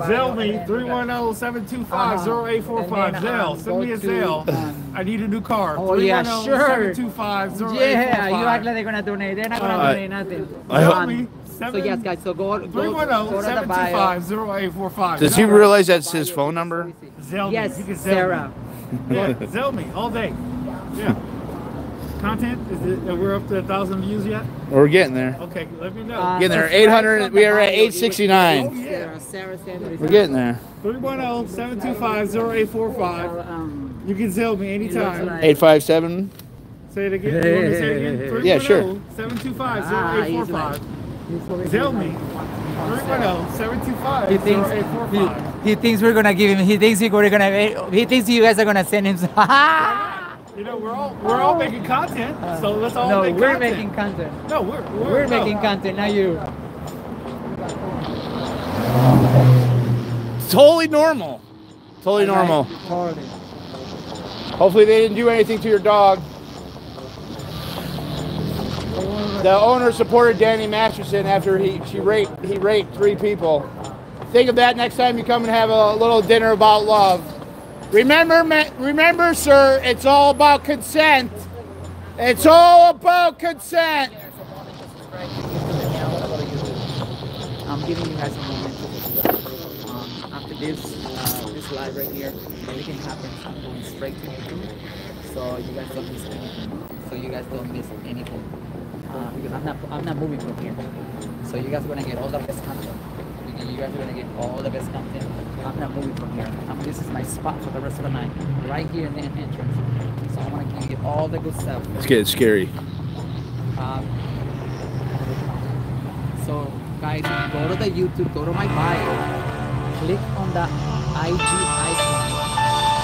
Zelle me 310-725-0845. Zelle, send me a Zelle. I need a new car. Oh, yeah, sure. 310-725-0845. Yeah, you act like they're gonna donate. They're not gonna Uh, donate nothing. I hope- Um, so yes, guys. So go go, go to the bio. 310-725-0845. Does he realize that's his phone number? Zelle me. Yes, You Zelle Sarah. Me. Yeah, Zelle me all day. Yeah. Content? Is it, are we up to a thousand views yet? We're getting there. Okay, let me know. Uh, Getting there. 800. We are at 869. Sarah, Sarah Sanders. We're getting there. 310-725-0845. Um, You can Zelle me anytime. 857. Say it again. You want me to say it again? oh, Yeah, sure. 725-0845. Zelle me. oh, 310-725-0845. He thinks he, he thinks we're gonna give him. He thinks we're gonna. He thinks you guys are gonna send him. *laughs* some- You know, we're all we're all oh. making content, uh, so let's all no, make we're content. making content. No, we're we're, We're no. making content, not you. Totally normal. Totally normal. Totally. Hopefully they didn't do anything to your dog. The owner supported Danny Masterson after he she raped he raped three people. Think of that next time you come and have a little dinner about love. Remember, remember, sir, it's all about consent. It's all about consent. I'm giving you guys a moment um, after this uh, this live right here, everything happens. I'm going straight to YouTube, so you guys don't miss anything. So you guys don't miss anything uh, because I'm not I'm not moving from here. So you guys are gonna get all the best content. You- You guys are gonna get all the best content. I'm not moving from here. Um, this is my spot for the rest of the night, right here in the entrance. So I want to give you all the good stuff. It's getting scary. Um, so guys, go to the YouTube, go to my bio, click on the IG icon.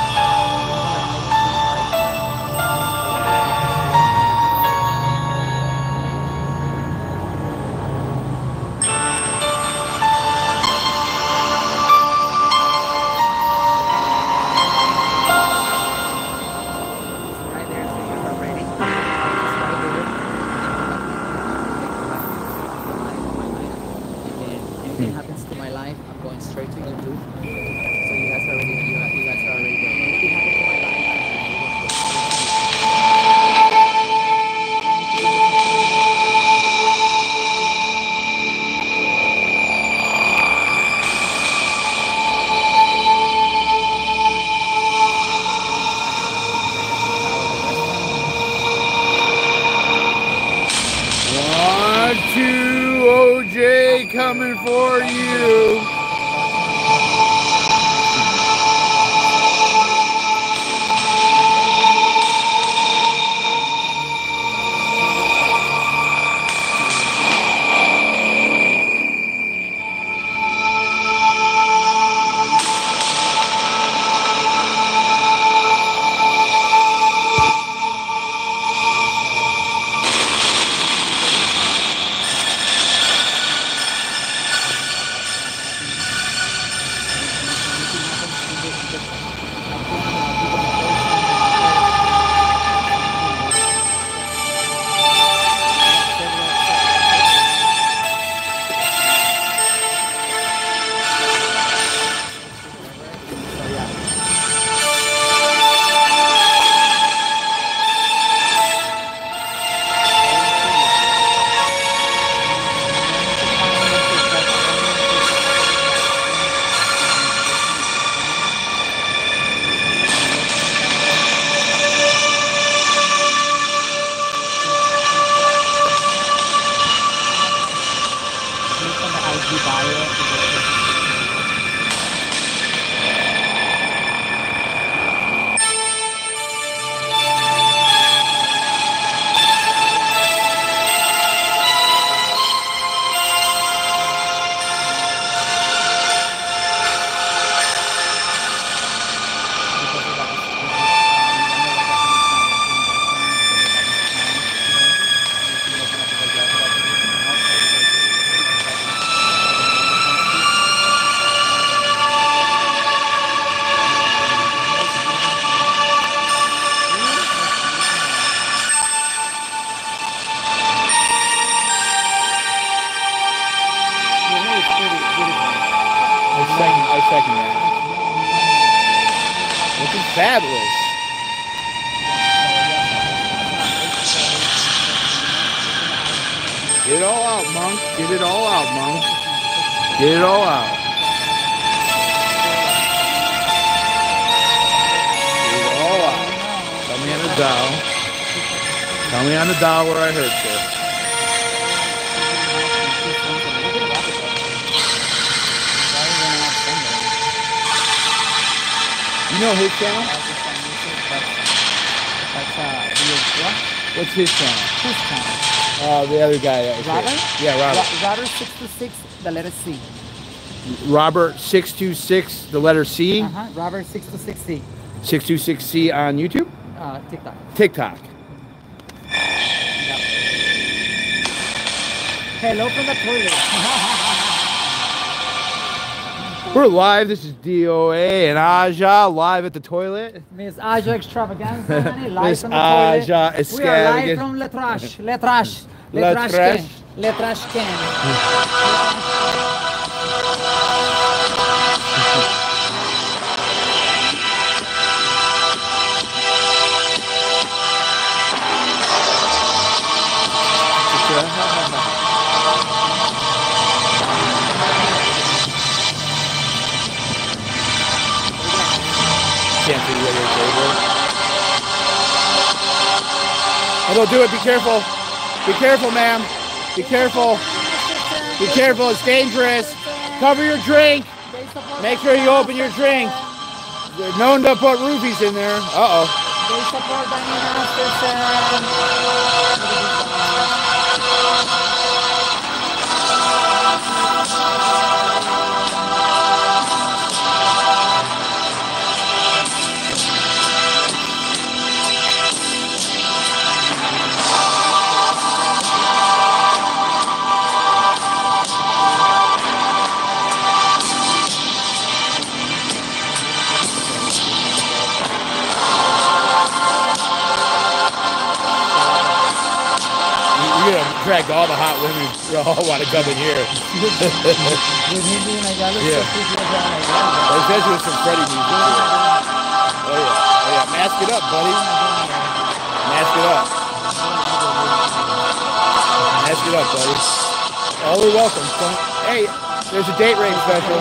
Robert six two six, the letter C, Uh huh. Robert six two six C. six two six C on YouTube, Uh, TikTok. TikTok. Hello from the toilet. *laughs* We're live. This is DOA and Aja live at the toilet. Miss Aja Extravaganza, *laughs* Miss from the toilet. Aja We are live from Le Trash. Le Trash. Le Le Oh, don't do it. Be careful. Be careful, ma'am. Be careful. Be careful. It's dangerous. Cover your drink. Make sure you open your drink. They're known to put roofies in there. Uh drag all the hot women. *laughs* All want to come in here. *laughs* yeah. Especially with some Freddie music. Oh yeah. Oh yeah. Mask it up, buddy. Mask it up. Mask it up, buddy. Always welcome. Don't- Hey, there's a date rape special.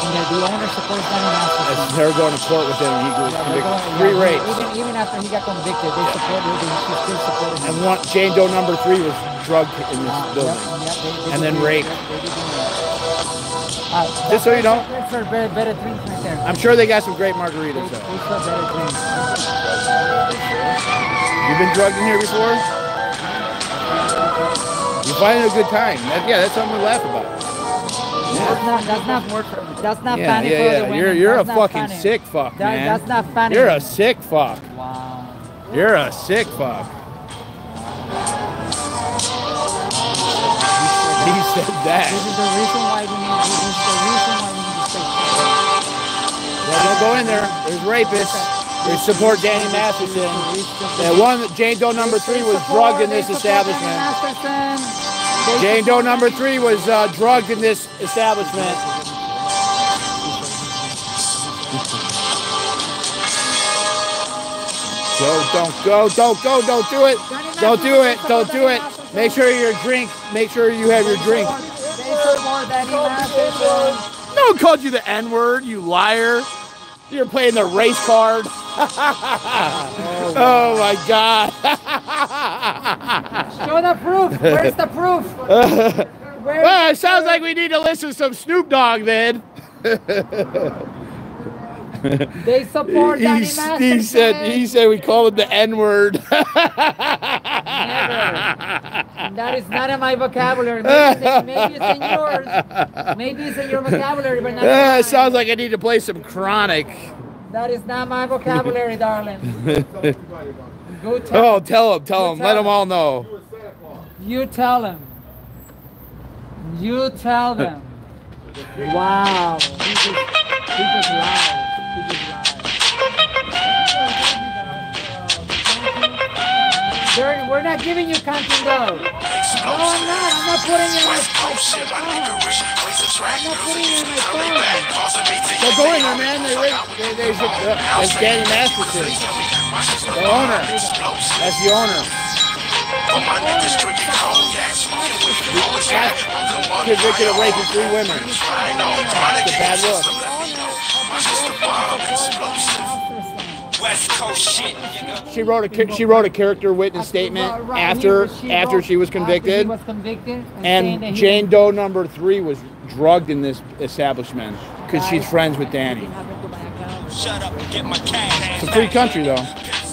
And the, owner supports Danny Masterson. That's her going to court with him. He was Yeah, convicted. going- Three yeah, rapes. Even, even after he got convicted, they support him. They still support him. And one Jane Doe number three was drugged in this Uh, building. yep, yep, they- they and then raped. they- they do do that. Uh, Just so you know. For better, better drinks right there. I'm sure they got some great margaritas They, though. they better drinks. You've been drugged in here before? You find it a good time. That, yeah, that's something to laugh about. That's not. That's not work for. That's not Yeah, funny yeah, for yeah. the women. You're you're that's a fucking funny. sick fuck, That- man. That's not funny. You're a sick fuck. Wow. You're a sick fuck. *laughs* He said that. This is the reason why we need. This is the reason why we need to stay. Yeah, don't go in there. There's rapists. They support Danny Masterson. That one, Jane Doe number three was drugged in this establishment. Jane Doe number three was uh, drugged in this establishment. Go, don't go, don't go, don't do it. Don't do it, don't do it. Make sure your drink, make sure you have your drink. No one called you the N word, you liar. You're playing the race card. *laughs* oh my God. *laughs* Show the proof. Where's the proof? *laughs* well, it sounds like we need to listen to some Snoop Dogg then. They support he, Danny Masterson. he said he said we call him the N word. That is not in my vocabulary. Maybe it's, maybe it's in yours. Maybe it's in your vocabulary, but not in it sounds like I need to play some Chronic. That is not my vocabulary, darling. *laughs* Go tell oh, tell him, tell him, let them all know. You tell them. You tell them. Wow. He just, he just lied. He just lied. They're- we're not giving you content though. No, I'm not. I'm not putting it on my phone. I'm not putting it on my phone. They're going there, man. They, they, they, they uh, that's Danny Masterson. The owner. That's the owner. Convicted away from three women. It's a bad look. West Coast shit. She wrote a she wrote a character witness statement Right, right. after She after she was convicted. Was convicted. And, saying that And he Jane Doe number three was drugged in this establishment because she's friends with Danny. Shut up and get my cash. It's a free country though.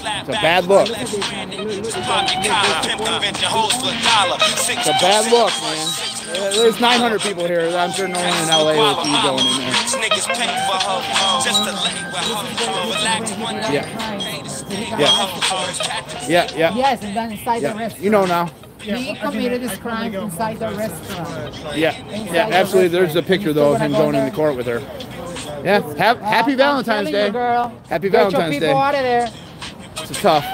It's a bad look. It's Pocket collar, pimp convention hoes for a dollar. Six a bad look, man. Uh, There's 900 people here. I'm sure no one in LA will be going in there. Niggas pay for her just to lay with her. Relax one night. Yeah. Yeah. Yeah, yeah. Yes, and then inside the Yeah. restaurant. You know now. He committed this crime inside the restaurant. Yeah. Yeah, absolutely. There's a picture though of him going in the court with her. Yeah. Have, happy Valentine's Day. you, girl. Happy Get your Valentine's people Day. Out of there. It's tough.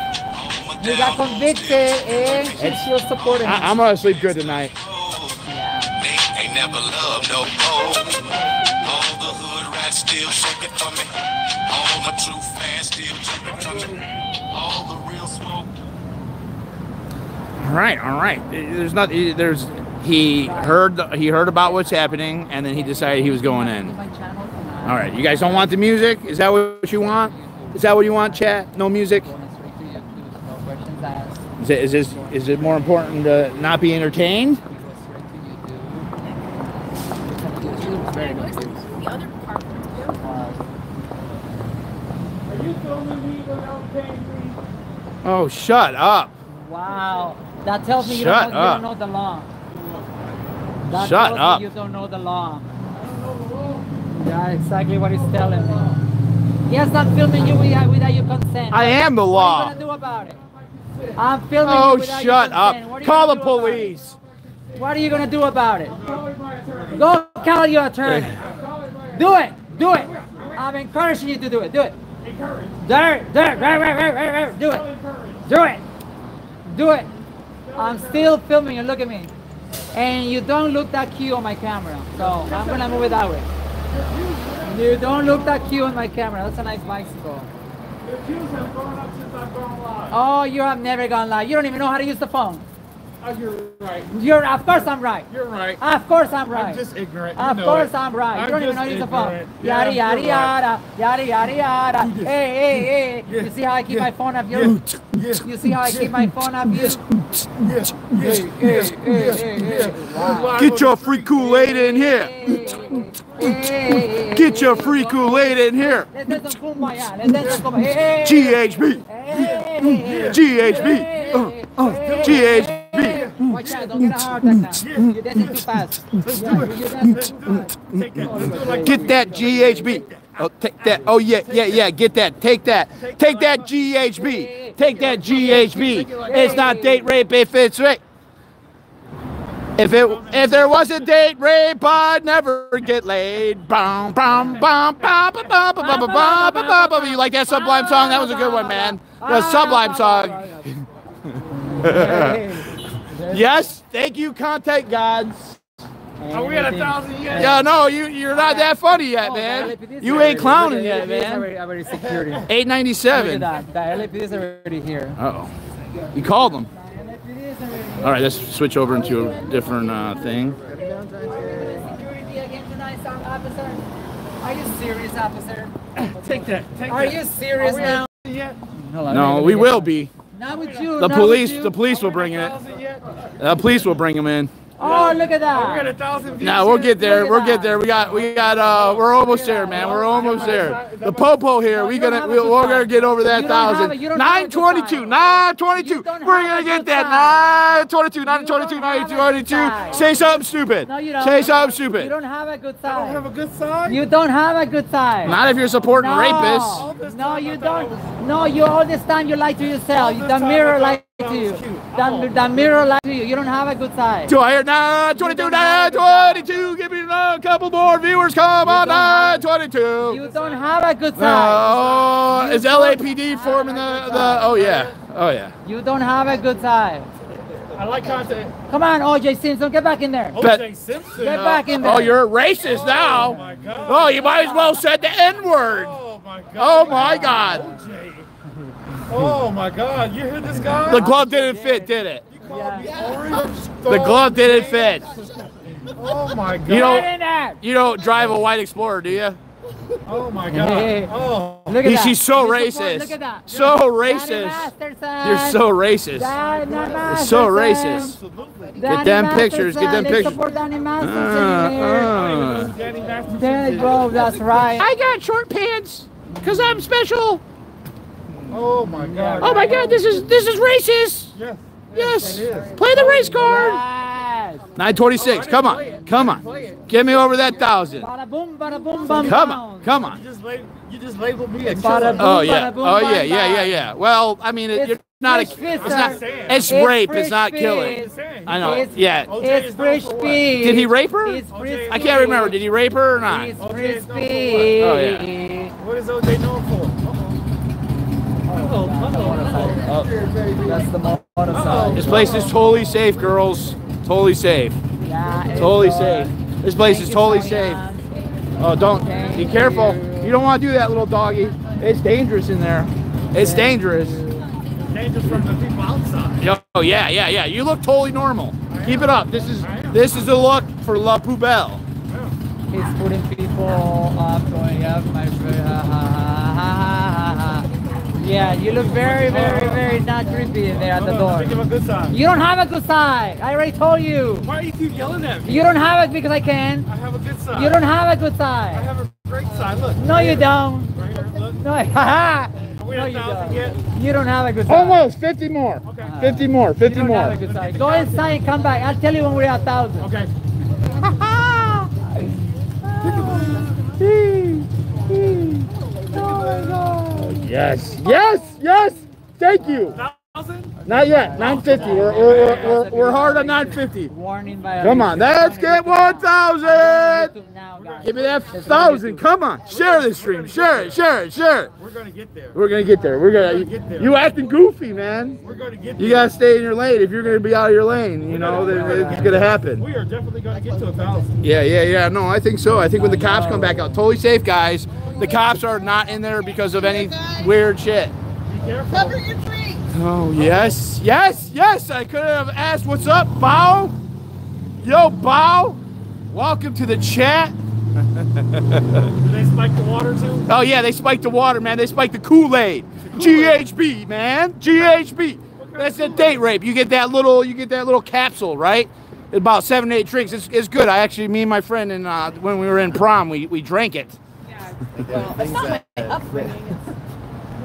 He got convicted and eh, she It's- still supporting him. I, I'm gonna sleep good tonight. Yeah. Ain't never loved no hoe. All the hood rats still shaking for me. All my true fans still jumping for me. All the real smoke. All right, all right. There's not. There's. He heard. He heard about what's happening, and then he decided he was going in. All right. You guys don't want the music? Is that what you want? Is that what you want, chat? No music? Is it? Is this? Is it more important to not be entertained? Oh, shut up! Wow. That tells me you, don't, know, up. you don't know the law. That Shut up. You don't know the law. Yeah, exactly what he's telling me. Has not filming you without, without your consent. I am the law. What are you gonna do about it? I'm filming Oh, you your shut consent. up! Call the gonna do about it? police. What are you gonna do about it? Go call your attorney. Do it. Do it. I'm encouraging you to do it. Do it. There, there, there, there, there, there, there. Do it. Do it. Do it. I'm still filming you. Look at me. And you don't look that cute on my camera. So I'm gonna move it that way. You don't look that cute on my camera. That's a nice bicycle. The views have gone up since I've gone live. Oh, you have never gone live. You don't even know how to use the phone. Oh, you're right. You're, of course I'm right. You're right. Of course I'm right. I'm just ignorant. You Of course it. I'm right. I'm you don't even know how to use the phone. Yada yada right. yada yada yada yada. Do this. Hey hey hey. You see how I keep my phone off you? You see how I keep my phone off you? Hey hey hey hey hey. Get your free Kool-Aid in here. Get your free Kool-Aid in here. Let's dance some kumbaya. Let's dance some kumbaya. Hey, hey, GHB. GHB. Uh. Uh, uh, don't get a that GHB. Oh, take that. Oh yeah, yeah, yeah. Get that. Take that. Take that GHB. Take that GHB. It's not date rape if it's rape. If it if there wasn't date rape, I'd never get laid. You like that Sublime song? That was a good one, man. The Sublime song. *laughs* yes, thank you, content gods. Are we at a thousand yet? Yeah, no, you you're not that funny yet, Oh, man. the LAPD is You ain't clowning the yet, LAPD is man. already- already security. Eight ninety Look seven. at that. The LAPD is already here. Uh oh. You called them. All right, let's switch over into a different uh, thing. Security again tonight, some officer. Are you serious, officer? Take that. Take Are that. you serious Are we now? at yet? No, we will be. Not with you. The police, the police will bring it. The police will bring them in. Oh, look at that. We got a thousand. Nah, we'll get there. We'll get there. We got, we got, uh, we're almost there, man. We're almost there. The popo here, we gonna, we're, gonna get over that thousand. 922, 922. We're gonna get that. 922, 922, 922. Say something stupid. No, you don't. Say something stupid. You don't have a good side. You don't have a good side. You don't have a good side. Not if you're supporting rapists. No, you don't. No, you all this time you lie to yourself. The mirror like to I you. was cute. The, the mirror lies to you. You don't have a good side. Do I hear 922, 922? Give me a couple more viewers. Come on, don't have- 922. You don't have a good side. Oh, is LAPD forming the, the? Oh yeah. Oh yeah. You don't have a good side. I like content. Come on, OJ Simpson, get back in there. OJ Simpson. Get uh, back in there. Oh, you're a racist now. Oh my god. Oh, you might as well said the N word. Oh my god. Oh my God. OJ. Oh my god. You hear this guy? The glove didn't fit, did it? You called. The glove didn't fit. Oh my god. You don't. You don't drive a white Explorer, do you? Oh my Hey. god. Oh. Look at He- that. she's so racist. Look at that. So racist. You're so racist. You're so racist. Get them pictures, get them pictures. support Danny Masterson Uh, here. uh. Danny Masterson. There you go. That's right. I got short pants because I'm special. Oh my god. Oh my God, this is this is racist. Yes. Yes. It is. Play the race card. Yes. 926. Come on. Come on. Get me over that thousand. Bada boom, bada boom, bum. Come on. Come You on. just labeled, you just labeled me a Bada killer. boom. Oh yeah. bada boom, Oh yeah. Yeah. Yeah. Yeah. Well, I mean, it, It's you're not a. fresh It's not. It's It's rape. It's not killing. I know. It's- Yeah. OJ It's is known fresh for what? fish. Did he rape her? It's I can't remember. Did he rape her or not? It's OJ fresh is known for what? fish. Oh, yeah. What is OJ known for? Uh-oh. Uh-oh. Uh-oh. That's the motorcycle. This place is totally safe, girls. Totally safe. Yeah, Totally good. Uh, safe. This place Thank is totally Sonia. safe. Oh, don't. Be careful. you. You don't want to do that, little doggy. It's dangerous in there. It's dangerous. Dangerous from the people outside. Oh yeah, yeah, yeah. You look totally normal. Keep it up. This is this is the look for La Poubelle. He's putting people up, going up, my Yeah, you look very, very, very not creepy in there at the Hold on, Think door. a good side. You don't have a good side. I already told you. Why are you keep yelling at me? You don't have it because I can. I have a good side. You don't have a good side. I have a great side. Look. No, you don't. Right here. Look. No, haha. *laughs* Are we No, at you a thousand don't. yet? You don't have a good side. Almost 50 more. Okay. Uh, 50 more. 50 You 50 don't have more. a good side. Go inside and come back. I'll tell you when we're at thousand. Okay. *laughs* Yes. Yes. Yes. Thank you. Thousand? Not yet. 950. We're, we're, we're, we're, we're hard on 950. Warning by Come on. Let's get 1,000. Give me that thousand. Come on. Share this stream. Share it. Share it. Share it. We're gonna get there. We're gonna get there. We're gonna. gonna get there. You acting goofy, man. We're gonna get there. You gotta stay in your lane. If you're gonna be out of your lane, you know, it's gonna happen. We are definitely gonna get to a thousand. Yeah, yeah, yeah. No, I think so. I think when the cops come back out, totally safe, guys. The cops are not in there because of any weird shit. Be careful. Oh yes, yes, yes. I could have asked, "What's up, Bow?" Yo, Bow. Welcome to the chat. Do *laughs* they spike the water too? Oh yeah, they spiked the water, man. They spiked the Kool-Aid. GHB, man. GHB. That's a date rape. You get that little, you get that little capsule, right? About seven, eight drinks. It's, it's good. I actually, me and my friend, and uh, when we were in prom, we, we drank it. Yeah, it's not my uplink.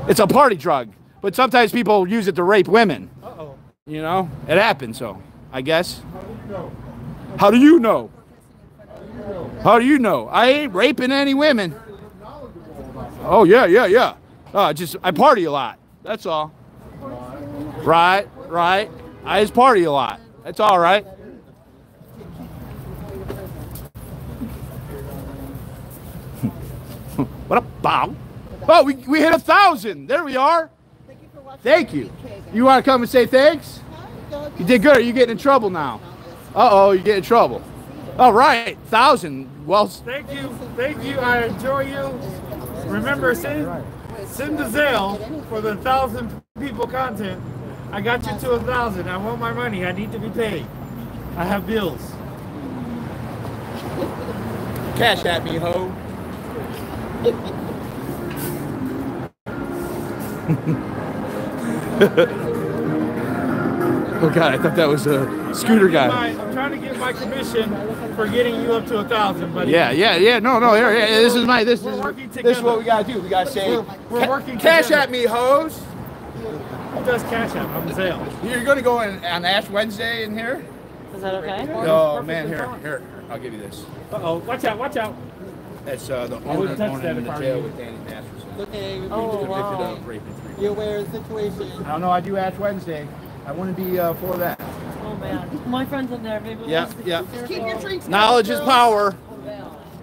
It's a party drug, but sometimes people use it to rape women. Uh-oh. You know, it happens. So I guess. How do you know? How do you know? I ain't raping any women. Oh yeah, yeah, yeah. Uh, just I party a lot. That's all. Right, right. I just party a lot. That's all right. *laughs* what a Bob? Oh, we, we hit a thousand. There we are. Thank you. You want to come and say thanks? You did good. Are you getting in trouble now? Uh oh, you get in trouble. All right, thousand. Well, Thank you. Thank you. I enjoy you. Remember, send, send the Zelle for the thousand people content. I got you to a thousand. I want my money. I need to be paid. I have bills. cash at me, ho. *laughs* *laughs* oh God, I thought that was a scooter guy. my- I'm trying to get my commission for getting you up to a thousand, buddy. Yeah, yeah, yeah. No, no. Yeah, yeah. This is my. This We're is. working This is what we gotta do. We gotta say. We're- we're "Ca- working Cash together." at me, hoes. Who does Cash App? I'm Zelle. You're gonna go in on Ash Wednesday in here. Is that okay? Oh man, here, here. I'll give you this. Uh oh, watch out, watch out. That's uh, the wouldn't owner touch owner in the I jail with Danny Masterson. Okay, we Oh, convicted wow. Of rape and three. You aware of the situation? I don't know. I do Ash Wednesday. I wouldn't be uh, for that. Oh man, my friend's in there. Maybe Yeah, let's be yeah. careful. Knowledge is power.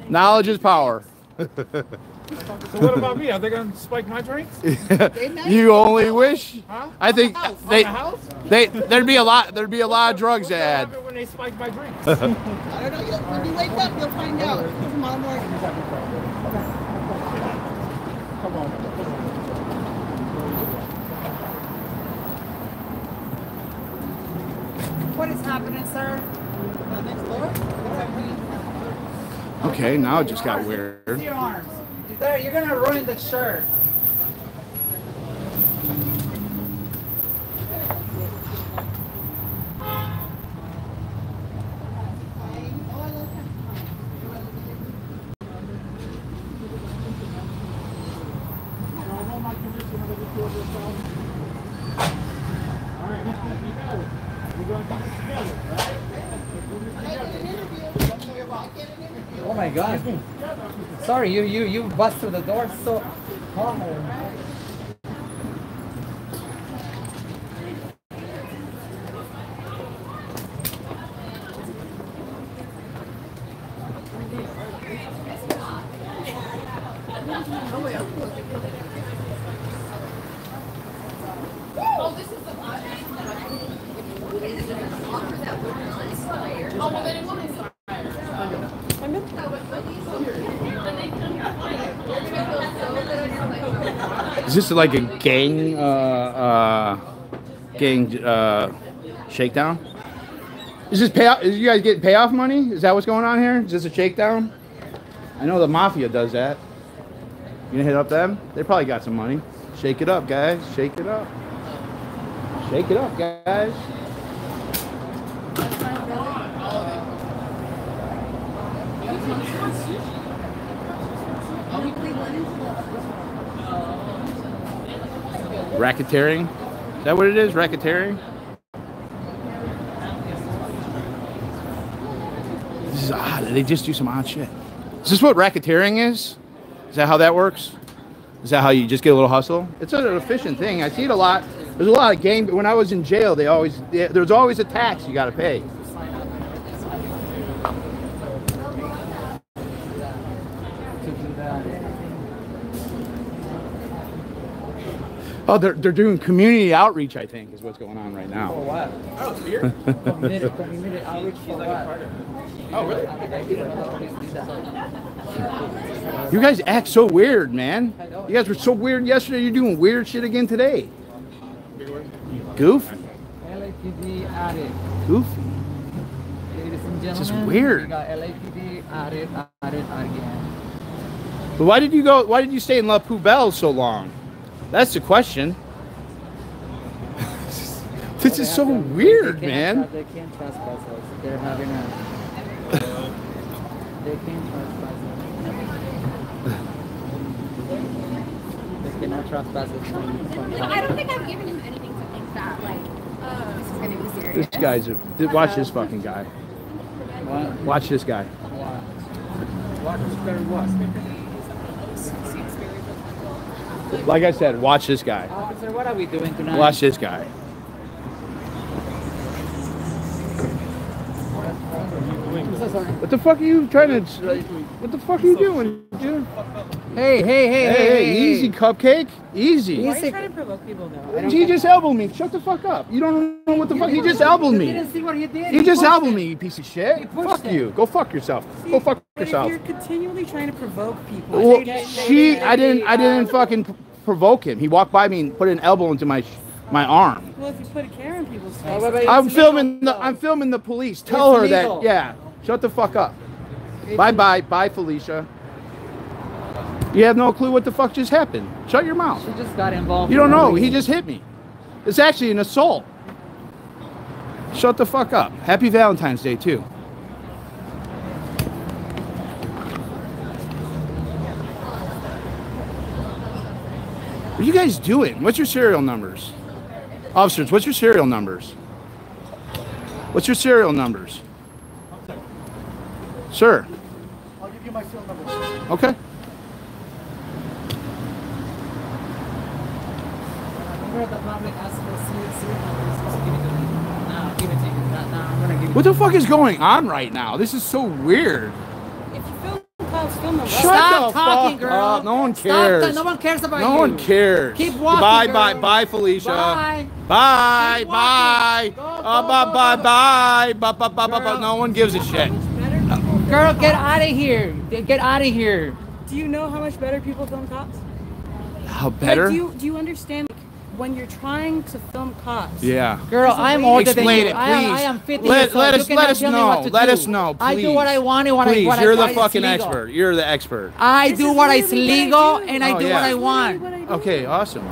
Knowledge is power. *laughs* So what about me? Are they gonna spike my drinks? *laughs* you only wish. Huh? I think On they, the house? they there'd be a lot there'd be a lot of drugs to add. When they spike my drinks. *laughs* I don't know. You'll, when you wake up, you'll find out tomorrow morning. What is happening, sir? Okay, now it just got weird. Your arms. You're gonna ruin the shirt. Sorry, you you you bust through the door so. Oh, Is this like a gang uh uh gang uh shakedown? Is this payoff is you guys getting payoff money? Is that what's going on here? Is this a shakedown? I know the mafia does that. You gonna hit up them? They probably got some money. Shake it up, guys. Shake it up. Shake it up, guys. Racketeering? Is that what it is? Racketeering? This is odd. They just do some odd shit. Is this what racketeering is? Is that how that works? Is that how you just get a little hustle? It's an efficient thing. I see it a lot. There's a lot of game. When I was in jail, they always there's always a tax you got to pay. Oh, they're, they're doing community outreach. I think is what's going on right now. For what? Oh, it's *laughs* beer? Community, community outreach for what? Oh, really? You guys act so weird, man. You guys were so weird yesterday. You're doing weird shit again today. Goofy. LAPD added. Goofy. Ladies and This gentlemen, is weird. We got LAPD added, added again. But why did you go? Why did you stay in La Poubelle so long? That's the question. *laughs* this is so weird, They man. can't, they can't trespass us. They're having a. they can't trespass us. They cannot trespass us from, from No, I don't think I've given him anything to think that, like, uh, this is gonna be serious. This guy's a. Watch this fucking guy. What? Watch this guy. What? What? Like I said, watch this guy. Officer, what are we doing tonight? Watch this guy. What the fuck are you trying to? What the fuck are you doing, dude? Hey, hey, hey, hey, hey, easy, cupcake, easy. Why are you trying to provoke people now? He just elbowed me. Shut the fuck up. You don't know what the fuck. He just elbowed You me. didn't see what he did. He He just elbowed me, you piece of shit. Fuck it. you. Go fuck yourself. Go fuck yourself. you're continually trying to provoke people, Well, they- they- she, I didn't, I didn't uh, fucking provoke him. He walked by me and put an elbow into my, my arm. Well, if you put a camera in people's Oh, faces, I'm filming the, I'm filming the police. Tell It's her legal. that, yeah. Shut the fuck up. Bye bye, bye Felicia. You have no clue what the fuck just happened. Shut your mouth. She just got involved. You don't know. He just hit me. It's actually an assault. Shut the fuck up. Happy Valentine's Day too. What are you guys doing? What's your serial numbers? Officers, what's your serial numbers? What's your serial numbers? Sir. Okay. Remember the public asked for serial serial numbers. Just give it to me. Now, give it to you. Now, now I'm gonna give it What the fuck is going on right now? This is so weird. if you film calls, film them. Shut Stop talking, girl. up. No one cares. No one cares about No you. one cares. Keep walking, Bye, bye, bye, Felicia. Bye. Bye, bye. Uh, go, bye, go, bye, go. bye, bye, bye, bye, bye, bye. No one gives a shit. Girl, get out of here. Get out of here. Do you know how much better people film cops? How Like, better? do you do you understand like, when you're trying to film cops? Yeah. Girl, There's a I'm way- older than Explain you. it, I am, I please. am 50 Let, years let You us let us know. Let do. us know. Please. I do what I want and what Please, I what you're I the what is fucking expert. You're the expert. I This do what is literally what I legal and I Oh, do yeah. what I want. Okay, awesome.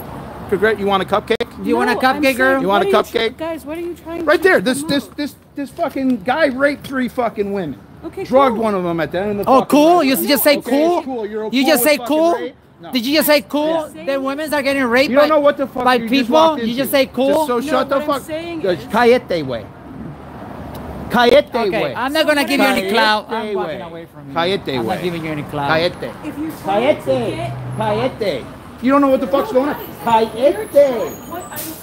Great. You want a cupcake? Do you want a cupcake, saying, girl? You want a what are tr- cupcake? guys, what are you trying? Right to there. This this this this fucking guy raped three fucking women. Okay, Drugged cool. one of them at the end of the Oh, fucking cool. You just say Okay, cool. cool. You're cool just say cool. rape? No. Did you just say cool? Yeah. Then women's are getting raped You don't know what the fuck by you just people. walked you just say cool. Just so No, shut the I'm fuck. saying Just is- Cállate, way. Cállate, okay, way. I'm not gonna give you any clout. I'm walking away from you. Cállate, I'm not giving you any clout. Cállate. If you're trying to Cállate. get, Cállate. You don't know what the fuck's going on. Cállate.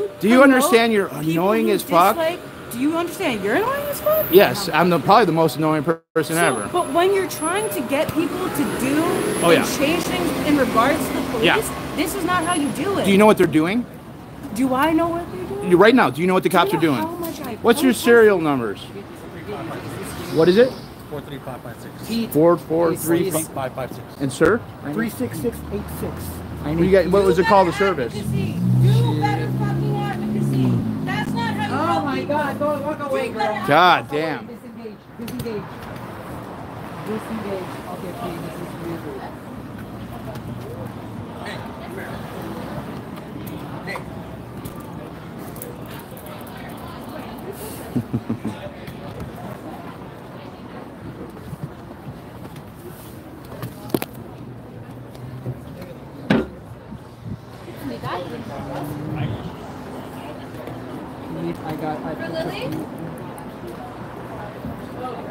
when you Do you promote understand you're people annoying who as fuck? dislike- Do you understand you're annoying as fuck? Yes, I'm the probably the most annoying per- person So, ever. But when you're trying to get people to do Oh, and yeah. change things in regards to the police, Yeah. this is not how you do it. Do you know what they're doing? Do I know what they're doing? You- Right now, do you know what the cops Do are you know doing? how much I What's your protest? serial numbers? What is it? Four three five five six. Four four three Three five. five five six. And sir, Three six six eight six. what, you got, what was the call to service? Do better Oh my. God! Go walk away, girl. God damn. Disengage. Disengage. Disengage. Okay, okay. This is really I got. I For Lily?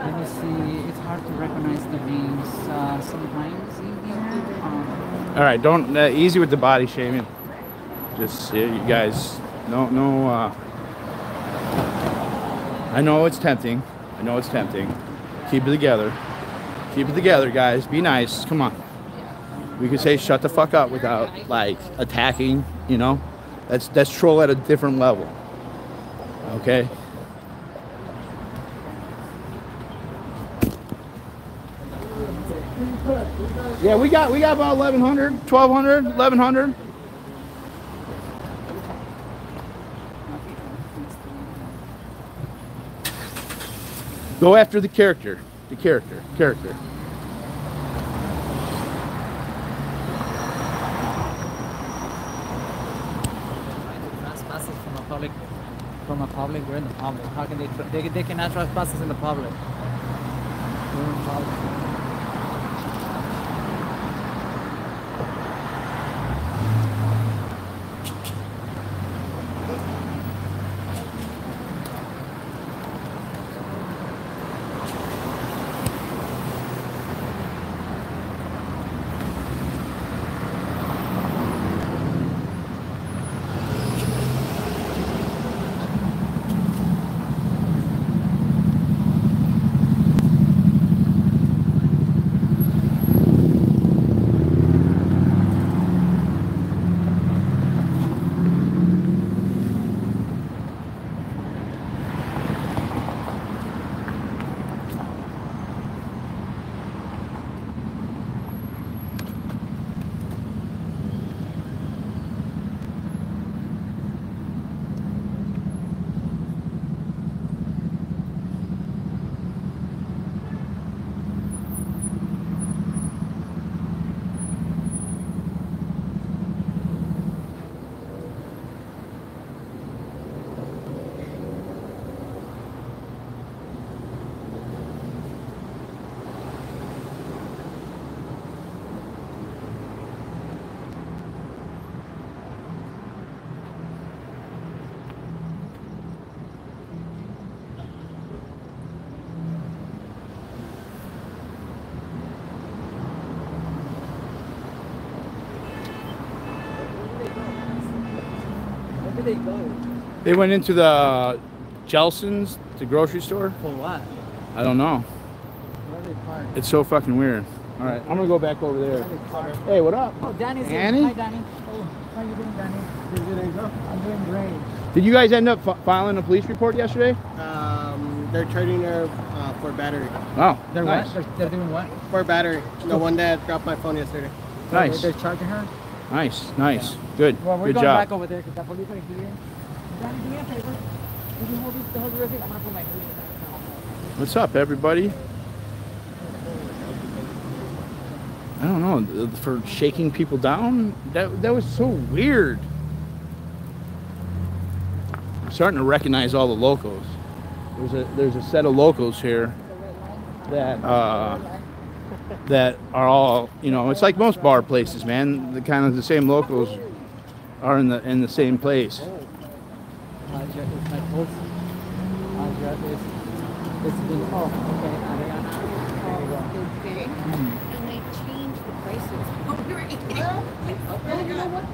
Let me see. It's hard to recognize the names uh, sometimes in here. Um, All right, don't uh, easy with the body shaming. Just uh, you guys, no, no. Uh, I know it's tempting. I know it's tempting. Keep it together. Keep it together, guys. Be nice. Come on. We could say shut the fuck up without like attacking. You know, that's that's troll at a different level. Okay. Yeah, we got we got about 1100, 1200, 1100. Go after the character. The character. Character. From a public. We're in the public. How can they? They they cannot trespass us in the public. We're in public. They went into the Gelson's, the grocery store. For what? I don't know. Where they parked? It's so fucking weird. All right, I'm gonna go back over there. Hey, what up? Oh, Danny's here. Annie? Hi, Danny. Oh, how you doing, Danny? I'm doing great. Did you guys end up fi- filing a police report yesterday? Um, they're trading her uh, for battery. Oh, They're nice. what? They're, they're doing what? For battery. The one that dropped my phone yesterday. Nice. They're, they're charging her? Nice, nice. Good. Well, we're Good going job. back over there because the police are here. What's up, everybody? I don't know for shaking people down. That that was so weird. I'm starting to recognize all the locals. There's a there's a set of locals here that uh, that are all you know. It's like most bar places, man. The kind of the same locals are in the in the same place. How's is my post? How's is, it's been, oh, okay, Ariana. There you go. Okay. Mm. And they changed the prices. *laughs* Oh, you know what?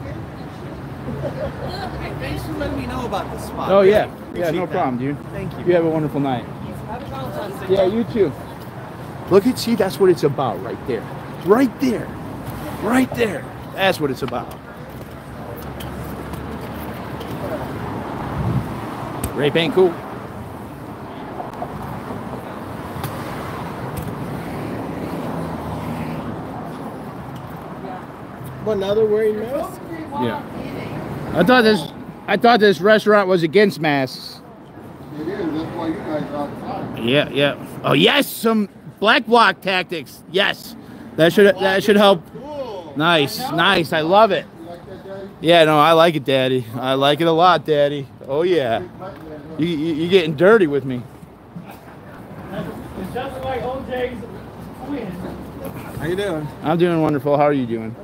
*laughs* Thanks for letting me know about this spot. Oh yeah, yeah, no that. problem, dude. Thank you. You have a wonderful night. Happy Valentine's Day. Yeah, you too. Look at see, that's what it's about right there. Right there. Right there. That's what it's about. Ain't cool. But now they're wearing masks? Yeah. I thought this I thought this restaurant was against masks. It is. That's why you guys outside. Yeah, yeah. Oh yes, some black bloc tactics. Yes. That should that should help. Nice, nice. I love it. Yeah, no, I like it, Daddy. I like it a lot, Daddy. Oh yeah. You you you getting dirty with me. It's just like OJ's twin. How you doing? I'm doing wonderful. How are you doing?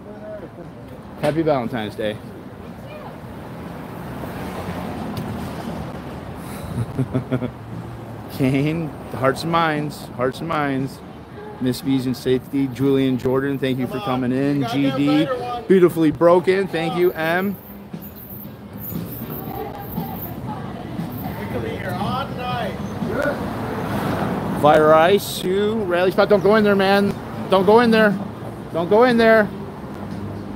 Happy Valentine's Day. *laughs* Kane, hearts and minds, hearts and minds. Miss V's and Safety, Julian Jordan, thank you for coming in. GD, beautifully broken, thank you. M. Fire Ice, Sue, Rally Spot. Don't go in there, man. Don't go in there. Don't go in there.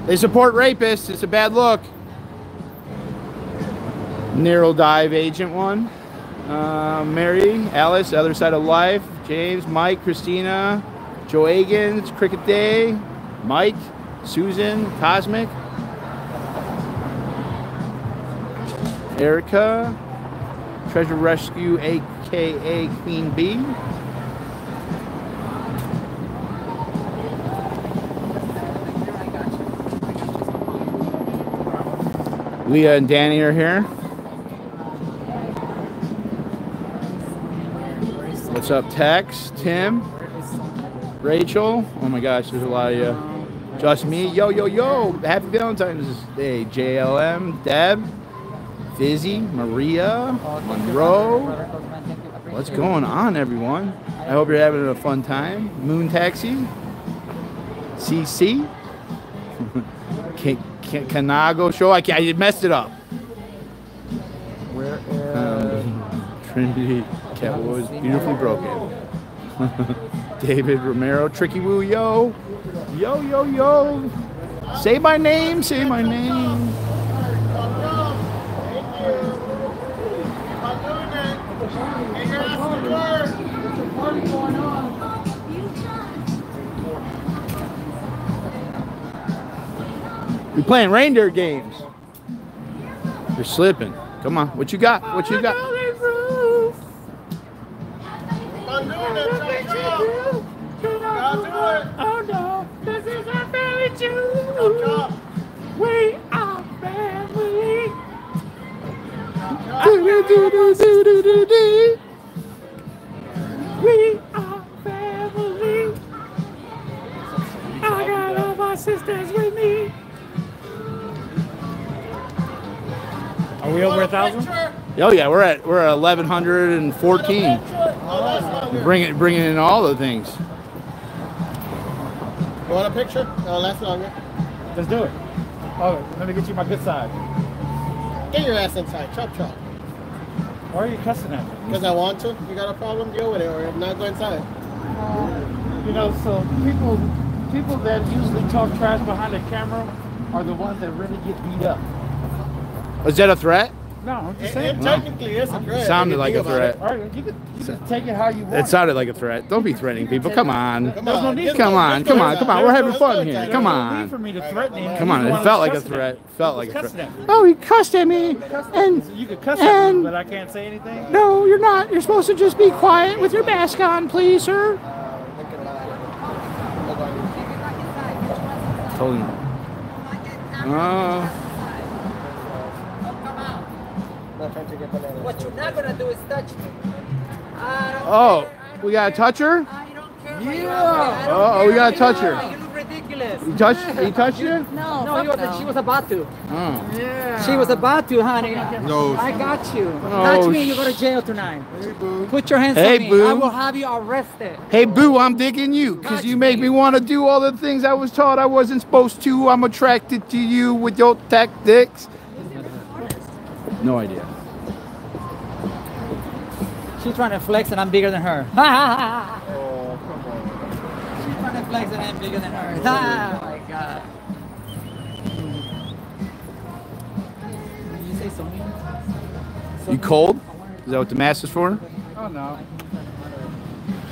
They support rapists. It's a bad look. Narrow Dive Agent One. Uh, Mary, Alice, Other Side of Life, James, Mike, Christina, Joe Agans, Cricket Day, Mike, Susan, Cosmic, Erica, Treasure Rescue, aka Queen Bee. Leah and Danny are here. What's up, Tex, Tim, Rachel? Oh my gosh, there's a lot of you. Just me. Yo, yo, yo. Happy Valentine's Day. JLM, Deb, Fizzy, Maria, Monroe. What's going on, everyone? I hope you're having a fun time. Moon Taxi, CC, *laughs* K- Kanago Show. I, can't, I messed it up. Where is Um, Trinity Cat beautifully broken. *laughs* David Romero, Tricky Woo, yo, yo, yo, yo. Say my name, say my name. We're playing reindeer games. You're slipping. Come on, what you got? What you got? Our family too. We are family. Do-do-do-do-do-do-do. We are family. I got all my sisters with me. Are we over a thousand? Oh yeah, we're at we're at eleven hundred and fourteen. Bring Bringing bringing in all the things. You want a picture? Oh, that's longer. Let's do it. Oh, let me get you my good side. Get your ass inside. Chop chop. Why are you cussing at me? Because I want to. You got a problem? Deal with it, or I'm not go inside. You know, so people people that usually talk trash behind the camera are the ones that really get beat up. Is that a threat? No, I'm just It, saying. it technically is a threat. Sounded like a threat. it. All right, you can, you can take it how you want. It sounded like a threat. Don't be threatening people. Come on. Come There's no on, need Come on. Come on. Come on. We're having fun here. Come on. for me to threaten him. Come on. It felt like a threat. Felt like a threat. Oh, he cussed at me. And. You could cuss at me, but I can't say anything. no, you're not. You're supposed to just be quiet with your mask on, please, sir. Totally not. Uh, Not trying to get bananas. What you're not gonna do is touch me. oh, we got a toucher? Yeah. Oh, we got a toucher. You look ridiculous. He touched, he touched you? *laughs* No, no, he was, she was about to. Oh. Yeah. She was about to, honey. No. I got you. Oh, Touch me, you go to jail tonight. Hey, boo. Put your hands Hey, on me. boo. I will have you arrested. Hey, Boo, I'm digging you because you make me want to do all the things I was taught I wasn't supposed to. I'm attracted to you with your tactics. No idea. She's trying to flex and I'm bigger than her. *laughs* Oh, come on. She's trying to flex and I'm bigger than her. *laughs* Oh my god. Did you say something? You cold? Is that what the mask is for? Oh no.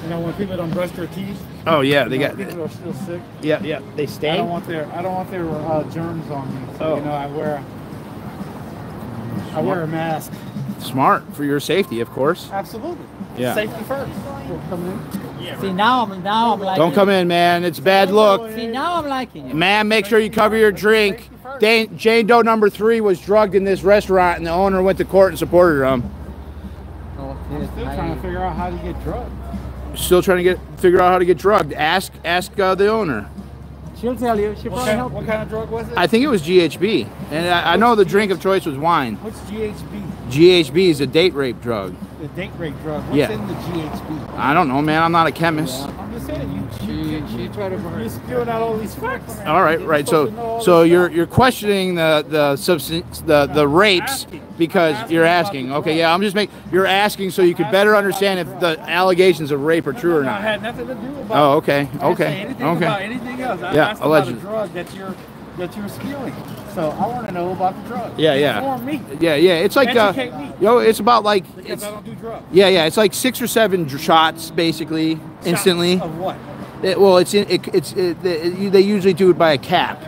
You know when people don't brush their teeth. Oh, yeah, they you know, got- people are still sick. Yeah, yeah. They stay. I stay. don't want their I don't want their uh, germs on me. So Oh. you know I wear I wear a mask. Smart for your safety, of course. Absolutely. Yeah. Safety first. We'll come in. See now I'm now I'm liking Don't come in, man. It's bad look. See now I'm liking you. Man, make sure you cover your drink. Dane, Jane Doe number three was drugged in this restaurant, and the owner went to court and supported him. I'm still trying to figure out how to get drugged. Still trying to get figure out how to get drugged. Ask ask uh, the owner. She'll tell you. She'll What probably kind, help. what kind of drug was it? I think it was GHB, and I, I know the drink of choice was wine. What's GHB? GHB is a date rape drug. The date rape drug. What's Yeah. in the GHB? I don't know, man. I'm not a chemist. I'm just saying you. She, she tried to. You're spewing out all these facts. All right, right. So, so you're you're questioning the the substance the the rapes because you're asking. Okay, yeah. I'm just making you're asking so you could better understand if the allegations of rape are true or No, it not. had nothing to do about. Oh, okay, I didn't say okay, anything about okay. anything else. I Yeah, asked allegedly. about a drug that you're that you're spewing. So I want to know about the drug. Yeah, yeah. Inform me. Yeah, yeah. It's like uh, Educate me. yo, it's about like Because it's I don't do drugs. yeah, yeah. It's like six or seven dr- shots basically instantly. Of what? It- well, it's in, it, it's it, they, they usually do it by a cap.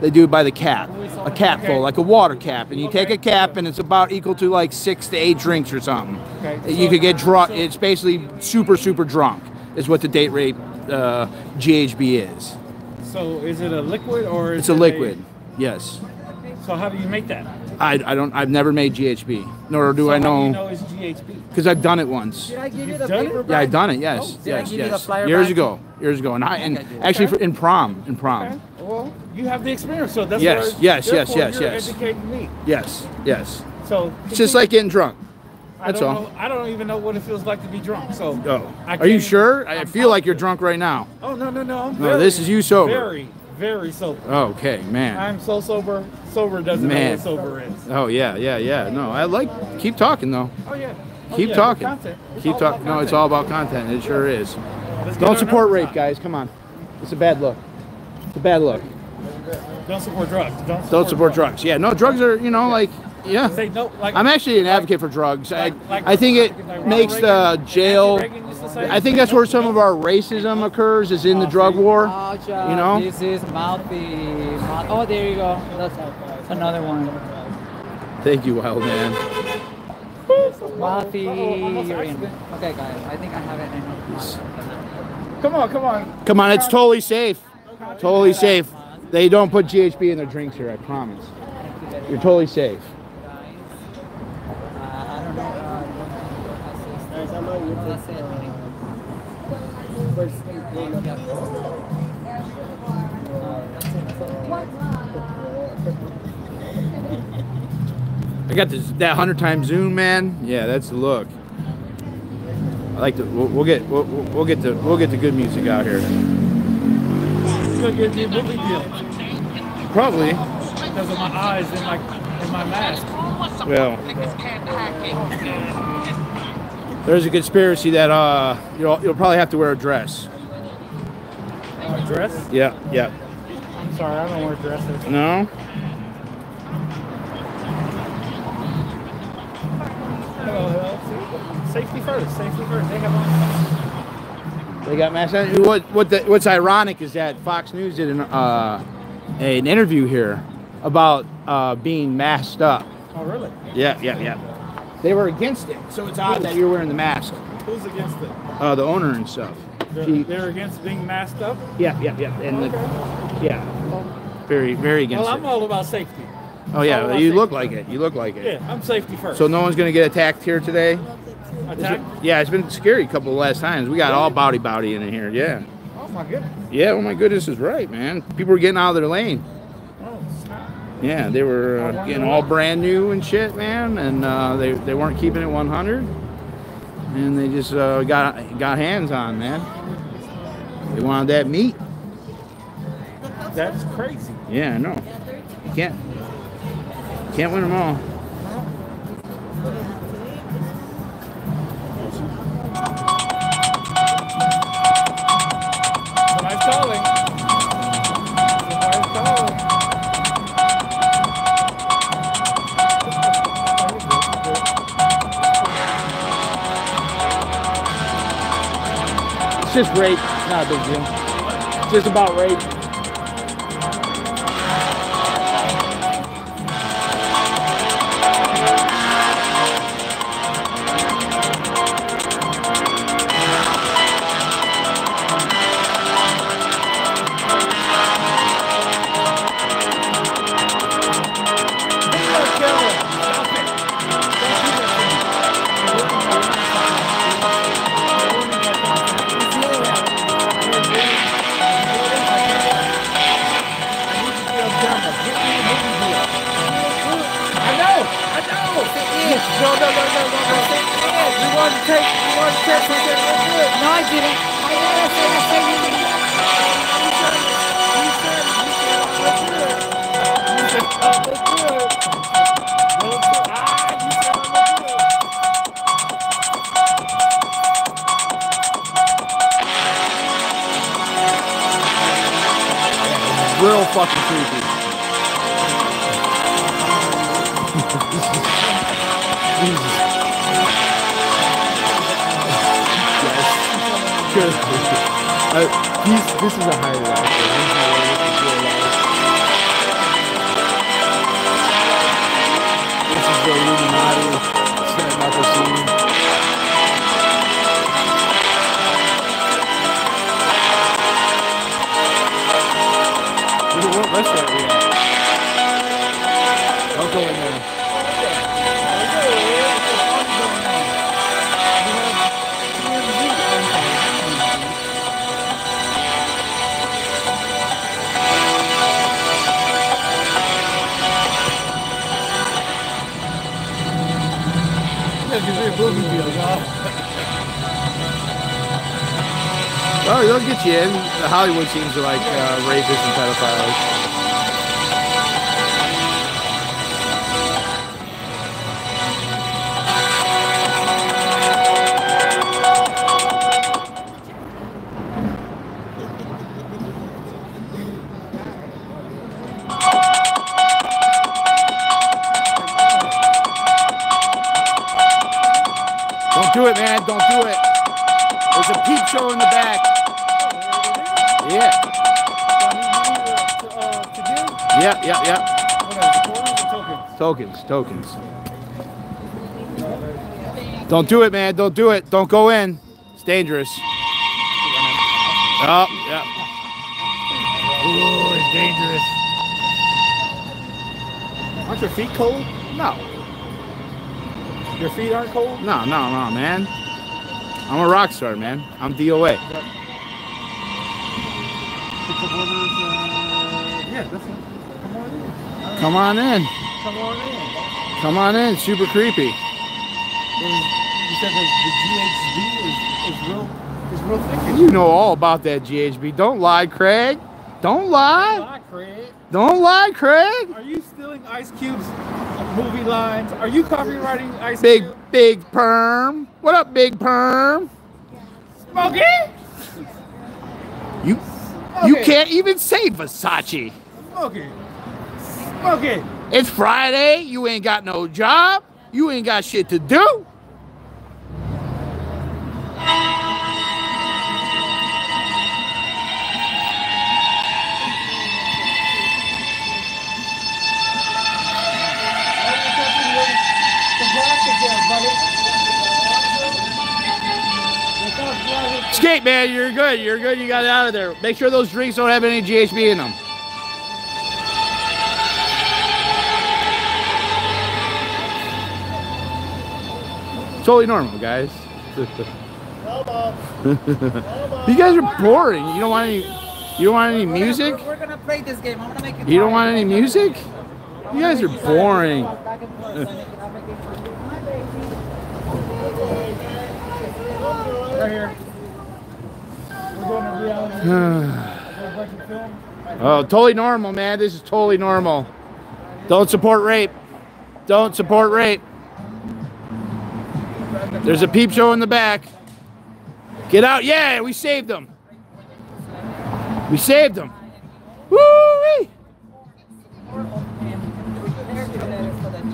They do it by the cap, a cap full, like a water cap, and you take a cap, and it's about equal to like six to eight drinks or something. Okay, You could get drunk. It's basically super super drunk. Is what the date rape uh, GHB is. So is it a liquid or is It's a it liquid. Yes. So how do you make that? I, I don't. I've never made GHB, nor do So I how do you know know it's GHB? because I've done it once. Did I give you You've the done it? paper Yeah, I've done it. Yes, oh, Did I yes, you the yes. flyer Years back? ago, years ago, and I and actually for, in prom, in prom. Well, you have the experience, so that's Yes, where, yes, yes, yes, you're yes. Educating me. Yes, yes. So It's just like getting drunk. I That's don't all. Know, I don't even know what it feels like to be drunk. So Oh, are you can't- sure? I feel like you're drunk right now. Oh no no no! I'm No, very, this is you sober. Very very sober. Okay, man. I'm so sober. Sober doesn't know what sober is. Oh yeah, yeah, yeah. No, I like. Keep talking though. Oh yeah. Oh, Keep yeah, talking. It's Keep talking. No, it's all about content. It sure is. Let's Don't support rape, guys. Come on. It's a bad look. It's a bad look. Don't support drugs. Don't support, Don't support drugs. Yeah, no, drugs are. You know, like yeah. Say no. Like I'm actually an advocate for drugs. I, like- I think it like Ronald makes the Reagan, jail. Nancy Reagan used to say? I think that's where some of our racism occurs, is in the drug war. Oh, You know? This is mouthy. Oh, there you go. That's, that's another one. Thank you, wild man. Mouthy urine. Okay, guys. I think I have it in. Come on, come on. Come on, it's totally safe. Totally safe. They don't put GHB in their drinks here, I promise. You're totally safe. Uh, uh, guys, I'm on YouTube. First I got this that hundred times zoom, man. Yeah, that's the look. I like to. We'll, we'll get. We'll, we'll we'll get to. We'll get the good music out here. It's gonna get me a movie deal Probably. because of my eyes and my and my mask. Well, there's a conspiracy that uh, you'll you'll probably have to wear a dress. Uh, dress? Yeah, yeah. I'm sorry, I don't wear dresses. No. Safety first. Safety first. They have. They got masks. What what the, what's ironic is that Fox News did an uh, an interview here about uh, being masked up. Oh, really? Yeah, yeah, yeah. They were against it, so it's odd that you're wearing the mask. Who's against it? Uh, the owner and stuff. They're, He- they're against being masked up? yeah, yeah, yeah, and the, yeah, very, very against Well. I'm all about safety. Oh yeah, about you look like it. You look like it. Yeah, I'm safety first. So no one's gonna get attacked here today. Attack? Yeah, it's been scary a couple of last times. We got all bowdy bowdy in here. Yeah. Oh my goodness. Yeah. Oh my goodness, is right, man. People are getting out of their lane. Yeah, they were uh, getting all brand new and shit, man, and uh, they they weren't keeping it 100, and they just uh, got got hands on, man. They wanted that meat. That's crazy. Yeah, I know. You can't can't win them all. Somebody's calling. Somebody's calling. Just rape. It's not a big deal. Just about rape. Hollywood seems to like uh, rapists and pedophiles. Tokens, tokens. Don't do it, man. Don't do it. Don't go in. It's dangerous. Oh, yeah. Ooh, it's dangerous. Aren't your feet cold? No. Your feet aren't cold? No, no, no, man. I'm a rock star, man. I'm DOA. Yeah, that's it. Come on in. Come on in. Come on in. Come on in. Super creepy. You said that the GHB is, is real is real thick. You know all about that GHB. Don't lie, Craig. Don't lie. Lie, Craig. Don't lie, Craig. Are you stealing Ice Cube's movie lines. Are you copywriting Ice Big, Cube? big perm. What up, big perm? Smokey? You, you can't even say Versace. Smokey. Smokey. It's Friday. You ain't got no job. You ain't got shit to do. Skate, man. You're good. You're good. You got it out of there. Make sure those drinks don't have any GHB in them. Totally normal, guys. *laughs* you guys are boring. You don't want any. You don't want any music. We're, gonna play this game. I'm gonna make it. You don't want any music. You guys are boring. Right here. We're going to reality. We're watching film. Oh, totally normal, man. This is totally normal. Don't support rape. Don't support rape. There's a peep show in the back. Get out. Yeah, we saved them. We saved them. Woo!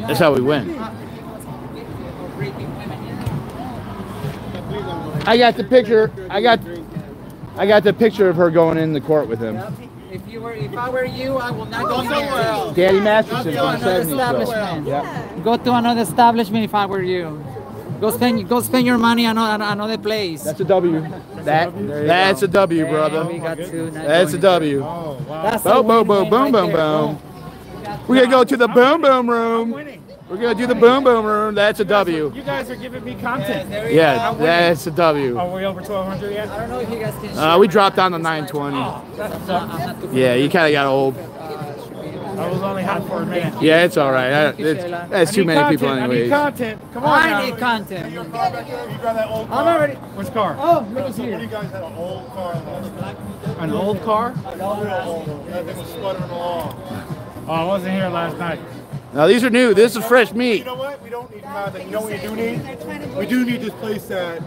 That's how we win. I got the picture. I got I got the picture of her going in the court with him. If you were, if I were you, I will not go somewhere else. Danny Masterson Go to another establishment. Yeah. Go to another establishment if I were you. Go spend, go spend your money on on another place. That's a W. That that's a W, brother. we got two, That's a W. Oh, W. That's Boom, a boom, boom, boom, right boom, there. boom. We're gonna go to the boom, boom room. We're gonna do the boom, boom room. That's a W. You guys are giving me content. Yeah, that's a W. Are we over 1200 yet? I don't know if you guys can. Uh, we dropped down to 920. Yeah, you kind of got old. I was only hot for a minute. Yeah, it's all right. I, it's, that's I too need many people, content, I need content. Come on now. I need content. You grab that old I'm already. Which car? Oh, look at Some of you guys had an old car An old car? Real old. That thing was sputtering along. Oh, I wasn't here last night. Now these are new. This is fresh meat. You know what? We don't need content. You know what we do need? We do need this place that.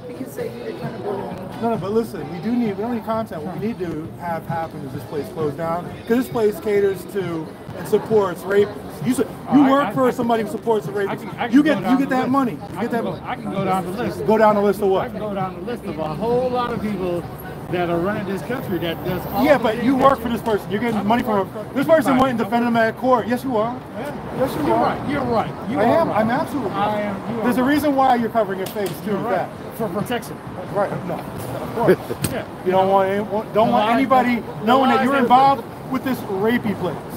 No, no, but listen, we do need, we don't need content. What we need to have happen is this place closed down. Because this place caters to and supports rapists. You, su- you I- work I- for I- somebody who supports a rapist. can- I can you get you get that list. money. You I get can that go- money. I can go down the list. Go down the list of what? I can go down the list of a whole lot of people that are running this country that does all Yeah, but you work for this person. You're getting money from this person went and defended him at court. Yes, you are. Yes, you You're are. right. You're right. You I am. right. I'm absolutely. I am. There's a right. reason why you're covering your face too. Right. that. For protection. Right. No. Of course. *laughs* Yeah. You don't want any, don't want anybody knowing that you're involved with this rapey place.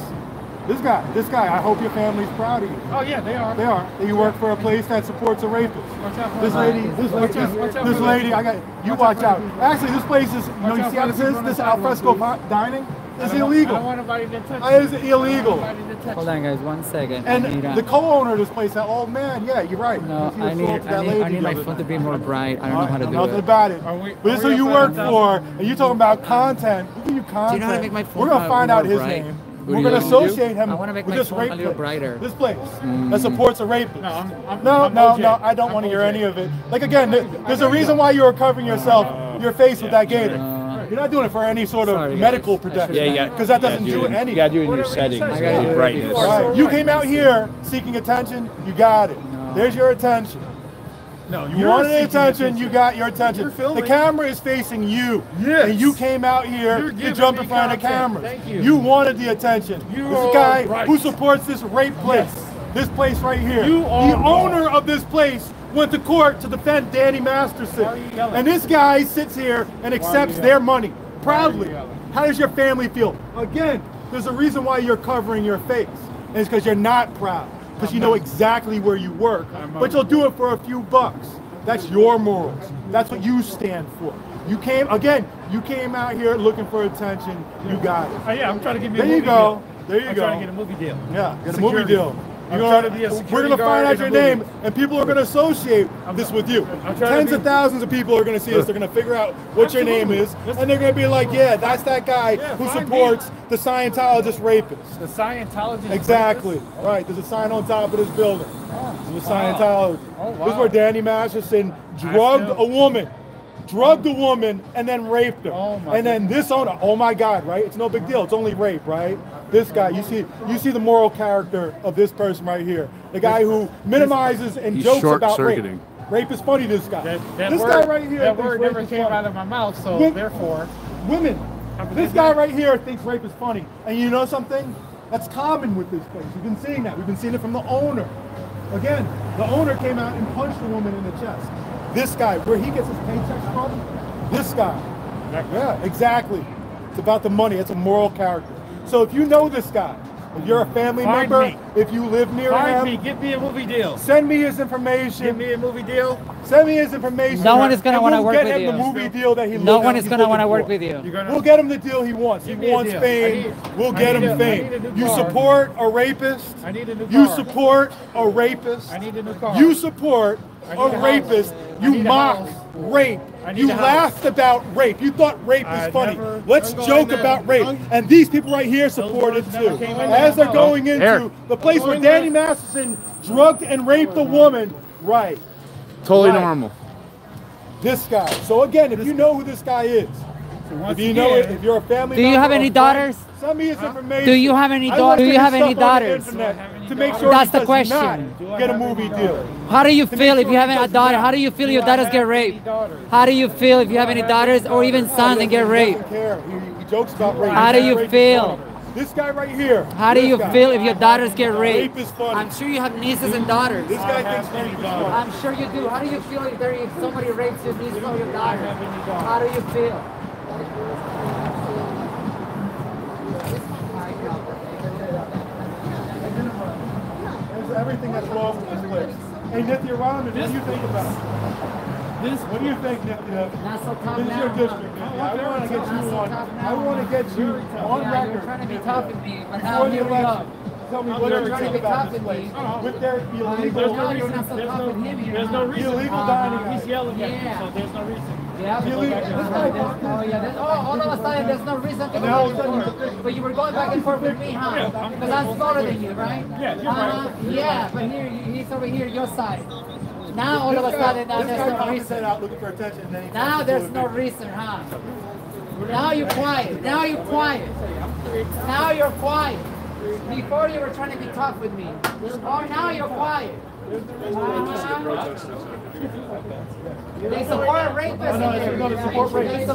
This guy, this guy. I hope your family's proud of you. Oh yeah, they are. They are. That you work for a place that supports a rapist. Watch out. This lady, this lady, Watch out, watch this for lady. I got you. watch Watch out out. Actually, this place is. You know, you see how for this is? This the sidewalk, alfresco dining I is illegal. I don't want nobody to touch It is illegal. To Hold on, guys. One second. And uh, the co-owner of this place, that old man, yeah, you're right. No, I need, assaulted that I need, lady I need my phone to be more bright. I don't know how to do Nothing it. Nothing about it. Are we- but this is who you work at for, and you're talking about content. We give you content. Do you know how to make my phone We're gonna uh, find out his bright? name. What We're gonna you want me to associate him I want to make with my this phone rape a little brighter. This place Mm. that supports a rapist. No, I'm, I'm, No, I'm no, no, I don't want to hear OJ. any of it. Like again, there- there's a reason why you're covering yourself, your face with that gaiter. You're not doing it for any sort of Sorry, guys. medical protection. Yeah, you got because that doesn't do, it. anything. You gotta do it in your settings, I gotta your brightness. Right. You came out here seeking attention. You got it. There's your attention. No, You you're wanted attention, you got your attention. The camera is facing you. Yes. And you came out here to jump in front of the camera. Thank you. You wanted the attention. You this guy right. who supports this rape place. This place right here. You are the wrong. owner of this place went to court to defend Danny Masterson. Why are you yelling? And this guy sits here and accepts their money proudly. How does your family feel? Again, there's a reason why you're covering your face. And it's because you're not proud. Because you know exactly where you work. But you'll do it for a few bucks. That's your morals. That's what you stand for. You came again. You came out here looking for attention. You got it. Oh, yeah, I'm trying to give you a There you go. deal. There you I'm go. trying to get a movie deal. Yeah, get a Security. movie deal. You I'm know, trying to be a we're gonna find out your name, and people are gonna associate this with you. I'm to Tens of thousands of people are gonna see this. They're gonna figure out what your name is, and they're gonna be like, "Yeah, that's that guy Yeah, who supports the Scientologist rapist." The Scientologist. Exactly. Right. There's a sign on top of this building. Oh, a Wow. Scientology. Oh, This is where Danny Masterson drugged a woman, drugged a woman, and then raped her. Oh, my and then this owner, oh my God, right? It's no big deal. It's only rape, right? This guy, you see, you see the moral character of this person right here. The guy who minimizes and He's jokes about rape. Rape is funny. This guy. That, that this word, guy right here. That word never came funny. out of my mouth, so Women- therefore. Women. This guy right here thinks rape is funny. And you know something? That's common with this place. We've been seeing that. We've been seeing it from the owner. Again, the owner came out and punched the woman in the chest. This guy, where he gets his paychecks from, this guy. Yeah, exactly. It's about the money. It's a moral character. So if you know this guy, if you're a family Find member, me. if you live near Find him, me. Get me a movie deal. send me his information. Give me a movie deal. Send me his information. No one is gonna wanna we'll work get with him you. the movie deal that he No one is gonna wanna work with you. You're gonna. We'll get him the deal he wants. He Give me a wants fame. Need- we'll get him a- I fame. need a new You car. support a rapist. I need a new car. You support a rapist. I need a new car. You support I need a a rapist. You mock rape. You a house. laughed about rape. You thought rape I is funny. never- Let's joke about rape. And these people right here support it too. came out of As they're going into Eric. the place where Danny Masterson drugged and raped a woman. Right. Totally Right. normal. This guy. So again, if you know who this guy is, once if you know it, if you're a family Do you have or any friend, daughters? Send me his information. Do you have any daughters? Do you have any stuff on the daughters? To make sure That's he the question. get a movie deal. How do you feel if you have a daughter? How do you feel your daughters get raped? How do you feel if you have any daughters or even sons and get raped? He, jokes about rape. How do you rape feel? This guy right here. How do you guy. feel if your daughters get Rape raped? is funny. I'm sure you have nieces and daughters. This guy thinks rape is funny. I'm sure you do. How do you feel if, there, if somebody rapes your niece or your daughter? How do you feel? There's everything that's wrong with this place. Hey, Nithya Raman, what do you think about it? This. What do you think, Nithya? Not so tough This is your district, Nithya. I want to get you on. I want to get you on record. you're trying to be tough with me, Before the election. Go. Tell me I'm what very you trying to think be about this with place. With their illegal, no you're not so There's no, with there's no reason. illegal Uh-huh. dining. He's yelling at me, so there's no reason. Yeah, You leave- there's- this oh yeah, there's, oh, all of a sudden there's no reason to And go of a sudden back and forth. But you were going back and forth with me, huh? Yeah, Because I'm smaller than you, right? Yeah, you're uh, right. Yeah, but here he's over here, your side. Now all of a sudden now there's no reason. out looking for attention. and then he Now there's no reason, huh? Now you're quiet. Now you're quiet. Now you're quiet. Before you were trying to be tough with me. Oh, now you're quiet. They support rapists No, no, in you're going support here. They rapists. You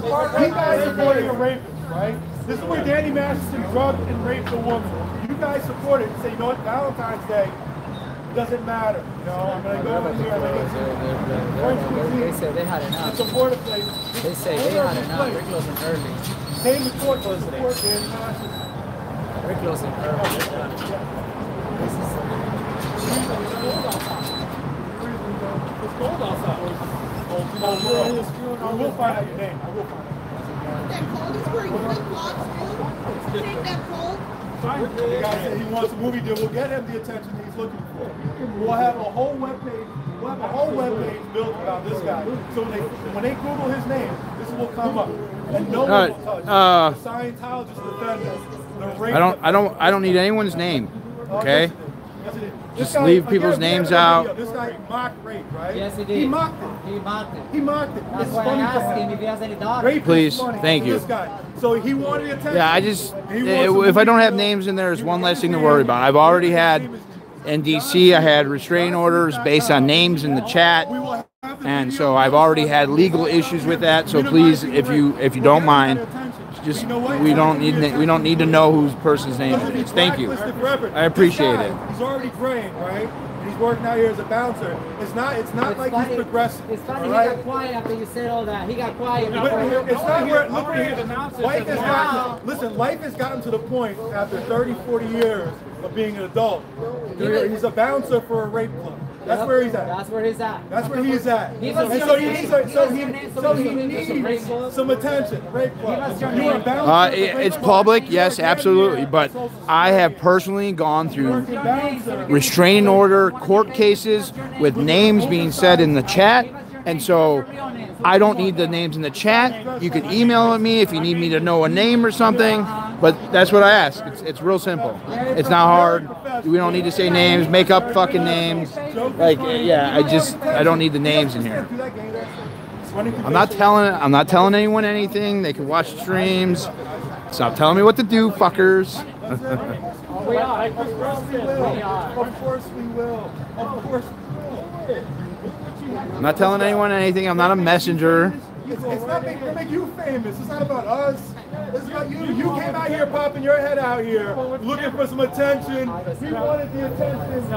guys rapists in supporting a rapist, right? This is where Danny Masterson drugged and raped a woman. You guys support it and say, you know what, Valentine's Day doesn't matter. You know, I'm going to go in here and I'm going French They said they had and enough. support a place. They say they had enough. We're closing early. Came to court to support Danny Masterson. We're closing early. It's cold outside. I will find out your name. I will find out. That cold is where you flip-flops, too. Take that cold. The guy said he wants a movie deal. We'll get him the attention he's looking for. We'll have a whole webpage. We'll have a whole webpage built about this guy. So when they when they Google his name, this will come up, and no Uh, one will touch. it. uh, the Scientologist defender. The rape I don't. I don't. I don't need anyone's name. Okay. Yes, it is. Just leave people's names out. video. This guy mocked rape, right? Yes, he He mocked it. He mocked it. He mocked it. That's It's why I funny to asked him. him if he has any daughters. Rape Please, thank you. This guy. So he wanted attention. Yeah, I just He wants a if I don't have names in there, there's one less thing to worry about. I've already had in DC. I had restraining orders based on names in the chat, and so I've already had legal issues with that. So please, if you if you don't mind, just we don't need we don't need to know whose person's name it is. Thank you. I appreciate This it. He's already praying, right? And he's working out here as a bouncer. It's not. It's not It's like funny- he's progressive. It's funny all he got quiet after you said all that. He got quiet. But before- it's not where, look Over here, here, the announcer life has gotten, listen, life has gotten to the point after 30, 40 years of being an adult. He's a bouncer for a rape club. That's Yep. where he's at. That's where he's at. That's where he's at. He And was so he, so, so he, name. so So he he needs some rape needs club. some attention. Rape club. us your You are name. Uh, to the it- rape it's public, yes, absolutely. But I have personally gone through restraining order court cases with names being said in the chat. And so I don't need the names in the chat. You can email me if you need me to know a name or something. But that's what I ask. It's, it's real simple. It's not hard. We don't need to say names, make up fucking names. Like, yeah, I just, I don't need the names in here. I'm not telling, I'm not telling anyone anything. They can watch streams. Stop telling me what to do, fuckers. We are. Of course we will. Of course we will. Of course we will. I'm not telling anyone anything. I'm not a messenger. It's, not make, make you famous. It's not about us. It's about you. You came out here popping your head out here, looking for some attention. He wanted the attention, and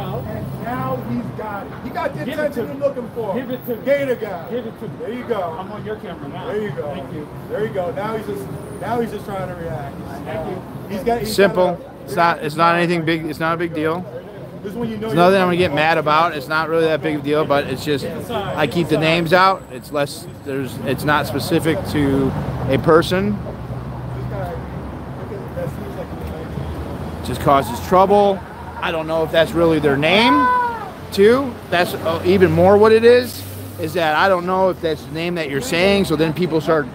now he's got it. He got the Give attention to you're looking for. Give it to me. Gaiter guy. Give it to me. There you go. I'm on your camera now. There you go. Thank you. There you go. Now he's just now he's just trying to react. Thank you. He's got he's Simple. got It's not. It's not anything big. It's not a big deal. a- this is you know It's nothing I'm gonna get mad about. It's not really that big of a deal, but it's just I keep the names out. It's less. There's. It's not specific to a person. Just causes trouble. I don't know if that's really their name. Too. That's uh, even more what it is. Is that I don't know if that's the name that you're saying. So then people start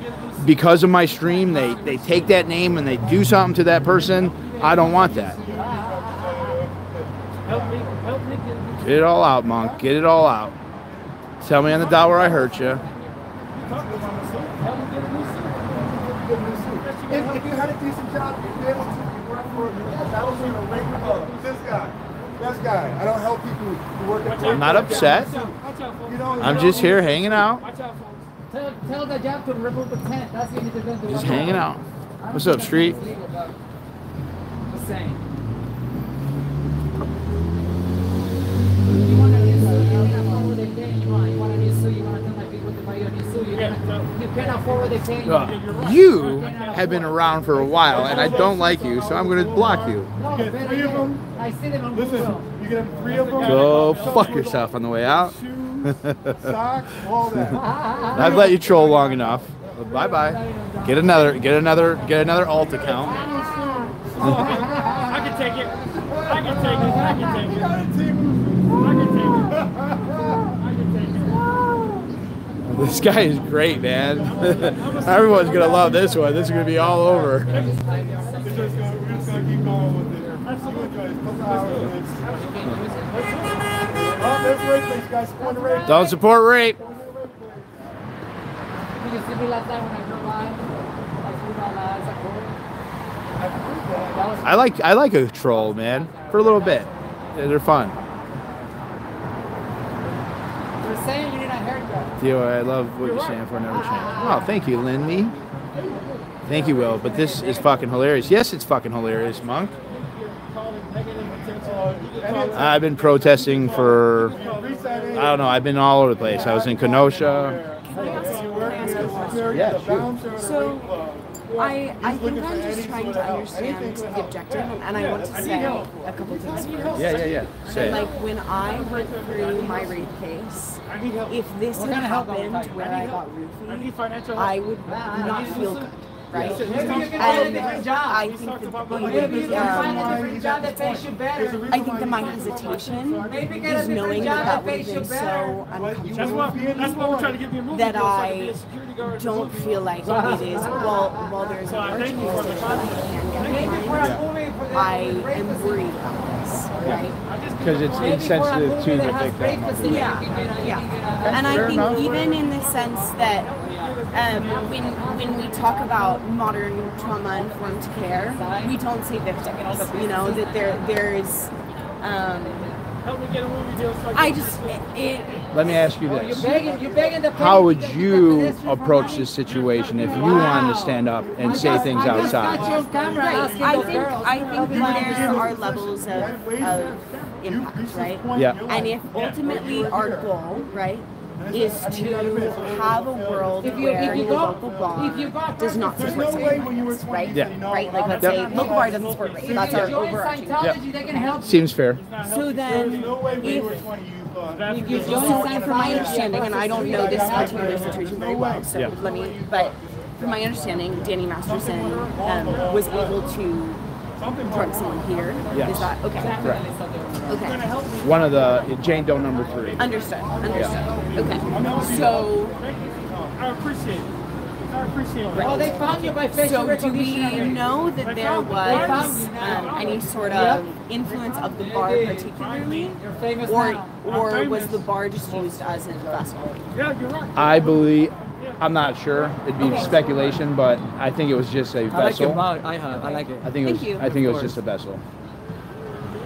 because of my stream. They they take that name and they do something to that person. I don't want that. Get it all out, monk. Get it all out. Tell me on the where I hurt you. If, if you had a decent job, you'd be able to. You work for that was in a rape club. This guy, this guy. I don't help people who work at. I'm not upset. You know, I'm just here hanging out. Tell, tell the job to remove the tent. That's what you need to do. Just hanging out. What's up, street? Just saying. You want to be you can afford what they pay you. You want to be so you want to tell my people to buy you a new suit. You can you can afford what they pay. Uh, You have been around for a while, and I don't like you, so I'm going to block you. No, better yet. I see them on Listen, Google. You can have three of them. Go fuck yourself on the way out. Socks, all that. I've let you troll long enough. Bye bye. Get another. Get another. Get another alt account. I can take it. I can take it. I can take it. I can take it. I can take it. This guy is great, man. *laughs* Everyone's gonna love this one. This is gonna be all over. It's just gonna, we're just gonna keep going with it. Absolutely, guys. Couple hours. It's- The. Don't support rape. I like. I like a troll, man, for a little bit. Yeah, They're fun. You're saying you need a haircut. Theo, I love what you're saying for never change. Oh, thank you, Lindy. Thank you, Will. But this is fucking hilarious. Yes, it's fucking hilarious, Monk. I've been protesting for, I don't know, I've been all over the place. I was in Kenosha. Yeah, shoot. So, I, I think I'm just trying to understand the objective, and I want to say a couple things first. Yeah, yeah, yeah. Say Like when I went through my rape case, if this What had kind help happened are we where I got roofied, I would not feel good, right? Maybe you can find a And different job. I think that the Maybe you can find a um, job that pays you better. I think that my hesitation Maybe get a is knowing different that job that that would have you been better. so uncomfortable That's why, that's why we're trying to get me a movie that I can be I a security guard. don't feel like it is *laughs* well while there's So I an thank for the I am worried about this, right? Because it's insensitive to the victim. Yeah, yeah. And I think enough. even in the sense that um, when when we talk about modern trauma informed care, we don't say victims. You know that there there is. Um, Help me get a movie deal so I I just it, Let me ask you You're this. begging, you're begging the How would people- you approach this situation if you wanted to stand up and say things I just outside? your Right. I think girls. I think that there are levels of, of impact, right? Yeah. And if ultimately our goal, right, is to have a world If you- where if you the go- local bar if you got does not There's support no way same when you were violence, right? Yeah. Right, like let's Yep. say local bar doesn't support rape. That's our Join overarching. Scientology, they can help. Seems fair. So There's then, no way when you were if 20 you So, from my understanding, and I don't know this particular situation very well, so Yeah. let me, but from my understanding, Danny Masterson um, was able to drug someone here. Yes. Is that okay? Correct. Okay. One of the Jane Doe number three. Understood. Understood. Okay. So. I appreciate it. I appreciate it. Oh, they found you by facial So do we know that there was um, any sort of influence of the bar particularly, or or was the bar just used as a vessel? Yeah, you're right. I believe. I'm not sure. It'd be speculation, but I think it was just a I like your vessel. mouth. I have. I like it. I think it was. Thank you. I think it Of was just a vessel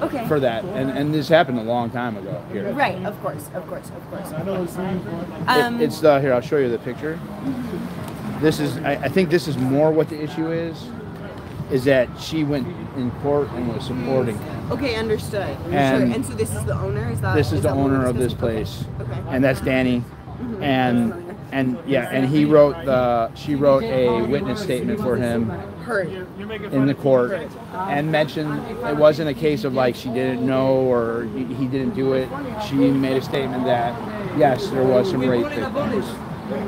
Okay. for that, and and this happened a long time ago here. Right. Of course. Of course. Of course. It- Um, it's the here. I'll show you the picture. This is. I, I think this is more what the issue is. Is that she went in court and was supporting. Okay, understood. And sure. And so this is the owner. Is that this is the that what we're owner of this place, Okay. and that's Danny. Mhm. And and yeah, and he wrote the. She wrote a witness statement for him in the court and mentioned it wasn't a case of like she didn't know or he didn't do it. She made a statement that yes, there was some rape.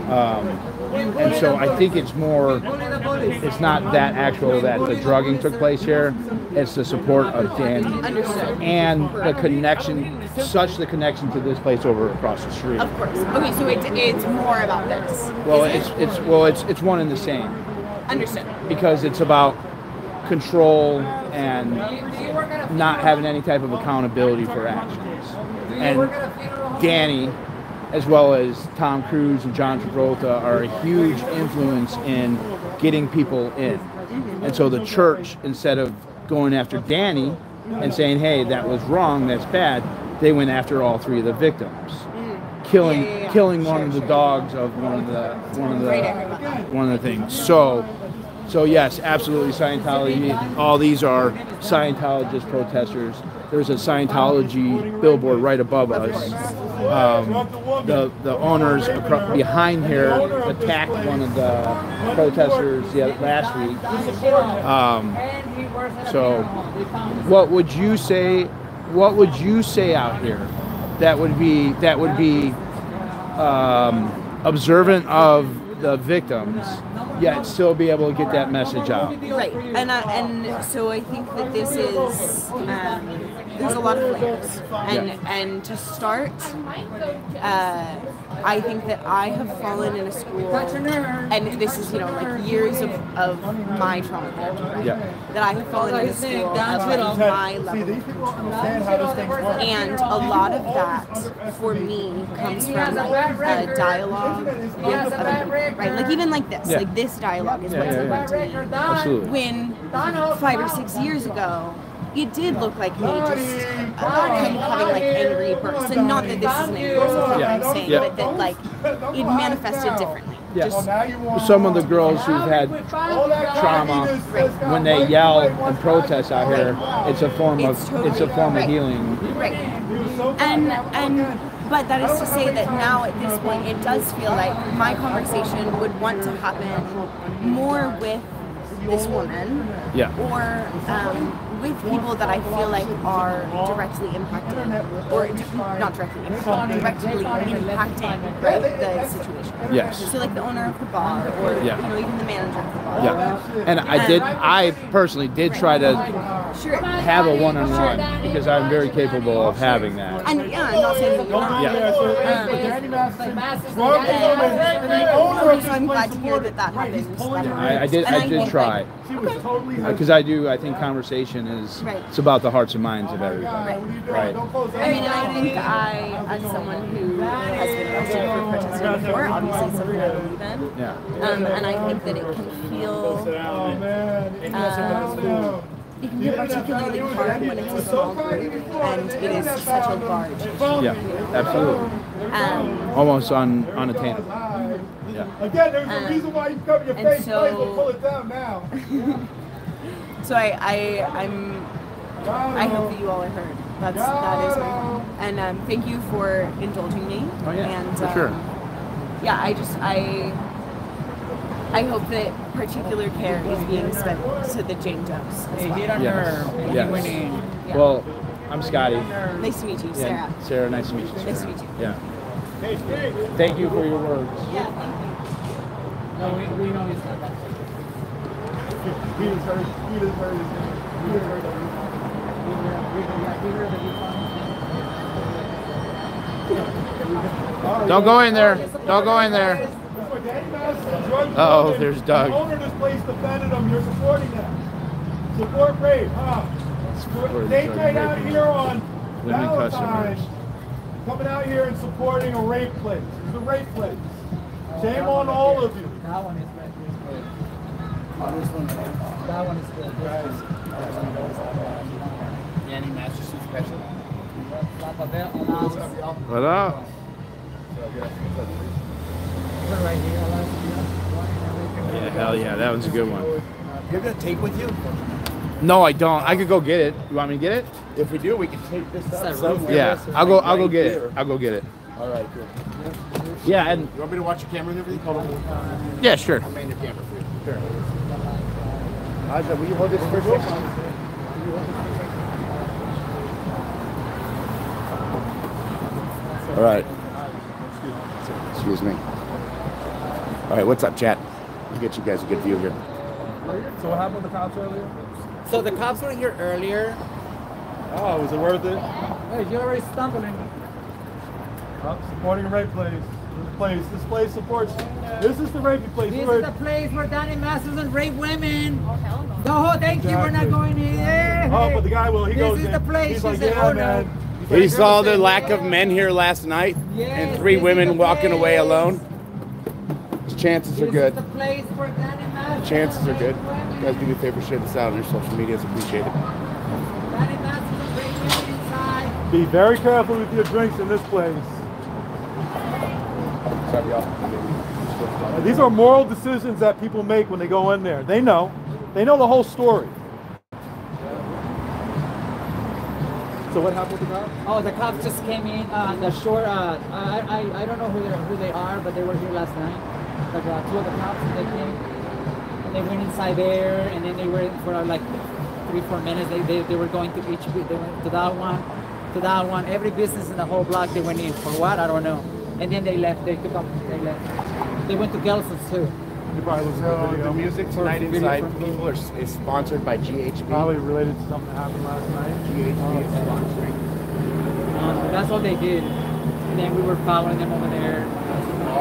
Um, and so I think it's more, it's not that actual that the drugging took place here. It's the support of Danny Understood. and the connection, such the connection to this place over across the street. Of course. Okay, so it's it's more about this. Well, it's it? it's well, it's it's one and the same understood. because it's about control and not having any type of accountability for actions. And Danny, as well as Tom Cruise and John Travolta, are a huge influence in getting people in. And so the church, instead of going after Danny and saying, "Hey, that was wrong, that's bad," they went after all three of the victims, killing Yeah, yeah, yeah. killing Sure, one of the sure. dogs of one of the one of the Right, I heard about that. one of the things. So, so yes, absolutely Scientology. All these are Scientologist protesters. There's a Scientology billboard right above us. Um, the the owners behind here attacked one of the protesters last week. Um, so, what would you say? What would you say out here? That would be that would be um, observant of the victims, yet still be able to get that message out. Right, and I, and so I think that this is um, there's a lot of layers, and Yeah. and to start, uh, I think that I have fallen in a school, and this is you know like years of, of my trauma therapy, Yeah. that I have fallen in a school of like my level of control. And a lot of that, for me, comes from like a dialogue with other people, right? Like even like this, Yeah. like this dialogue is Yeah, what's yeah, important yeah. to me. Absolutely. When five or six years ago, it did look like me just uh, kind of having like angry bursts, and not that this is an angry burst, that's not what I'm Yeah. saying, Yeah. but that like it manifested differently. Yes. Some of the girls who've had trauma, when they yell and protest out here, it's a form of it's a form of healing. Right. And and but that is to say that now at this point it does feel like my conversation would want to happen more with this woman Yeah. or um, with people that I feel like are directly impacted or not directly impacted, directly impacting right, the situation. Yes. So like the owner of the bar or Yeah. you know even the manager of the bar. Yeah. And I did I personally did try to Sure. have a one-on-one because I'm very capable of having that. And yeah, I'm not saying that you're not. Yeah. Um, so I'm glad to hear that that happened. I, I did I did try like, because I do I think conversation is Right. it's about the hearts and minds of everybody. Right. I mean, I think I, as someone who has been arrested for protesting before, obviously something I believe in. Yeah. Um, and I think that it can feel, um, it can be particularly hard when it's a small group and it is such a large issue. Yeah. Absolutely. Um, Almost un, unattainable. Yeah. Again, there's Um, a reason why you cover your face. so- Might as pull it down now. *laughs* So I, I, I'm, I hope that you all are heard. That's that is my hope. And um, thank you for indulging me. Oh, yeah, and, for um, sure. Yeah, I just I, I hope that particular care is being spent to the Jane Does. as well. Yes. Yeah. Yes. Well, I'm Scotty. Nice to meet you, Sarah. Yeah, Sarah, nice to meet you. Nice to meet you. Yeah. Thank you for your words. Yeah. No, we, we know he's not. He was hurt. He was hurt. He was hurt. We heard, we heard, we heard that you found Don't go in there. Don't go in there. Uh-oh, there's Doug. The owner of this place defended him. You're supporting them. Support rape, huh? Support Date drug night out here on Valentine's. customers. Coming out here and supporting a rape place. It's a rape place. Shame on all of you. That one is right. Oh, this one. That one is good. Danny Masterson special. What up? Right here, Yeah, hell yeah, that was a good one. You're gonna tape with you? No, I don't. I could go get it. You want me to get it? If we do, we can tape this up. somewhere. Yeah, I'll go. I'll go get it. I'll go get it. All right, good. Yeah, and You want me to watch your camera and everything? Hold on. yeah, sure. I'll man your camera for you. Sure. Aja, will you hold this for a second? All right. Excuse me. All right, what's up, chat? We'll get you guys a good view here. So what happened with the cops earlier? So the cops were here earlier. Oh, was it worth it? Hey, you're already stumbling. Oh, supporting a rape place. This place. This place supports. This is the rapey place. This where- is the place where Danny and rape women. Oh hell No, thank you. We're not going in there. Oh, but the guy will. He this goes is in. the place. He's She like, said, yeah, oh, man. No. We saw the lack of men here last night and three women the walking away alone. Chances are good. is the place where Danny Masterson Chances are good. You guys do me a favor, share this out on your social medias. Appreciate it. Danny Masterson rape women inside. Be very careful with your drinks in this place. Sorry, y'all. Uh, These are moral decisions that people make when they go in there. They know. They know the whole story. So what happened with the cops? Oh, the cops just came in. Uh, the shore. Uh, I, I I don't know who they who they are, but they were here last night. Like uh, two of the cops, and they came and they went inside there, and then they were for uh, like three four minutes. They, they they were going to each. They went to that one, to that one. Every business in the whole block they went in for what I don't know. And then they left. They took up. They left. They went to Gelson's too. You probably listened to the video. the music tonight video inside people are is sponsored by GHB. Probably related to something that happened last night. GHB is sponsoring. Um, that's all they did. And then we were following them over there,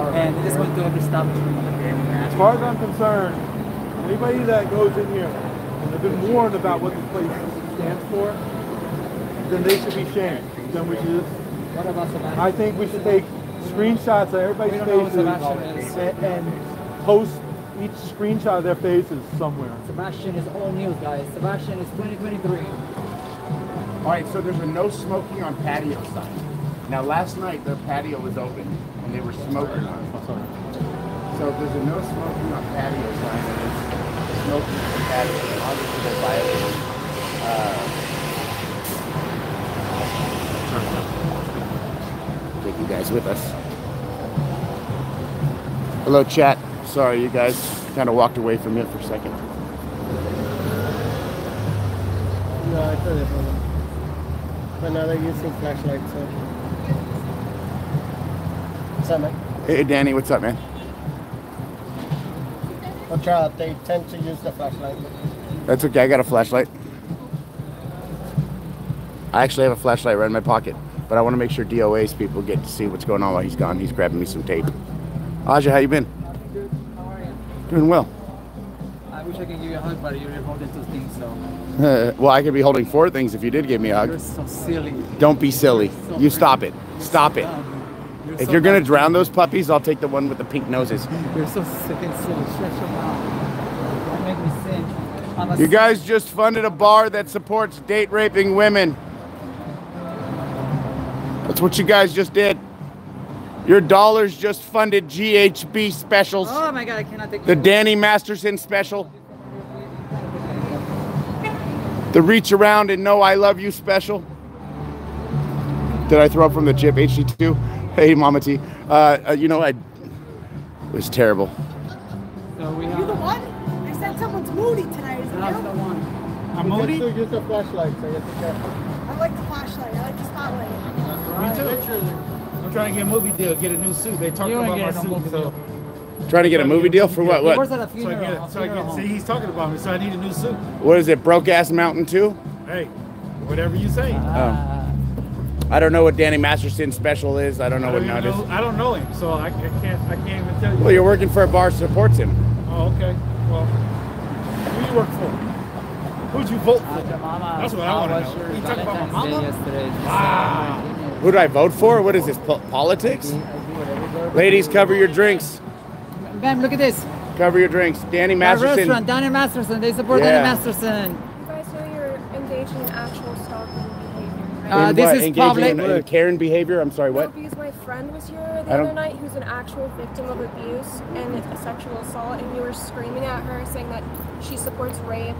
and they just went to every establishment. As far as I'm concerned, anybody that goes in here and they've been warned about what this place stands for, then they should be shamed. Then we should. What about Sebastian? I think we should take screenshots of everybody's We don't know what faces and, and post each screenshot of their faces somewhere. Sebastian is all news, guys. Sebastian is 2023. All right, so there's a no smoking on patio sign. Now, last night their patio was open and they were smoking on it. So there's a no smoking on patio sign and it's smoking on the patio, then obviously they're violating. Uh, take you guys with us. Hello, chat. Sorry, you guys kind of walked away from it for a second. No, it's not a problem. But now they're using flashlights, so. What's up, man? Hey, Danny, what's up, man? Watch out, they tend to use the flashlight. That's okay. I got a flashlight. I actually have a flashlight right in my pocket, but I want to make sure DOA's people get to see what's going on while he's gone. He's grabbing me some tape. Aja, how you been? Good. How are you? Doing well. I wish I could give you a hug, but you're holding two things, so. *laughs* well, I could be holding four things if you did give me a hug. You're hug. so silly. Don't be silly. You stop it. Stop it. If so you're gonna dumb. drown those puppies, I'll take the one with the pink noses. You're so sick and silly. Shut your mouth. Don't make me sin. You guys just funded a bar that supports date raping women. That's what you guys just did. Your dollars just funded GHB specials. Oh my god, I cannot take The Danny Masterson special. The reach around and know I love you special. Did I throw up from the chip HD2? Hey, Mama T. Uh, uh, you know, I, it was terrible. So we You the one? I said someone's moody tonight. Is it That's the one. I'm moody? use the flashlight, so you have to be careful. Oh, like the flashlight. I like the spotlight. Me too. I'm trying to get a movie deal, get a new suit. They talking You about my getting no suit, so. Trying to get a movie deal for what? Where's What? that a So I funeral? get, so I get, see, he's talking about me, so I need a new suit. What is it? Broke ass mountain too? Hey, whatever you say. Ah. I don't know what Danny Masterson special is. I don't know I what don't, nut even know, I don't know him, so I, I can't. I can't even tell you. Well, you're working for a bar that supports him. Oh, okay. Well, who do you work for? Who'd you vote for? That's what I want to know. You talking about my mama? Ah. Who do I vote for? What is this? Po- politics? Ladies, cover your drinks. Man, look at this. Cover your drinks. Danny That Masterson. restaurant, Danny Masterson. They support Yeah. Danny Masterson. You guys know you're engaging in actual stalking behavior. Uh, In this what? is Engaging public. in, in Karen behavior. I'm sorry. No, What? because my friend was here I the don't- other night who's an actual victim of abuse and sexual assault, and you were screaming at her saying that she supports rape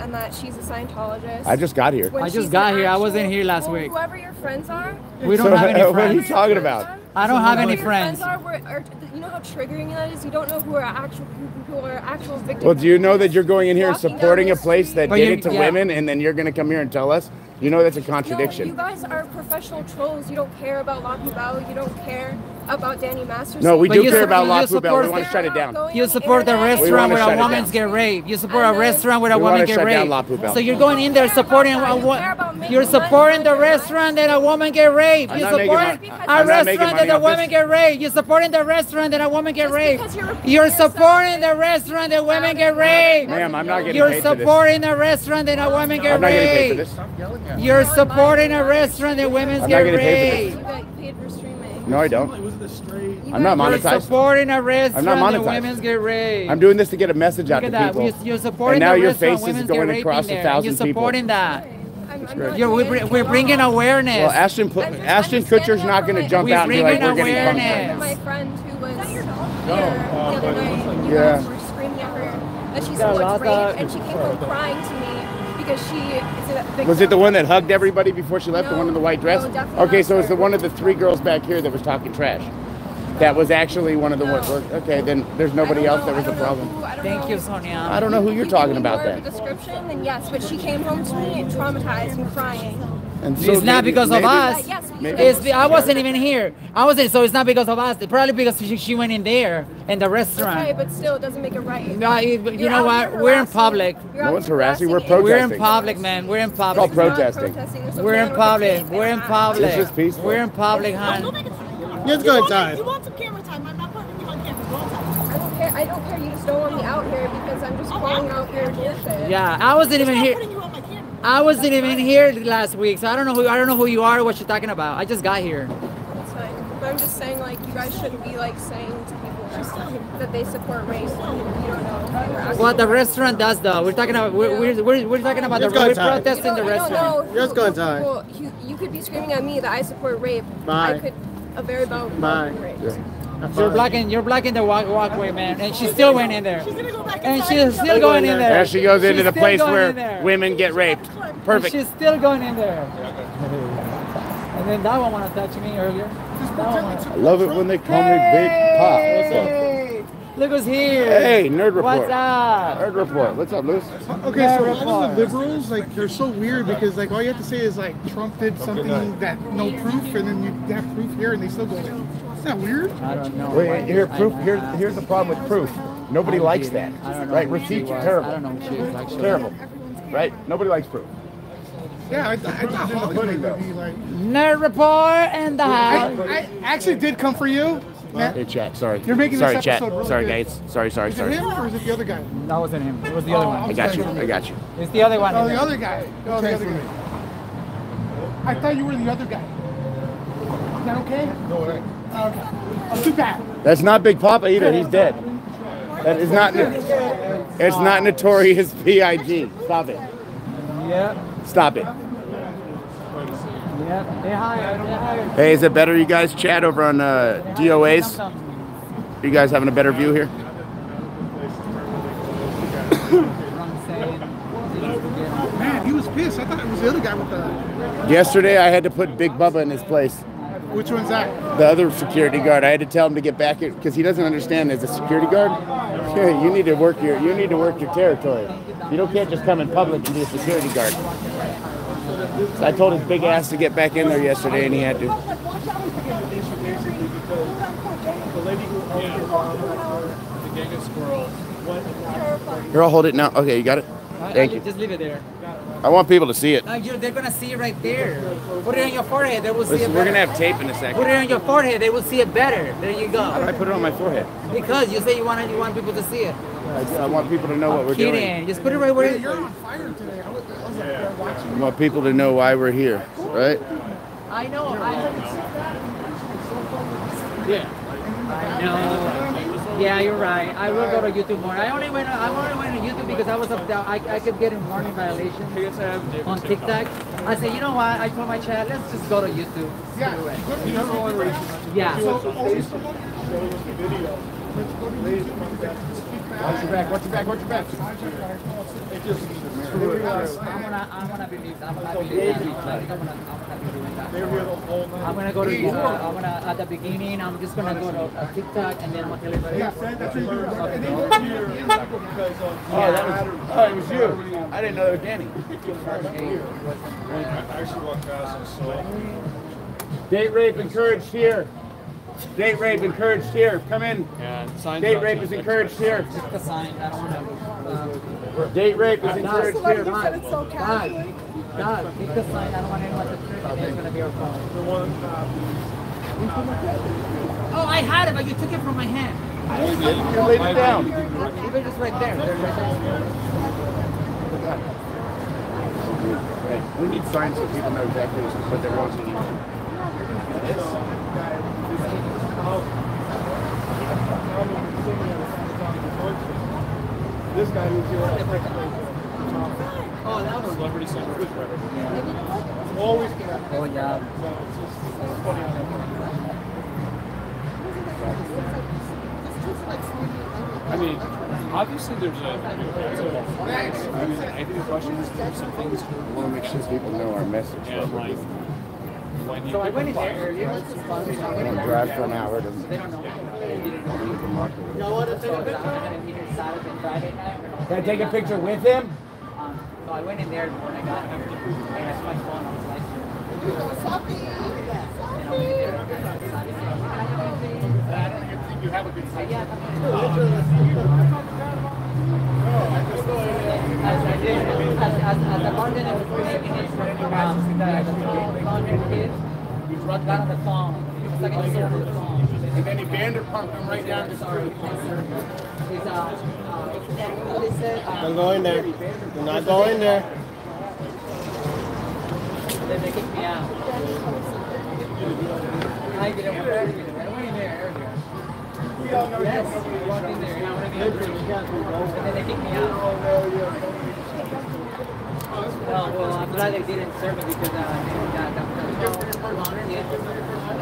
and that she's a Scientologist. I just got here. When I just got an here. I wasn't actual- here last well, week. Whoever your friends are. We don't So, have any friends. *laughs* What are you talking about? I don't have whoever any your friends. are, were- are, you know how triggering that is. You don't know who are actual who, who are actual victims. Well, do you know that you're going in here and supporting a place that But did you- it to yeah. women, and then you're going to come here and tell us? You know that's a No, contradiction. you guys are professional trolls. You don't care about La Poubelle. You don't care about Danny Masterson. No, we But do care sup- about you La Poubelle. We want to shut it down. You support the restaurant where shut a it woman's down. get raped. You support a restaurant where a woman get raped. So you're going in there supporting a wo- You're supporting the restaurant that a woman get raped. You support mon- a I'm not making restaurant that a woman get raped. You're supporting the restaurant that a woman get raped. you're repeating You're yourself. supporting the restaurant that women get raped. Ma'am, I'm not getting You're paid for this. supporting a restaurant that a woman get I'm not getting paid for raped. You're supporting a restaurant that women get getting paid for raped. You got paid for streaming. No, I don't. Was it a straight? I'm not You're supporting a restaurant that monetized. women get raped. I'm doing this to get a message out to that. people. You're, you're supporting and now your face is going get raped across in a there. thousand You're people. supporting that. I'm, I'm great. not You're, we're, we're bringing awareness. Well, Ashton, put, Ashton Kutcher's not going to jump out and be like, bringing we're getting awareness. My friend who was here the other night, and you Yeah. guys were screaming at her that she Yeah, supports rape, and she came home crying to me because she is. Was it the one that hugged everybody before she left? the one in the white dress? no, definitely okay, not so it's the one of the three girls back here that was talking trash. That was actually one of the ones. Okay, then there's nobody else that was a problem. Thank you, Sonia. I don't know who you're If talking about more of then. description, then yes, but she came home to me traumatized and crying. And it's not maybe- because of maybe- us. Yes, maybe- It's be, I wasn't even here. I wasn't, so it's not because of us. Probably because she, she went in there in the restaurant. Okay, but still, it doesn't make it right. No, you, you You're know what? here We're in public. you're No one's here harassing. We're harassing We're in public, man. We're in public. It's not protesting. protesting. We're in public. tape We're in public. This is peaceful. We're in public, hon. Let's go inside. You want some camera time? I'm not putting you on camera. Go inside. I don't care. I don't care. You just don't want me out here because I'm just oh, calling out your bullshit. Yeah, I wasn't even here. I wasn't even here last week, so I don't know who I don't know who you are or what you're talking about. I just got here. That's fine. But I'm just saying, like, you guys shouldn't be like saying to people that, that they support race when you don't know. if What the restaurant does, though, we're talking about we're, we're, we're, we're talking about the Let's go we're inside. protesting the You don't restaurant. know Let's who- go inside. Well, you, you could be screaming at me that I support rape. Bye. I could a very about Bye. Rape. You're blocking you're blocking the walk, walkway, man, and she still went in there, She's gonna go back and she's still going in there. There she goes into the place where women get raped. And Perfect. She's still going in there. And then that one wanna touch me earlier. That one wanna- I love it when they call me Big Pop. Hey, look who's here. Hey, Nerd Report. What's up? Nerd Report. What's up, Lewis? Okay, Yeah, so report. all of the liberals, like, they're so weird because, like, all you have to say is, like, Trump did something that no proof, and then you have proof here, and they still go, isn't that weird? I don't know. Wait, here, proof. I- I- Here's here's the problem with proof. Nobody I don't likes get that. I don't know Right? Receipts are terrible. I don't know who she is actually. Terrible. Right? Nobody likes proof. Yeah, I, I thought Hollywood pudding, though. would be like. Nerd report in the I, house. I actually did come for you. Uh, Matt. Hey, chat. Sorry. You're making sorry, this chat. episode really sorry, good. guys. Sorry, sorry, Is it him or is it the other guy? That wasn't him. It was the oh, other Oh, one. I got you. I got you. It's the other one. Oh, the there. other guy. Oh, the other guy. I thought you were the other guy. Is that okay? No, okay. Too bad. That's not Big Papa either. He's dead. That is not. It's not notorious P.I.G. Stop it. Yep. Stop it. Yep. They hired. They hired. Hey, is it better you guys chat over on uh, DOAs? You guys having a better view here? Man, he was pissed. I thought it was the other guy with the. Yesterday, I had to put Big Bubba in his place. Which one's that? The other security guard. I had to tell him to get back in because he doesn't understand. As a security guard, *laughs* you need to work your you need to work your territory. You don't can't just come in public and be a security guard. So I told his big ass to get back in there yesterday, and he had to. The lady who owns the farm, the gang of squirrels, went Here, I'll hold it now. Okay, you got it. Thank you. Just leave it there. I want people to see it. No, you're, they're gonna see it right there. Put it on your forehead. They will see Listen, it we're gonna have tape in a second. Put it on your forehead. They will see it better. There you go. Why do I put it on my forehead? Because you say you want you want people to see it. I, I want people to know what I'm we're kidding. doing. Just put it right where it You're on fire today. I was, I was up there watching. I want people to know why we're here, right? I know. I Yeah. I know. Yeah, you're right. I will go to YouTube more. I only went. I only went to YouTube because I was up there. I, I kept getting warning violations on TikTok. I said, you know what? I told my chat, let's just go to YouTube. Yeah. Yeah. So, Watch your back. Watch your back. Watch your back. It I'm gonna, I'm gonna believe, I'm gonna. I think I'm gonna, I'm gonna be doing that. I'm gonna go to, uh, I'm gonna, at the beginning, I'm just gonna go to uh, TikTok and then I'm gonna tell everybody. They said that you were because of Oh, that was. Oh, it was you. I didn't know that was Danny. I actually walked past and saw. Date rape encouraged here. Date rape encouraged here. Come in. Yeah, Date rape is encouraged here. Just a sign, I don't wanna. Date rape is encouraged here. You said it. God, keep the sign, I don't want anyone to trip it's gonna be our phone. The one, uh, Oh, I had it, but you took it from my hand. You laid it down. Leave it just right there. Right. We need signs so people know exactly what they're watching. This guy who's here. Oh, that was Celebrity center. Always connected. Oh, yeah. I mean, obviously there's a. I mean, any questions? There's some things. I want to make sure people know our message. And like, when you So I went in there earlier. I don't drive for an hour to. They don't know. You want to take a picture? I'm gonna meet her Saturday and Friday night. Can I take a picture with him? Um, so I went in there when I got here. And I my phone on his license. And I went in there. I don't even think you have a good yeah, As I did, as, as, as a bartender was making um, the, the laundry kid, got the phone. He was like, I just over the phone. And then he Vanderpumped him right down the street. He's, uh, uh, what they said, uh, Don't go in there. Do not go there. Then they kicked me out. I didn't want to Yes, I I they kicked me out. Well, well, I'm glad they didn't serve me because uh, they got that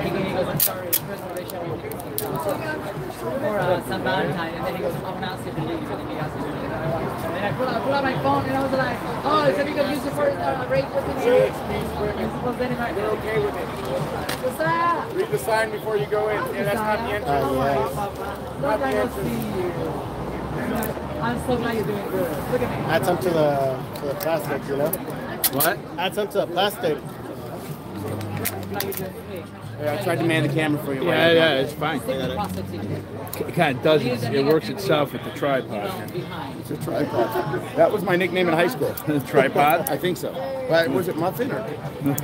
he goes, I'm sorry, reservation for uh, San Valentine. And then he goes, I'm not to leave. And then he asked me to leave. And I walked- and I pulled out, pulled out my phone and I was like, oh, is that because you support uh, rape within here? Well, then I'm They're okay with it. What's that? Read the sign before you go in. Yeah, that's not the entrance. Look, I don't see you. I'm so glad you're doing good. Look at me. Add some to the to the plastic, you know. What? Add some to the plastic. Yeah, I tried to man the camera for you. Yeah, yeah, it's fine. It kind of does. It, it works itself with the tripod. It's a tripod. That was my nickname in high school. *laughs* Tripod? I think so. But was it muffin or? From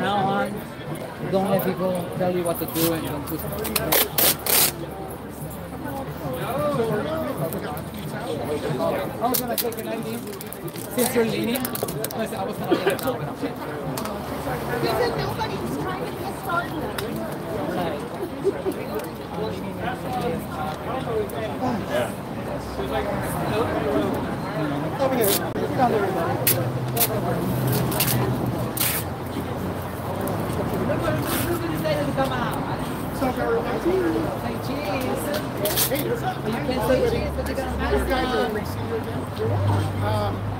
now on, don't let people tell you what to do and don't just. Oh, I was gonna take an ID since you're leaning. Said I was gonna let it out, but Because nobody's to to. Hey, what's up? You can't say cheese, but got a mask on. Um,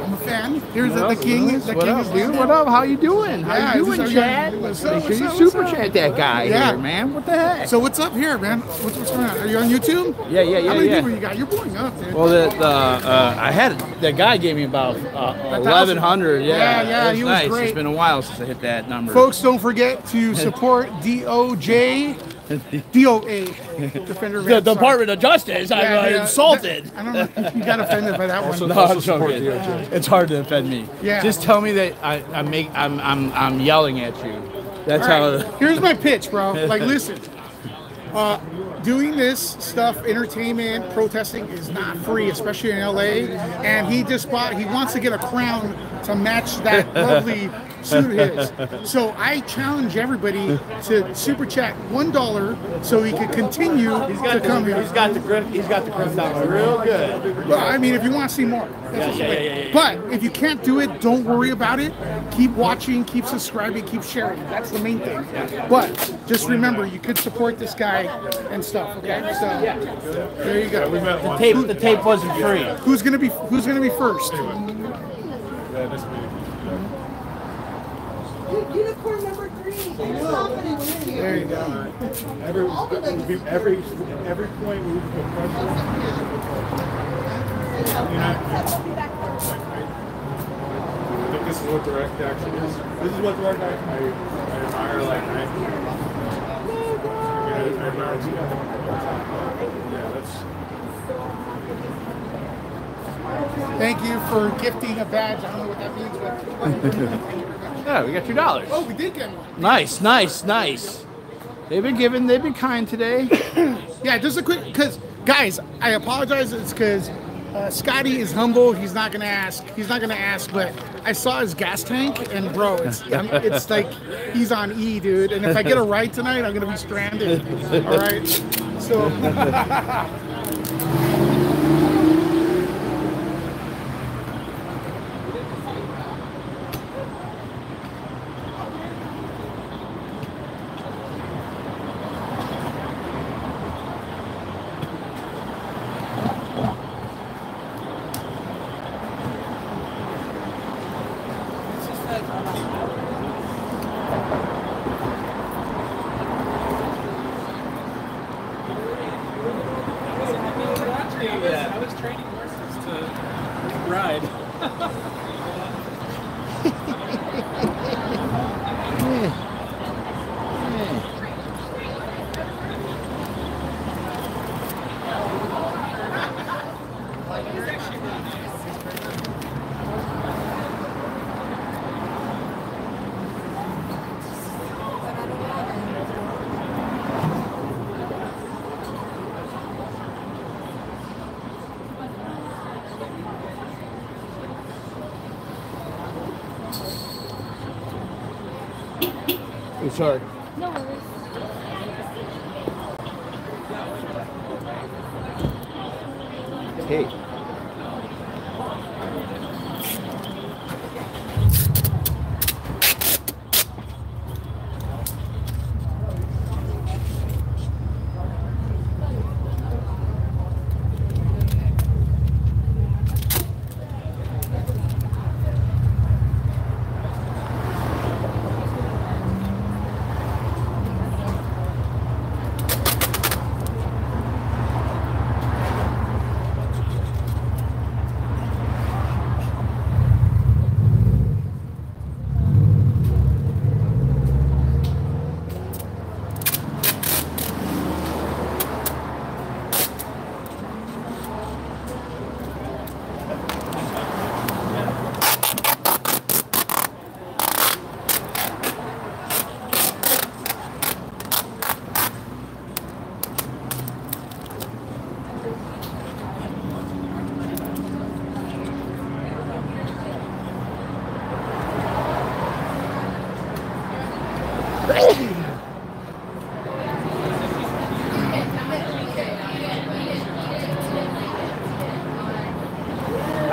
I'm a fan. Here's the, the king. The what king up, dude? What up? How you doing? How Yeah, you doing, Chad? what's Make sure what's you up, super up? chat that guy Yeah. here, man. What the heck? So what's up here, man? What's, what's going on? Are you on YouTube? Yeah, yeah, yeah, How many yeah. people you got? You're blowing up, dude. Well, the, the uh, I had that guy gave me about uh, eleven hundred. Yeah, Yeah, yeah, was he was nice. great. It's been a while since I hit that number. Folks, don't forget to *laughs* support DOJ, *laughs* DOA, Defender the Department of Justice. I'm Yeah, uh, yeah. insulted. I don't know. You got offended by that one. No, I'm joking. It's hard to offend me. Yeah. Just tell me that I, I make I'm I'm I'm yelling at you. That's All right, how. Here's my *laughs* pitch, bro. Like, listen. Uh, doing this stuff, entertainment, protesting is not free, especially in LA. And he just bought. He wants to get a crown to match that *laughs* lovely suit of his. So I challenge everybody to super chat one dollar so he could continue to come here. He's got the grip. He's got the grip down real good. Well, I mean, if you want to see more. That's Yeah, yeah, yeah, yeah, yeah. But if you can't do it, don't worry about it. Keep watching, keep subscribing, keep sharing. That's the main thing. But just remember, you could support this guy and stuff. Okay, so there you go. The tape the tape wasn't free. Who's gonna be Who's gonna be first? Unicorn number three. There you go. Every, every, every point we would put pressure. You know, I think this is what direct action is. This is what direct action. I, I admire like I. I, I admire you. Yeah, that's. Thank you for gifting a badge. I don't know what that means, but *laughs* Yeah, we got two dollars. oh, we did get one. Nice, nice, nice. They've been giving. They've been kind today. *coughs* Yeah, just a quick, because guys, I apologize. It's because uh, Scotty is humble. He's not gonna ask. He's not gonna ask. But I saw his gas tank, and bro, it's I'm, it's like he's on E, dude. And if I get a ride tonight, I'm gonna be stranded. All right. So. *laughs*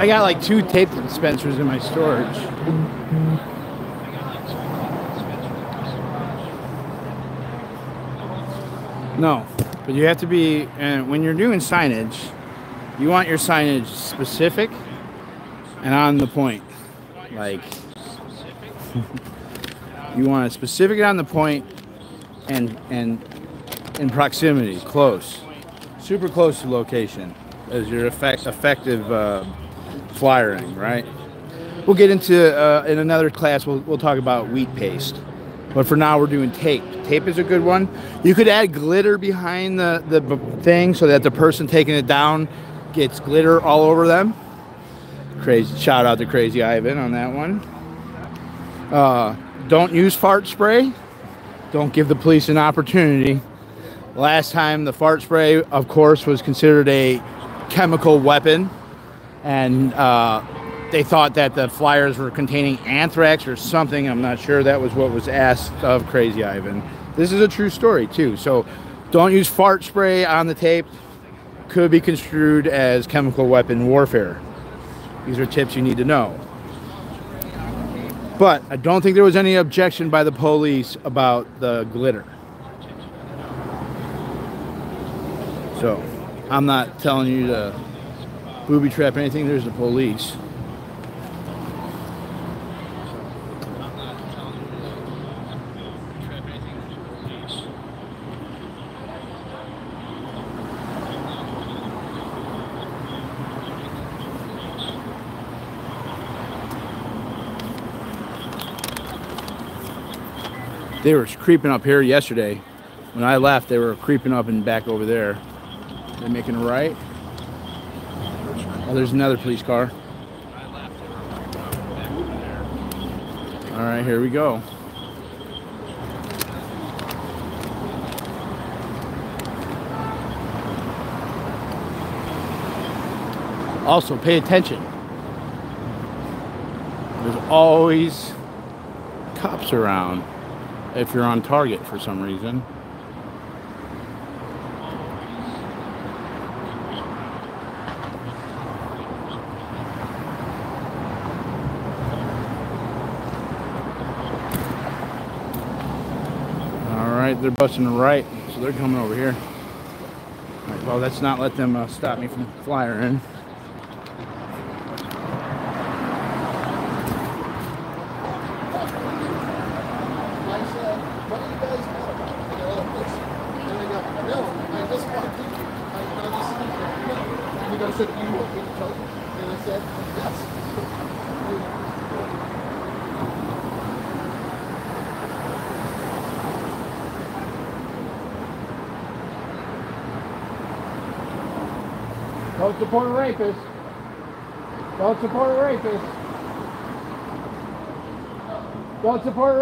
I got like two tape dispensers in my storage. No. But you have to be, and when you're doing signage, you want your signage specific and on the point. Like, you want it specific and on the point and, and in proximity, close. Super close to location as your effect, effective uh, flyering, right? We'll get into uh, in another class. We'll, we'll talk about wheat paste, but for now we're doing tape. Tape is a good one. You could add glitter behind the the thing so that the person taking it down gets glitter all over them. Crazy! Shout out to Crazy Ivan on that one. Uh, don't use fart spray. Don't give the police an opportunity. Last time the fart spray, of course, was considered a chemical weapon, and uh, they thought that the flyers were containing anthrax or something. I'm not sure. That was what was asked of Crazy Ivan. This is a true story too. So, don't use fart spray on the tape. Could be construed as chemical weapon warfare. These are tips you need to know. But I don't think there was any objection by the police about the glitter. So I'm not telling you to booby trap anything. There's the police. They were creeping up here yesterday. When I left, they were creeping up and back over there. They're making a right. Oh, there's another police car. All right, here we go. Also, pay attention. There's always cops around if you're on target for some reason. All right, they're busting right, so they're coming over here. Right, well, let's not let them uh, stop me from flying. Don't support a rapist. Don't support rapists. Don't support a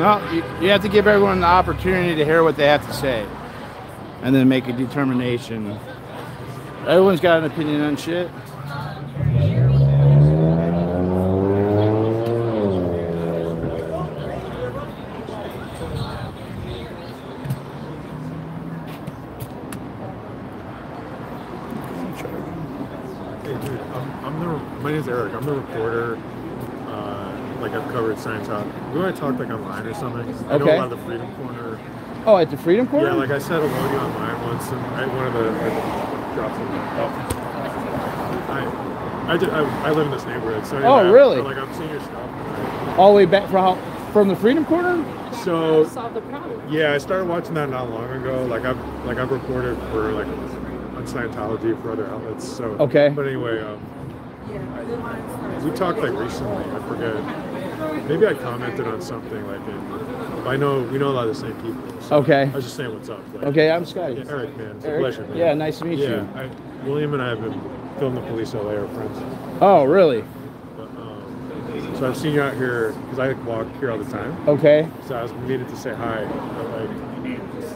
No, you, have to give everyone the opportunity to hear what they have to say and then make a determination. Everyone's got an opinion on shit. I'm, I'm. My name's Eric. I'm the reporter. Uh, like I've covered Scientology. Do I talk like online or something? I know Okay. about the Freedom Corner. Oh, at the Freedom Corner? Yeah, like I said hello to you online once, and I, one of the I dropped something. Oh. I, I, did, I, I live in this neighborhood, so Oh, yeah, really? Like I'm seeing your stuff. All the way back from from the Freedom Corner? So solve the problem. yeah, I started watching that not long ago. Like I've like I've reported for like on Scientology for other outlets. So Okay. But anyway, um, we talked like recently. I forget. Maybe I commented on something like in. I know we know a lot of the same people. so Okay. I was just saying what's up. like- Okay, I'm Scotty. Yeah, Eric, man, it's Eric? a pleasure. Man. Yeah, nice to meet yeah, you. I, William and I have been filming the police LA are friends. Oh, really? So I've seen you out here because I walk here all the time. Okay. So I was needed to say hi. But like,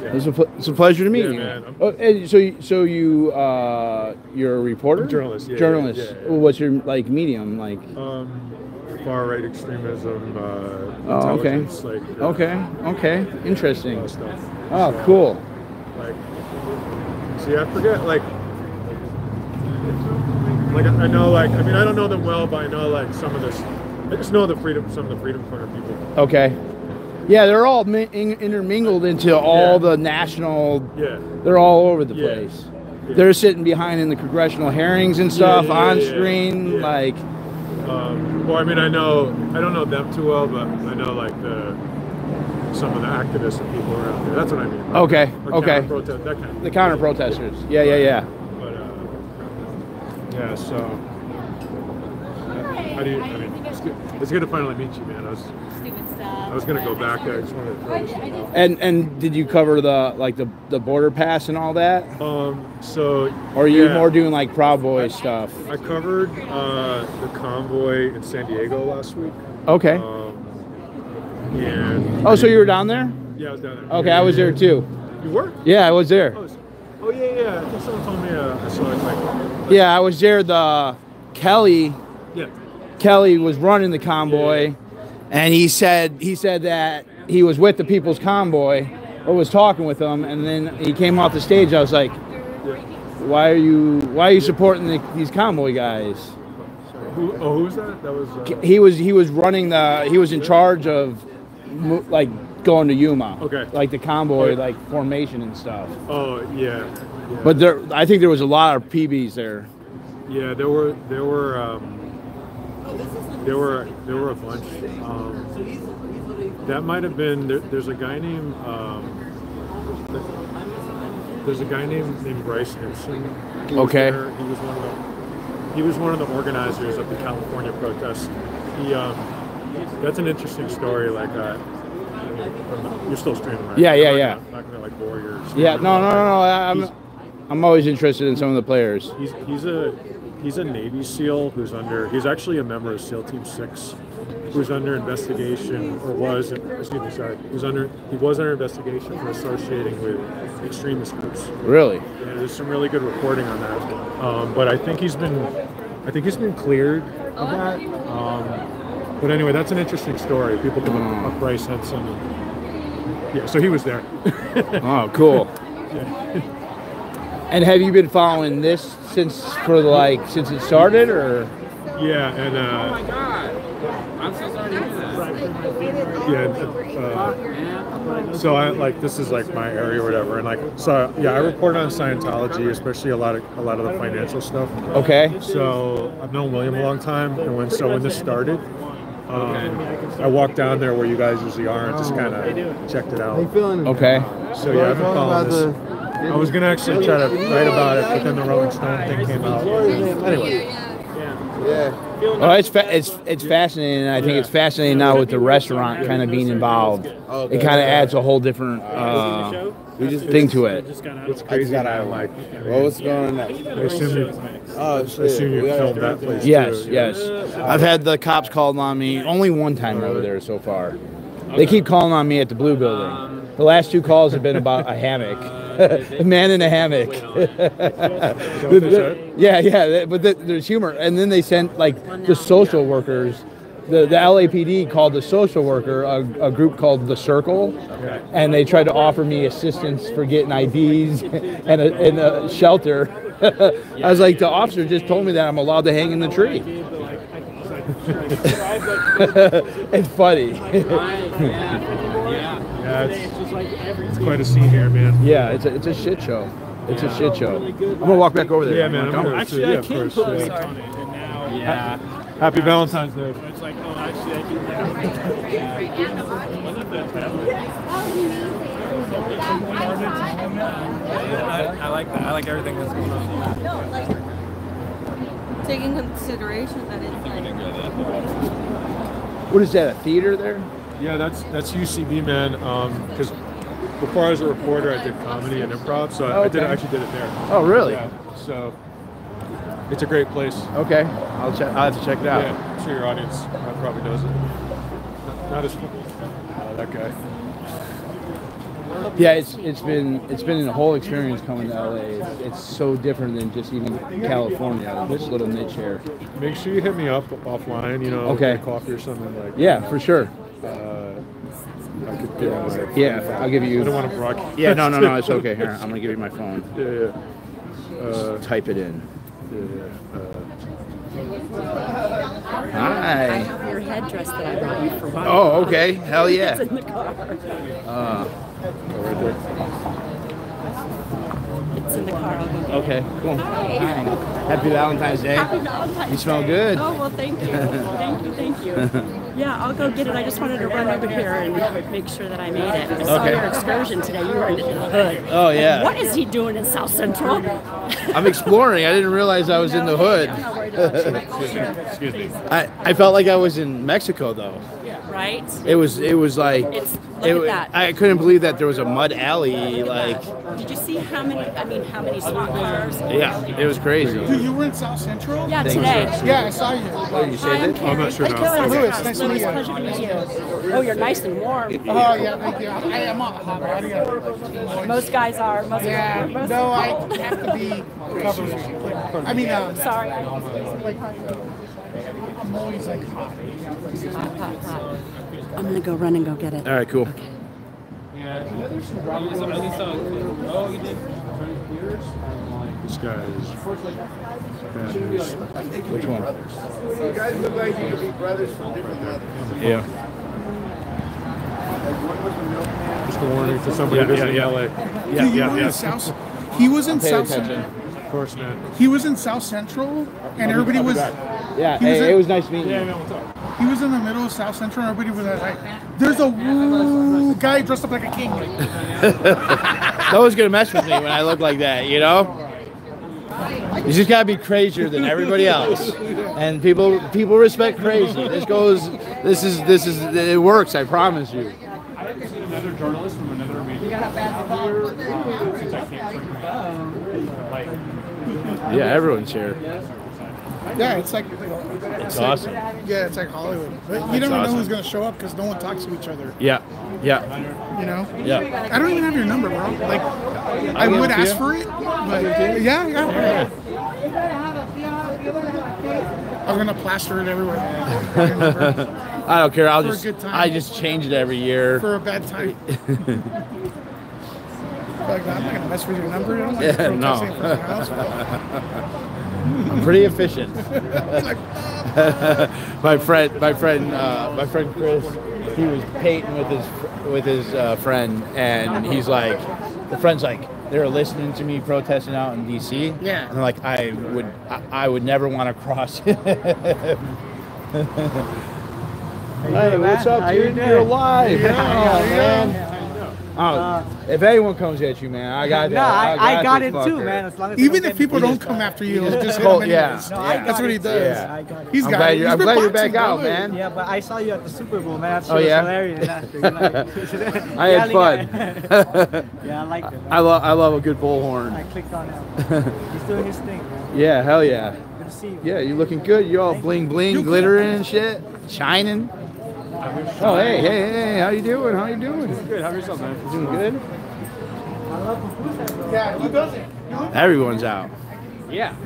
yeah. It's a, pl- it's a pleasure to meet Yeah, you. man. Oh, and so, you, so you, uh, you're a reporter? I'm journalist, yeah, Journalist. yeah, What's your like medium? Like. Um, far right extremism. Uh, Oh, okay. Like, uh, Okay. Okay. Interesting. stuff. Oh, So, cool. Like, see, I forget. Like, like I know. Like, I mean, I don't know them well, but I know like some of this. I just know the freedom. Some of the freedom corner people. Okay. Yeah, they're all mi- in- intermingled into all the national. Yeah. They're all over the Yeah. place. They're sitting behind in the congressional hearings and stuff yeah, on yeah, screen, yeah. like. Um, well, I mean, I know I don't know them too well, but I know like the some of the activists and people around there. That's what I mean. like, Okay, or okay. counter-protest, that kind of The counter protesters. Yeah, yeah, yeah. But uh, yeah, so how do you? I mean, it's good, it's good to finally meet you, man. I was I was gonna go back there. I just wanted to this. And and did you cover the like the the border pass and all that? Um. So. Or are you yeah. more doing like Proud Boy stuff? I covered uh, the convoy in San Diego last week. Okay. Um, and Oh, so you were down there? Yeah, I was down there. Okay, I was there too. You were? Yeah, I was there. Oh, oh yeah, yeah. I think someone told me uh, I saw it like. Yeah, I was there. The Kelly. Yeah. Kelly was running the convoy, and he said he said that he was with the People's Convoy, or was talking with them, and then he came off the stage. I was like, "Why are you Why are you supporting the, these convoy guys?" Who? Oh, who was that? That was. Uh, He was he was running the he was in charge of mo- like going to Yuma. Okay. Like the convoy, Oh. like formation and stuff. oh yeah. yeah. But there, I think there was a lot of PBs there. Yeah, there were there were um, there were there were a bunch. Um, that might have been there, there's a guy named um, there's a guy named named Bryce Henson. Okay. there. He was one of the he was one of the organizers of the California protest. He um, that's an interesting story. Like uh, you're still streaming, right? Yeah, yeah, I'm not yeah. gonna- Not gonna like bore your. Yeah, no, no, no, no. I'm He's- I'm always interested in some of the players. He's he's a he's a Navy SEAL who's under he's actually a member of SEAL Team Six, who's under investigation or was excuse me sorry who's under he was under investigation for associating with extremist groups. Really? Yeah, there's some really good reporting on that. Um, but I think he's been I think he's been cleared of that. Um, but anyway, that's an interesting story. People can look up Bryce Henson. And, yeah, so he was there. *laughs* Oh, cool. *laughs* And have you been following this since for like since it started, or? Yeah, and uh, Oh God. I'm so sorry to hear that. yeah. Uh, so I like this is like my area or whatever, and like so yeah, I report on Scientology, especially a lot of a lot of the financial stuff. Okay. So I've known William a long time, and when so when this started, um, I walked down there where you guys usually are and just kind of checked it out. Okay. So yeah, I've been following this. I was gonna actually try to write about it, but then the Rolling Stone thing came out. Anyway. Yeah. Oh, it's fa- it's it's fascinating. I think it's fascinating now with the restaurant kind of being involved. It kind of adds a whole different uh, thing to it. It's crazy. man, like, Well, what's going on next? I assume you, oh, shit. I assume you filmed that place. Yes, yes. I've had the cops called on me only one time over there so far. They keep calling on me at the Blue Building. The last two calls have been about a hammock, *laughs* a man in a hammock. what they said? yeah, yeah. that- But th- there's humor, and then they sent like the social workers. The, the LAPD called the social worker a, a group called the Circle, and they tried to offer me assistance for getting IDs *laughs* and a, and a shelter. *laughs* I was like, the officer just told me that I'm allowed to hang in the tree. it's funny. Yeah, it's, it's quite a scene here, man. Yeah, it's a, it's a shit show. It's a shit show. I'm gonna walk back over there. Yeah, man, I'm wanna gonna come? too. Yeah, of course. yeah. Yeah. Happy Valentine's Day. It's like, oh, actually, I can. I, I like that. I like everything that's going on. No, like taking consideration that it's like What is that? A theater there? Yeah, that's that's UCB, man. Um, because before I was a reporter, I did comedy and improv, so I, I did Okay. actually did it there. Oh, really? Yeah. So it's a great place. Okay, I'll check. I'll have to check it out. Yeah, I'm sure your audience uh, probably knows it. Not, not as. Uh, that guy. Yeah, it's it's been it's been a whole experience coming to LA. It's, it's so different than just even California. This little niche here. Make sure you hit me up offline. You know, Okay. coffee or something like. Yeah, for sure. Uh, I could give you my. Yeah, I'll give you. I don't want to broadcast. Yeah, no, no, no, it's okay. Here, I'm gonna give you my phone. *laughs* Yeah, yeah. Uh, Type it in. yeah, Hi. Have your headdress that I brought you for Hanukkah. Oh, okay. Hell yeah. It's in the car. Uh, right there. It's in the car. I'll go get it. okay, cool. Hi. Happy Valentine's Day. Happy Valentine's You smell Day. good. Oh, well, thank you. thank you, thank you. Yeah, I'll go get it. I just wanted to run over here and make sure that I made it. I saw Okay. your excursion today. You were in the hood. Oh, yeah. What is he doing in South Central? I'm exploring. I didn't realize I was in the hood. *laughs* Excuse me. I, I felt like I was in Mexico though. Right? It was it was like It's- look it, at that. I couldn't believe that there was a mud alley like Did you see how many, I mean, how many swap cars? yeah, it was crazy. Dude, you were in South Central? Yeah, Thanks, today. sir. Yeah, I saw you. Oh, you saved it? I'm not sure now. Hey, Lewis, nice to meet you. Pleasure to meet you. Oh, you're nice and warm. Oh, yeah, thank you. I am on hot body. I got, like, Most guys are. Most Yeah, most no, I have to be covered. I mean, um, Sorry. I'm always like hot. Hot, hot, hot. I'm gonna go run and go get it. All right, cool. Oh, you did? This guy is bad news. Which one? You guys look like you could be brothers from different mothers. Yeah. Just a warning to somebody Yeah, visiting yeah, LA. Yeah, yeah, yeah. He was in South. Central. Of course, man. He was in South Central, and everybody was. Yeah, He was hey, in- it was nice meeting Yeah, you. man, what's up? He was in the middle of South Central, and everybody was like, "There's a woo guy dressed up like a king." *laughs* no one's gonna mess with me when I look like that, you know. You just gotta be crazier than everybody else, and people people respect crazy. This goes. This is this is it works. I promise you. I haven't seen another journalist from another media uh, since I came from like Yeah, everyone's here. Yeah, it's like It's awesome. Yeah, it's like Hollywood. But you never know awesome. who's gonna show up because no one talks to each other. Yeah, yeah, You know. yeah. I don't even have your number, bro. Like, I give would it to ask you. for it, but yeah, yeah. I'm gonna plaster it everywhere. *laughs* I don't care. I'll For a just good time. I just change it every year. For a bad time. *laughs* Like, I'm not gonna mess with your number. I don't want you Yeah, no. protesting for something else. *laughs* I'm pretty efficient. *laughs* *laughs* my friend, my friend, uh, my friend Chris, he was painting with his with his uh, friend, and he's like, the friend's like, they were listening to me protesting out in D.C. Yeah. and like, I would, I, I would never want to cross him. Hey, what's up, How you dude? doing? You're alive. Yeah, oh, yeah, man. Oh, uh, if anyone comes at you, man, I got *laughs* No, that. I, I got this it too, man. As long as Even if people don't come after you, just just hit *laughs* oh, hold- yeah. anyways. No, I That's what he does. Yeah, I got it. He's I'm got glad it. you- He's I'm been glad you're boxing, back out, man. Yeah, but I saw you at the Super Bowl, man. That oh, shit Oh, yeah? was hilarious after. *laughs* You I had fun. yeah, I liked it. Man. I love I love a good bullhorn. I clicked on it. He's doing his thing, man. Yeah, hell yeah. Good to see you. Yeah, you looking good. You're all bling bling, glittering and shit, shining. Oh hey hey hey, how you doing? How you doing? Good. How are yourself, man? You doing good? Yeah, who does it? Everyone's out. Yeah.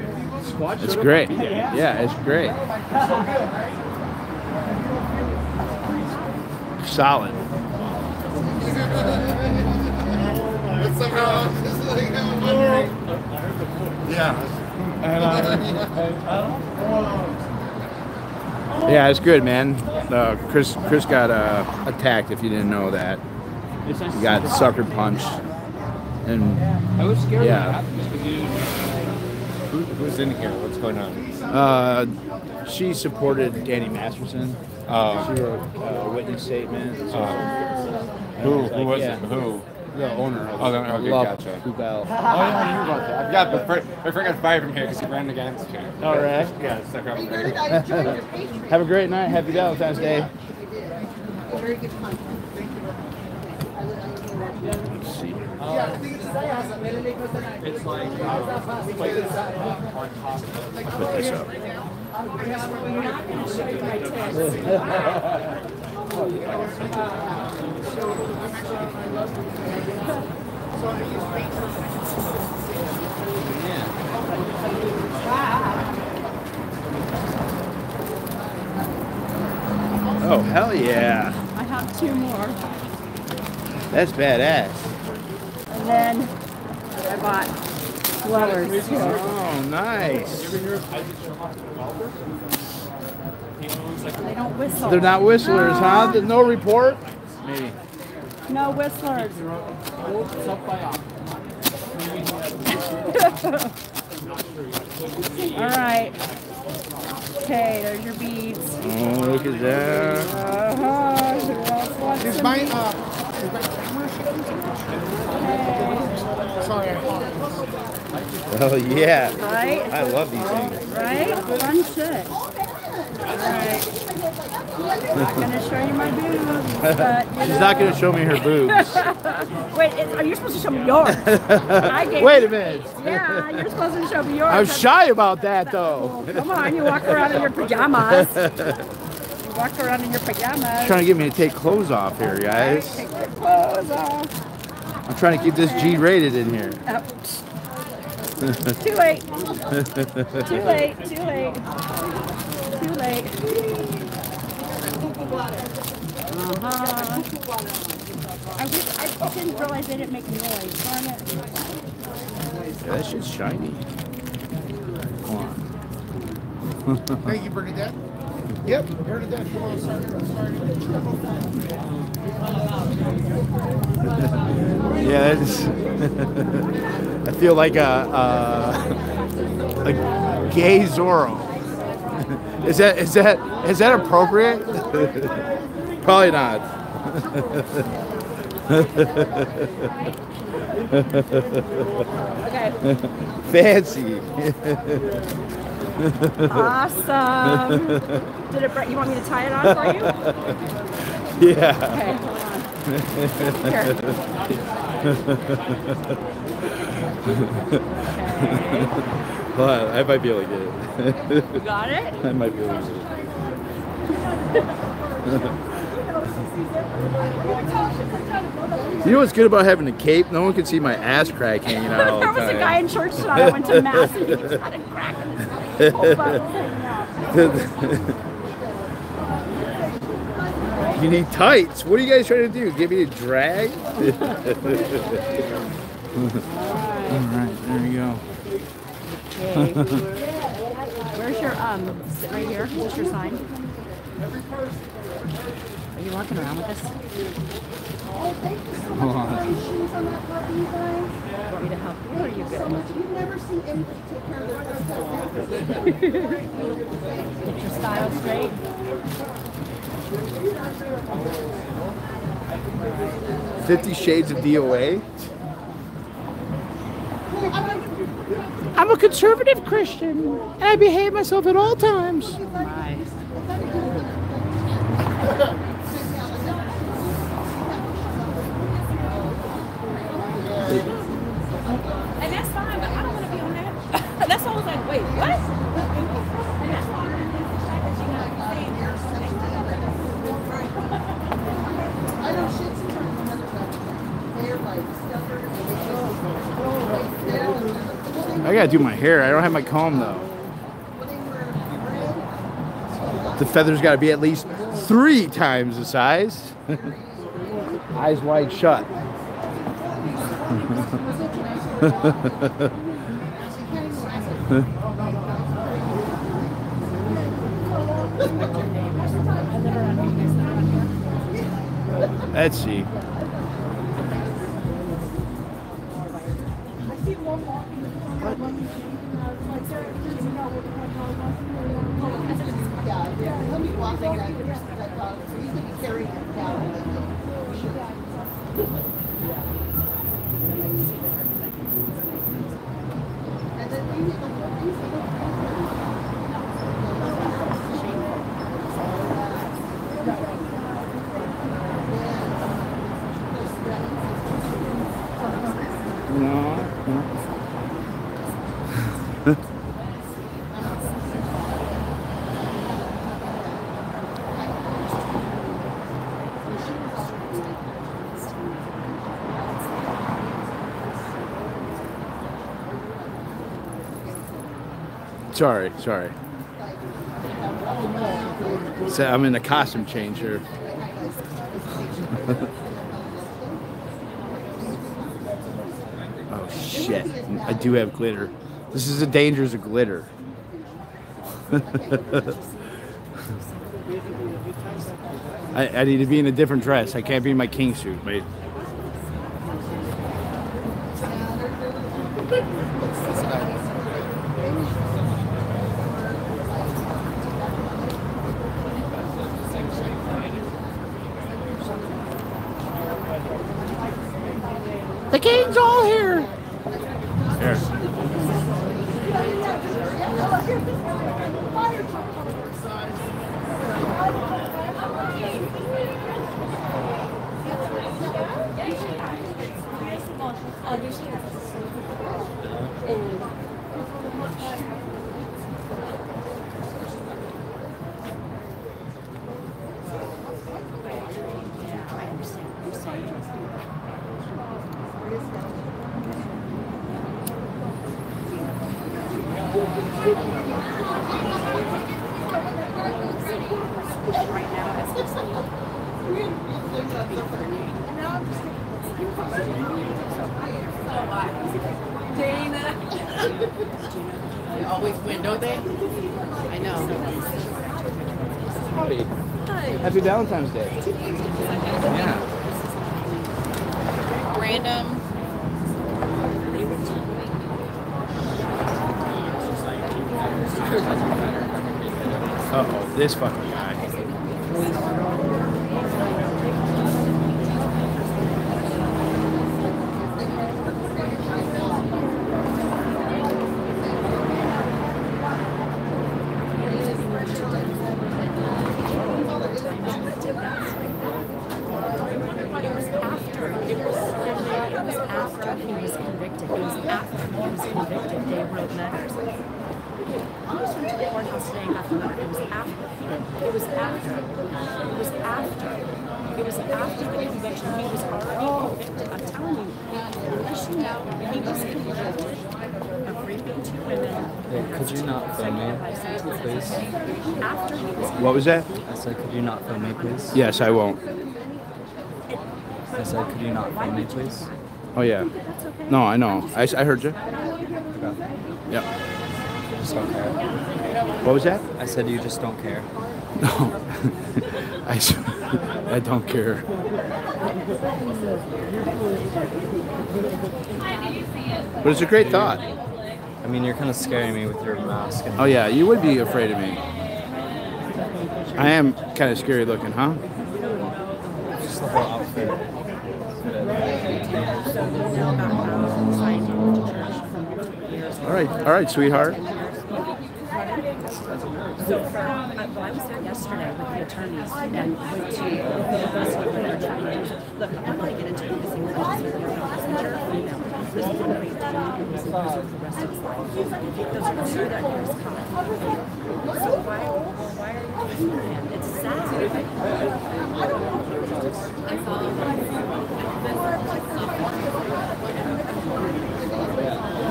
Squad It's great. Yeah, it's great. Solid. Yeah, *laughs* *laughs* it's good, man. Uh, Chris Chris got uh, attacked. If you didn't know that, he got sucker punched, and I was scared Yeah. when it happened just because you. Who, who's in here? What's going on? uh, she supported Danny Masterson. Oh. She wrote a witness statement. So Who? Like, Who was yeah. it? Who? The owner of Oh, the- okay, Love gotcha. Kubel. *laughs* Oh, yeah, I knew about that. Yeah, but Fred, my friend got fired from here because he ran against you. Oh, All right. Yeah, stuck up there. *laughs* Have a great night. Happy Valentine's Day. Very good content. Let's see. It's like, Put this up. Oh *laughs* Oh, hell yeah! I have two more. That's badass. And then I bought flowers too. Oh, nice. They don't whistle. They're not whistlers, huh? No report. Maybe. No whistlers. *laughs* All right. Okay, there's your beads. Oh, look at that. Uh-huh. Who else wants Is my beads? uh, is my camera shaking? Sorry, Oh yeah. Right? I love these things. Right? Fun shit. Alright. Not gonna show you my boobs, but you She's know. not gonna show me her boobs. *laughs* Wait, it, are you supposed to show me yours? I gave Wait a minute. Yeah, you're supposed to show me yours. I'm shy about that though. Come on, you walk around in your pajamas. *laughs* You walk around in your pajamas. trying to get me to take clothes off here, guys. Take your clothes off. I'm trying to keep this G-rated in here. Oh, *laughs* Too late. Too late. Too late. Too late. Uh-huh. I wish I didn't realize they didn't make noise. Darn it. Yeah, that shit's shiny. Come on. *laughs* Thank you, Bernadette. Yep, Bernadette. Come on, sorry. *laughs* yeah, that's. *laughs* I feel like a, a a gay Zorro. Is that is that is that appropriate? *laughs* Probably not. Okay. *laughs* Fancy. Awesome. Did it? You want me to tie it on for you? *laughs* Yeah. Okay, hold on. Hold on, I might be able to get it. You got it? *laughs* I might be able to get it. You know what's good about having a cape? No one can see my ass crack hanging out all *laughs* the there was a guy in church tonight. I went to *laughs* mass and he just had a crack in his whole butt was hanging out. you need tights. What are you guys trying to do? Give me a drag? all right, there you go. Okay. Where's your um? Right here. What's your sign? Are you walking around with this? Hold on. Want me to help you, or are you good? You've never seen anybody take care of their Get your style straight. Fifty Shades of DOA. I'm a conservative Christian, and I behave myself at all times. And that's fine, but I don't want to be on that. *laughs* that's I was like, wait, what? I gotta do my hair. I don't have my comb though. The feathers gotta be at least three times the size. *laughs* Eyes wide shut. *laughs* Let's see. No. no. Sorry, sorry. So I'm in a costume change here. oh shit! I do have glitter. This is the dangers of glitter. *laughs* I, I need to be in a different dress. I can't be in my king suit, mate. Uh oh, this fucking guy. It was after. It was, it was after he was convicted. It was after he was convicted. They wrote letters. I was went to the courthouse today and got the letter. It was after. It was after. It was after. It was after the conviction. He was already convicted. I'm telling you, unless you know, he was convicted of raping two women. Yeah, could you not film me, please? After he was What was that? I said, could you not film me, please? Yes, I won't. I said, could you not film me, please? Oh yeah. No, I know. I, I heard you. Yeah. Just don't care. What was that? I said, you just don't care. *laughs* No. *laughs* I, *laughs* I don't care. But it's a great thought. I mean, you're kind of scaring me with your mask. And Oh yeah, you would be afraid of me. I am kind of scary looking, huh? Just the whole outfit. All right, all right, sweetheart. So, uh, well, I was there yesterday with the attorneys and went to this what trying to. Look, I'm going to get into anything with this with your messenger email. This is one great thing and was in prison for the rest of his life. Those are two that he was caught. So why, well, why are you doing that? It's sad. I thought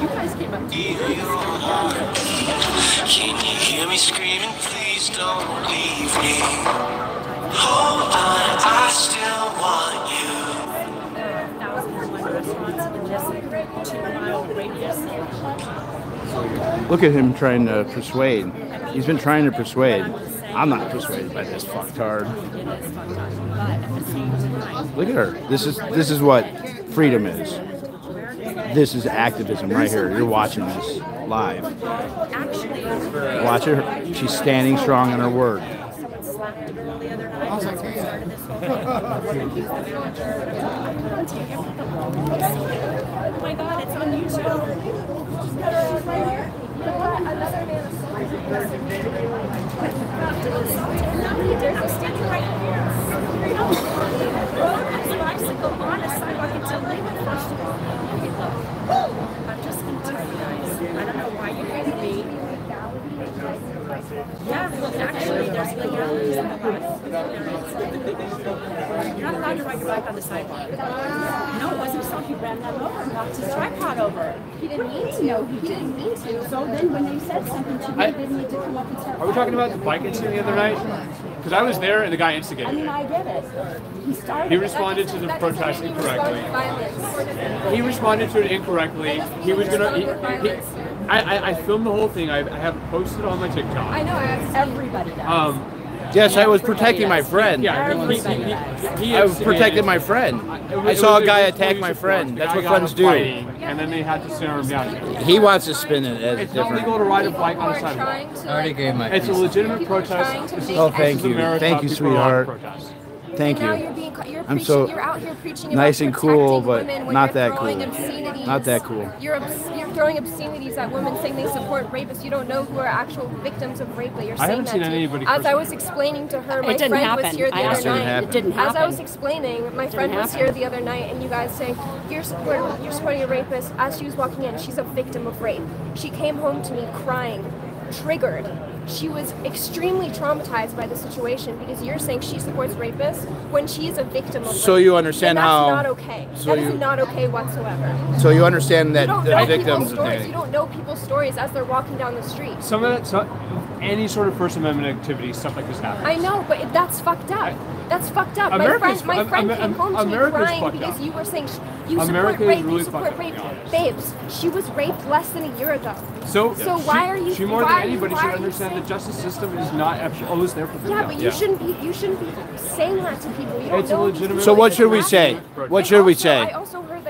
you guys came up. Can you hear me screaming? Please don't leave me. Oh, Hold on, I still want you. There are 1,001 restaurants in this two-mile radius. Look at him trying to persuade. He's been trying to persuade. I'm not persuaded by this fucktard. Look at her. This is this is what freedom is. This is activism right here. You're watching this live. Watch her. She's standing strong in her word. Oh my god, it's *laughs* on YouTube. Another man I'm just going to tell you guys, I don't know why you yeah, actually, there's the galleries in. You're not allowed to ride your bike on the sidewalk. No, it wasn't so he ran that over and knocked his tripod over. He didn't mean to. No, he didn't mean to. So then when they said something to me, they need to come up and start. Are we talking about the bike incident the other night? Because I was there and the guy instigated. I mean, I get it. He started. He responded to the protest incorrectly. He responded to it incorrectly. He was gonna. I, I, I, filmed the whole thing. I, I have posted on my TikTok. I know. Everybody does. Um, Yes, yeah, I was protecting my friend. Yeah, I was protecting my friend. I saw a guy attack my friend. That's what friends do. And then they had to send him down. He wants to spin it as it's different. It's illegal to ride a bike on a sidewalk. I already gave my. It's a legitimate protest. Oh, thank you, thank you, sweetheart. Thank you. I'm so out here preaching nice and cool, but not that cool. Not that cool. You're, obs- you're throwing obscenities at women saying they support rapists. You don't know who are actual victims of rape, but you're I saying that. As. I was explaining to her, my friend happen. was here the I other night. Happen. It didn't happen. As I was explaining, my friend was here the other night, and you guys saying you're, supporting, you're supporting a rapist. As she was walking in, she's a victim of rape. She came home to me crying, triggered she was extremely traumatized by the situation because you're saying she supports rapists when she's a victim of So rape. you understand and how that's not okay. So that you, is not okay whatsoever. So you understand that you the victims stories, you don't know people's stories as they're walking down the street. Some of that so any sort of First Amendment activity, stuff like this happens. I know, but that's fucked up. I, that's fucked up. America's, my friend, my friend came home to me crying because up. you were saying you America support rape, really you support rape. Up, Babes, she was raped less than a year ago. So, so she, why are you? She more than anybody should understand the justice system is not always there for people. Yeah, but you shouldn't be you shouldn't be saying that to people. You don't it's know. A legitimate so what should we say? What should we say?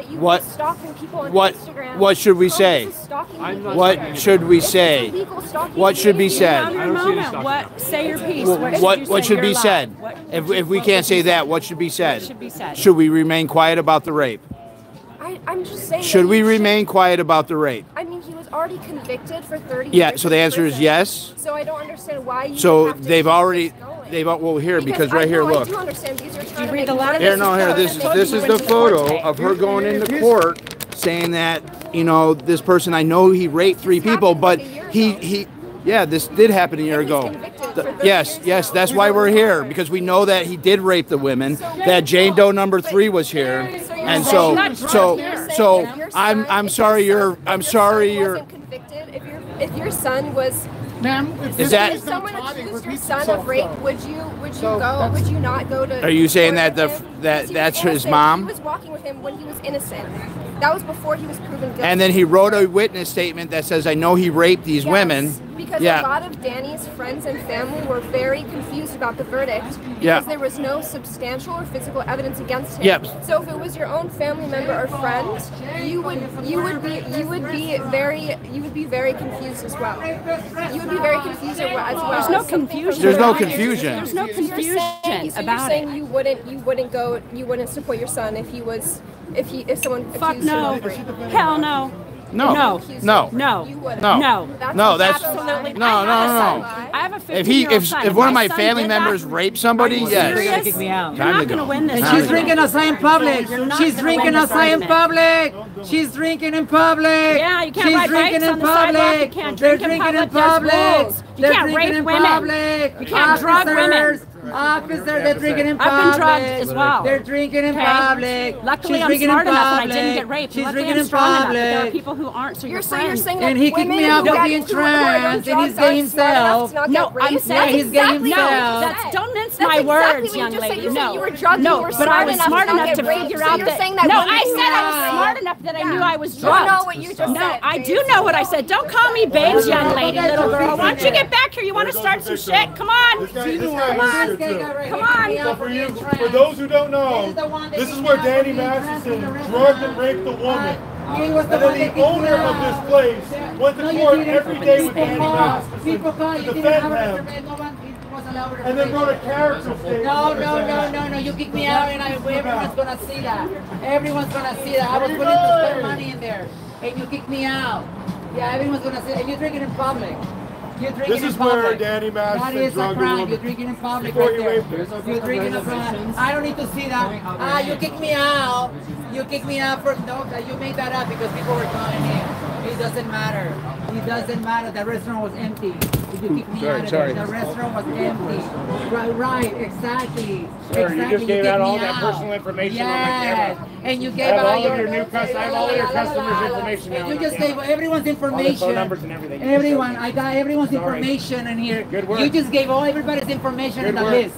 you what, stalking people on what, Instagram. What should we oh, say? What should we say? What should be said? What say your piece? What, what, what, should, be said? If, if we can't say that, what should be said? Should we remain quiet about the rape? I, am just saying. Should we remain quiet about the rape? I mean, he was already convicted for 30. Yeah. So the answer is yes. So I don't understand why. so they've already they well here because, because right I, here. No, look. I do understand you're trying you read to read a here. No, here. This this is the photo of her going into court saying that you know this person. I know he raped three people, but he he. Yeah, this did happen a year ago. The, yes, yes, that's why we're here because we know that he did rape the women. That Jane Doe number three was here, and so so so I'm I'm sorry you're I'm sorry you're. If your son was Ma'am, if is that someone accused your son of rape, would you would you so go? Would you not go to? Are you saying that the that that's his mom? He was walking with him when he was innocent. That was before he was proven guilty. And then he wrote a witness statement that says, "I know he raped these yes, women." Because yeah. a lot of Danny's friends and family were very confused about the verdict because yeah. there was no substantial or physical evidence against him. Yep. So if it was your own family member or friend, you would you would be you would be very you would be very confused as well. You would be very confused as well. There's no confusion. There's no confusion. There's no confusion so you're saying, so about you're saying you wouldn't you wouldn't go you wouldn't support your son if he was if he if someone Fuck no. Hell no. No. No. No. No. You. No. No. That's No, that's- No, no, no. I have a If he, if, if one of my son family members rapes somebody, Are you yes. serious? Kick me out. You're not going to win this. And she's argument. drinking acai in public. She's drinking win this in public. She's drinking in public. Yeah, you can't She's ride drinking in. You public. can't They're drinking in public. You they're can't rape women. Public. You can't officers, drug women. Officers, they're drinking in public. I've been drugged as well. They're drinking in okay. public. Luckily, She's I'm smart enough that I didn't get raped. She's Luckily, drinking I'm in public. there are people who aren't, so you're, you're saying, you're saying that And he kicked me out for being trans, and he's gay himself. No, I'm saying he's gay himself. Don't mince my words, young lady. No, you were drugged. No, but I was smart enough to figure out that. No, I said I was smart enough that I knew I was drugged. No, I do know what I said. Don't call me babes, young lady, little girl. Why don't you get get back here. You want to start some shit? Come on. Come on. Come on. For, you, for those who don't know, this is, this is where Danny Masterson drugged and raped the woman. He was the and then the owner of this place went to no, court every day with Danny Masterson to defend him. And then wrote a character statement. No, no, no, no, no. You kick me out and I, everyone's going to see that. Everyone's going to see that. I was willing to spend money in there. And you kick me out. Yeah, everyone's going to see that. And you drink it in public. You're drinking This in is where. Danny Masterson That is a drugged crime. You're drinking in public Before right you there. raped her. You're drinking in public. I don't need to see that. Ah, you kick me out. You kick me out for no. You made that up because people were calling in. It doesn't matter. It doesn't matter. The restaurant was empty. If you kick me Sorry, out of sorry. the restaurant was empty. Right, right, exactly. Sir, you just gave kicked out all that out. personal information on the Yes. camera. And you gave out all your of your new customers. I have all of your customers' information now. You just gave everyone's All the information. phone numbers and everything. Everyone, I got everyone's Sorry. information in here. Good work. You just gave all everybody's information Good in the work. list.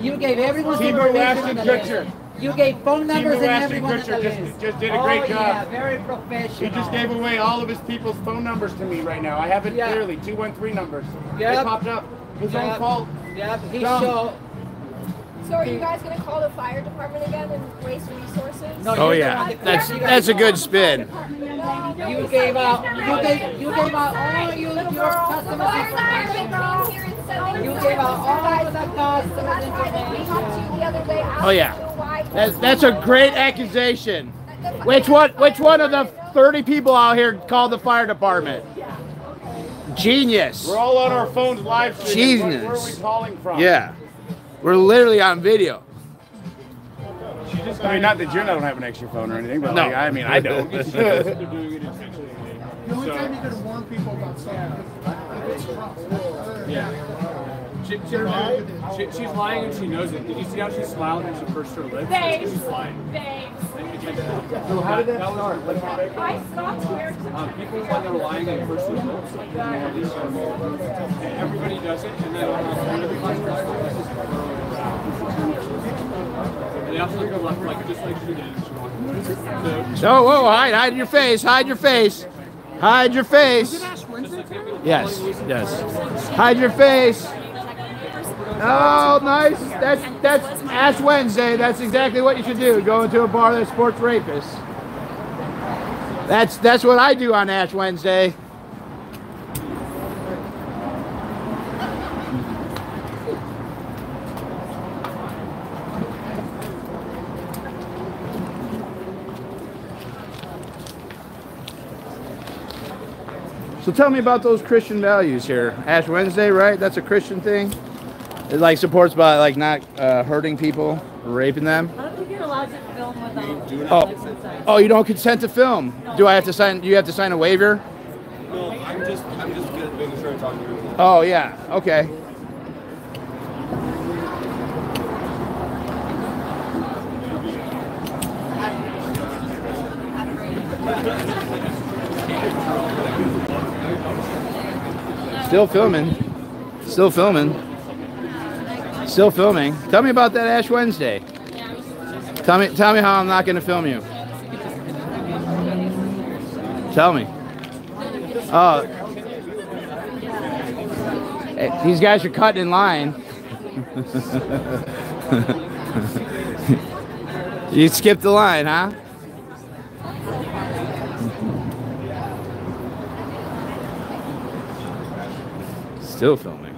You gave everyone's Team information the Kutcher. list. You gave phone numbers and everyone Kutcher just, just did a oh, great job. yeah, very professional. He just gave away all of his people's phone numbers to me right now. I have it Yeah. clearly, 213 numbers. Yep. They popped up. His own Yep. fault. Yep, he Dumb. showed. So are you guys gonna call the fire department again and waste resources? Oh yeah, that's that's a good spin. You gave out. You gave. You gave out all you your customers information. You gave out all of the customers information. Oh yeah, that, that's a great accusation. Which one? Which one of the 30 people out here called the fire department? Genius. We're all on our phones live streaming. Where- Where are we Genius. calling from? Yeah, we're literally on video. I mean, not that you don't have an extra phone or anything, but No. like, I mean, I don't. *laughs* The only time you're gonna warn people about something is if it's Trump. Yeah. She, she, she, she's lying and she knows it. Did you see how she smiled when she pursed her lips? Thanks. She's lying. Thanks. So how did that start? What I stopped here to um, people when they're lying and purse their lips, like you know, and everybody does it, and then everybody and. So whoa, hide, hide your face, hide your face, hide your face. Yes, yes. Hide your face. Oh, nice. That's that's Ash Wednesday. That's exactly what you should do. Go into a bar that sports rapists. That's that's what I do on Ash Wednesday. So tell me about those Christian values here. Ash Wednesday, right? That's a Christian thing. It like supports by like not uh, hurting people, raping them. I don't think you're allowed to film without Oh, oh, you don't consent to film. Do I have to sign? You have to sign a waiver. No, I'm just, I'm just making sure I'm talking to you. Oh yeah. Okay. *laughs* Still filming. Still filming. Still filming. Tell me about that Ash Wednesday. Tell me tell me how I'm not going to film you. Tell me. Oh. Hey, these guys are cutting in line. *laughs* you skipped the line, huh? Still filming.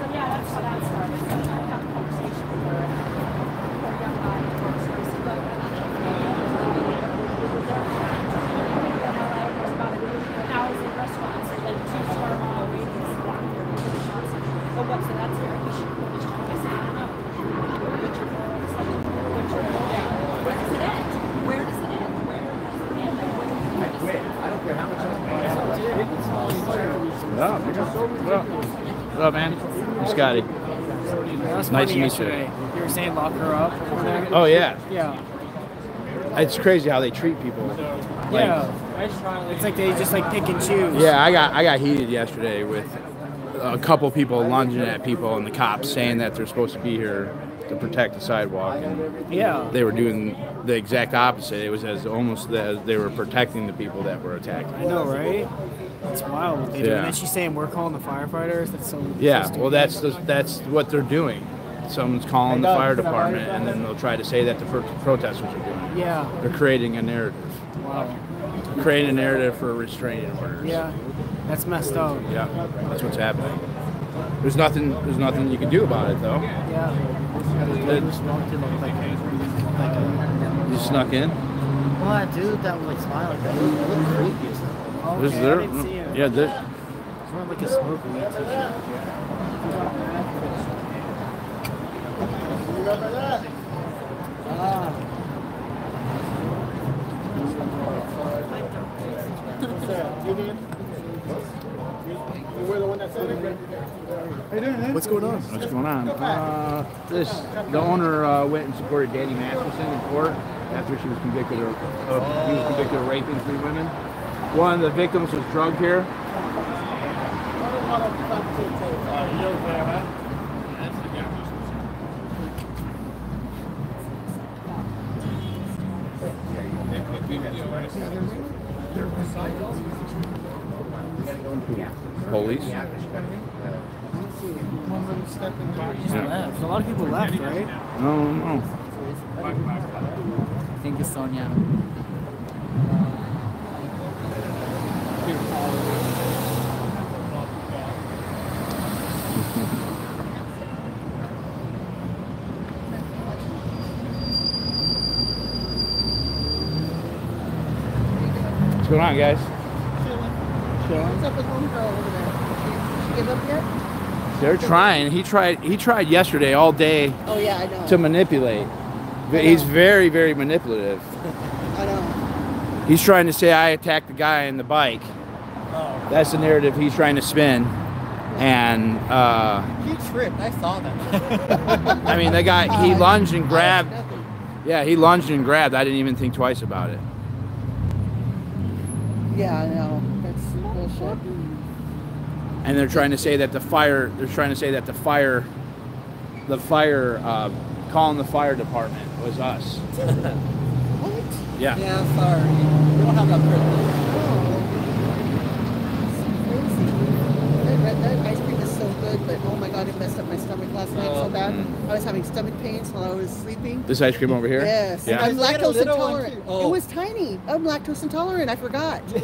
So yeah, that's how that started. I had a conversation with a young guy who works for this book. There's about a thousand restaurants and then two star mall radius around here. Oh, what? So that's very issue. I said, I don't know. Butcher Bowl, it's like Butcher Bowl. Where does it end? Where does it end? Where does it end? Like, when do you decide? I don't care how much What's What's up, man? I'm Scotty. That's Nice to meet you. yesterday. You were saying lock her up. Oh yeah. Yeah. It's crazy how they treat people. Like, Yeah. It's like they just like pick and choose. Yeah, I got I got heated yesterday with a couple people lunging at people and the cops saying that they're supposed to be here to protect the sidewalk. And Yeah. They were doing the exact opposite. It was as almost as they were protecting the people that were attacking. I know, right? It's wild what they do. Yeah. And then she's saying we're calling the firefighters. That's so. Yeah, well, that's the, that's what they're doing. Someone's calling the fire department, and then they'll try to say that the pro- protesters are doing it. Yeah. They're creating a narrative. Wow. Creating a narrative for restraining orders. Yeah. That's messed up. Yeah, that's what's happening. There's nothing. There's nothing you can do about it, though. Yeah. It- you snuck in. Well, that dude that was like smiling, that looked, creepy as hell. There's there. Yeah, there. It's more like a smoke weed What's going on? What's going on? Uh, this the owner uh, went and supported Danny Masterson in court after she was convicted of, of he was convicted of raping three women. One of the victims was drugged here. Police. Yeah. Left. A lot of people left, right? No, no. Thank you, Sonia. What's going on, guys? What's up with homegirl over there? She give up yet? They're trying. He tried. He tried yesterday all day Oh yeah, I know. to manipulate. He's very, very manipulative. I know. He's trying to say I attacked the guy in the bike. That's the narrative he's trying to spin. And uh, He tripped. I saw that. I mean, the guy he *laughs* lunged and grabbed. Yeah, he lunged and grabbed. I didn't even think twice about it. Yeah, I know. That's bullshit. And they're trying to say that the fire. They're trying to say that the fire, the fire, uh, calling the fire department was us. *laughs* What? Yeah. Yeah, sorry. We don't have that privilege. That, that ice cream is so good, but oh my god, it messed up my stomach last night so bad. Mm. I was having stomach pains while I was sleeping. This ice cream over here. Yes. Yeah. I'm Just get a lactose intolerant. Oh. It was tiny. I'm lactose intolerant. I forgot. *laughs*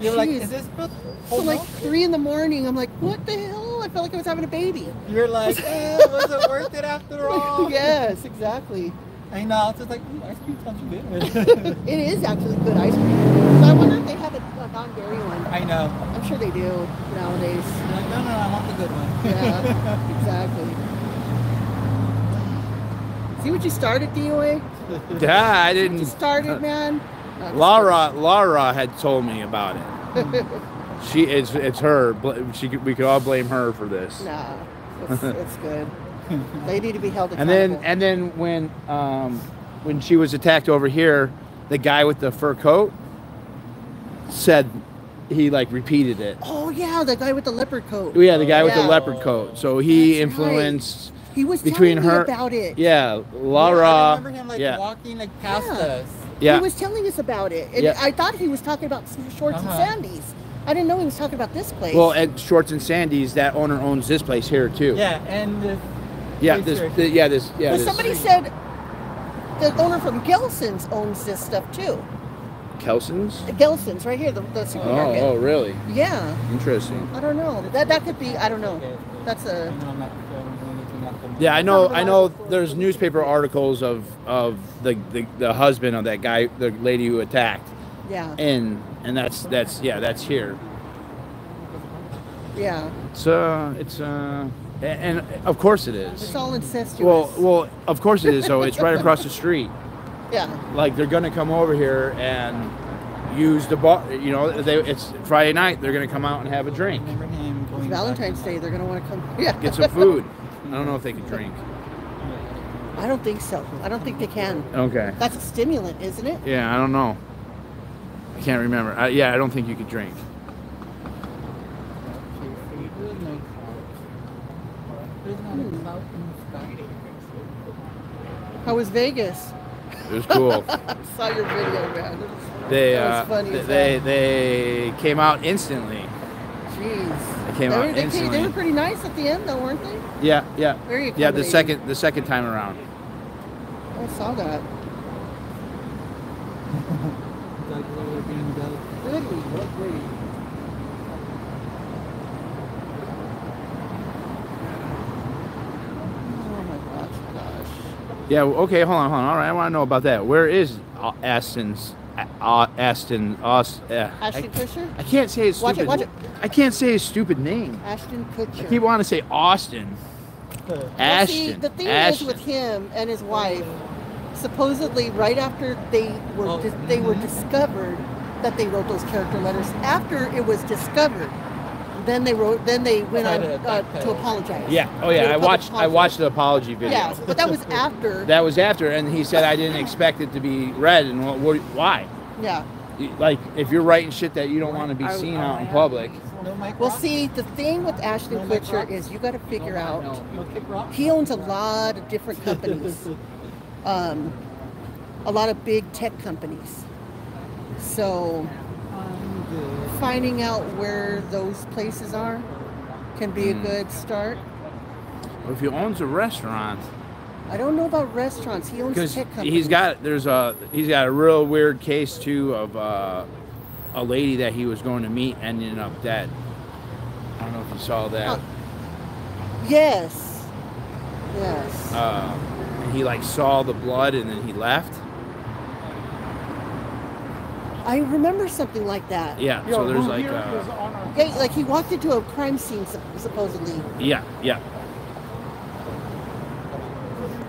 You were like, is this milk? So whole like three in the morning, I'm like, what the hell? I felt like I was having a baby. You're like, *laughs* eh, was it worth it after *laughs* all? yes, exactly. I know. It's just like, "Ooh, ice cream sounds good. *laughs* It is actually good ice cream. So I wonder if they have a, a non-dairy one. I know. I'm sure they do nowadays. You're like, no, no, no, I want the good one. Yeah, *laughs* exactly. See what you started, DOA? *laughs* Yeah, I didn't. You started, man. No, I'm Lara, Lara had told me about it. She, it's, it's her. Bl- She, we could all blame her for this. nah, it's, it's good. They need to be held And accountable. then, and then when, um, when she was attacked over here, the guy with the fur coat said he like repeated it. oh yeah, the guy with the leopard coat. Yeah, the guy with the leopard coat. So he That's right. influenced He was between her. about it. Yeah, Lara. I Lara. remember him like yeah. walking like past Yeah. us. Yeah. He was telling us about it, and Yeah. I thought he was talking about Shorts Uh-huh. and Sandy's. I didn't know he was talking about this place. Well, at Shorts and Sandy's, that owner owns this place here too. Yeah, and the Yeah. This. here. yeah. This. Yeah. This. somebody said the owner from Gelson's owns this stuff too. Kelson's. Gelson's right here, the, the Oh. supermarket. Oh. Really. Yeah, Interesting. I don't know. That that could be. I don't know. That's a. No, I'm not filming anything at the moment. Yeah, I know. I know. There's newspaper articles of of the, the the husband of that guy, the lady who attacked, Yeah. and and that's that's yeah, that's here. Yeah. It's uh, it's uh, and of course it It's all incestuous. Well, well, of course it is. So it's right across the street. *laughs* yeah. Like they're gonna come over here and use the bar. You know, they, it's Friday night. They're gonna come out and have a drink, remember him going It's Valentine's Day. They're gonna want to come. *laughs* Yeah. get some food. I don't know if they can drink. I don't think so. I don't think they can. Okay. That's a stimulant, isn't it? Yeah, I don't know. I can't remember. I, yeah, I don't think you could drink. How was Vegas? It was cool. *laughs* Saw your video, man. They That uh, was funny th- as they they came out instantly. Jeez. They came they, out were, they, came- instantly. they were pretty nice at the end, though, weren't they? Yeah, yeah. Very yeah, the second the second time around. I saw that. *laughs* Goody. Oh my gosh, gosh. Yeah. Okay. Hold on. Hold on. All right. I want to know about that. Where is Aston's? Uh, Aston. Aus, uh, Ashton I, Kutcher? I can't say his stupid. Watch stupid. it, watch it. I can't say his stupid name. Ashton Kutcher. I keep wanting to say Austin. Well, Ashton. see, the thing Ashton. is with him and his wife, supposedly right after they were dis- they were discovered that they wrote those character letters. After it was discovered, then they wrote. Then they went on uh, to apologize. Yeah. Oh yeah. did I a public watched. I watched the apology video. Yes, but that was after. *laughs* That was after, and he said I didn't expect it to be read, and what, what, why? yeah. Like if you're writing shit that you don't want to be seen out in public. Well, see, the thing with Ashton Kutcher is you got to figure out. He owns a lot of different companies, *laughs* um, a lot of big tech companies. So, finding out where those places are can be a Hmm. good start. Or if he owns a restaurant, I don't know about restaurants. He owns because tech companies. he's got there's a he's got a real weird case too of uh, a lady that he was going to meet ending up dead. I don't know if you saw that. Yes. Yes. Uh, and he like saw the blood and then he left. I remember something like that. Yeah. So there's like uh, Yeah, like he walked into a crime scene supposedly. yeah yeah.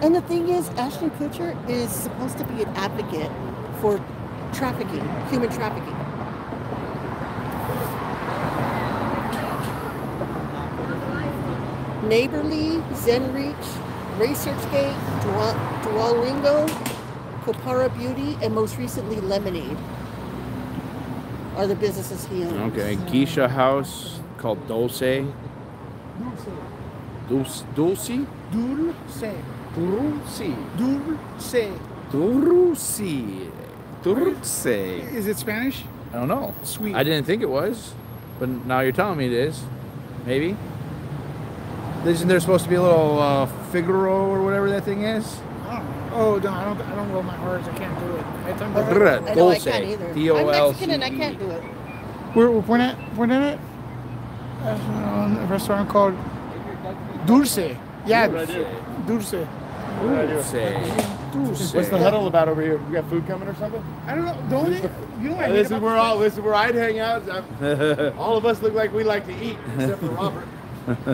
And the thing is, Ashton Kutcher is supposed to be an advocate for trafficking, human trafficking. Neighborly, Zenreach, ResearchGate, Duo- Duolingo, Kopari Beauty, and most recently Lemonade other businesses he owns. Okay. Geisha House called Dulce. Dulce. Dulce? Dulce. Dulce. Dulce. Dulce. Dulce. Is it Spanish? I don't know. Sweet. I didn't think it was, but now you're telling me it is. Maybe. Isn't there supposed to be a little uh, Figaro or whatever that thing is? Oh, no, I don't, I don't roll my R's. I can't do it. I don't do Brr, it. I know I Dulce. can't either. I'm D-O-L-C-E. Mexican and I can't do it. We're, we're pointing at pointing at a restaurant called Dulce. Yeah, Dulce. Dulce. Dulce. What's the huddle about over here? We got food coming or something? I don't know. Don't it? You know what I hate this is where all this is where I'd hang out. *laughs* All of us look like we like to eat, except for Robert.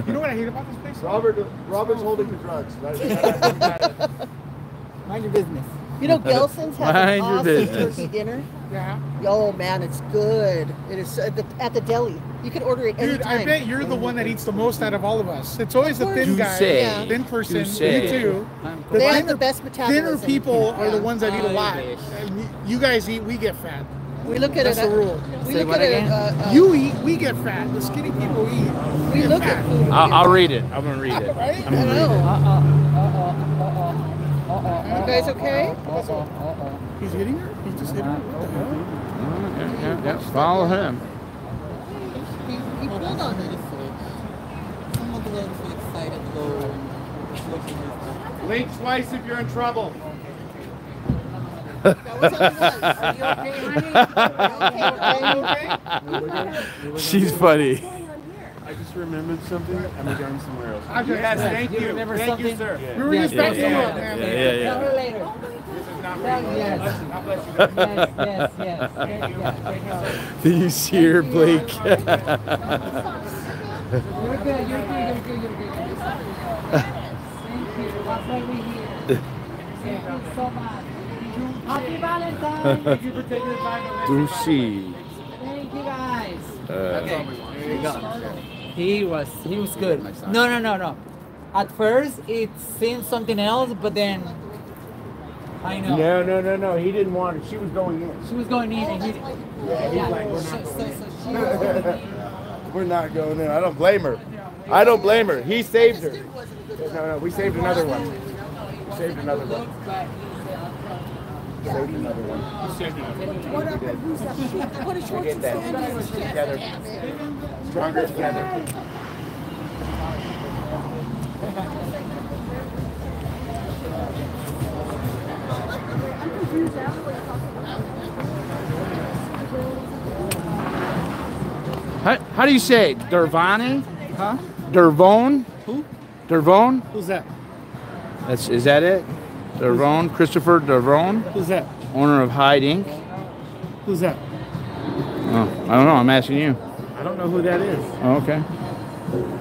You know what I hate about this place? Robert, Robert's holding the drugs. *laughs* Mind your business. You know, *laughs* Gelson's has Mind an your awesome business. turkey dinner. Yeah. Oh man, it's good. It is at the, at the deli. You can order it Dude, anytime. I bet you're the one that eats the most out of all of us. It's always the thin course. guy, You say. thin person. You say. You too. They have the best metabolism. Thinner metabolism. people are the ones that eat a lot. You guys eat, we get fat. We look at That's it. the rule. We Say look what at it. Uh, uh, You eat, we get fat. The skinny people eat. we get look fat. at food. I'll, I'll read it. I'm gonna read it. Right? I'm gonna read it. know. You guys okay? He's hitting her? He's just hitting her? What the hell? Yeah, yeah, yeah. Follow him. He, he pulled on it. Blink twice if you're in trouble. She's funny. I just remembered something. I'm going somewhere else. I just- yes, thank you. remember Thank you, something? sir. We were just Yeah, backing yeah, up, man. yeah, yeah, yeah. Tell her later. This is not Tell- very yes. Listen, God bless you. Yes, yes, yes. Yeah, yeah. Do you see her, Blake? You're good, *laughs* you're good, you're good, you're good, you're good. Thank you. That's why we're here. Thank you so much. Happy Valentine's. Thank you for taking the time to listen. Lucy. Thank you guys. Uh, Okay, here you go. He was he was good. No, no, no, no. At first it seemed something else, but then I know. No, no, no, no. He didn't want it. She was going in. She was going in and he Yeah, he's yeah. like, we're not going in. she was going in. *laughs* We're not going in. I don't blame her. I don't blame her. He saved her. No, no, we saved another one. saved another one. Saved another one. What up? and Who's that? What is We get that together. Stronger together. How, how do you say it? Dervani? Huh? Dervone? Who? Dervone? Who's that? That's is that it? Dervone? Christopher Dervone? Who's that? Owner of Hyde Inc. Who's that? Oh, I don't know. I'm asking you. I don't know who that is. Oh, okay.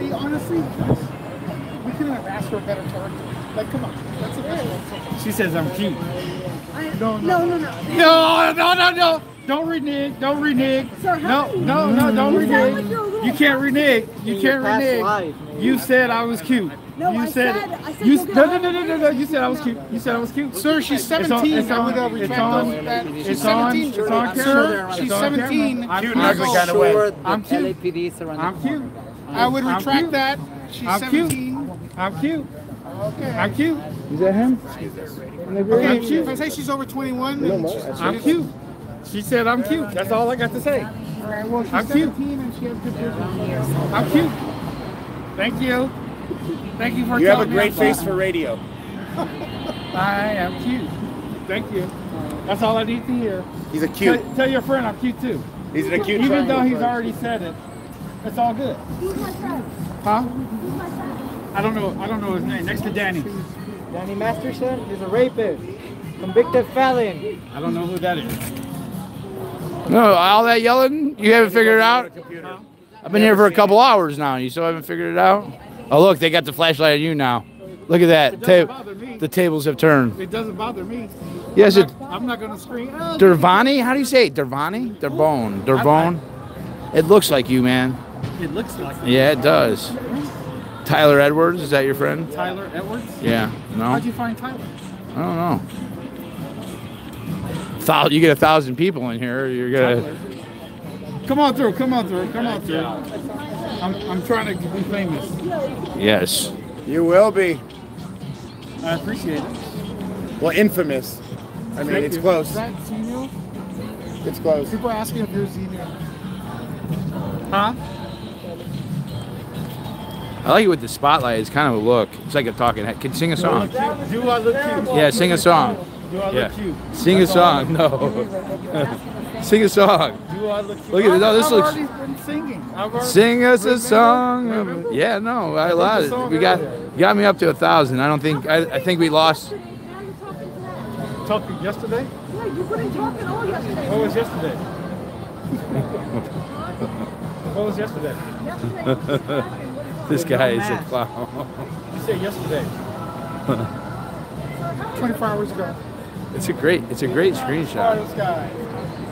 Hey, honestly, we couldn't have asked for a better character. Like, come on, that's a better She says I'm cute. No, no, no, no. No, no, no, no. Don't renege. Don't renege. No, no, no, don't You sound like you're a little- You can't renege. You can't your renege. life, You said I was cute. No, you I said, said- I said you no, no, no, no, no, no. You said I was cute. You said I was cute. Sir, she's It's on- 17. It's I on. would, uh, It's retract on. those- that. It's She's on. It's on Sir, camera. she's 17. I'm Cute cute. in ugly kind of way. I'm cute. LAPD surrounded I'm cute. I would I'm retract cute. that. She's I'm 17. cute. I'm cute. Okay. I'm cute. Is that him? Okay, I'm cute. if cute. I say she's over 21, then she's I'm cute. She said I'm cute. That's all I got to say. All right, well, she's I'm cute. 17 and she has good business. I'm cute. Thank you. Thank you for coming. You have a great face for radio. *laughs* I am cute. Thank you. That's all I need to hear. He's a cute. Tell, tell your friend I'm cute too. He's a cute Even though he's friend. already said it, it's all good. Who's my friend? Huh? Who's my friend? I don't know. I don't know his name. Next to Danny. Danny Masterson is a rapist, convicted felon. I don't know who that is. No, all that yelling, you haven't figured it out? I've been here for a couple hours now. You still haven't figured it out? Oh, look, they got the flashlight on you now. Look at that. It Ta- bother me. the tables have turned. It doesn't bother me. Yes, I'm it- not, I'm not gonna scream. "Oh, Dervani? How do you say it? Dervani? Oh, Derbone. Derbone? It looks like you, man. It looks like Yeah, it does. Tyler Edwards, is that your friend? Tyler Edwards. Yeah. No? How'd you find Tyler? I don't know. Thou- you get a thousand people in here, you're gonna. Come on through. Come on through. Come on through. I'm, I'm trying to be famous. Yes. You will be. I appreciate it. Well, infamous. I mean, Thank it's you. close. Is that Zeno? It's close. People are asking if you're Xenia. Huh? I like it with the spotlight. It's kind of a look. It's like a talking head. Can sing a song? Do I look cute? Yeah, sing a song. Do I look Yeah. cute? Sing a That's all song. *laughs* No. *laughs* Sing a song. Do I look? Look at it. No, this I've looks. already been singing. I've already- Sing us a Remember? song. Remember? Yeah, no, I I love it. song We got earlier. got me up to a thousand. I don't think. I, I think we lost. Talking yesterday? Yeah, you couldn't talk at all yesterday. What was yesterday? what was yesterday? *laughs* this guy is a clown. You said yesterday. *laughs* 24 hours ago. It's a great. It's a great screenshot. smartest guy.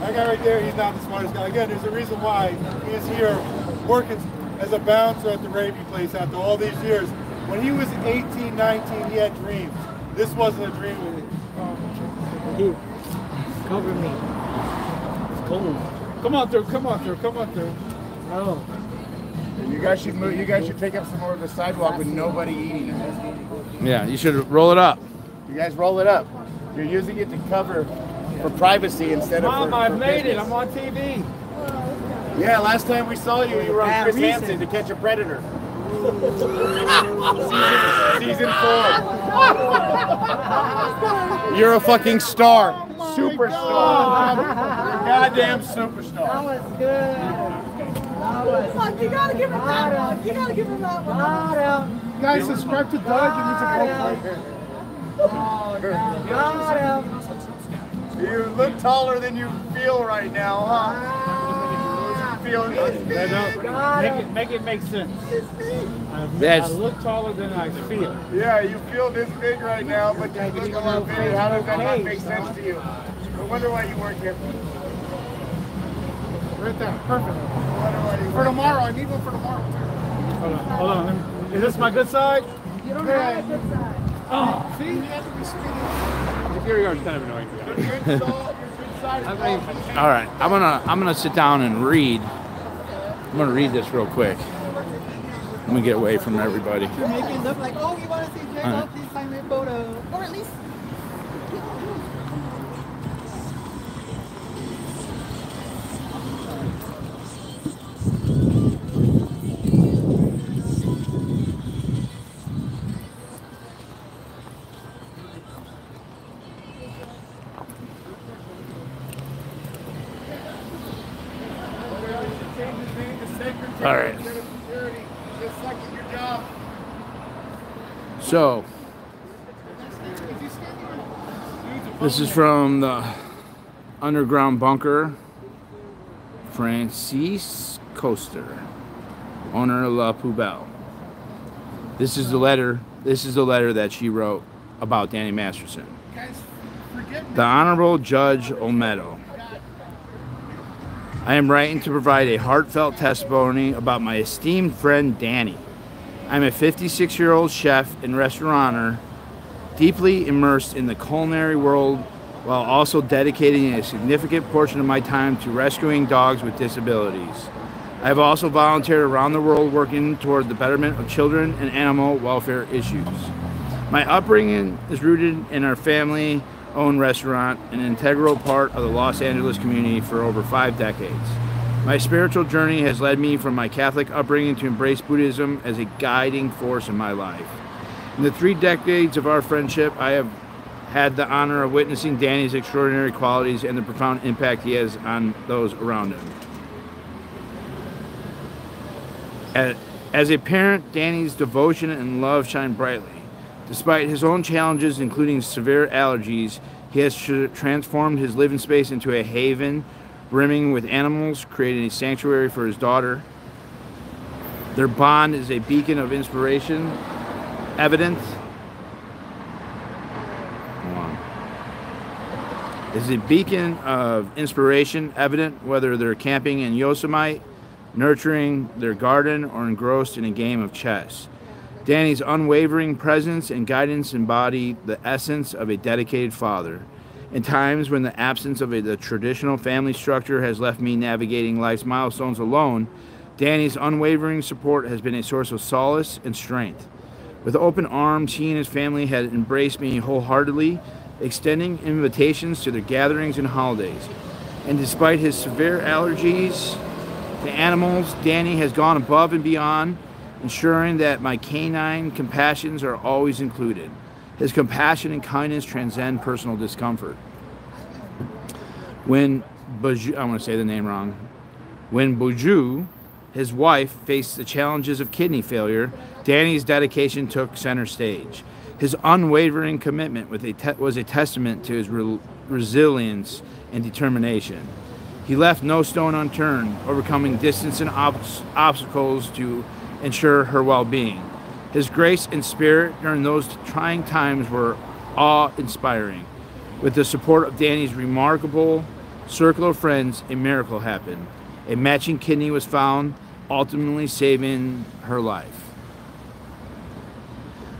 That guy right there, he's not the smartest guy. Again, there's a reason why he is here working as a bouncer at the Ravy place after all these years. When he was 18, 19, he had dreams. This wasn't a dream. He cover me. It's cold. Come on through. Come on through. Come on through. No. You guys should move. You guys should take up some more of the sidewalk with nobody eating it. Yeah, you should roll it up. You guys roll it up. You're using it to cover for privacy instead of Mom, I for made it. business. I'm on TV. Yeah, last time we saw you, you were on Bad Chris reason. Hansen to catch a predator. season, *laughs* season four. You're a fucking star. Superstar. Oh Goddamn superstar. That was good. That was Fuck, you gotta give him that one. You gotta give him that one. Got him. You guys subscribe to Doug and it's a Got him. Oh, no. Got him. You look taller than you feel right now, huh? Feel No, no, Got Make it, make it make sense. I, I look taller than I feel. Yeah, you feel this big right now, but you look a lot bigger. How does that not make sense to you? I wonder why you work here. Right there. Perfect. I wonder why you For work tomorrow. I need one for tomorrow. Hold on. Hold on. Is this my good side? You don't have a good side. Oh. See, you have to be speaking. Interior yard's kind of annoying. Your good side, your good side is off. All right, I'm gonna I'm gonna sit down and read. I'm gonna read this real quick. I'm gonna get away from everybody. You're making look like, oh, you want to see. Lo? Please sign my photo. Or at least. So, this is from the underground bunker. Francis Coaster, owner of La Poubelle. This is the letter. This is the letter that she wrote about Danny Masterson. The Honorable Judge Olmedo. I am writing to provide a heartfelt testimony about my esteemed friend Danny. I'm a 56 year old chef and restaurateur, deeply immersed in the culinary world while also dedicating a significant portion of my time to rescuing dogs with disabilities. I have also volunteered around the world working toward the betterment of children and animal welfare issues. My upbringing is rooted in our family owned restaurant, an integral part of the Los Angeles community for over five decades. My spiritual journey has led me from my Catholic upbringing to embrace Buddhism as a guiding force in my life. In the three decades of our friendship, I have had the honor of witnessing Danny's extraordinary qualities and the profound impact he has on those around him. As- a parent, Danny's devotion and love shine brightly. Despite his own challenges, including severe allergies, he has transformed his living space into a haven brimming with animals, creating a sanctuary for his daughter. Their bond is a beacon of inspiration, on. Is a beacon of inspiration evident whether they're camping in Yosemite, nurturing their garden, or engrossed in a game of chess. Danny's unwavering presence and guidance embody the essence of a dedicated father. In times when the absence of a, the traditional family structure has left me navigating life's milestones alone, Danny's unwavering support has been a source of solace and strength. With open arms, he and his family had embraced me wholeheartedly, extending invitations to their gatherings and holidays. And despite his severe allergies to animals, Danny has gone above and beyond, ensuring that my canine compassions are always included. His compassion and kindness transcend personal discomfort. When Baju, I want to say the name wrong. When Buju, his wife, faced the challenges of kidney failure, Danny's dedication took center stage. His unwavering commitment was a testament to his re- resilience and determination. He left no stone unturned, overcoming distance and obs- obstacles to ensure her well being. His grace and spirit during those trying times were awe inspiring. With the support of Danny's remarkable circle of friends, a miracle happened. A matching kidney was found, ultimately saving her life.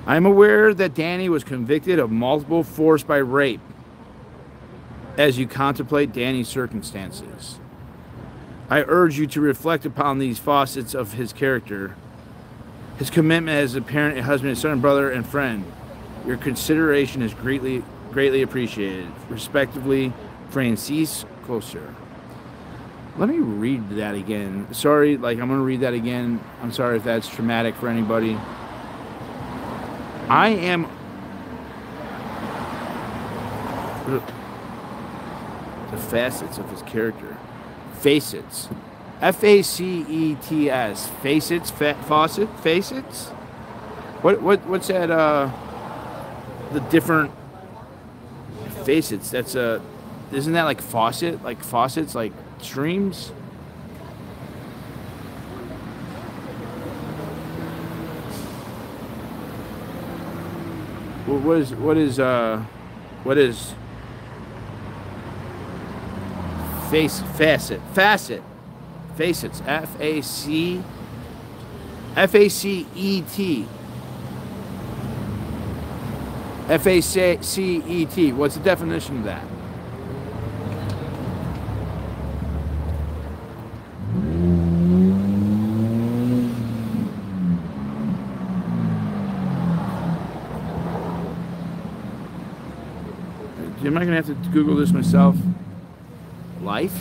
I am aware that Danny was convicted of multiple force by rape as you contemplate Danny's circumstances. I urge you to reflect upon these facets of his character, his commitment as a parent, a husband, a son, brother, and friend. Your consideration is greatly, greatly appreciated. Respectively, Francis Coaster. Let me read that again. Sorry, like I'm gonna read that again. I'm sorry if that's traumatic for anybody. I am the facets of his character. Facets. F A C E T S. Facets. Fa- faucet. Facets. What what what's that? Uh, the different facets. That's a. Isn't that like faucet? Like faucets? Like streams? What what is what is uh what is face facet facet Facets, F A C F A C E T. F A C E T. What's the definition of that? Am I going to have to Google this myself? Life?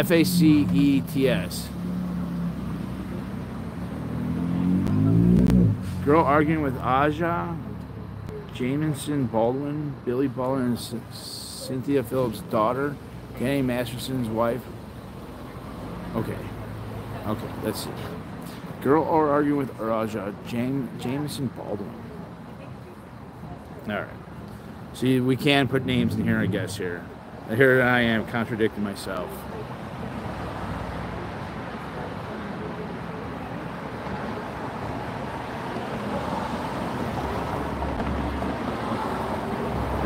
F A C E T S. Girl arguing with Aja, Jameson Baldwin, Billy Baldwin, and Cynthia Phillips' daughter, Kenny Masterson's wife. Okay. Okay, let's see. Girl or arguing with Raja, Jam- Jameson Baldwin. All right. See, we can put names in here, I guess. Here, here I am contradicting myself.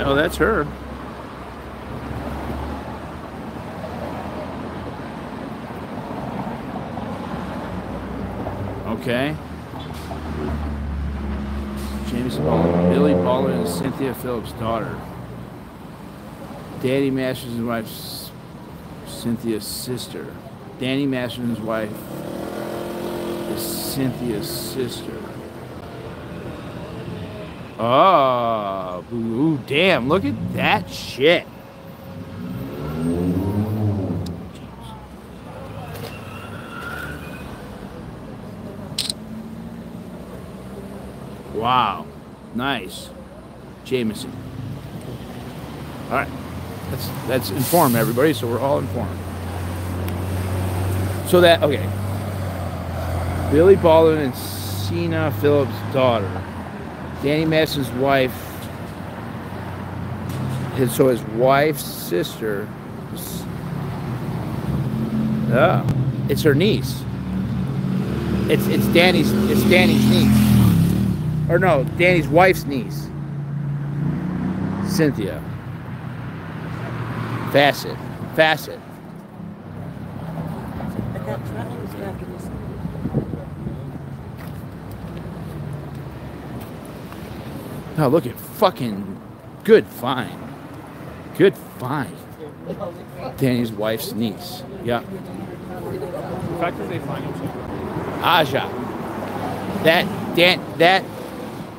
No, that's her. Okay. James Baldwin, Billy Baldwin, and Cynthia Phillips' daughter. Danny Masterson's wife, Cynthia's sister. Danny Masterson's wife is Cynthia's sister. Oh, ooh, damn! Look at that shit. Wow, nice, Jameson. All right, let's let's inform everybody so we're all informed. So that okay, Billy Baldwin and Chynna Phillips' daughter, Danny Madison's wife. His, so his wife's sister. is- Oh, it's her niece. It's it's Danny's it's Danny's niece. Or no, Danny's wife's niece. Cynthia. Facet. Facet. Oh, look at fucking good find. Good find. Danny's wife's niece. Yeah. The fact that they find each other. Aja. That Dan that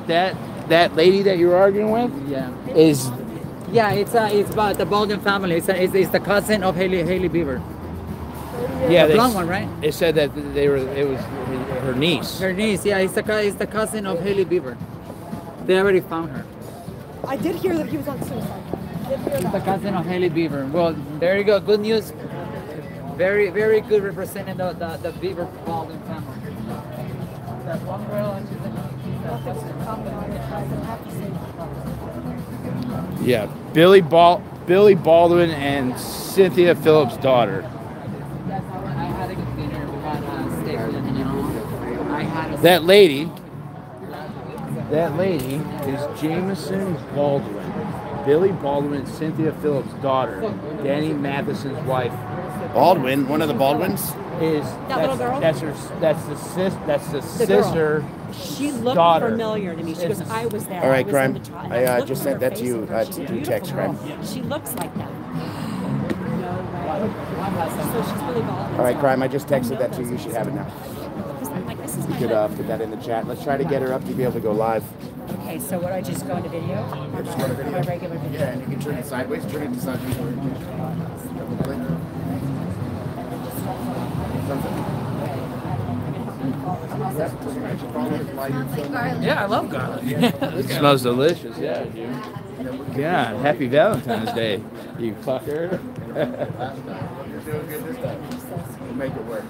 that that lady that you're arguing with Yeah. is Yeah, it's uh, it's about the Baldwin family. It's, uh, it's, it's the cousin of Haley Haley Bieber. yeah the they blonde one, right? It said that they were it was her niece. Her niece. Yeah, it's the it's the cousin of Haley Bieber. They already found her. I did hear that he was on suicide. I did hear It's the cousin of Haley Bieber. Well, there you go. Good news. Very very good representing the the, the Bieber Baldwin family. That one girl. and she's the- Yeah, Billy Bal Billy Baldwin and Cynthia Phillips' daughter. That's how I had a good dinner. We had uh, steak with you know. I had a That lady, that lady is Jameson Baldwin. Billy Baldwin and Cynthia Phillips' daughter. Danny Matheson's wife. Baldwin, one of the Baldwins? Is That that's, little girl? That's her. That's the sis. That's the, The girl. sister. She looked daughter. familiar to me. She goes, I was there. All right, I Crime. in the child. I, uh, just sent that to you, and uh, she's to- a to beautiful text. Crime. She looks like that. So she's really bald. All right, Crime, I just texted that to you. You should have it now. Because I'm like, this is You my could uh, put that in the chat. Let's try to get her up to be able to go live. Okay, so what, do I just go into video? Or Just go to video. my regular video? Yeah, and you can turn it sideways. Turn it to sideways. Double. Yeah, I love garlic. *laughs* It smells delicious. Yeah, dude. Yeah, happy Valentine's Day, you fucker. *laughs* We'll make it work.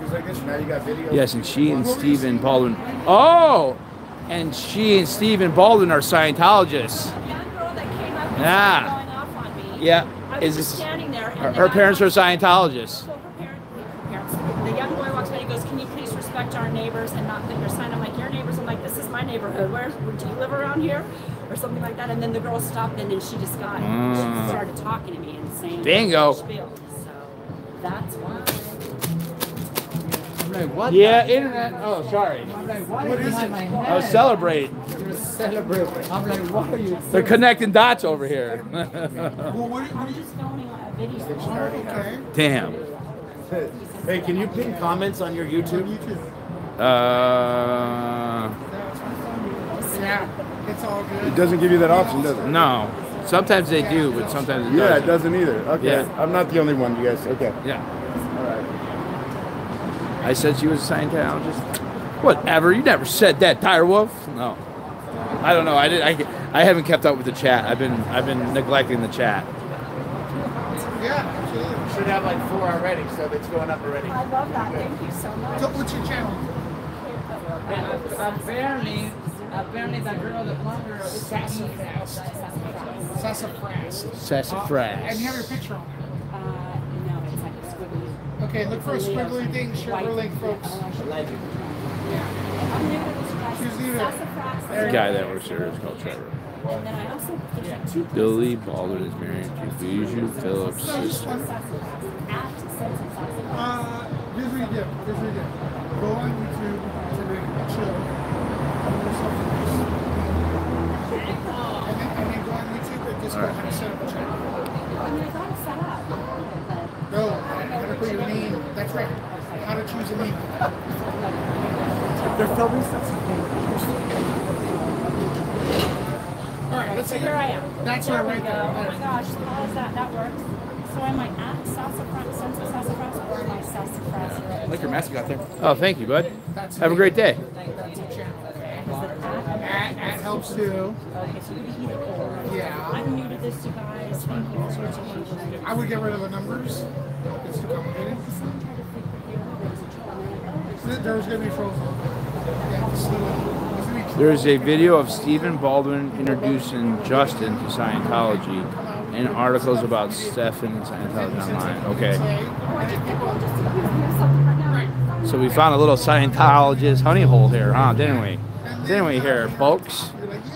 Just like this. Now you got video. Yes, and she and Stephen Baldwin. Oh, and she and Stephen Baldwin are Scientologists. Yeah. Yeah. I Is was just this, standing there, and her, her parents are walks- Scientologists. parents. The young boy walks by and he goes, Can you please respect our neighbors and not put your sign? I'm like, Your neighbors? I'm like, This is my neighborhood. Where do you live around here? Or something like that. And then the girl stopped and then she just got, Mm. she started talking to me and saying, Bingo. Spiel. So that's why. I'm like, what? Yeah, the- internet. Oh, sorry. I'm like, why What is is behind it? my I was head? celebrating. You're celebrating. I'm like, what are you? *laughs* They're connecting dots over here. *laughs* I'm just filming a video. Damn. Hey, can you pin comments on your YouTube? Uh, Yeah, it's all good. It doesn't give you that option, does it? No. Sometimes they do, but sometimes it Yeah, doesn't. Yeah, it doesn't either. Okay, Yeah. I'm not the only one. You guys, okay? Yeah. All right. I said she was a Scientologist. Whatever. You never said that, Dire Wolf. No. I don't know. I did. I, I haven't kept up with the chat. I've been I've been neglecting the chat. Yeah, absolutely. Should have like four already, so it's going up already. I love that. Thank you so much. So what's your channel? Apparently, apparently that girl, the plumber, is Sassafras. Sassafras. Sassafras. And you have your picture on Uh, no, it's like a squiggly. there. Okay, look for a squiggly thing, Sugar Lake, folks. She's either. The guy that works here is called Trevor. And then I also there's two Billy Baldwin is married to Bijou Phillips' sister. Uh, here's what you do. Here's what you do. Go on YouTube to the show. And then, and then go on YouTube and just go Alright. Put your name. That's right. How to choose a name. They're filming something. All right, let's So see. here I am. That's there we right go. there. Oh my gosh, how is that? That works. So am I at Sassafras, Sense of Sassafras, or am I Sassafras? I like your mask you got there. Oh, thank you, bud. Have a great day. That's a channel. At, at helps too. Okay, so you can either or. Yeah. I'm new to this, you guys. Thank you for teaching me. I would get rid of the numbers. It's too complicated. There's gonna be frozen. Yeah, there's There is a video of Stephen Baldwin introducing Justin to Scientology and articles about Stephen and Scientology online. Okay. So we found a little Scientologist honey hole here, huh? Didn't we? Didn't here, folks?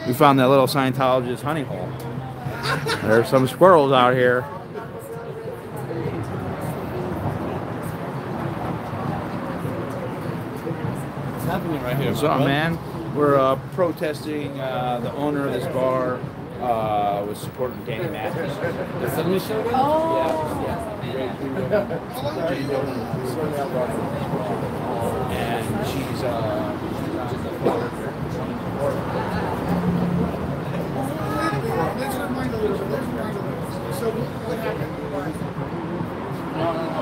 We found that little Scientologist honey hole. There's some squirrels out here. What's happening right here? What's up, man? We're uh, protesting uh, the owner of this bar uh, was supporting Danny Matthews. The 70 show? again? *laughs* And she's uh, Let's rewind a little bit. Let's rewind a little bit. So what happened? no, no, no,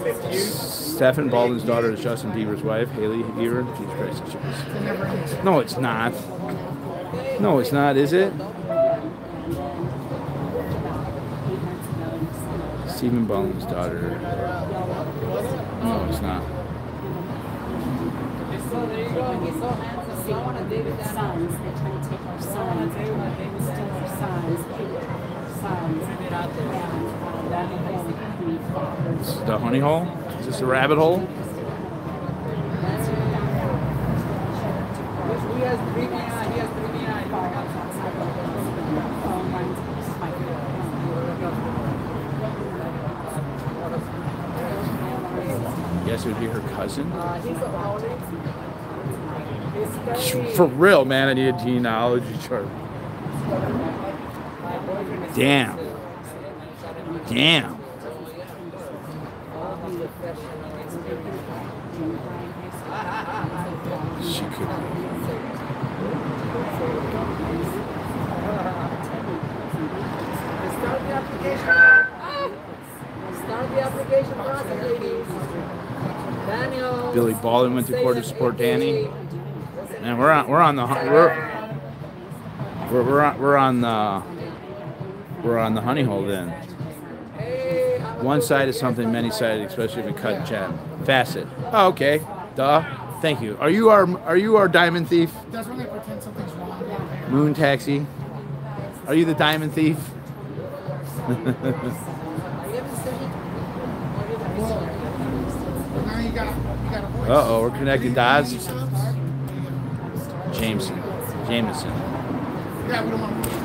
Stephen Baldwin's daughter is Justin Bieber's wife, Haley Bieber. Jesus Christ, it's yours. No, it's not. No, it's not, is it? Stephen Baldwin's daughter. No, it's not. Sons, they're trying to take our sons, still our sons, sons. Um, The honey hole? Is this the rabbit hole? Yes, it would be her cousin. A For real, man, I need a genealogy chart. Damn. Damn. She could Start the application. Start the application process, ladies. Daniel. Billy Baldwin went to court to support Danny. And we're on we're on the we're we're we're on, we're on the we're on the honey hole then. One side is something many sided, especially if you cut and chat. Facet. Oh, okay. Duh. Thank you. Are you our are you our diamond thief? That's when they pretend something's wrong. Moon taxi. Are you the diamond thief? Now you got, you got a Uh oh, we're connecting dots. Jameson. Jameson. Yeah, we don't want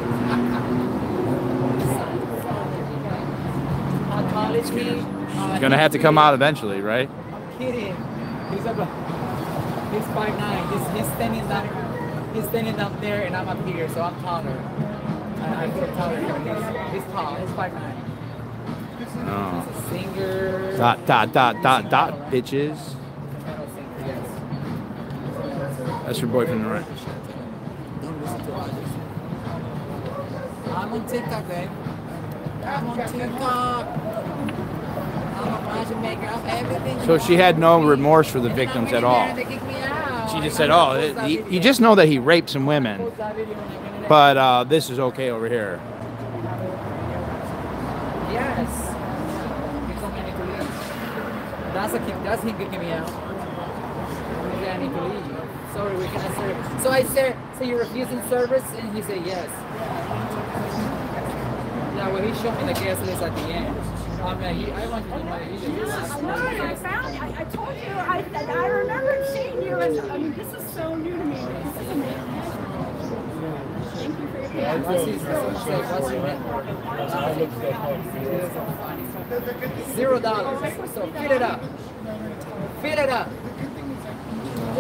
On college me. He's gonna have to come out eventually, right? I'm *laughs* kidding. He's about. He's five nine. He's he's standing down. He's standing down there, and I'm up here, so I'm taller. I, I feel taller. He's, he's tall. He's five nine. No. He's a singer. Dot dot dot dot dot bitches. Yes. That's your boyfriend, right? I'm on TikTok, babe. I'm on TikTok. I'm a fashion maker. I'm everything. So she had no remorse for the victims at all. They kick me out. She just said, "Oh, it, you, you just know that he raped some women, but uh, this is okay over here." Yes. He told me I need to leave. That's a kick. That's him kicking me out. Yeah, I need to leave. Sorry, we cannot serve. So I said, so you're refusing service? And he said yes. Yeah, well, he showed me the guest list at the end. I mean, I want to know that he's a I found, I, I told you, I, I remember seeing you, and I mean, this is so new to me. This is amazing. Thank you for your What's his, what's his, what's your name? Zero dollars. So fill it up. Fill it up.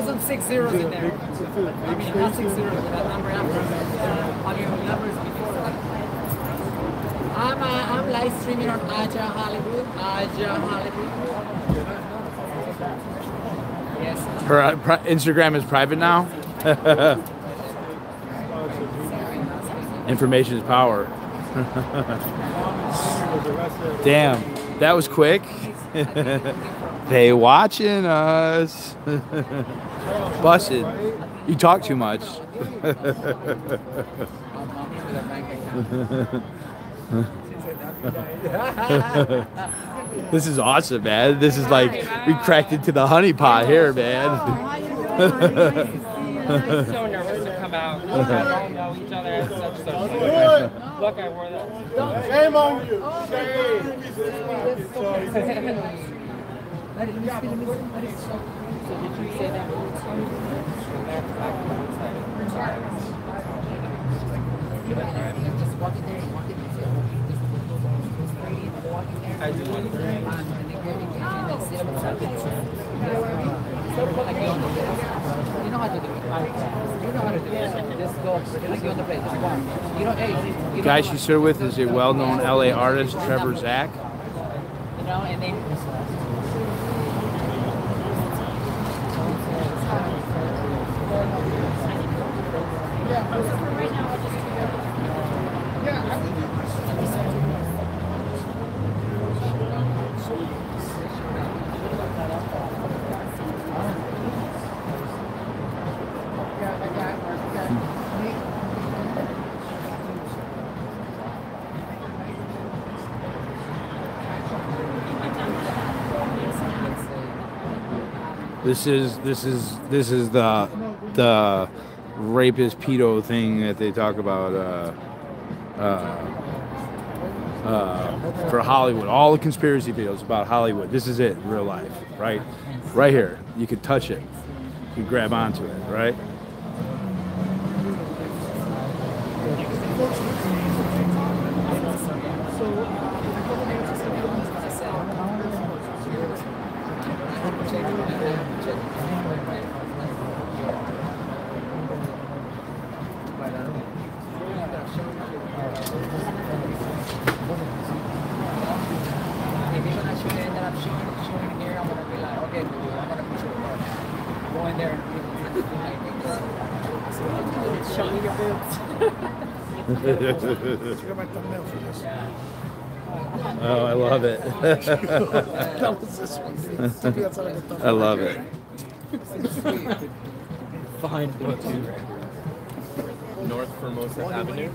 Some six zeros in there. I mean, not six zeros, but that number after. Uh, On your numbers before. I'm, uh, I'm live streaming on Aja Hollywood. Aja Hollywood. Yes. Her uh, Instagram is private now. *laughs* Information is power. *laughs* Damn, that was quick. *laughs* they watching us. Busted. You talk too much. *laughs* this is awesome, man. This is like we cracked into the honey pot here, man. so nervous to come out. We don't know each other as such. So look, I wore that. Shame on you. Oh, so did you say that? Just walk in there and walk in there. Just straight in, walk in there. The it. Just go. Like you on the plate. Just walk. You don't, hey, you don't Guy she's here with is a well-known LA artist, Trevor Zach. you know, and then This is this is this is the the rapist pedo thing that they talk about uh, uh, uh, for Hollywood. All the conspiracy videos about Hollywood. This is it real life, right? Right here. You could touch it. You grab onto it, right? If you're gonna shoot it, then I'm shooting, shooting here, I'm gonna be like, okay, dude, I'm gonna put you apart. Go in there and Show me your boobs. Oh, I love it. I love it. Fine. North Formosa Avenue.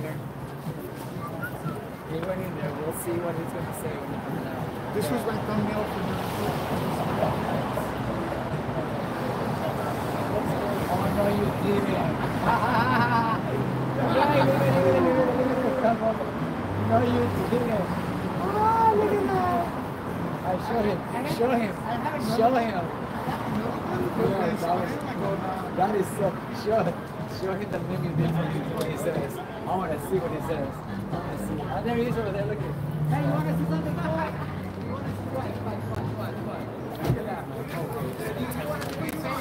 He went in there, we'll see what he's gonna say when he comes out. This was my thumbnail for Oh no, you at it, it, at it, come on. No, you didn't. Ah, look at that. I show him, show him, show him. Yeah, that, was, that is so, show, Show him the mini bit for what he says. I want to see what he says. I want to see. Oh, there he is over there. Look at. Hey, you want to see something? Come on. Look at that. You want to be famous?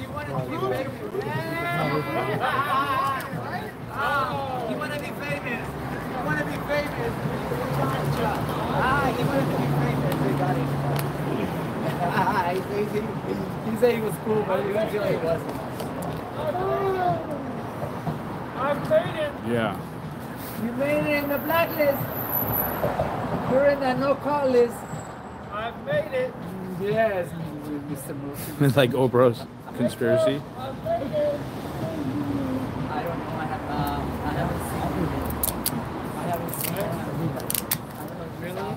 You want to be famous? You want to be famous? Ah, you want to be famous? We got it. Ah, he, he, he, he said he was cool, but he didn't like he wasn't. I've made it. Yeah. You made it in the blacklist. You're in the no call list. I've made it. Yes, Mr. Murphy. It's like Oprah's conspiracy. I don't know. I have. Um, I haven't seen it. I haven't seen it. I don't know.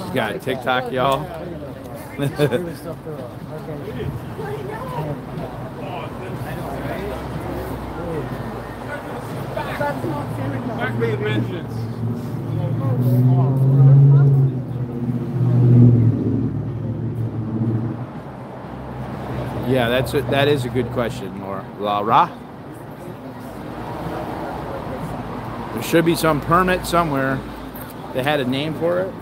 Really? You got TikTok, y'all. Yeah, that's a, that is a good question, Lara. Lara. There should be some permit somewhere that had a name for it.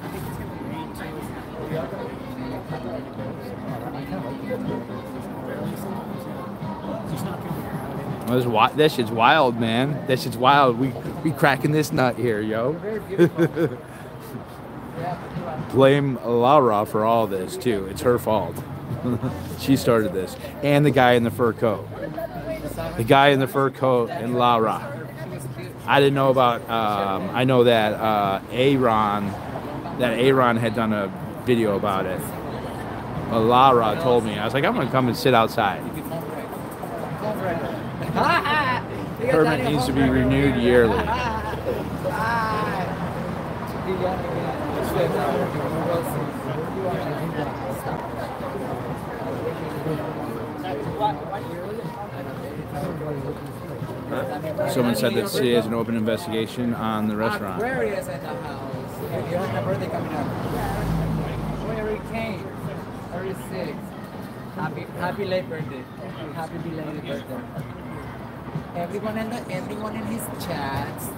This, wi- that shit's wild, man. That shit's wild. We we cracking this nut here, yo. *laughs* Blame Lara for all this too. It's her fault. *laughs* she started this, and the guy in the fur coat. The guy in the fur coat and Lara. I didn't know about. Um, I know that uh, Aaron, that Aaron had done a video about it. But Lara told me. I was like, I'm gonna come and sit outside. *laughs* Permit needs to be renewed yearly. *laughs* Someone said that city has an open investigation on the restaurant. Aquarius in the house. You have birthday coming up. Where Kane, 36. Happy, happy late birthday. Happy belated birthday. Everyone in the, everyone in his chats say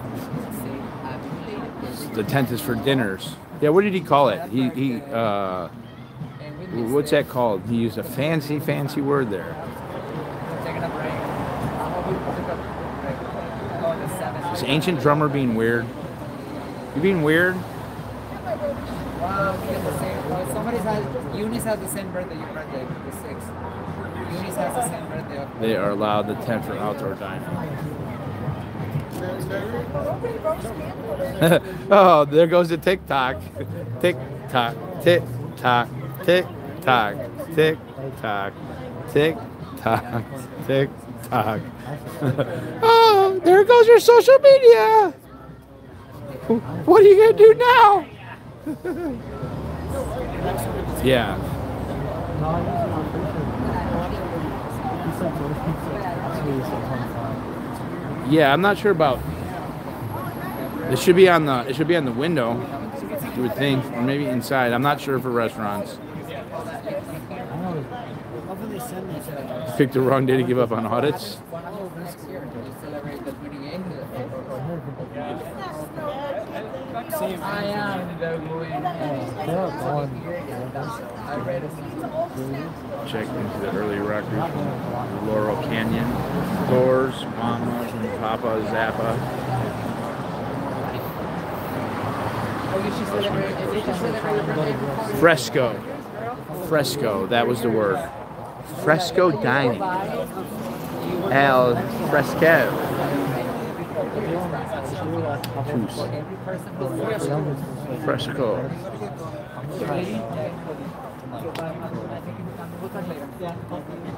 happy belated. The tent is for dinners. Yeah, what did he call it? He he. Uh, what's that called? He used a fancy, fancy word there. Taking a break. I hope we took a break. Oh, ancient drummer being weird? You being weird? Wow, we get the same. Well, somebody has. Eunice has the same birthday. Your birthday, the sixth. Eunice has the same birthday. They are allowed the tent for outdoor dining. *laughs* oh, there goes the TikTok. Tick tock, tick tock, tick tock, tick tock, tick tock, tick tock. *laughs* oh, there goes your social media. What are you gonna do now? *laughs* yeah. Yeah, I'm not sure about. It should be on the. It should be on the window. You would think, or maybe inside. I'm not sure for restaurants. Picked the wrong day to give up on audits. I am. Check into the early record. Laurel Canyon, Doors, Mama, and Papa Zappa. Fresco. Fresco, that was the word. Fresco dining. El Fresco. Juice. Fresco.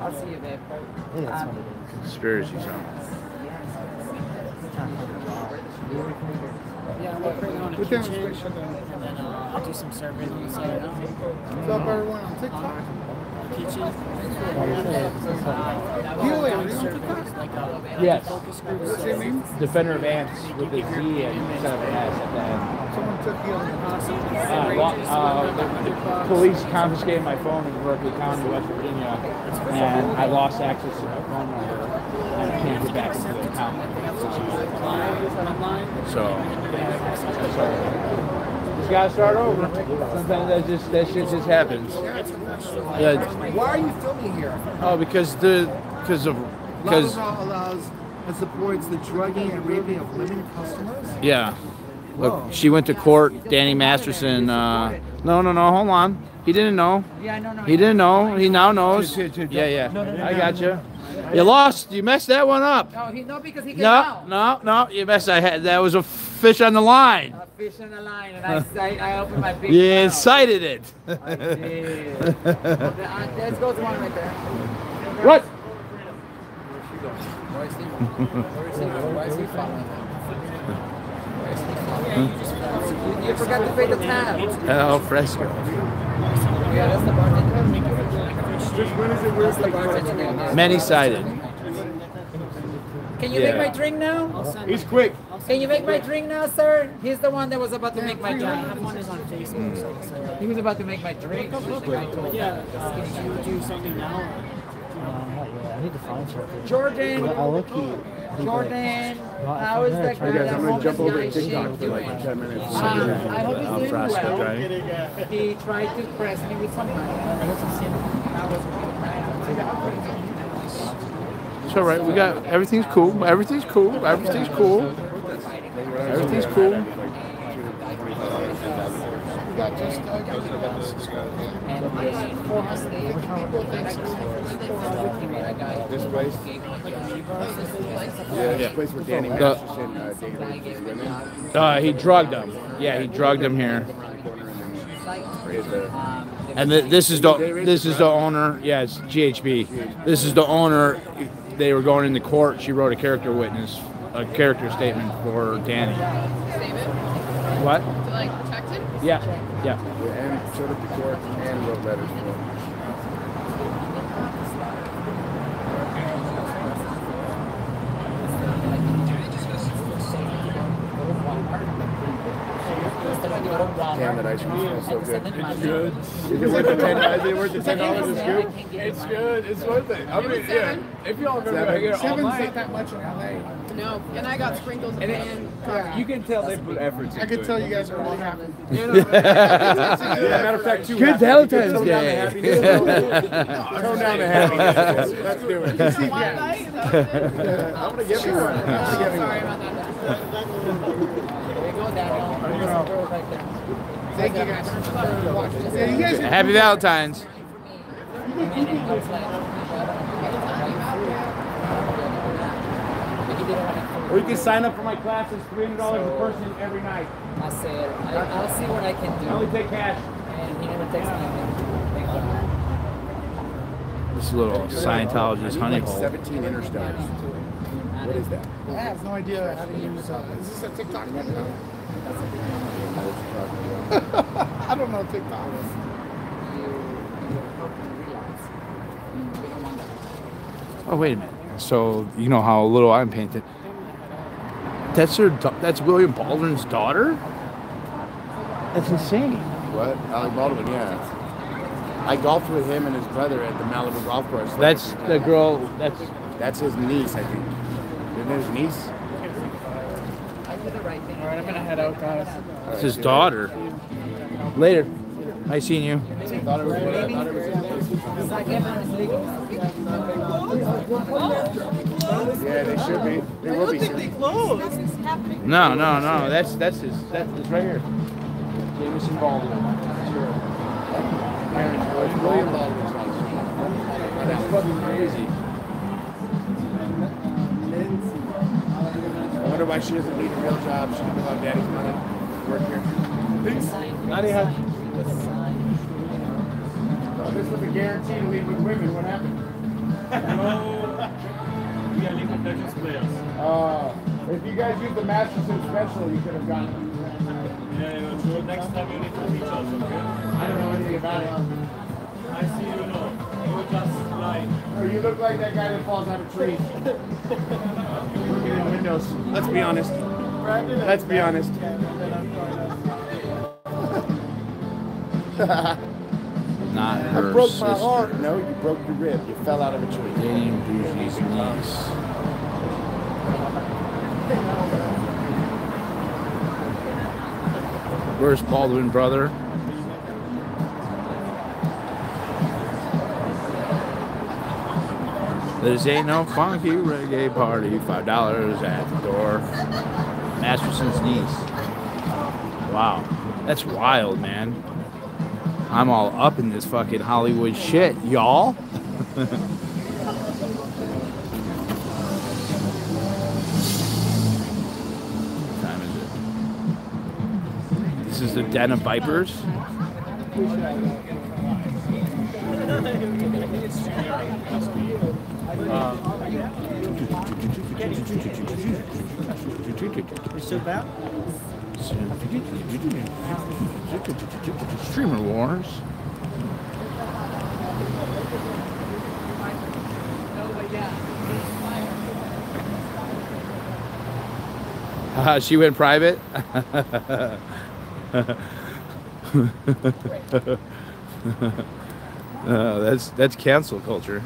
I'll see you, babe. Conspiracy zone. Yeah, I'm working on a What time is kitchen, it? and then uh, I'll do some survey. So, What's up, everyone on TikTok? Teaching. Yes. Your name? Defender of Ants with a Z instead of an S at the end. Someone took the other Uh, lo- uh, the police confiscated my phone in Berkeley County, West Virginia, and I lost access to my phone number, and I can't get back into the account. So, so just gotta start over. Sometimes that just that shit just happens. Yeah. Why are you filming here? Oh, because the because of because allows and supports the drugging and raping of women customers. Yeah. Look, she went to court. Danny Masterson. Uh, no, no, no. Hold on. He didn't know. Yeah, no, no. He didn't know. He now knows. Yeah, yeah. I got you. You lost. You messed that one up. No, he no because he can No, no, no. You messed. I had that was a fish on the line. A fish on the line, and I I, I opened my big. You mouth. incited it. I did. Okay, uh, Let's go to one right there. What? Where is he? Where is he? Why is he following them? Where is he following them? You, you forgot to pay the tab. El fresco. Yeah, that's the bartender. That's the bartender. name. Many sided. Can you Yeah. make my drink now? He's quick. Can you make my drink now, sir? He's the one that was about to make my drink. One is on Facebook. So, so. He was about to make my drink. Yeah. Uh, can you do something now? I need to find something. Jordan. I'll look Jordan. How is that guy? Hey guys, I'm gonna jump over homeless to guy TikTok for like 10 minutes. Um, I hope he's I'm doing well. He tried to press me with some money. I wasn't seeing I was It's all right. We got everything's cool. Everything's cool. Everything's cool. Everything's cool. Yeah, The- uh, he drugged him. Yeah, he drugged him here. And th- this is the this is the owner. Yeah, it's GHB. This is the owner. They were going into court. She wrote a character witness, a character statement for Danny. What? To like protect him? Yeah, yeah. And showed up to court and wrote letters Damn, that ice cream smells so good. It's good. Is it worth the ten? Is it worth the ten dollars a scoop? It's good. It's worth it. I mean, yeah. If y'all remember, I get all Seven's night. not that much in LA. No, and I got sprinkles and, and You can tell they put effort I could tell you guys are really happy. *laughs* Matter of fact, two Good Valentine's tone Day. happiness. *laughs* Tone down the happiness. Let's do it. *laughs* I'm gonna give you one. I'm gonna give you Sorry about that. Thank you guys for watching. Yeah, you guys Happy Valentine's. Or you can sign up for my classes, three hundred dollars a person every night. I said, I, I'll see what I can do. I only take cash. And he never texted me. This little Scientologist honey Like hole. 17 interstars. What is that? I have no idea how to use uh, Is this a TikTok? *laughs* I don't know TikTok. Oh wait a minute. So you know how little I'm painted. That's her. That's William Baldwin's daughter. That's insane. What? Alec Baldwin, yeah. I golfed with him and his brother at the Malibu golf course. That's the girl. That's That's his niece, I think. Isn't it his niece? I right thing. All right, I'm gonna head out, guys. that's his daughter. Later. Nice seeing you. I thought it was what I thought it was. Yeah, they should be. They will be soon. No, no, no. That's that's his. That's right here. Jameson Baldwin. That's William William Baldwin. Baldwin's That's fucking crazy. Wonder why she doesn't need a real job. She can allow daddy's money work here. Nadia. This was a guarantee to leave with women. What happened? No. We are League of Legends players. Uh, if you guys use the Masterson special, you could have gotten. Yeah, yeah, next time you need to reach us, okay? I don't know anything about it. I see you know. you look like that guy that falls out of trees. Looking windows. Let's be honest. Let's be honest. Not I her broke sister. my heart. No, you broke your rib. You fell out of a tree. Dating Bougie's niece. Where's Baldwin brother? This ain't no funky reggae party. Five dollars at the door. Masterson's niece. Wow, that's wild, man. I'm all up in this fucking Hollywood shit, y'all. This is the Den of Vipers. *laughs* Streamer Wars. Haha, she went private. *laughs* oh, that's that's cancel culture.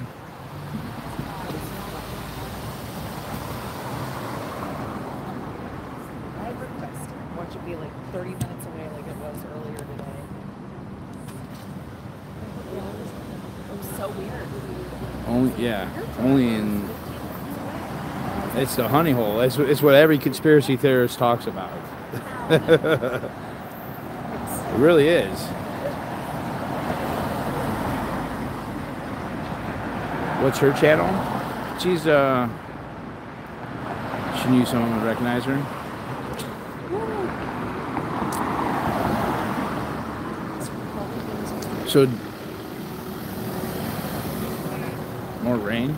I request watch it be like 30 minutes away like it was earlier today. It was so weird. Only yeah, only in. It's the honey hole. It's, it's what every conspiracy theorist talks about. *laughs* it really is. What's her channel? She's uh. She knew someone would recognize her. So. More rain.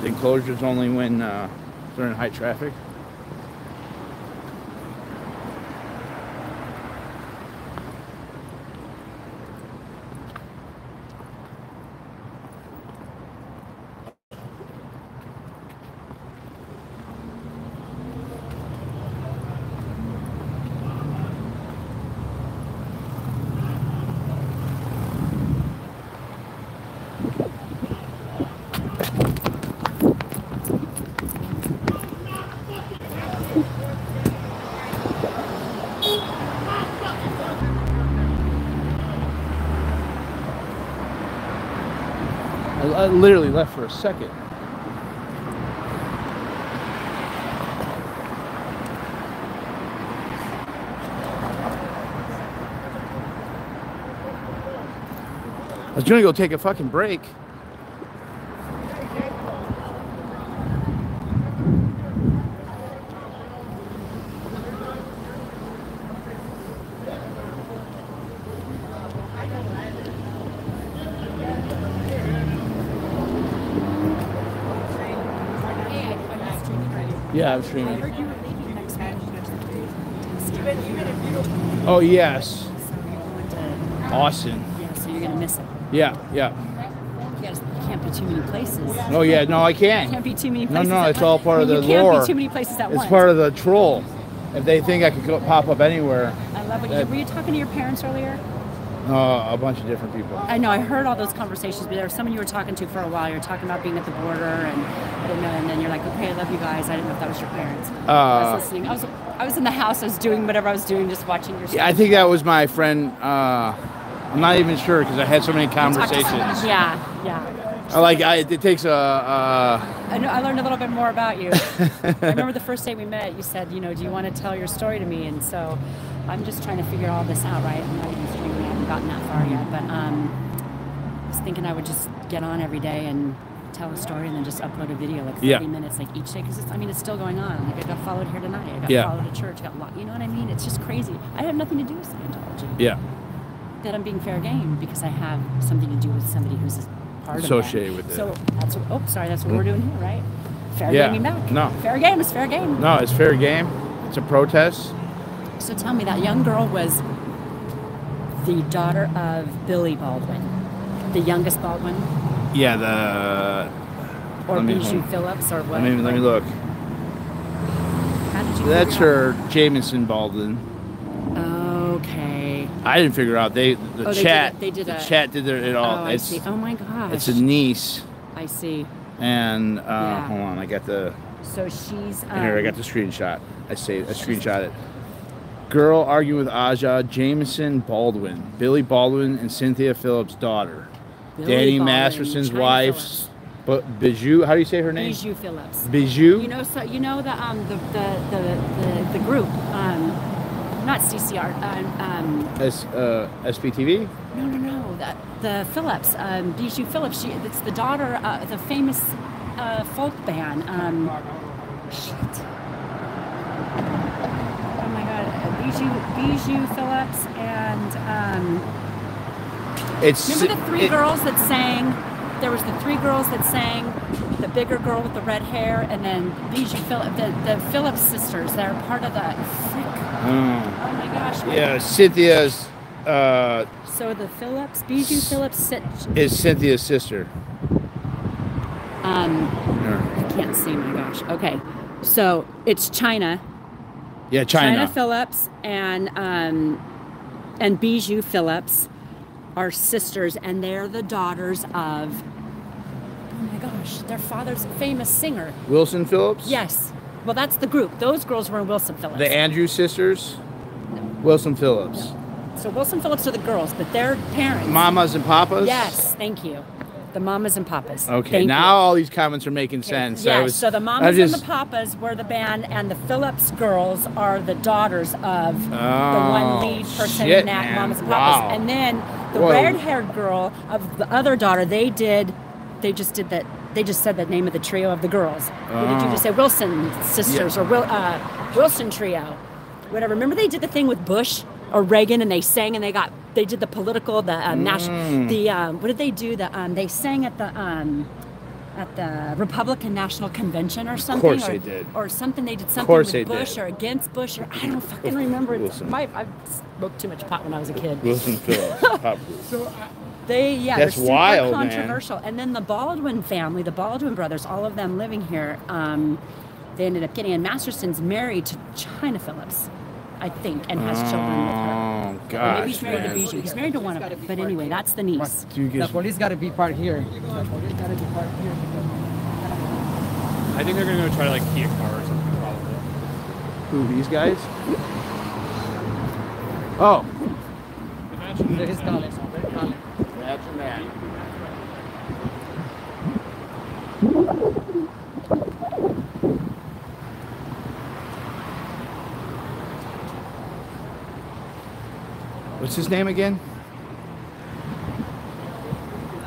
The enclosure's only when uh, during high traffic. I, I literally left for a second. I was gonna go take a fucking break. Yeah, I'm streaming. Oh yes, Austin. Yeah, so you're gonna miss it. Yeah, yeah. You, gotta, can't be too many places. Oh yeah, no, I can't. Can't be too many places. no, at it's all once. part of I the mean, you lore. can't be too many places at it's once. part of the troll. If they think I could go pop up anywhere, I love it. that- Were you talking to your parents earlier? uh, a bunch of different people. I know I heard all those conversations, but there was someone you were talking to for a while. You were talking about being at the border, and I didn't know. And then you're like, "Okay, I love you guys." I didn't know if that was your parents. I Uh, was listening. I was I was in the house. I was doing whatever I was doing, just watching your. Yeah, I think that was my friend. Uh, I'm not even sure because I had so many You talked to conversations. Yeah, yeah. I like I, it takes a. Uh, know. I learned a little bit more about you. *laughs* I remember the first day we met. You said, you know, do you want to tell your story to me? And so, I'm just trying to figure all this out, right? I'm not even streaming. I haven't gotten that far yet, but um, I was thinking I would just get on every day and tell a story and then just upload a video like 30 Yeah. minutes like each day because I mean it's still going on. Like I got followed here tonight. I got Yeah. followed to church. Got locked. You know what I mean? It's just crazy. I have nothing to do with Scientology. yeah. That I'm being fair game because I have something to do with somebody who's part of associated with it. So that's what, oh, sorry, that's what we're mm-hmm. doing here, right? Fair Yeah, gaming back. no. Fair game is fair game. No, it's fair game. It's a protest. So tell me, that young girl was the daughter of Billy Baldwin, the youngest Baldwin, Yeah, the. or Bijou Phillips, or what? Let me let me look. How did you That's her Jameson Baldwin. Okay. I didn't figure out they the Oh, they did chat they did the a- chat did their, it all. Oh, I see. Oh my gosh. it's a niece I see. and uh, Yeah. hold on, I got the So she's. Um, here I got the screenshot. I saved. I screenshot it. Girl arguing with Aja Jameson Baldwin, Billy Baldwin and Cynthia Phillips' daughter, Billy Danny Baldwin, Masterson's wife's, but Bijou. How do you say her name? Bijou Phillips. Bijou? You know, so you know the um the the the, the, the group um not CCR um, um S, uh, SPTV. no no no that the Phillips um Bijou Phillips she it's the daughter uh, the famous uh, folk band um shit oh my god Bijou Bijou Phillips and um It's Remember the three it- girls that sang? There was the three girls that sang. The bigger girl with the red hair, and then Bijou Phillips, the, the Phillips sisters. They're part of the. Frick. Oh. My gosh. Yeah, Cynthia's uh, So the Phillips, Bijou Phillips, sit, is Cynthia's sister. um. I can't see. My gosh. Okay, so it's Chynna. Yeah, Chynna. Chynna. Phillips and um, and Bijou Phillips are sisters, and they're the daughters of. Oh my gosh, their father's a famous singer. Wilson Phillips. Yes. Well, that's the group. Those girls were in Wilson Phillips. The Andrews sisters. Wilson Phillips. so Wilson Phillips are the girls, but their parents. Mamas and papas. Yes, thank you. The mamas and papas. Okay, Thank now you. all these comments are making sense. I Yes, was- so the mamas just- and the papas were the band, and the Phillips girls are the daughters of the one lead person shit, in that man. mamas and papas. Wow. And then the Whoa. red-haired girl of the other daughter, they did, they just did that. They just said the name of the trio of the girls. What did you Oh. just say? Wilson sisters Yeah. or Wil, uh, Wilson trio, whatever. Remember they did the thing with Bush or Reagan, and they sang and they got they did the political the um, national Mm. the um, what did they do the um, they sang at the um, at the Republican National Convention or something. Of course or, they did. Or something they did something course with Bush did. or against Bush or I don't fucking remember. It's Wilson. my, I smoked too much pot when I was a kid. Wilson Phillips. *laughs* pop group. They yeah, That's they're super wild, man. controversial. And then the Baldwin family, the Baldwin brothers, all of them living here, um, they ended up getting. And Masterson's married to Chynna Phillips, I think, and has children with her. Oh Or gosh, maybe he's married man. to Bijou. He's married to one of them. But anyway, that's the niece. Do you The guys- police gotta be part here. The police gotta be part here. I think they're gonna go try to like key a car or something probably. Who these guys? Oh. There is calling. They're calling. Imagine that. What's his name again?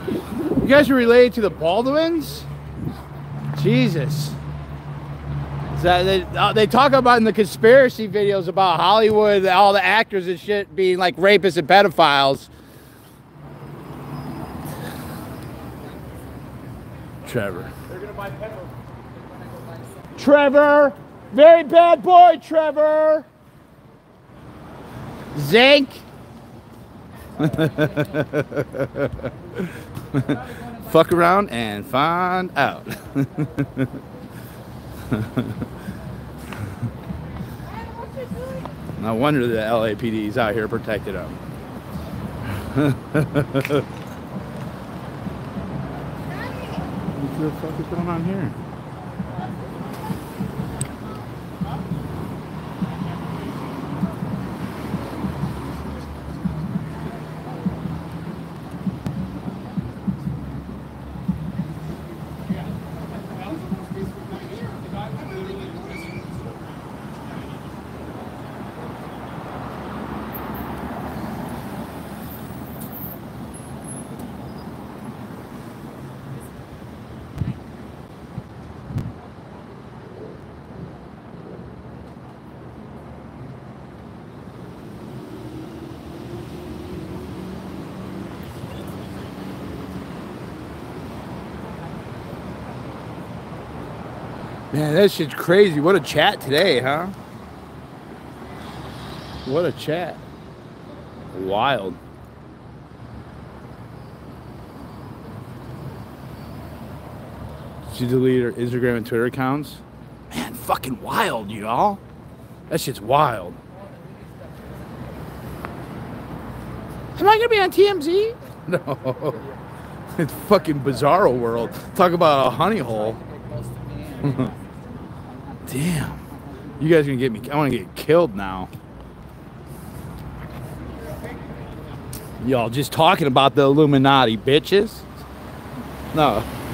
You guys are related to the Baldwins? Jesus. That, they, uh, they talk about in the conspiracy videos about Hollywood, all the actors and shit being like rapists and pedophiles. Trevor. Trevor! Very bad boy, Trevor! Zinc! *laughs* Fuck around and find out. *laughs* no wonder the LAPD is out here protecting them. what the fuck is going on here? Man, that shit's crazy. What a chat today, huh? What a chat. Wild. She deleted her Instagram and Twitter accounts. Man, fucking wild, y'all. That shit's wild. Am I gonna be on TMZ? *laughs* No. It's fucking bizarro world. Talk about a honey hole. *laughs* Damn. You guys gonna get me I wanna get killed now. Y'all just talking about the Illuminati, bitches. No. *laughs*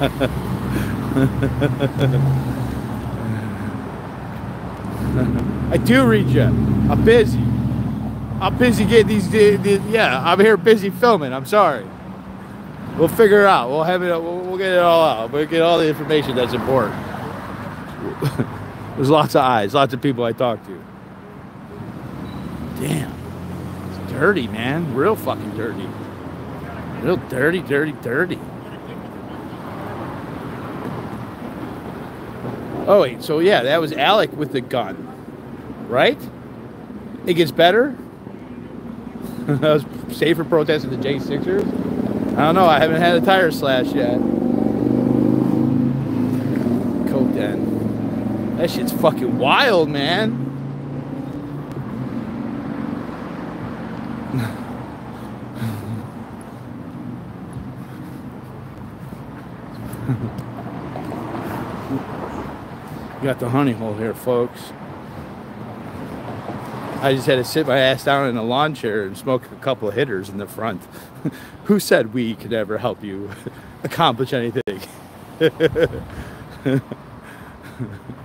I do read you. I'm busy. I'm busy getting these, the- the- Yeah, I'm here busy filming. I'm sorry. We'll figure it out. We'll have it. We'll, we'll get it all out. We'll get all the information that's important. *laughs* There's lots of eyes, lots of people I talk to. Damn, it's dirty, man. Real fucking dirty. Real dirty, dirty, dirty. Oh wait, so yeah, that was Alec with the gun, right? It gets better. *laughs* that was safer protesting the J Sixers. I don't know. I haven't had a tire slash yet. Coke den. That shit's fucking wild, man. Got the honey hole here, folks. I just had to sit my ass down in a lawn chair and smoke a couple of hitters in the front. *laughs* Who said we could ever help you *laughs* accomplish anything? *laughs*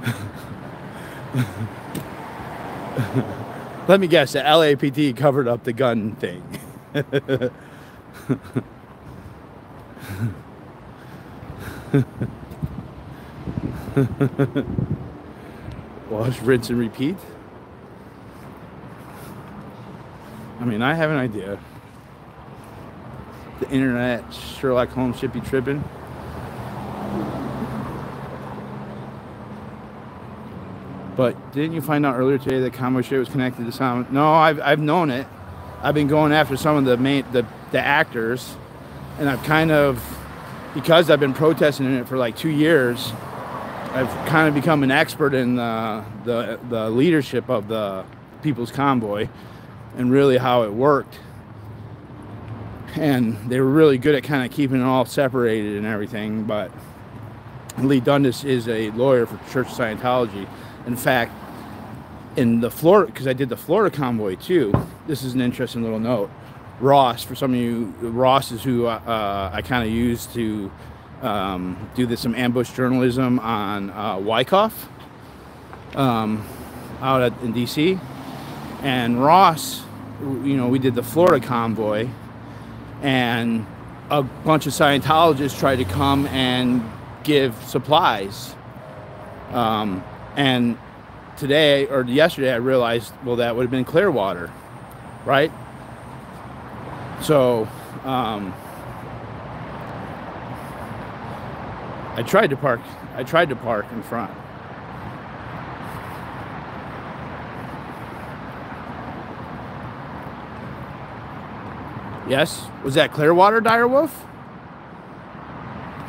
*laughs* Let me guess, the LAPD covered up the gun thing. *laughs* Wash, rinse, and repeat. I mean, I have an idea. The internet, Sherlock Holmes should be tripping. But didn't you find out earlier today that Convoy shit was connected to some? No, I've, I've known it. I've been going after some of the main the, the actors, and I've kind of because I've been protesting in it for like two years. I've kind of become an expert in the, the the leadership of the People's Convoy and really how it worked. And they were really good at kind of keeping it all separated and everything. But Leigh Dundas is a lawyer for Church Scientology. In fact, in the Florida, because I did the Florida convoy too. This is an interesting little note. Ross, for some of you, Ross is who uh, I kind of use to um, do this some ambush journalism on uh, Wyckoff um, out at, in DC. And Ross, you know, we did the Florida convoy, and a bunch of Scientologists tried to come and give supplies. Um, and today or yesterday, I realized, well, that would have been Clearwater, right? So, um, I tried to park. I tried to park in front. Yes, was that Clearwater, Direwolf?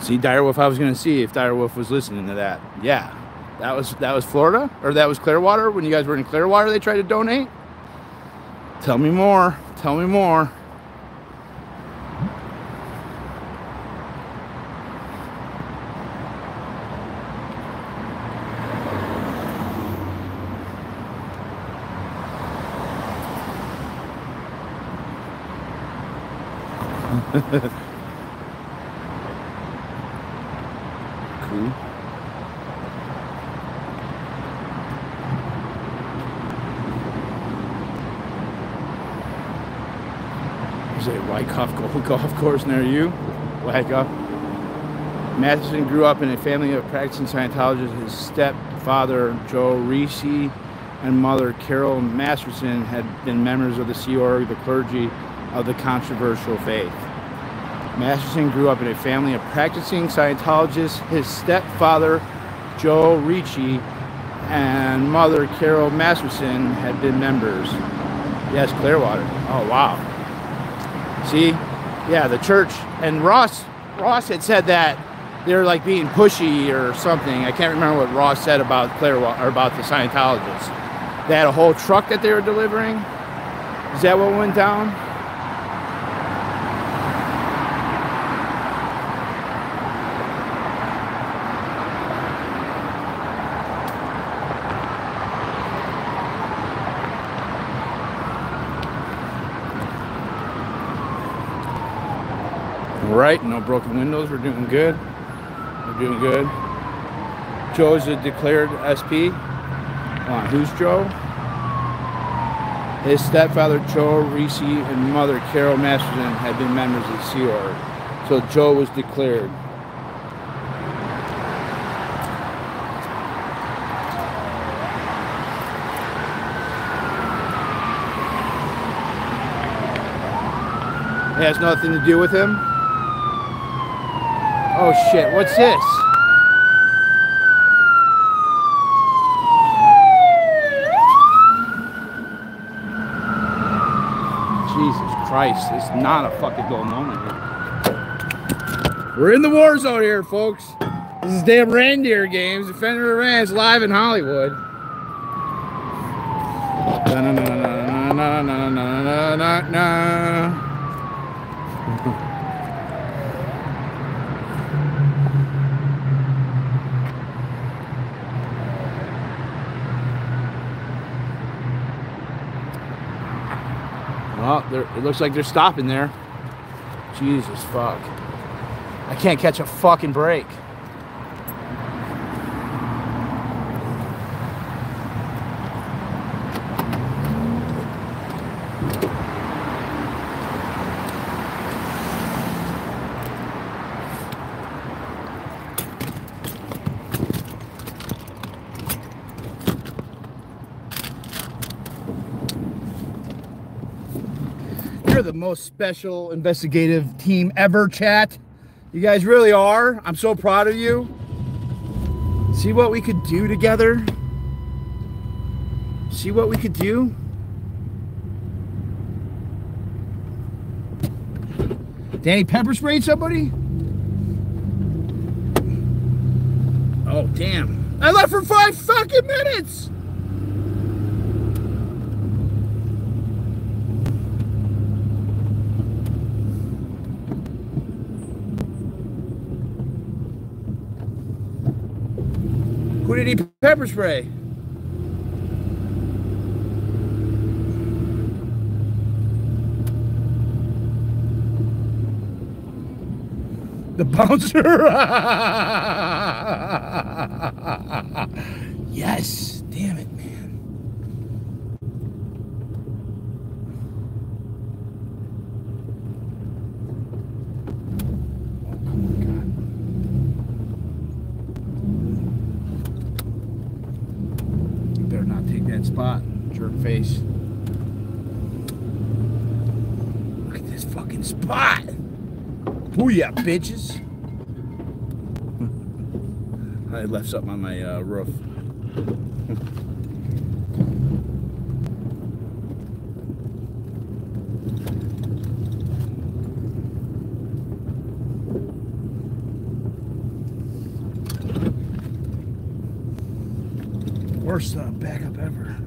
See, Direwolf, I was gonna see if Direwolf was listening to that. Yeah, that was that was Florida, or that was Clearwater when you guys were in Clearwater. They tried to donate. Tell me more. Tell me more. *laughs* cool. There's a Wyckoff Gold Golf Course near you. Wyckoff. Uh, Masterson grew up in a family of practicing Scientologists. His stepfather, Joe Reese, and mother, Carol Masterson, had been members of the Org, the clergy of the controversial faith. Masterson grew up in a family of practicing Scientologists. His stepfather, Joe Ricci and mother Carol Masterson had been members. Yes, Clearwater. Oh wow. See, yeah, the church and Ross. Ross had said that they're like being pushy or something. I can't remember what Ross said about Clearwater or about the Scientologists. They had a whole truck that they were delivering. Is that what went down? All right, no broken windows. We're doing good. We're doing good. Joe's a declared SP. Who's Joe? His stepfather Joe Reese and mother Carol Masterson had been members of the Order. So Joe was declared. It has nothing to do with him. Oh shit, what's this? Jesus Christ, it's not a fucking dull moment here. We're in the war zone here, folks. This is damn reindeer games. Defender of the Ranch live in Hollywood. Na, na, na, na, na, na, na, na, na, na. Well, they're- it looks like they're stopping there. Jesus fuck. I can't catch a fucking break. You're the most special investigative team ever, chat. You guys really are. I'm so proud of you. See what we could do together? See what we could do? Danny pepper sprayed somebody? Oh, damn. I left for five fucking minutes! Who did he pepper spray? The bouncer. *laughs* yes. Damn it, man. You better not take that spot, face. Look at this fucking spot. Booyah, bitches. *laughs* I left something on my uh, roof. Worst uh, backup ever.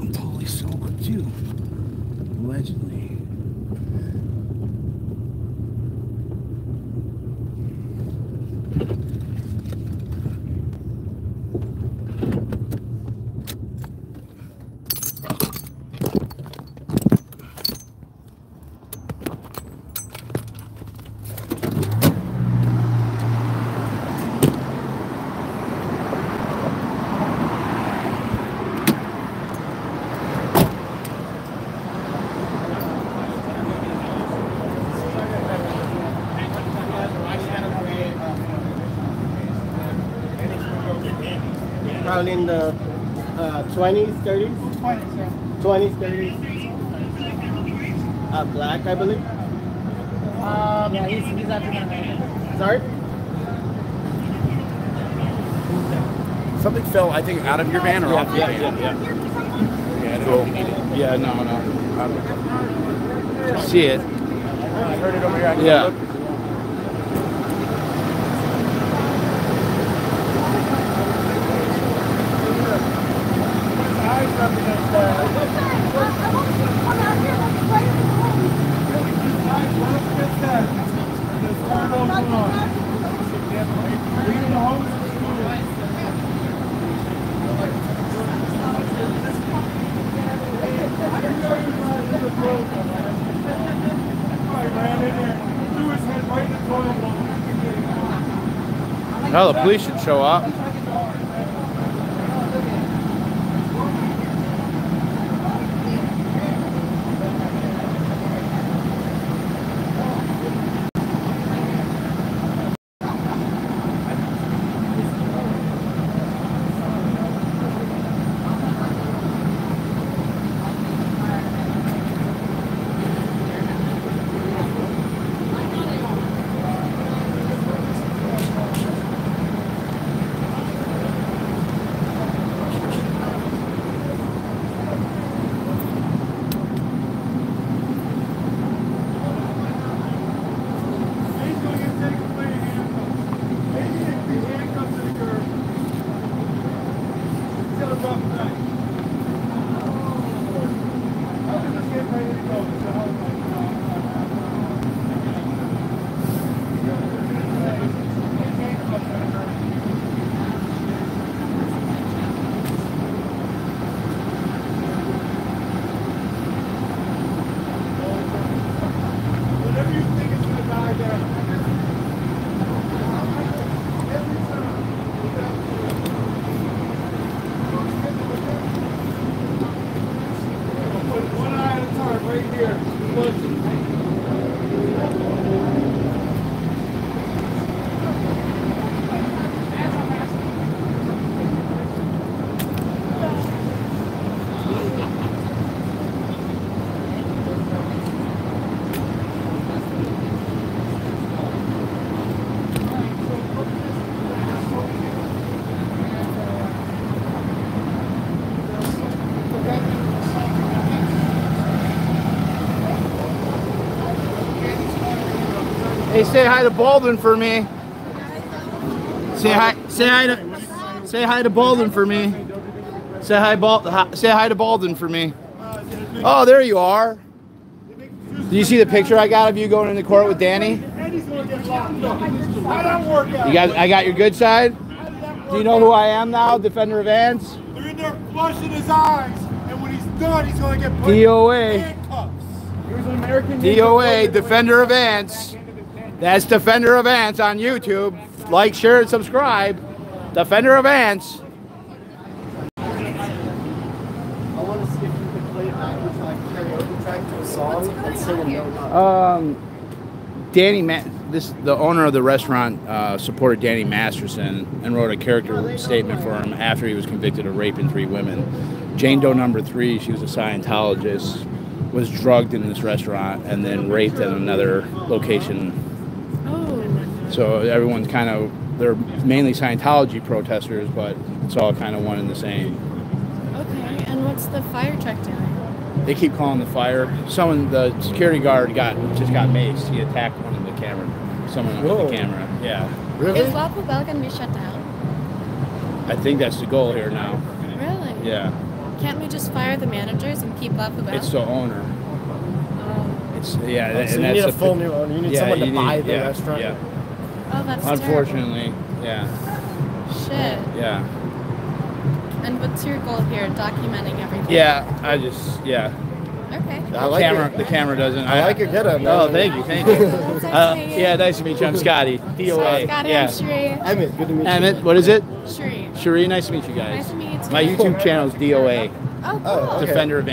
I'm totally sober too. Allegedly. Probably in the uh, 20s, 30s? 20s, 20s, 30s. Uh, black, I believe. Um, yeah, he's, he's African American. Sorry? Something fell, I think, out of your van or off your Yeah, van. yeah, yeah. Yeah, I don't Cool. know if you need it. Yeah, no, no. See it. Heard it over here. I can Yeah. Well, the police should show up. Say hi to Baldwin for me. Say hi. Say hi to. Say hi to Baldwin for me. Say hi, Bal- Say hi to Baldwin for me. Oh, there you are. Do you see the picture I got of you going into court with Danny? Eddie's gonna get locked up. How that work out? You got. I got your good side. Do you know who I am now? Defender of ants. They're in there flushing his eyes, and when he's done, he's gonna get put DOA. in handcuffs. Here's an American DOA, Defender of Ants. That's Defender of Ants on YouTube. Like, share, and subscribe. Defender of Ants. I want to see if you could play it backwards like karaoke track to a song and sing a note up. Um, Danny, Ma- this the owner of the restaurant uh, supported Danny Masterson and wrote a character statement for him after he was convicted of raping three women. Jane Doe number three, she was a Scientologist, was drugged in this restaurant and then raped at another location. So everyone's kind of they're mainly Scientology protesters, but it's all kind of one and the same. Okay, and what's the fire truck doing? They keep calling the fire. Someone, the security guard got just got maced. He attacked one of the camera, someone Whoa. with the camera. Yeah, Really? Is La Poubelle gonna be shut down? I think that's the goal here now. Really? Yeah, Can't we just fire the managers and keep La Poubelle? it's the owner. Oh. It's yeah, Oh, and you that's need a full pi- new owner. You need yeah, someone to you buy need- the yeah, restaurant. Yeah, Oh, that's unfortunately, yeah. Shit. yeah, And what's your goal here? Documenting everything. yeah. I just yeah. Okay. The camera, the camera doesn't. I like your getup, man. Oh, thank you, thank you. *laughs* uh, yeah, nice to meet you. I'm Scotty. DOA. Scotty, yeah. I'm Sheree. Emmett, good to meet you. Emmett, what is it? Sheree. Sheree, nice to meet you guys. Nice to meet you too. My YouTube channel is DOA. Oh, cool. Oh. Defender of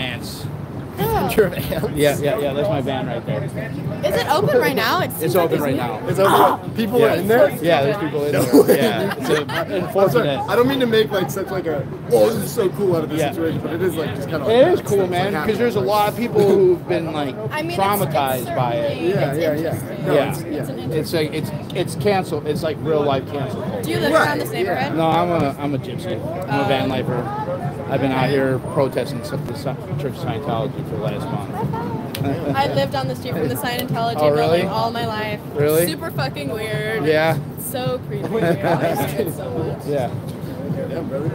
*laughs* Ants. That's in your van? Yeah, yeah, yeah. That's my van right there. Is it open right now? It It's open right now. It's open. People Yeah. are in there. Yeah, there's people in No there. way. Yeah, it's a- *laughs* I'm sorry. unfortunate. I don't mean to make like such like a oh this is so cool out of this Yeah. situation, but it is like just kind of. It is cool, man, because there's a lot of people who've been like *laughs* I mean, traumatized it's by it. Yeah, yeah, yeah. No, yeah, it's- yeah. it's like it's it's canceled. It's like real life cancel culture. Do you live around this neighborhood? No, I'm a I'm a gypsy. I'm a van uh, lifer. I've been out here protesting the Church of Scientology for the last month. I lived on the street from the Scientology Oh, really? building all my life. Really? Super fucking weird. Yeah. So creepy. I hate it so much. Yeah.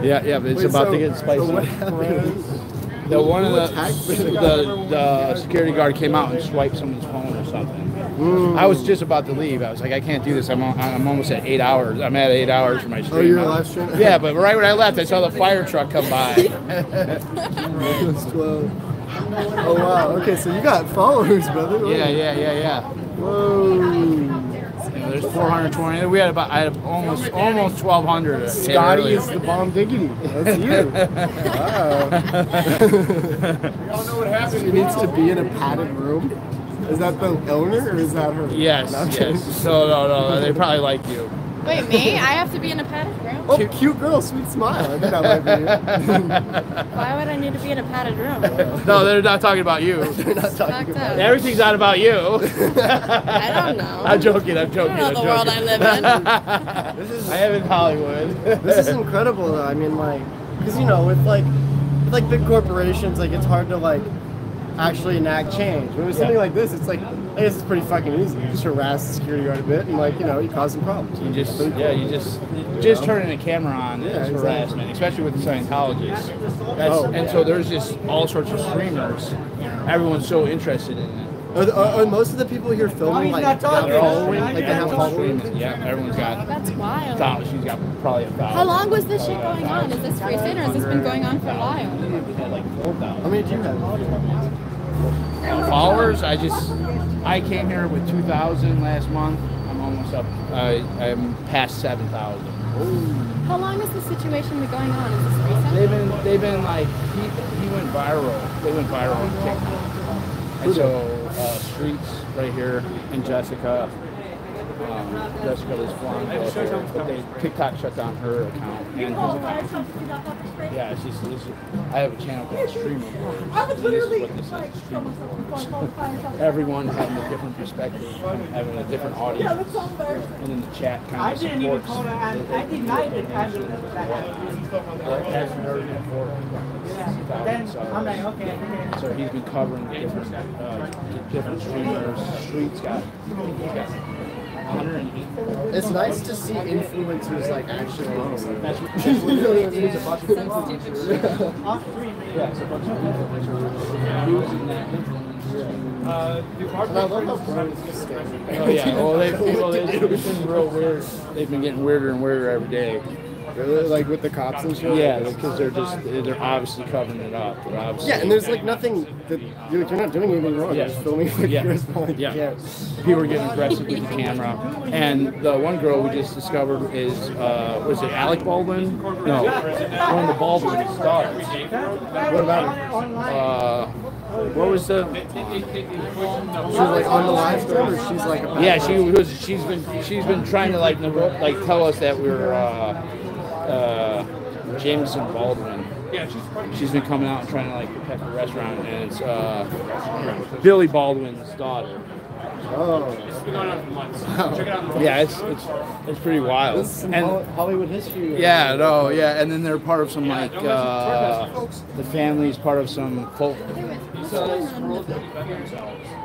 Yeah, yeah, but it's Wait, about so- to get spicy. so? The one of the, the the security guard came out and swiped someone's phone or something. Mm. I was just about to leave. I was like, I can't do this. I'm al- I'm almost at eight hours. I'm at eight hours for my stream. Oh, you're live streaming? Yeah, but right when I left, I saw the fire truck come by. *laughs* It's 12. Oh wow. Okay, so you got followers, brother. yeah, yeah, yeah, yeah. Whoa. You know, there's 420. We had about I had almost almost 1,200. Scotty is the bomb diggity. That's you. *laughs* wow. *laughs* she needs to be in a padded room. Is that the owner or is that her? Yes, No, I'm yes. No, no, no. They probably like you. Wait, me? I have to be in a padded room? Oh, cute girl, sweet smile. I think that might be. *laughs* Why would I need to be in a padded room? No, they're not talking about you. *laughs* They're not talking about up. Everything's not about you. *laughs* I don't know. I'm joking. I'm joking. I don't know I'm the world I live in. This is I am in Hollywood. this is incredible though. I mean, like, because you know, with like, with like big corporations, like it's hard to like actually enact change. But with something Yeah. like this, it's like, I guess it's pretty fucking easy. You just harass the security guard a bit, and like, you know, you cause some problems. You just, cool. yeah, you just, just turning a camera on Yeah, is exactly. harassment, especially with the Scientologists. That's, Oh. And so there's just all sorts of streamers. Everyone's so interested in it. Are, the, are, are most of the people here filming like have following, like they have following? Streaming. Yeah, everyone's got. That's wild. Thousands. She's got probably a thousand. How long was this shit going on? Is this recent or has this been going on for a while? Like four thousand. How many do you have? followers. I just I came here with 2,000 last month. I'm almost up. I I'm past 7,000. How long has this situation been going on? Is this recent? They've been they've been like he, he went viral. They went viral on TikTok. And so uh, streets right here and Jessica. Um, Jessica is flying right here. But they, TikTok shut down her account and his account. Yeah, she's, this is, I have a channel called Streamer Wars. And this is what this is, Streamer Wars. Everyone having a different perspective, having a different audience, and then the chat kind I of didn't even supports. call it. I, I denied it. I didn't It hasn't heard before. Then I'm like, okay. So he's been covering different, uh, different streamers. Streets got, he's got 108. It's nice to see influencers like actually. That's what That's literally what it is. Some stupid shit. Yeah, it's a bunch of influencers using. Uh, I love how Brian is just. Oh yeah, well they, *laughs* well, they, it's been real weird. They've been getting weirder and weirder every day. Really? Like with the cops and shit? Yeah, because they're just they're obviously covering it up. They're obviously Yeah, and there's like nothing that you're, you're not doing anything wrong. You're Yeah. just filming with Yeah. your phone. Yeah. People are getting aggressive with the camera. And the one girl we just discovered is, uh, was it Alec Baldwin? No, one of the Baldwin's daughters. What about her? Uh, what was the? She's like on the live stream, or she's like a Yeah, she was. She's been. She's been trying to like like tell us that we're uh, uh, Jameson Baldwin. Yeah, she's She's been coming out and trying to like protect the restaurant, and it's uh, Billy Baldwin's daughter. Oh. It's been going on for months. Check it out. Yeah, it's it's it's pretty wild. This is some And- Hollywood history. Yeah, no, yeah, and then they're part of some like uh, the family's part of some folk.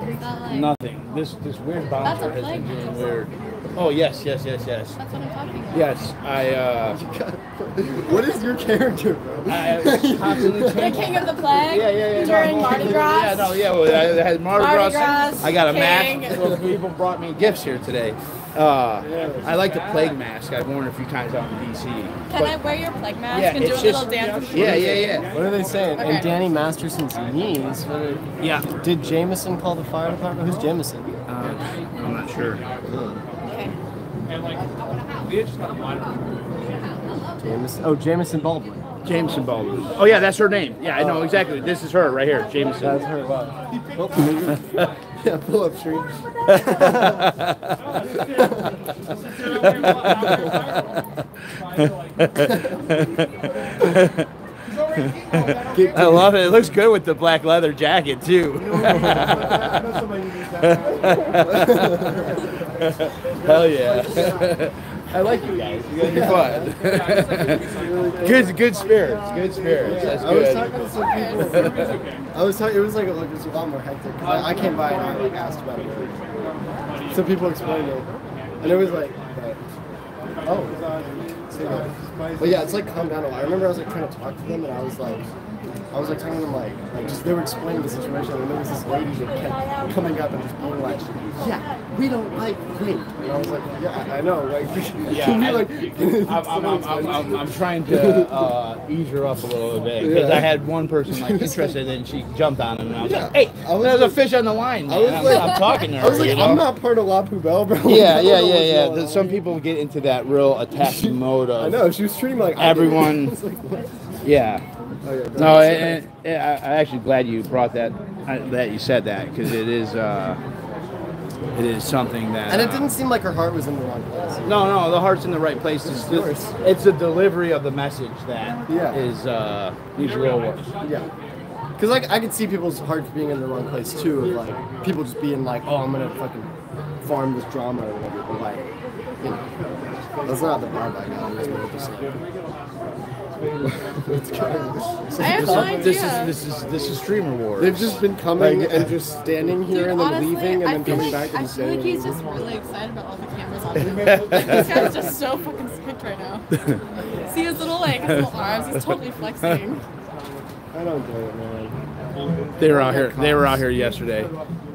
Nothing. This this weird bouncer has been doing weird. Oh yes, yes, yes, yes. That's what I'm talking about. Yes, I. Uh, *laughs* What is your character, bro? I *laughs* constantly The king of the plague Yeah, yeah, yeah. during no, Mardi Gras. Yeah, no, yeah. Well, I had Mardi, Mardi Gras. Gras, I got a king. mask. Well, people brought me gifts here today. Uh, I like the plague mask. I've worn it a few times out in DC. Can I wear your plague mask Yeah, and do a it's little just- dance? Yeah, yeah, yeah. What are they saying? Okay. And Danny Masterson's knees. Are, Yeah. Did Jameson call the fire department? Who's Jameson? Uh, I'm not sure. Okay. And like, we had just got a minor. Jameson. Oh, Jameson Baldwin. Jameson Baldwin. Oh yeah, that's her name. Yeah, I know exactly. This is her right here, Jameson. That's her. Wow. *laughs* yeah, pull up stream. *laughs* I love it. It looks good with the black leather jacket too. *laughs* Hell yeah. *laughs* I like you guys. You guys are fun. *laughs* good, good spirits. Good spirits. That's I was good. talking to some people. *laughs* I was talking. It was like, like it was a lot more hectic. I, I came by and I like asked about it. Some people explained it, and it was like, oh, so, but yeah, it's like calm down a lot. I remember I was like trying to talk to them, and I was like, I was like telling them like, like just they were explaining the situation, and there was this lady that kept coming up and just being like, yeah, we don't like grape, and I was like, yeah, I I know, like, *laughs* can you like, I'm, *laughs* I'm, I'm, I'm, trying to uh, ease her up a little bit because Yeah. I had one person like *laughs* interested and then she jumped on him and I was Yeah. like, "Hey, I was there's like- a fish on the line." I was I'm, like- I'm talking to her. I was like, you know? I'm not part of La Poubelle, bro. Yeah, I yeah, yeah, yeah. Some people get into that real attacking mode of. I know she was treating like everyone. I was like, what? Yeah. Oh, No, and, and, and I- I'm actually glad you brought that. That you said that because it is. Uh, it is something that. And it uh, didn't seem like her heart was in the wrong place. No, no, the heart's in the right place. It's, the, it's the delivery of the message that Yeah. is uh, needs real work. Yeah. Because like I could see people's hearts being in the wrong place too, of like people just being like, oh, I'm gonna fucking farm this drama or whatever. But like, you know, that's not the vibe I got. I have no idea. This is this is this is streamer wars. They've just been coming Like- and just standing here Dude, and then honestly, leaving and I then feel coming like, back I and feel like saying. he's just really excited about all the cameras on him. like, *laughs* this guy's just so fucking sick right now. *laughs* See his little like his little arms, he's totally flexing. I don't get it, man. They were out here. They were out here yesterday.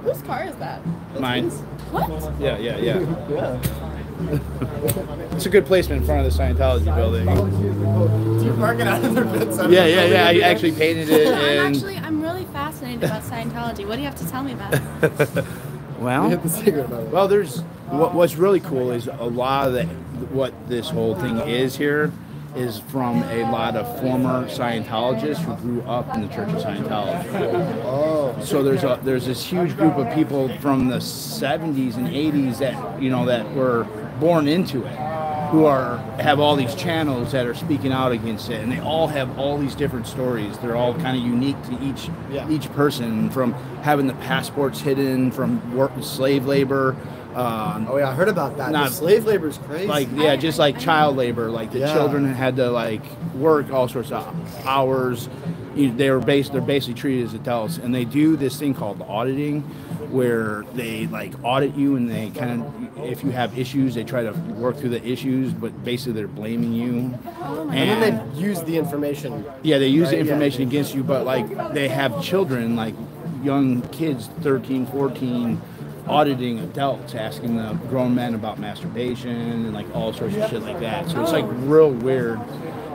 Whose car is that? Mine. What? Yeah, yeah, yeah. Yeah. *laughs* It's a good placement in front of the Scientology building. Do you mark it out of their bits? Yeah, yeah, yeah. I actually painted it I'm and actually, I'm really fascinated about Scientology. What do you have to tell me about it? *laughs* well, We have the secret about it. well, there's what, what's really cool is a lot of the what this whole thing is here is from a lot of former Scientologists who grew up in the Church of Scientology. Oh. So there's a there's this huge group of people from the 70s and 80s that you know that were born into it, who are have all these channels that are speaking out against it, and they all have all these different stories. They're all kind of unique to each Yeah. each person, from having the passports hidden, from work slave labor. Um, Oh yeah, I heard about that. Not- the slave labor is crazy. like yeah, just like child labor. Like the Yeah. children had to like work all sorts of hours. They were based. They're basically treated as adults, and they do this thing called auditing, where they like audit you, and they kind of, if you have issues, they try to work through the issues, but basically they're blaming you. and then they use the information. Yeah, they use the Right, yeah. information against you, but like they have children, like young kids, 13, 14, auditing adults, asking the grown men about masturbation and like all sorts of shit like that. So it's like real weird.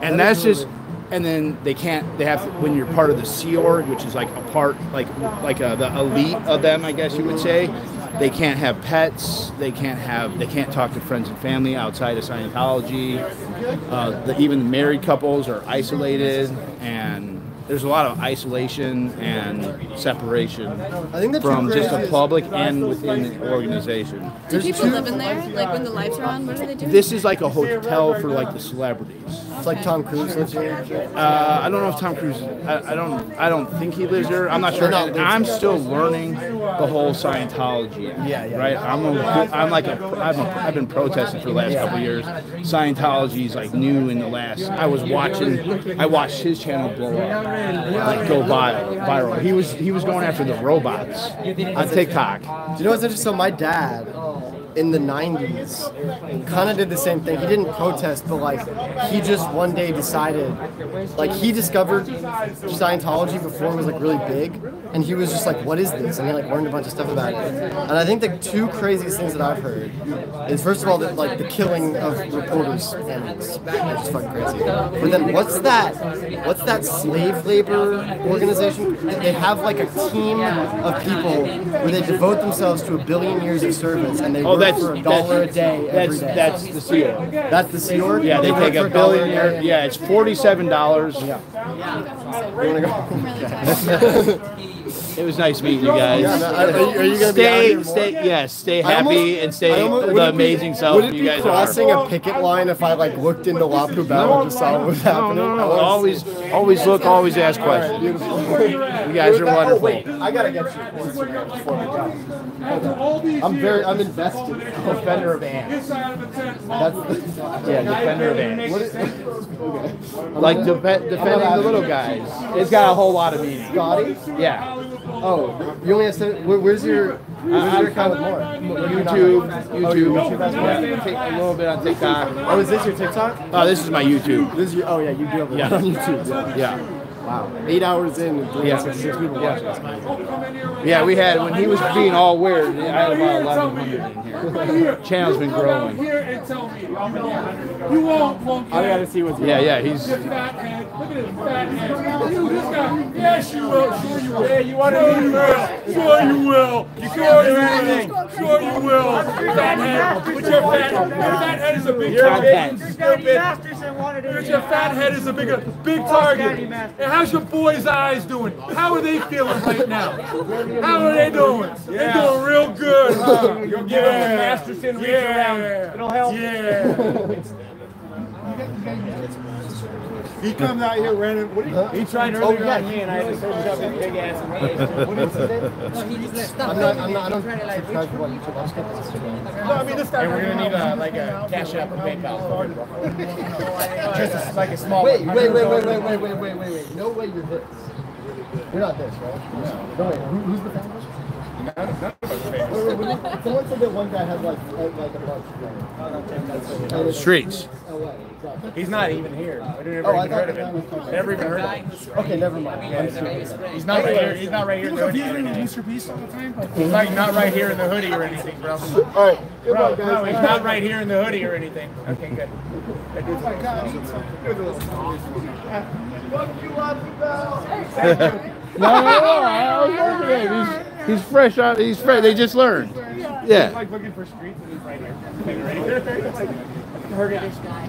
And That that's just, and then they can't, they have, when you're part of the Sea Org, which is like a part, like, like uh the elite of them, I guess you would say. They can't have pets. They can't have. They can't talk to friends and family outside of Scientology. Uh, the, even married couples are isolated, and there's a lot of isolation and separation I think the two from just the public and within the organization. Do people live in there? Like when the lights are on, what do they do? This is like a hotel for like the celebrities. It's like Tom Cruise lives here. Uh, I don't know if Tom Cruise. I, I don't. I don't think he lives here. I'm not sure. Not And I'm still learning the whole Scientology. Yeah, yeah. Right. I'm a. I'm like a. I'm a I've been protesting for the last couple of years. Scientology is like new in the last. I was watching. I watched his channel blow up, like go viral. Viral. He was. He was going after the robots on TikTok. Do you know what's interesting? So my dad, in the '90s, kind of did the same thing. He didn't protest, but like he just one day decided, like he discovered Scientology before it was like really big, and he was just like, "What is this?" And he like learned a bunch of stuff about it. And I think the two craziest things that I've heard is first of all that like the killing of reporters' families, which is fucking crazy. But then what's that? What's that slave labor organization? They have like a team of people where they devote themselves to a billion years of service, and they Oh, that's for a dollar a day every That's day. that's the Sea Org. That's the Sea Org? Yeah, they take a a dollar billionaire. Yeah, it's forty-seven dollars. Yeah. You wanna go? *laughs* it was nice meeting you guys. Yeah, are you- are you gonna be out stay, here more? stay, yes, stay happy almost- and stay almost- the it be- amazing self Would it you be guys crossing are. a picket line if I like looked into La Poubelle and just saw what was happening? No, no, I no. Always, always look, always ask questions. You guys are Oh, wonderful. wait, I gotta get you before we go. I'm very, I'm invested. Defender of ants. That's *laughs* Yeah, defender of ants. What is, Like defe- defending the little guys. It's got a whole lot of meaning. Scotty? Yeah. Oh, you only have seven. Where, where's your, where's your account with more? YouTube, Oh, YouTube, has more? yeah, take a little bit on TikTok. Oh, is this your TikTok? Oh, this is my YouTube. This is your, oh yeah, you do have it Yeah. *laughs* YouTube. Yeah. Yeah. Wow. Eight hours in, and Yeah. 366 people watching. Yeah, we had when he was being all weird. I had about eleven hundred in here. *laughs* Channel's been growing. Here and tell me. You won't, won't I gotta see what's- Yeah, yeah, he's- Look at that head. Look at his fat head. You, this guy. Yes, you will. Sure you will. Yeah, you want to sure you will. Sure you will. Sure you will. Sure you will. Fat head. Put your fat. Your fat head is a big target. Your fat head is a big, big target. How's your boys' eyes doing? How are they feeling right now? How are they doing? They're doing real good, huh? You'll give them a Masterson reach around. It'll help. Yeah. *laughs* He comes out here random. What are you? He tried Oh, earlier yeah. on me, and I had to search up his big ass. What is it? I'm not, I'm not, I don't subscribe to what YouTube. I'm just. No, I mean this guy. And we're gonna need a, like a cash app or PayPal. Just like a small. Wait, wait, wait, wait, wait, wait, wait, wait, wait, wait. No way you're this. You're not this, right? No. No, wait. Who, who's the founder? Wait, wait, wait. Someone said that one guy had like, uh, like a bunch. Right? And Streets. LA, exactly. He's not even here. Oh, I didn't Oh, ever I even thought heard of the him. Never even heard of him. Okay, never mind. I'm stupid. He's not right here. He's not right here in the hoodie. or anything. Mr. Beast all the time? He's like not right here in the hoodie or anything, bro. All right. Bro, no, he's not right here in the hoodie or anything. Okay, good. That dude's No, no, no. I was working with him. He's, he's fresh out. He's fresh. They just learned. He's Yeah. like looking for streets and he's right here. Okay, ready? Heard of this guy.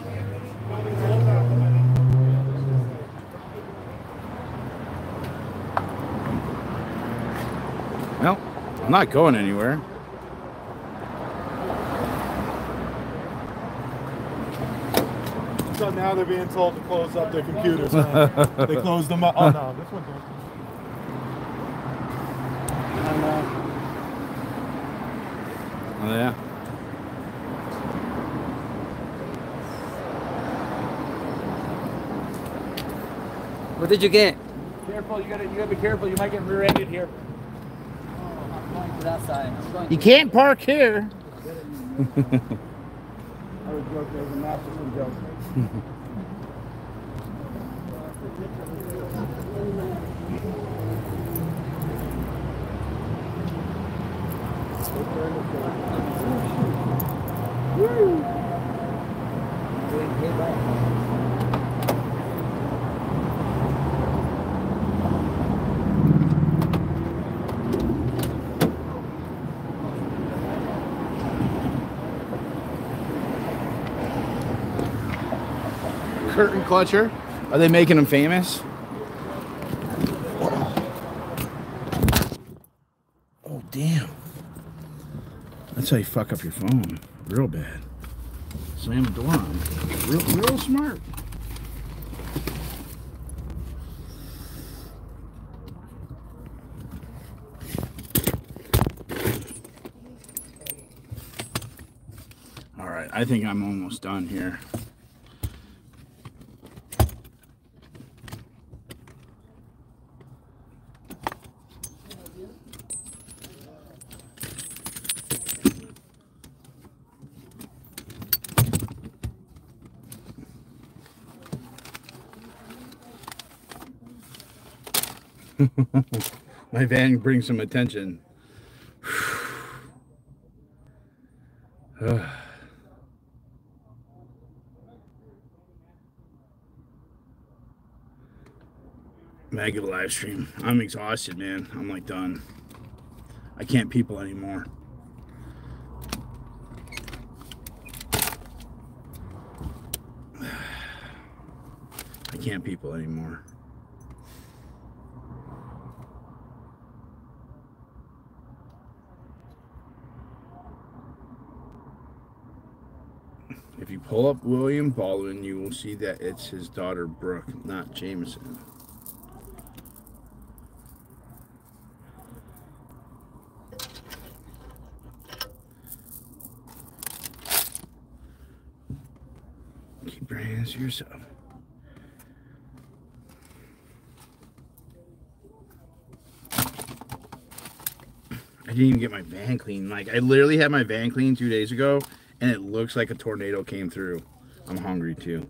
Well, I'm not going anywhere. So now they're being told to close up their computers. man. they *laughs* closed them up. Oh no, this one. don't. Oh yeah. What did you get? Careful, you gotta, you gotta be careful. You might get rear-ended here. I'm going to that side. I'm going You can't park here. I was joking. It was a masterful joke. Curtain clutcher. Are they making him famous? Oh damn. That's how you fuck up your phone. Real bad. Slam the door on. Real real smart. All right, I think I'm almost done here. *laughs* My van brings some attention. *sighs* Mega live stream. I'm exhausted, man. I'm like done. I can't people anymore. *sighs* I can't people anymore. If you pull up William Baldwin, you will see that it's his daughter Brooke, not Jameson. Keep your hands to yourself. I didn't even get my van clean. Like I literally had my van clean two days ago, and it looks like a tornado came through. I'm hungry too.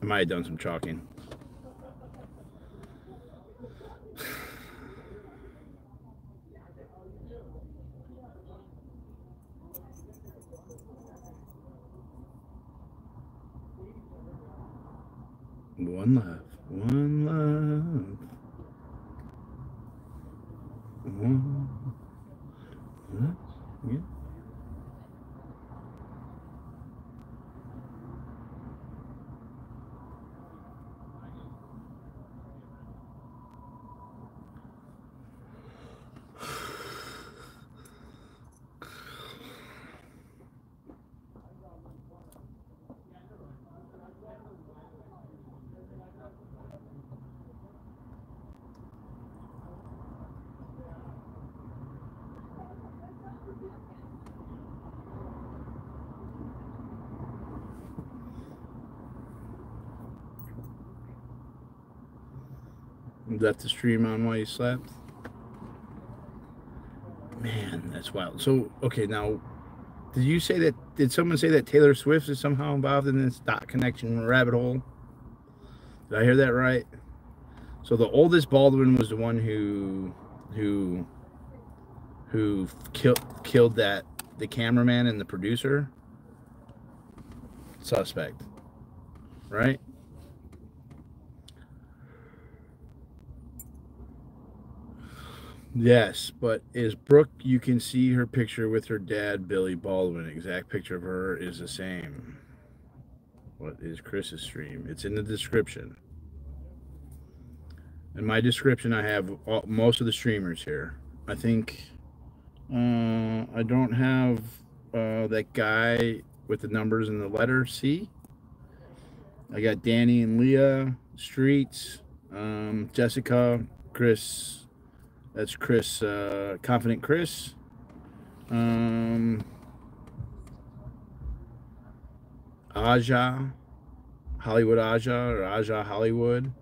I might have done some chalking. One love, one love. One. One. Left the stream on while you slept. Man, that's wild. So, okay, now, did you say that? Did someone say that Taylor Swift is somehow involved in this dot connection rabbit hole? Did I hear that right? So the oldest Baldwin was the one who, who, who killed killed that the cameraman and the producer. Suspect, right? Yes, but is Brooke? You can see her picture with her dad, Billy Baldwin. Exact picture of her is the same. What is Chris's stream? It's in the description. In my description, I have all, most of the streamers here. I think uh, I don't have uh, that guy with the numbers and the letter C. I got Danny and Leah, Streets, um, Jessica, Chris, that's Chris, uh, Confident Chris. Um, Aja, Hollywood Aja, or Aja Hollywood.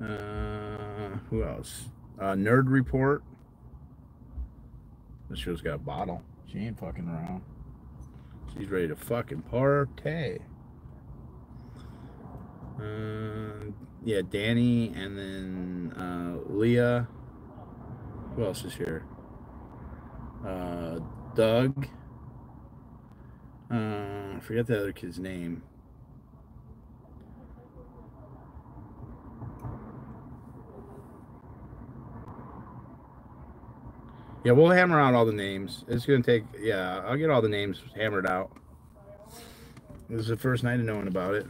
Uh, who else? Uh, Nerd Report. This show's got a bottle. She ain't fucking around. She's ready to fucking party. Uh, yeah, Danny, and then uh, Leah. Who else is here? Uh, Doug. Uh, I forget the other kid's name. Yeah, we'll hammer out all the names. It's gonna take. Yeah, I'll get all the names hammered out. This is the first night of knowing about it.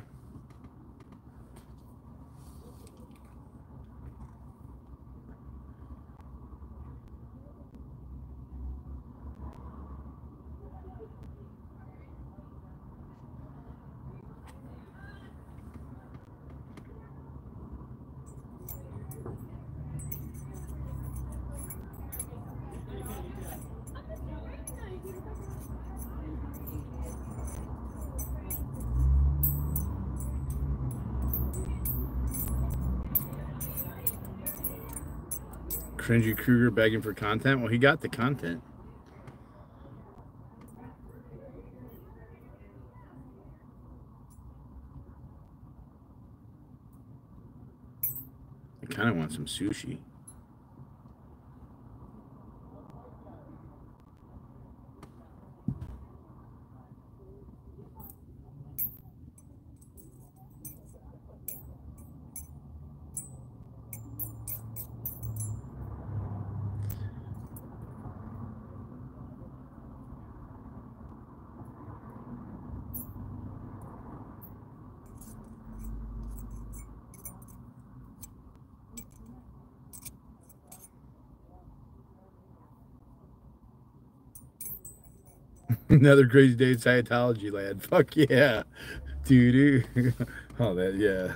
Cringy Kruger begging for content. Well, he got the content. I kind of want some sushi. Another crazy day in Scientology land. Fuck yeah. Doo doo. *laughs* Oh, that, yeah.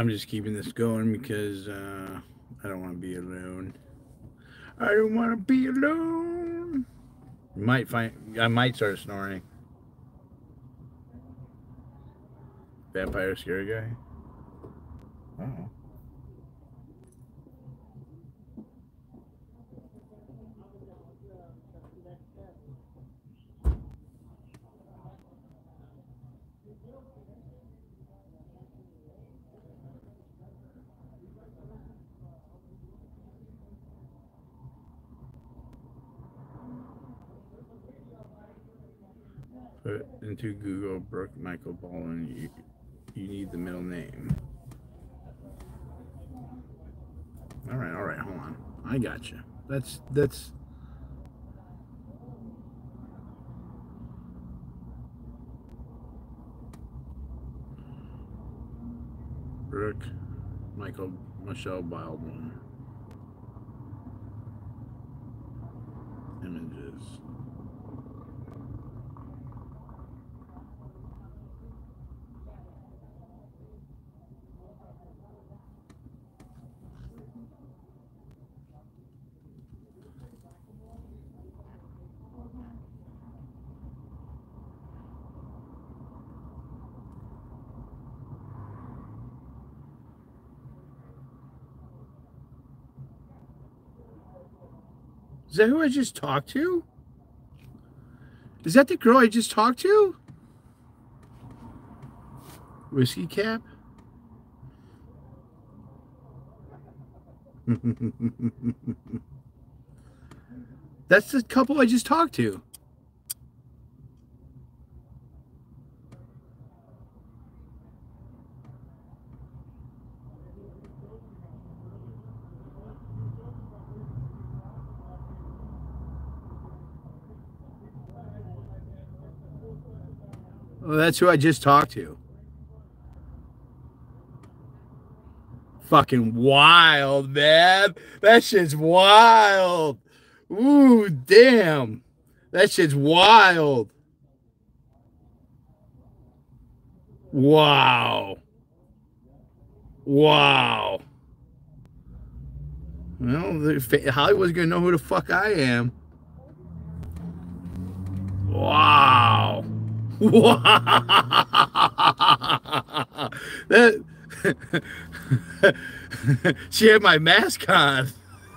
I'm just keeping this going because uh, I don't want to be alone. I don't want to be alone. Might find I might start snoring. Vampire scary guy. Oh. Into Google Brooke Michael Baldwin. You, you need the middle name. All right, all right, hold on. I got you. That's that's. Brooke, Michael, Michelle Baldwin. Is that who I just talked to? Is that the girl I just talked to? Whiskey cap? *laughs* That's the couple I just talked to. That's who I just talked to. Fucking wild, man. That shit's wild. Ooh, damn. That shit's wild. Wow. Wow. Well, Hollywood's gonna know who the fuck I am. Wow. That *laughs* she had my mask on.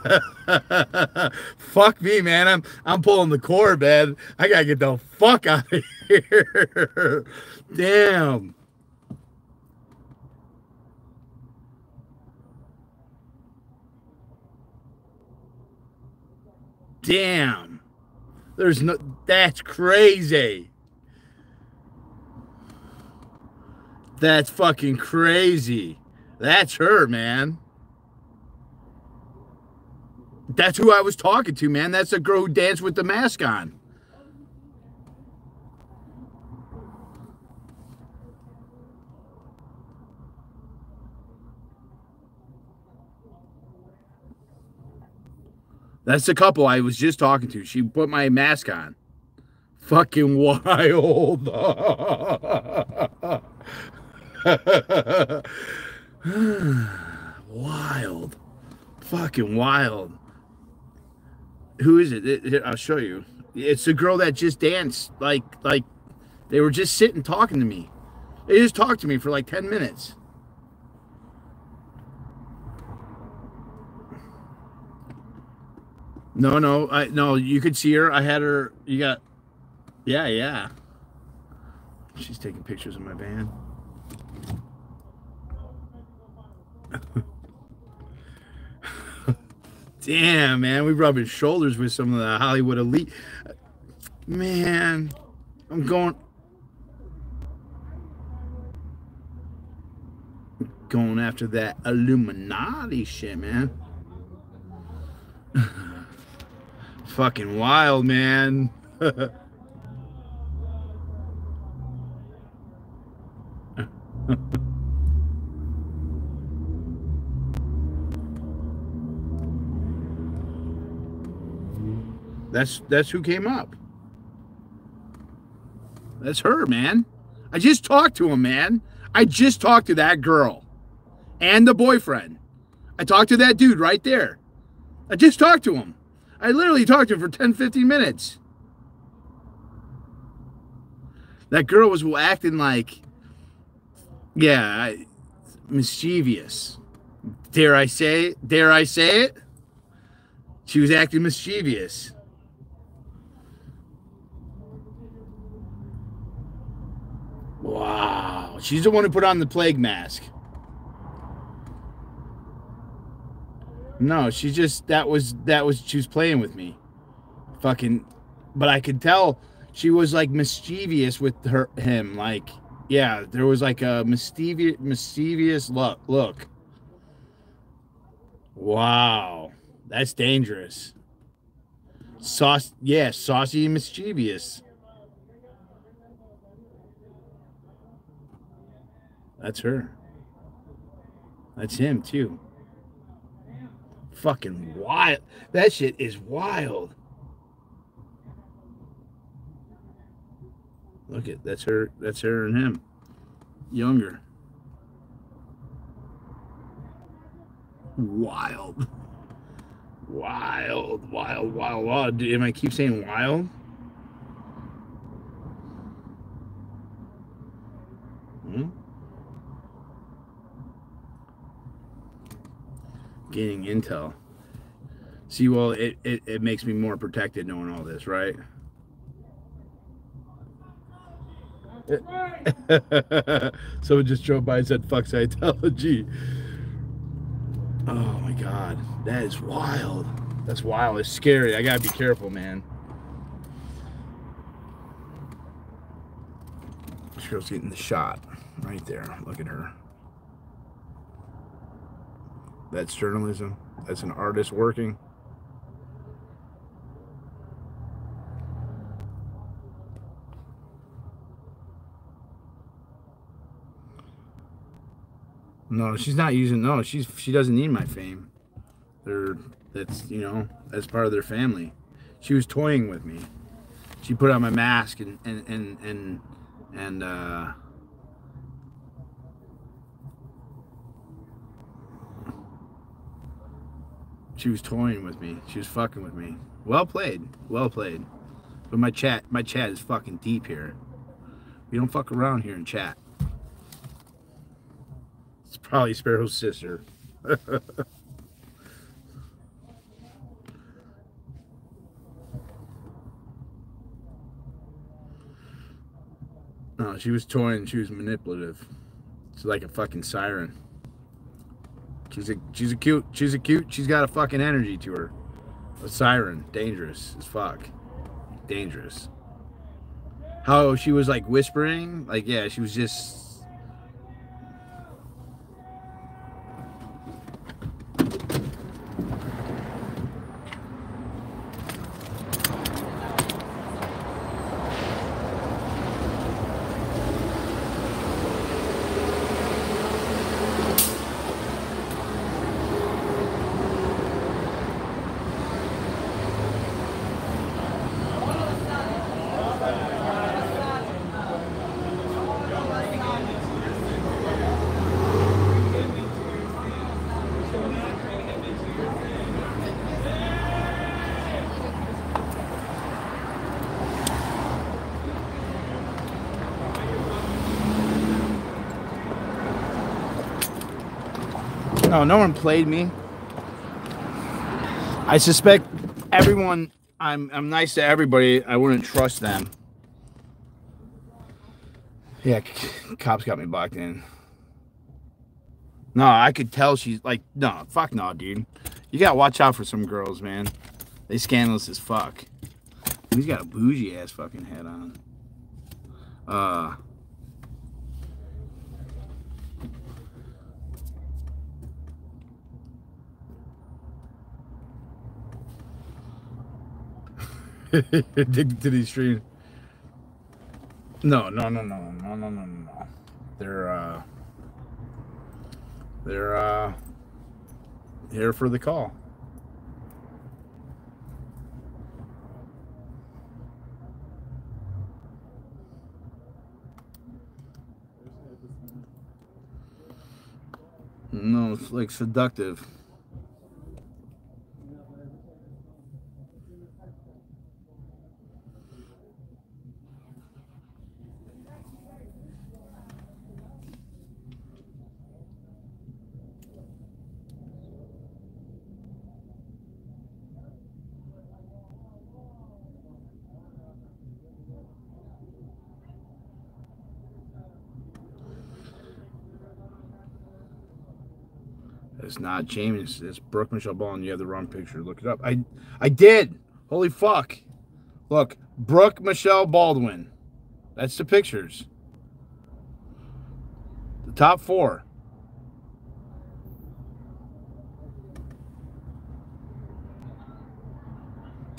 *laughs* fuck me, man. I'm I'm pulling the cord, man. I gotta get the fuck out of here. *laughs* Damn. Damn. There's no that's crazy. That's fucking crazy. That's her, man. That's who I was talking to, man. That's the girl who danced with the mask on. That's the couple I was just talking to. She put my mask on. Fucking *laughs* wild. *laughs* wild. Fucking wild. Who is it? I'll show you. It's the girl that just danced. Like, like they were just sitting talking to me. They just talked to me for like 10 minutes. No, no, I no, you could see her. I had her you got yeah, yeah. She's taking pictures of my van. *laughs* Damn, man, we're rubbing shoulders with some of the Hollywood elite. Man, I'm going going after that Illuminati shit, man. *laughs* Fucking wild, man. *laughs* That's that's who came up. That's her, man. I just talked to him, man. I just talked to that girl and the boyfriend. I talked to that dude right there. I just talked to him. I literally talked to him for 10, 15 minutes. That girl was acting like, yeah, mischievous. Dare I say it? Dare I say it? She was acting mischievous. Wow. She's the one who put on the plague mask. No, she just that was that was she was playing with me. Fucking but I could tell she was like mischievous with her him like yeah, there was like a mischievous mischievous look look. Wow. That's dangerous. Sauce yeah, saucy and mischievous. That's her. That's him too. Fucking wild. That shit is wild. Look at that's her. That's her and him. Younger. Wild. Wild, wild, wild, wild. Do- Am I keep saying wild? Hmm? Gaining intel. See, well, it, it, it makes me more protected knowing all this, right? *laughs* Someone just drove by and said, fuck Scientology. Oh my God. That is wild. That's wild. It's scary. I gotta be careful, man. This girl's getting the shot right there. Look at her. That's journalism. That's an artist working. No, she's not using. No, she's she doesn't need my fame. They're that's you know that's part of their family. She was toying with me. She put on my mask and and and and and uh, she was toying with me. She was fucking with me. Well played, well played. But my chat, my chat is fucking deep here. We don't fuck around here in chat. It's probably Sparrow's sister. *laughs* no, she was toying. She was manipulative. She's like a fucking siren. She's a she's a cute. She's a cute. She's got a fucking energy to her. A siren, dangerous as fuck. Dangerous. How she was like whispering, like yeah, she was just No, one played me. I suspect everyone. I'm I'm nice to everybody. I wouldn't trust them. Yeah, cops got me blocked in. No, I could tell she's like, no, fuck no, dude. You gotta watch out for some girls, man. They scandalous as fuck. He's got a bougie ass fucking head on. Uh. Addicted to these streams. No, no, no, no, no, no, no, no. They're uh they're uh here for the call. No, it's like seductive. It's not James. It's Brooke Michelle Ball, and you have the wrong picture. Look it up. I I did. Holy fuck! Look, Brooke Michelle Baldwin. That's the pictures. The top four.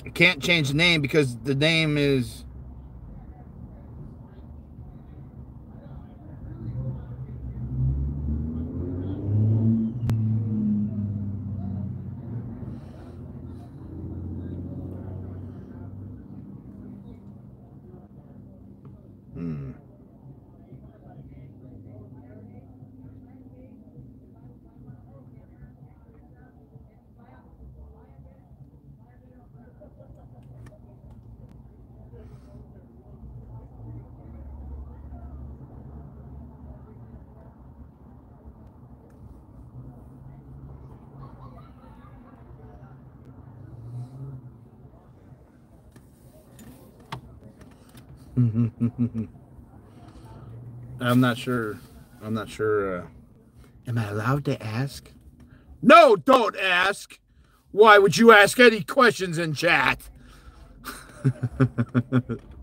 I can't change the name because the name is. Hmm. *laughs* I'm not sure. I'm not sure. Uh, am I allowed to ask? No, don't ask. Why would you ask any questions in chat? *laughs*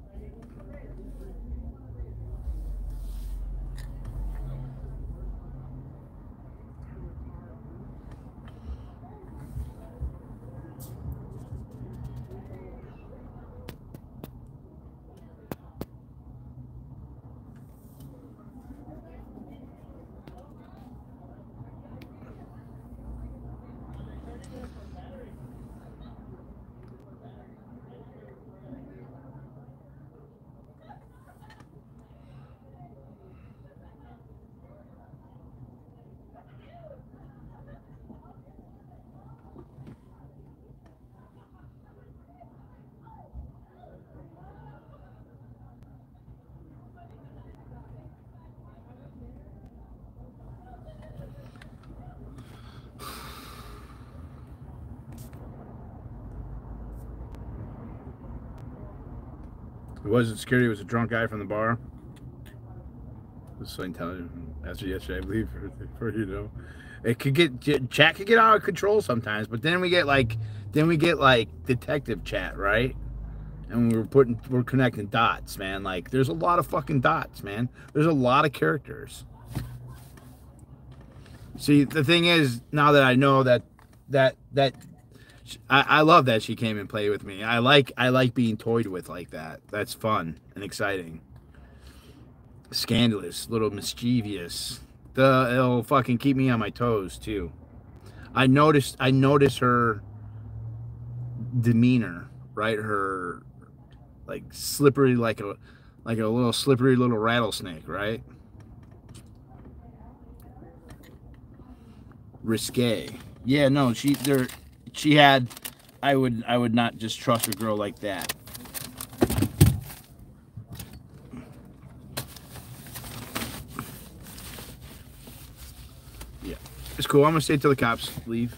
wasn't scary. It was a drunk guy from the bar. Just so I can tell you, that's yesterday, I believe, for, *laughs* for you know, it could get chat could get out of control sometimes. But then we get like, then we get like detective chat, right? And we're putting, we're connecting dots, man. Like, there's a lot of fucking dots, man. There's a lot of characters. See, the thing is, now that I know that that that I, I love that she came and played with me. I like I like being toyed with like that. That's fun and exciting. Scandalous, little mischievous. The it'll fucking keep me on my toes too. I noticed I noticed her demeanor, right? Her like slippery like a like a little slippery little rattlesnake, right? Risque. Yeah, no, she there she had I would I would not just trust a girl like that. Yeah. It's cool. I'm gonna stay till the cops leave.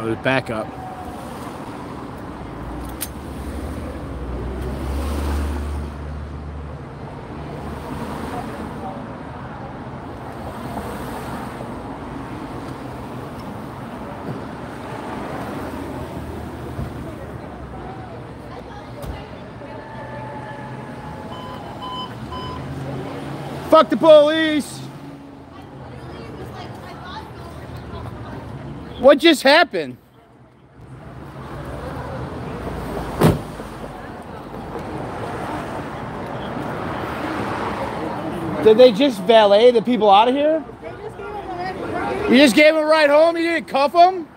No, it was backup. Fuck the police! What just happened? Did they just valet the people out of here? You just gave them a ride home? You didn't cuff them?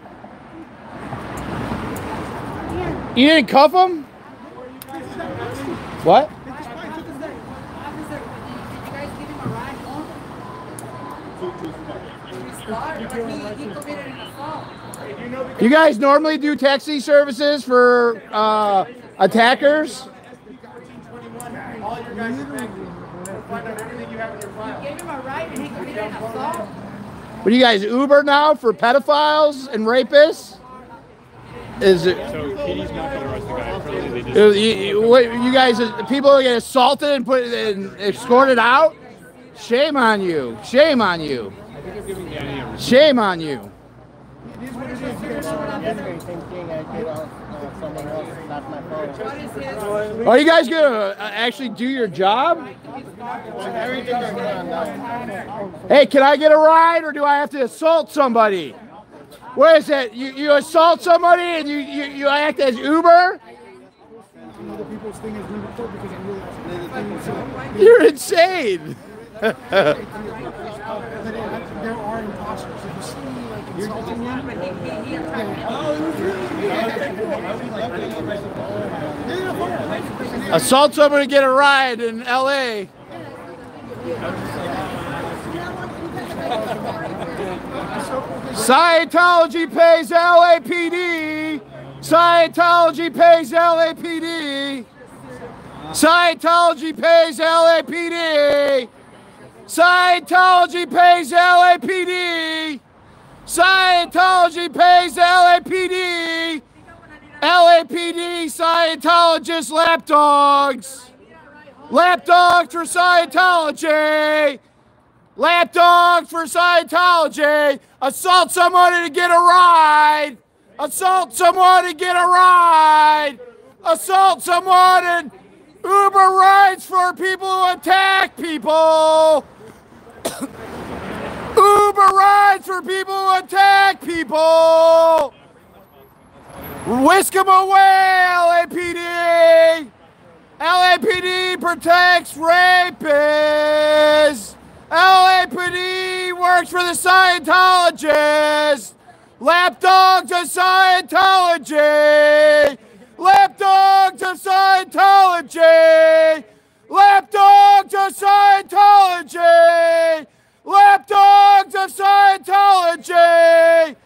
You didn't cuff them? What? You guys normally do taxi services for uh, attackers? What do you guys Uber now for pedophiles and rapists? Is it? So Katie's not going to arrest the guy. Apparently they just. You, what, you guys, people get assaulted and put and escorted out. Shame on you! Shame on you! Shame on you! I think I'm giving Danny a Shame on you! Are you guys gonna uh, actually do your job? Hey, can I get a ride, or do I have to assault somebody? What is it? You, you assault somebody and you, you, you act as Uber? Other people's thing is really cool because I realize You're insane. *laughs* *laughs* There are imposters. If you see me like insulting Assault someone to get a ride in LA. Scientology pays LAPD. Scientology pays LAPD. Scientology pays LAPD. Scientology pays LAPD. Scientology pays LAPD. LAPD Scientologist lapdogs. Lapdogs for Scientology. Lapdogs for Scientology. Assault somebody to get a ride. Assault someone to get a ride. Assault someone and Uber rides for people who attack people. Uber rides for people who attack people. Whisk them away, LAPD. LAPD protects rapists. LAPD works for the Scientologists. Lapdogs of Scientology. Lapdogs of Scientology. Lapdogs of Scientology. Lapdogs of Scientology.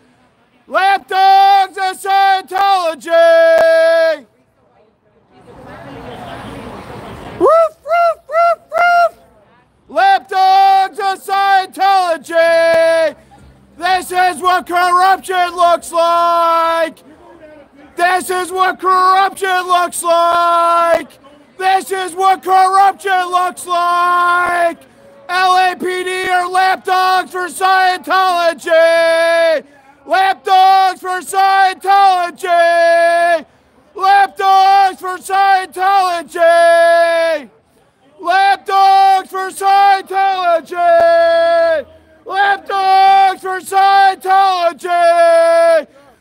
Lapdogs of Scientology. Roof, roof, roof, roof. Lapdogs of Scientology. This is what corruption looks like. This is what corruption looks like. This is what corruption looks like. LAPD are lapdogs for Scientology. Lapdogs for Scientology. Lapdogs for Scientology. Lapdogs for Scientology. Lapdogs for Scientology.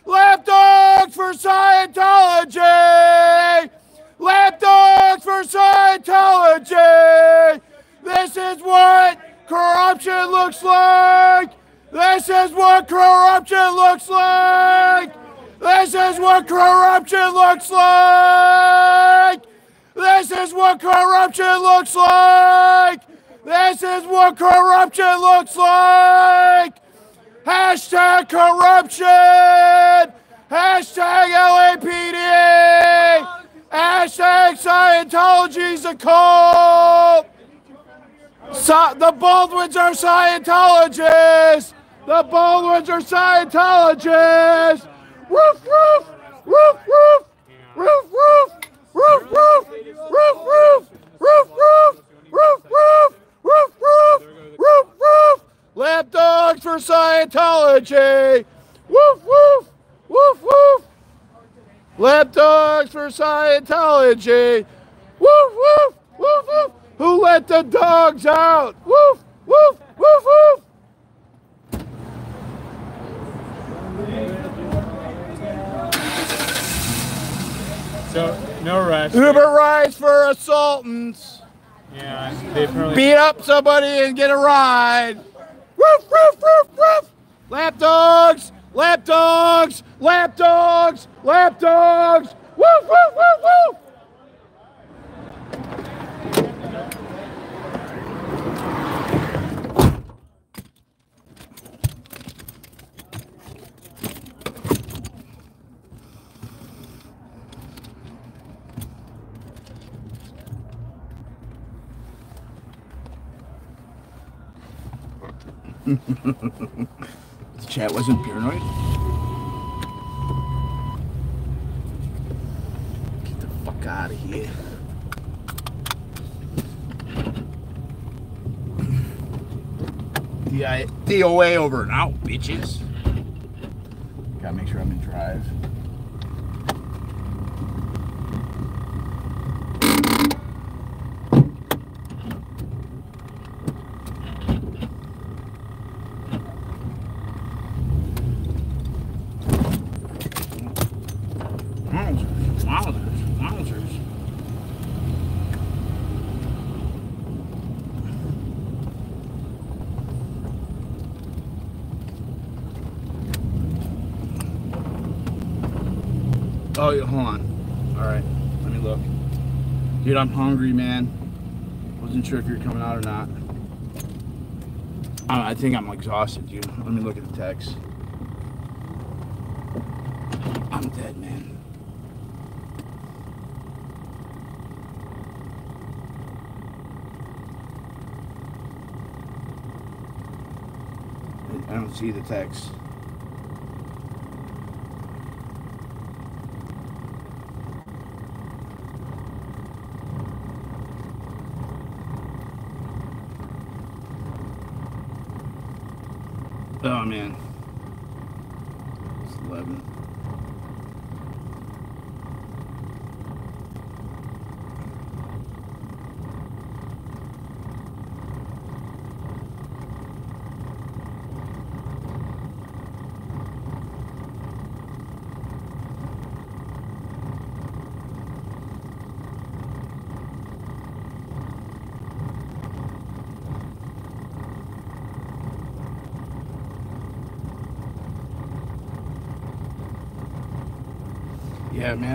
Lapdogs for Scientology. Lapdogs for Scientology. This is what corruption looks like. This is what corruption looks like. This is what corruption looks like. This is what corruption looks like. This is what corruption looks like. Hashtag corruption. Hashtag LAPD. Hashtag Scientology's a cult. So, the Baldwins are Scientologists. The Baldwins are Scientologists. Roof, roof, roof, roof, roof, roof, roof, roof, roof, roof, roof, roof, roof, roof, roof, roof, roof, roof. Lapdogs for Scientology. Woof, woof, woof, woof. Lapdogs for Scientology. Woof, woof, woof, woof. Who let the dogs out? Woof, woof, woof, woof. So, no rush. Uber rides for assaultants. Yeah, they apparently. Beat up somebody and get a ride. Woof, woof, woof, woof. Lapdogs, lapdogs, lapdogs, lapdogs. Woof, woof, woof, woof. *laughs* the chat wasn't paranoid. Get the fuck out of here. DOA over and out, bitches. Gotta make sure I'm in drive. Wowzers, wowzers, wowzers. Oh, yeah, hold on. All right, let me look. Dude, I'm hungry, man. Wasn't sure if you're coming out or not. I I think I'm exhausted, dude. Let me look at the text. I'm dead, man. I- I don't see the text. Oh man. It's 11.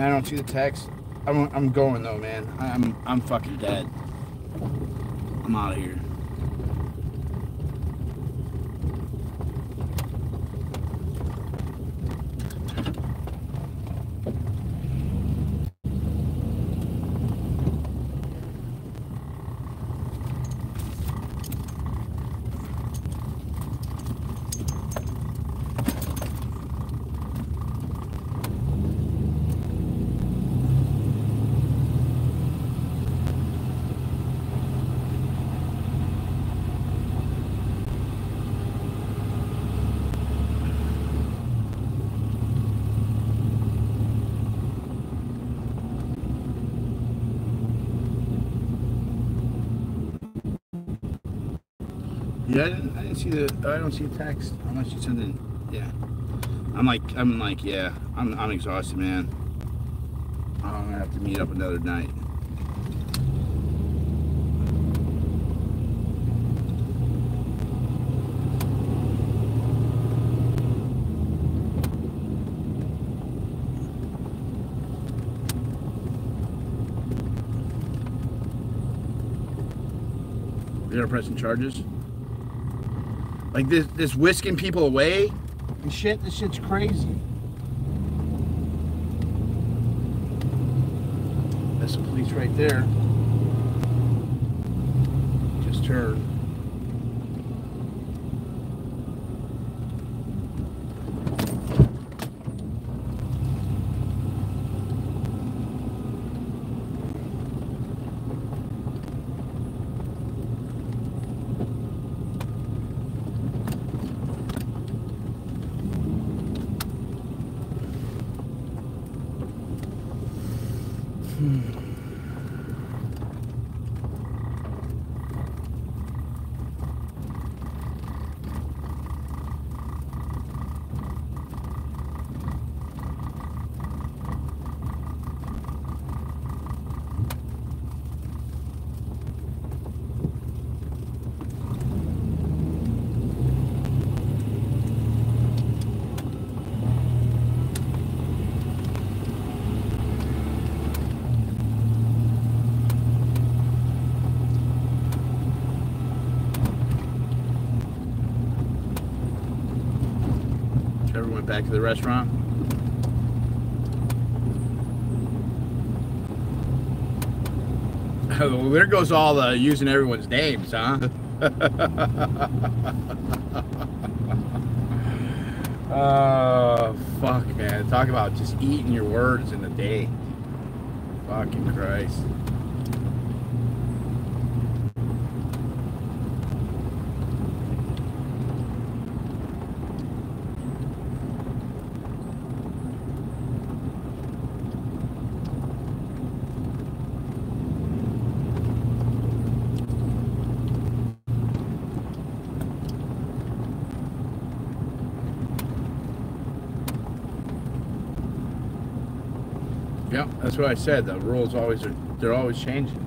Man, I don't see the text. I'm, I'm going though, man. I'm I'm fucking dead. I'm out of here. See the. I don't see a text unless you send it. Yeah, I'm like, I'm like, yeah, I'm, I'm exhausted, man. I'm gonna have to meet up another night. They're pressing charges. Like this, this whisking people away and shit. This shit's crazy. That's the police right there. The restaurant. *laughs* there goes all the using everyone's names, huh? *laughs* oh, fuck, man. Talk about just eating your words in a day. Fucking Christ. Yeah, that's what I said. The rules always are, they're always changing.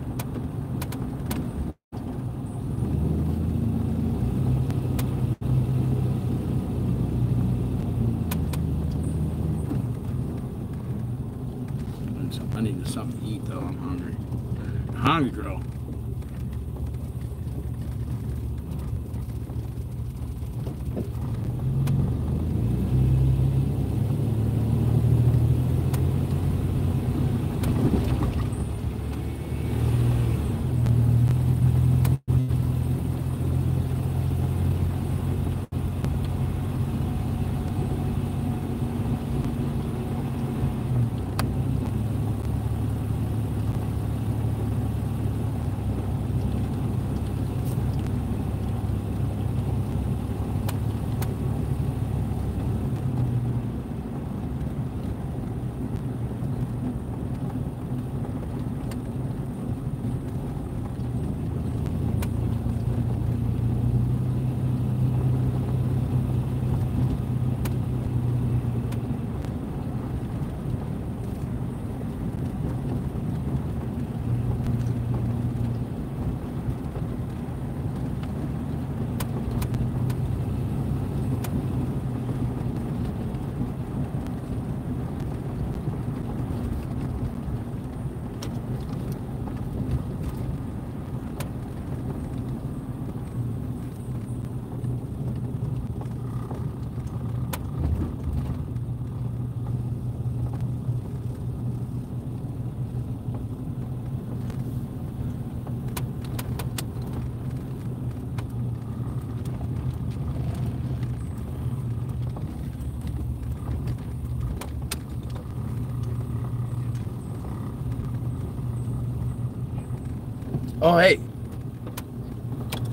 Oh, hey.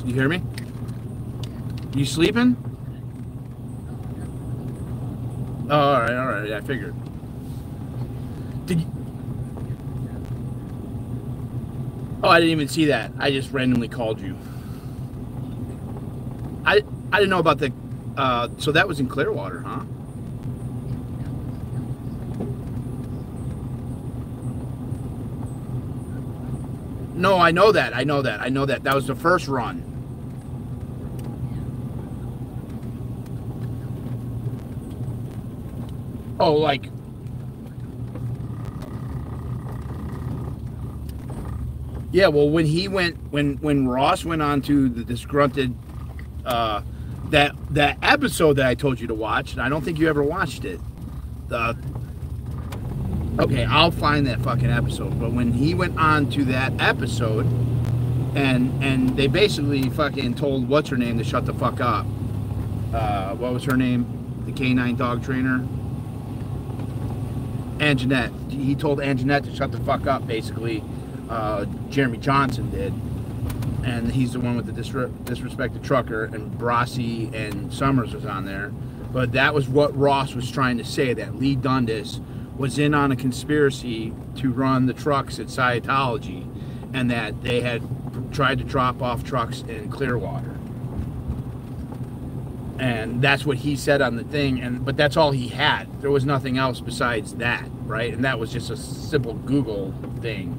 You hear me? You sleeping? Oh, all right, all right. Yeah, I figured. Did you... Oh, I didn't even see that. I just randomly called you. I I didn't know about the. Uh, so that was in Clearwater, huh? No, I know that. I know that. I know that. That was the first run. Oh, like. Yeah, well, when he went, when when Ross went on to the disgruntled, uh, that that episode that I told you to watch, and I don't think you ever watched it. The Okay, I'll find that fucking episode. But when he went on to that episode, and and they basically fucking told what's her name to shut the fuck up. Uh, what was her name? The canine dog trainer. Anjanette. He told Anjanette to shut the fuck up. Basically, uh, Jeremy Johnson did, and he's the one with the disre- disrespected trucker, and Brasi and Summers was on there. But that was what Ross was trying to say. That Leigh Dundas was in on a conspiracy to run the trucks at Scientology and that they had tried to drop off trucks in Clearwater. And that's what he said on the thing and but that's all he had. There was nothing else besides that, right? And that was just a simple Google thing.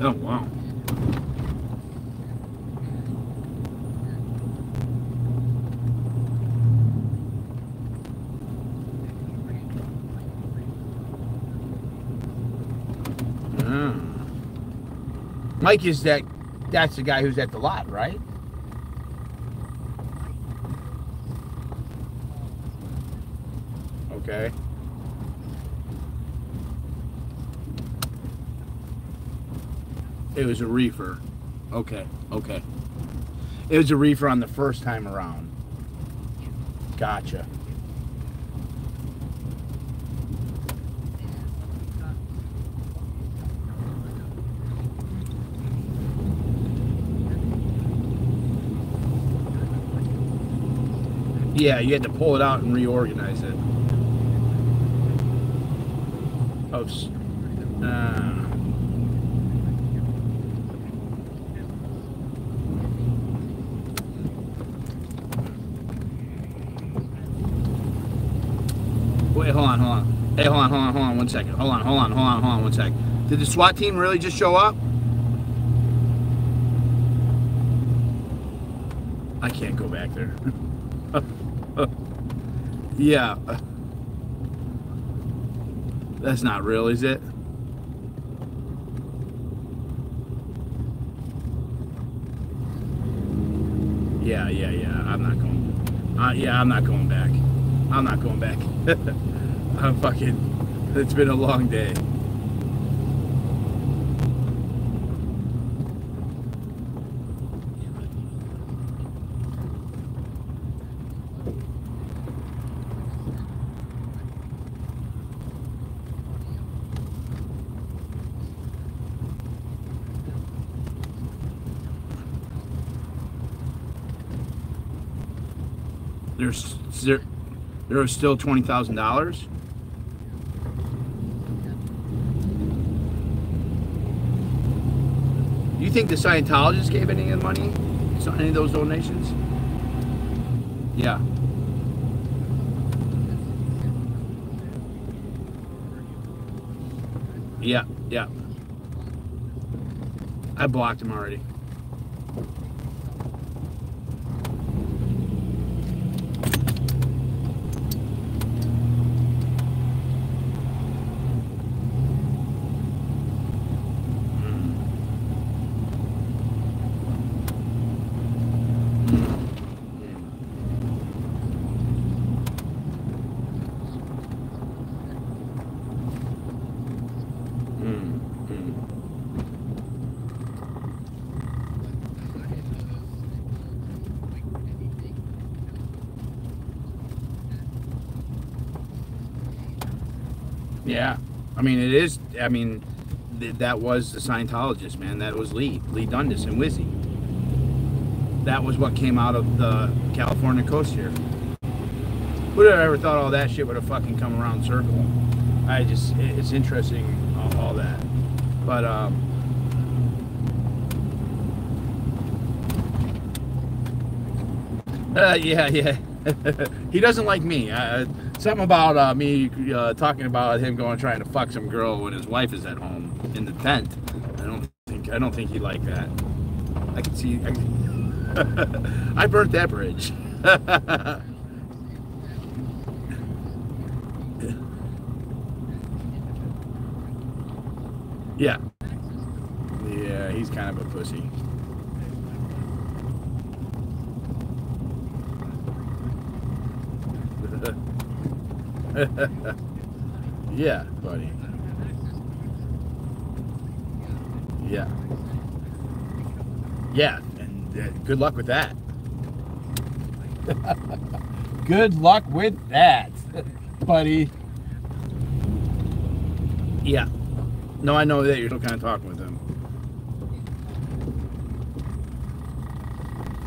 Oh wow. Ah. Mike is that that's the guy who's at the lot, right? Okay. It was a reefer. Okay, okay. It was a reefer on the first time around. Gotcha. Yeah, you had to pull it out and reorganize it. Oh, Uh, wait, hold on, hold on. Hey, hold on, hold on, hold on, one second. Hold on, hold on, hold on, hold on, one sec. Did the SWAT team really just show up? I can't go back there. *laughs* yeah. That's not real, is it? Yeah, yeah, yeah. I'm not going. Uh, yeah, I'm not going back. I'm not going back. *laughs* I'm fucking. It's been a long day. There's there, there was still twenty thousand dollars. Do You think the Scientologists gave any of the money? Any of those donations? Yeah. Yeah, yeah. I blocked him already. Yeah, I mean it is. I mean, th- that was the Scientologist man. That was Leigh, Leigh Dundas and Wizzy. That was what came out of the California coast here. Who'd have ever thought all that shit would have fucking come around circle? I just, it's interesting all, all that, but um. Uh, *laughs* yeah, yeah. *laughs* he doesn't like me. Something about uh, me uh, talking about him going trying to fuck some girl when his wife is at home in the tent. I don't think I don't think he like that. I can see. I, *laughs* I burnt that bridge. *laughs* yeah. Yeah, he's kind of a pussy. *laughs* yeah, buddy. Yeah. Yeah, and uh, good luck with that. *laughs* good luck with that, *laughs* buddy. Yeah. No, I know that you're still kind of talking with him.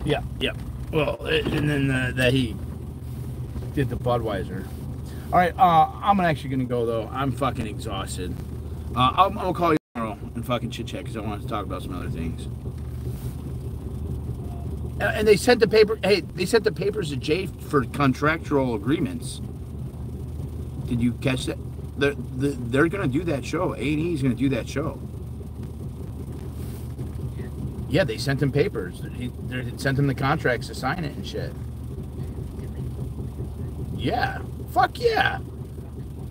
Yeah, yeah. Well, and then uh, that he did the Budweiser. All right, uh, I'm actually gonna go though. I'm fucking exhausted. Uh, I'll, I'll call you tomorrow and fucking chit chat because I want to talk about some other things. Uh, And they sent the paper. Hey, they sent the papers to Jay for contractual agreements. Did you catch that? They're they're, gonna do that show. A and E is gonna do that show. Yeah, they sent him papers. He, they sent him the contracts to sign it and shit. Yeah, fuck yeah.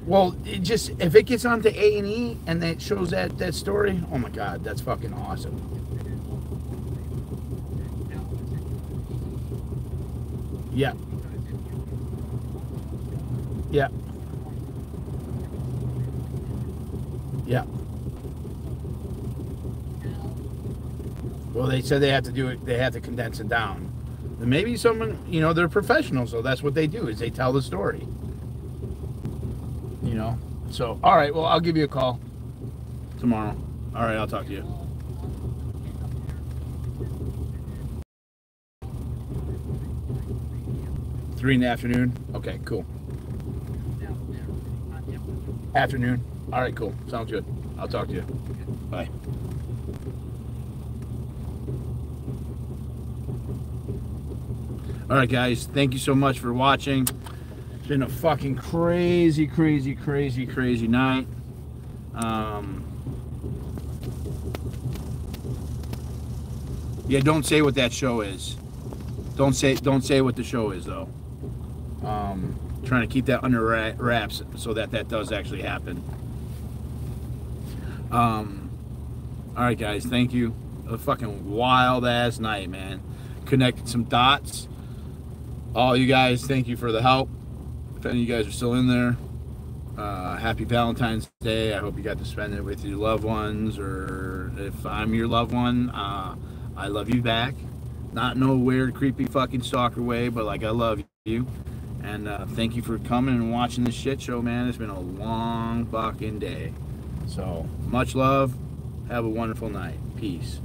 Well, it just if it gets onto A and E and it shows that that story, oh my god, that's fucking awesome. Yeah. Yeah. Yeah. Well, they said they have to do it. They have to condense it down. Maybe someone, you know, they're professionals, so that's what they do is they tell the story. So, all right. Well, I'll give you a call tomorrow. All right, I'll talk to you. Three in the afternoon. Okay, cool. Afternoon. All right, cool. Sounds good. I'll talk to you. Bye. All right, guys. Thank you so much for watching. Been a fucking crazy, crazy, crazy, crazy night. Um, yeah, don't say what that show is. Don't say don't say what the show is though. Um, trying to keep that under wraps so that that does actually happen. Um, all right, guys. Thank you. A fucking wild ass night, man. Connected some dots. All you guys, thank you for the help. If any of you guys are still in there, uh, happy Valentine's Day. I hope you got to spend it with your loved ones, or if I'm your loved one, uh, I love you back. Not no weird, creepy, fucking stalker way, but like I love you. And uh, thank you for coming and watching this shit show, man. It's been a long fucking day. So much love. Have a wonderful night. Peace.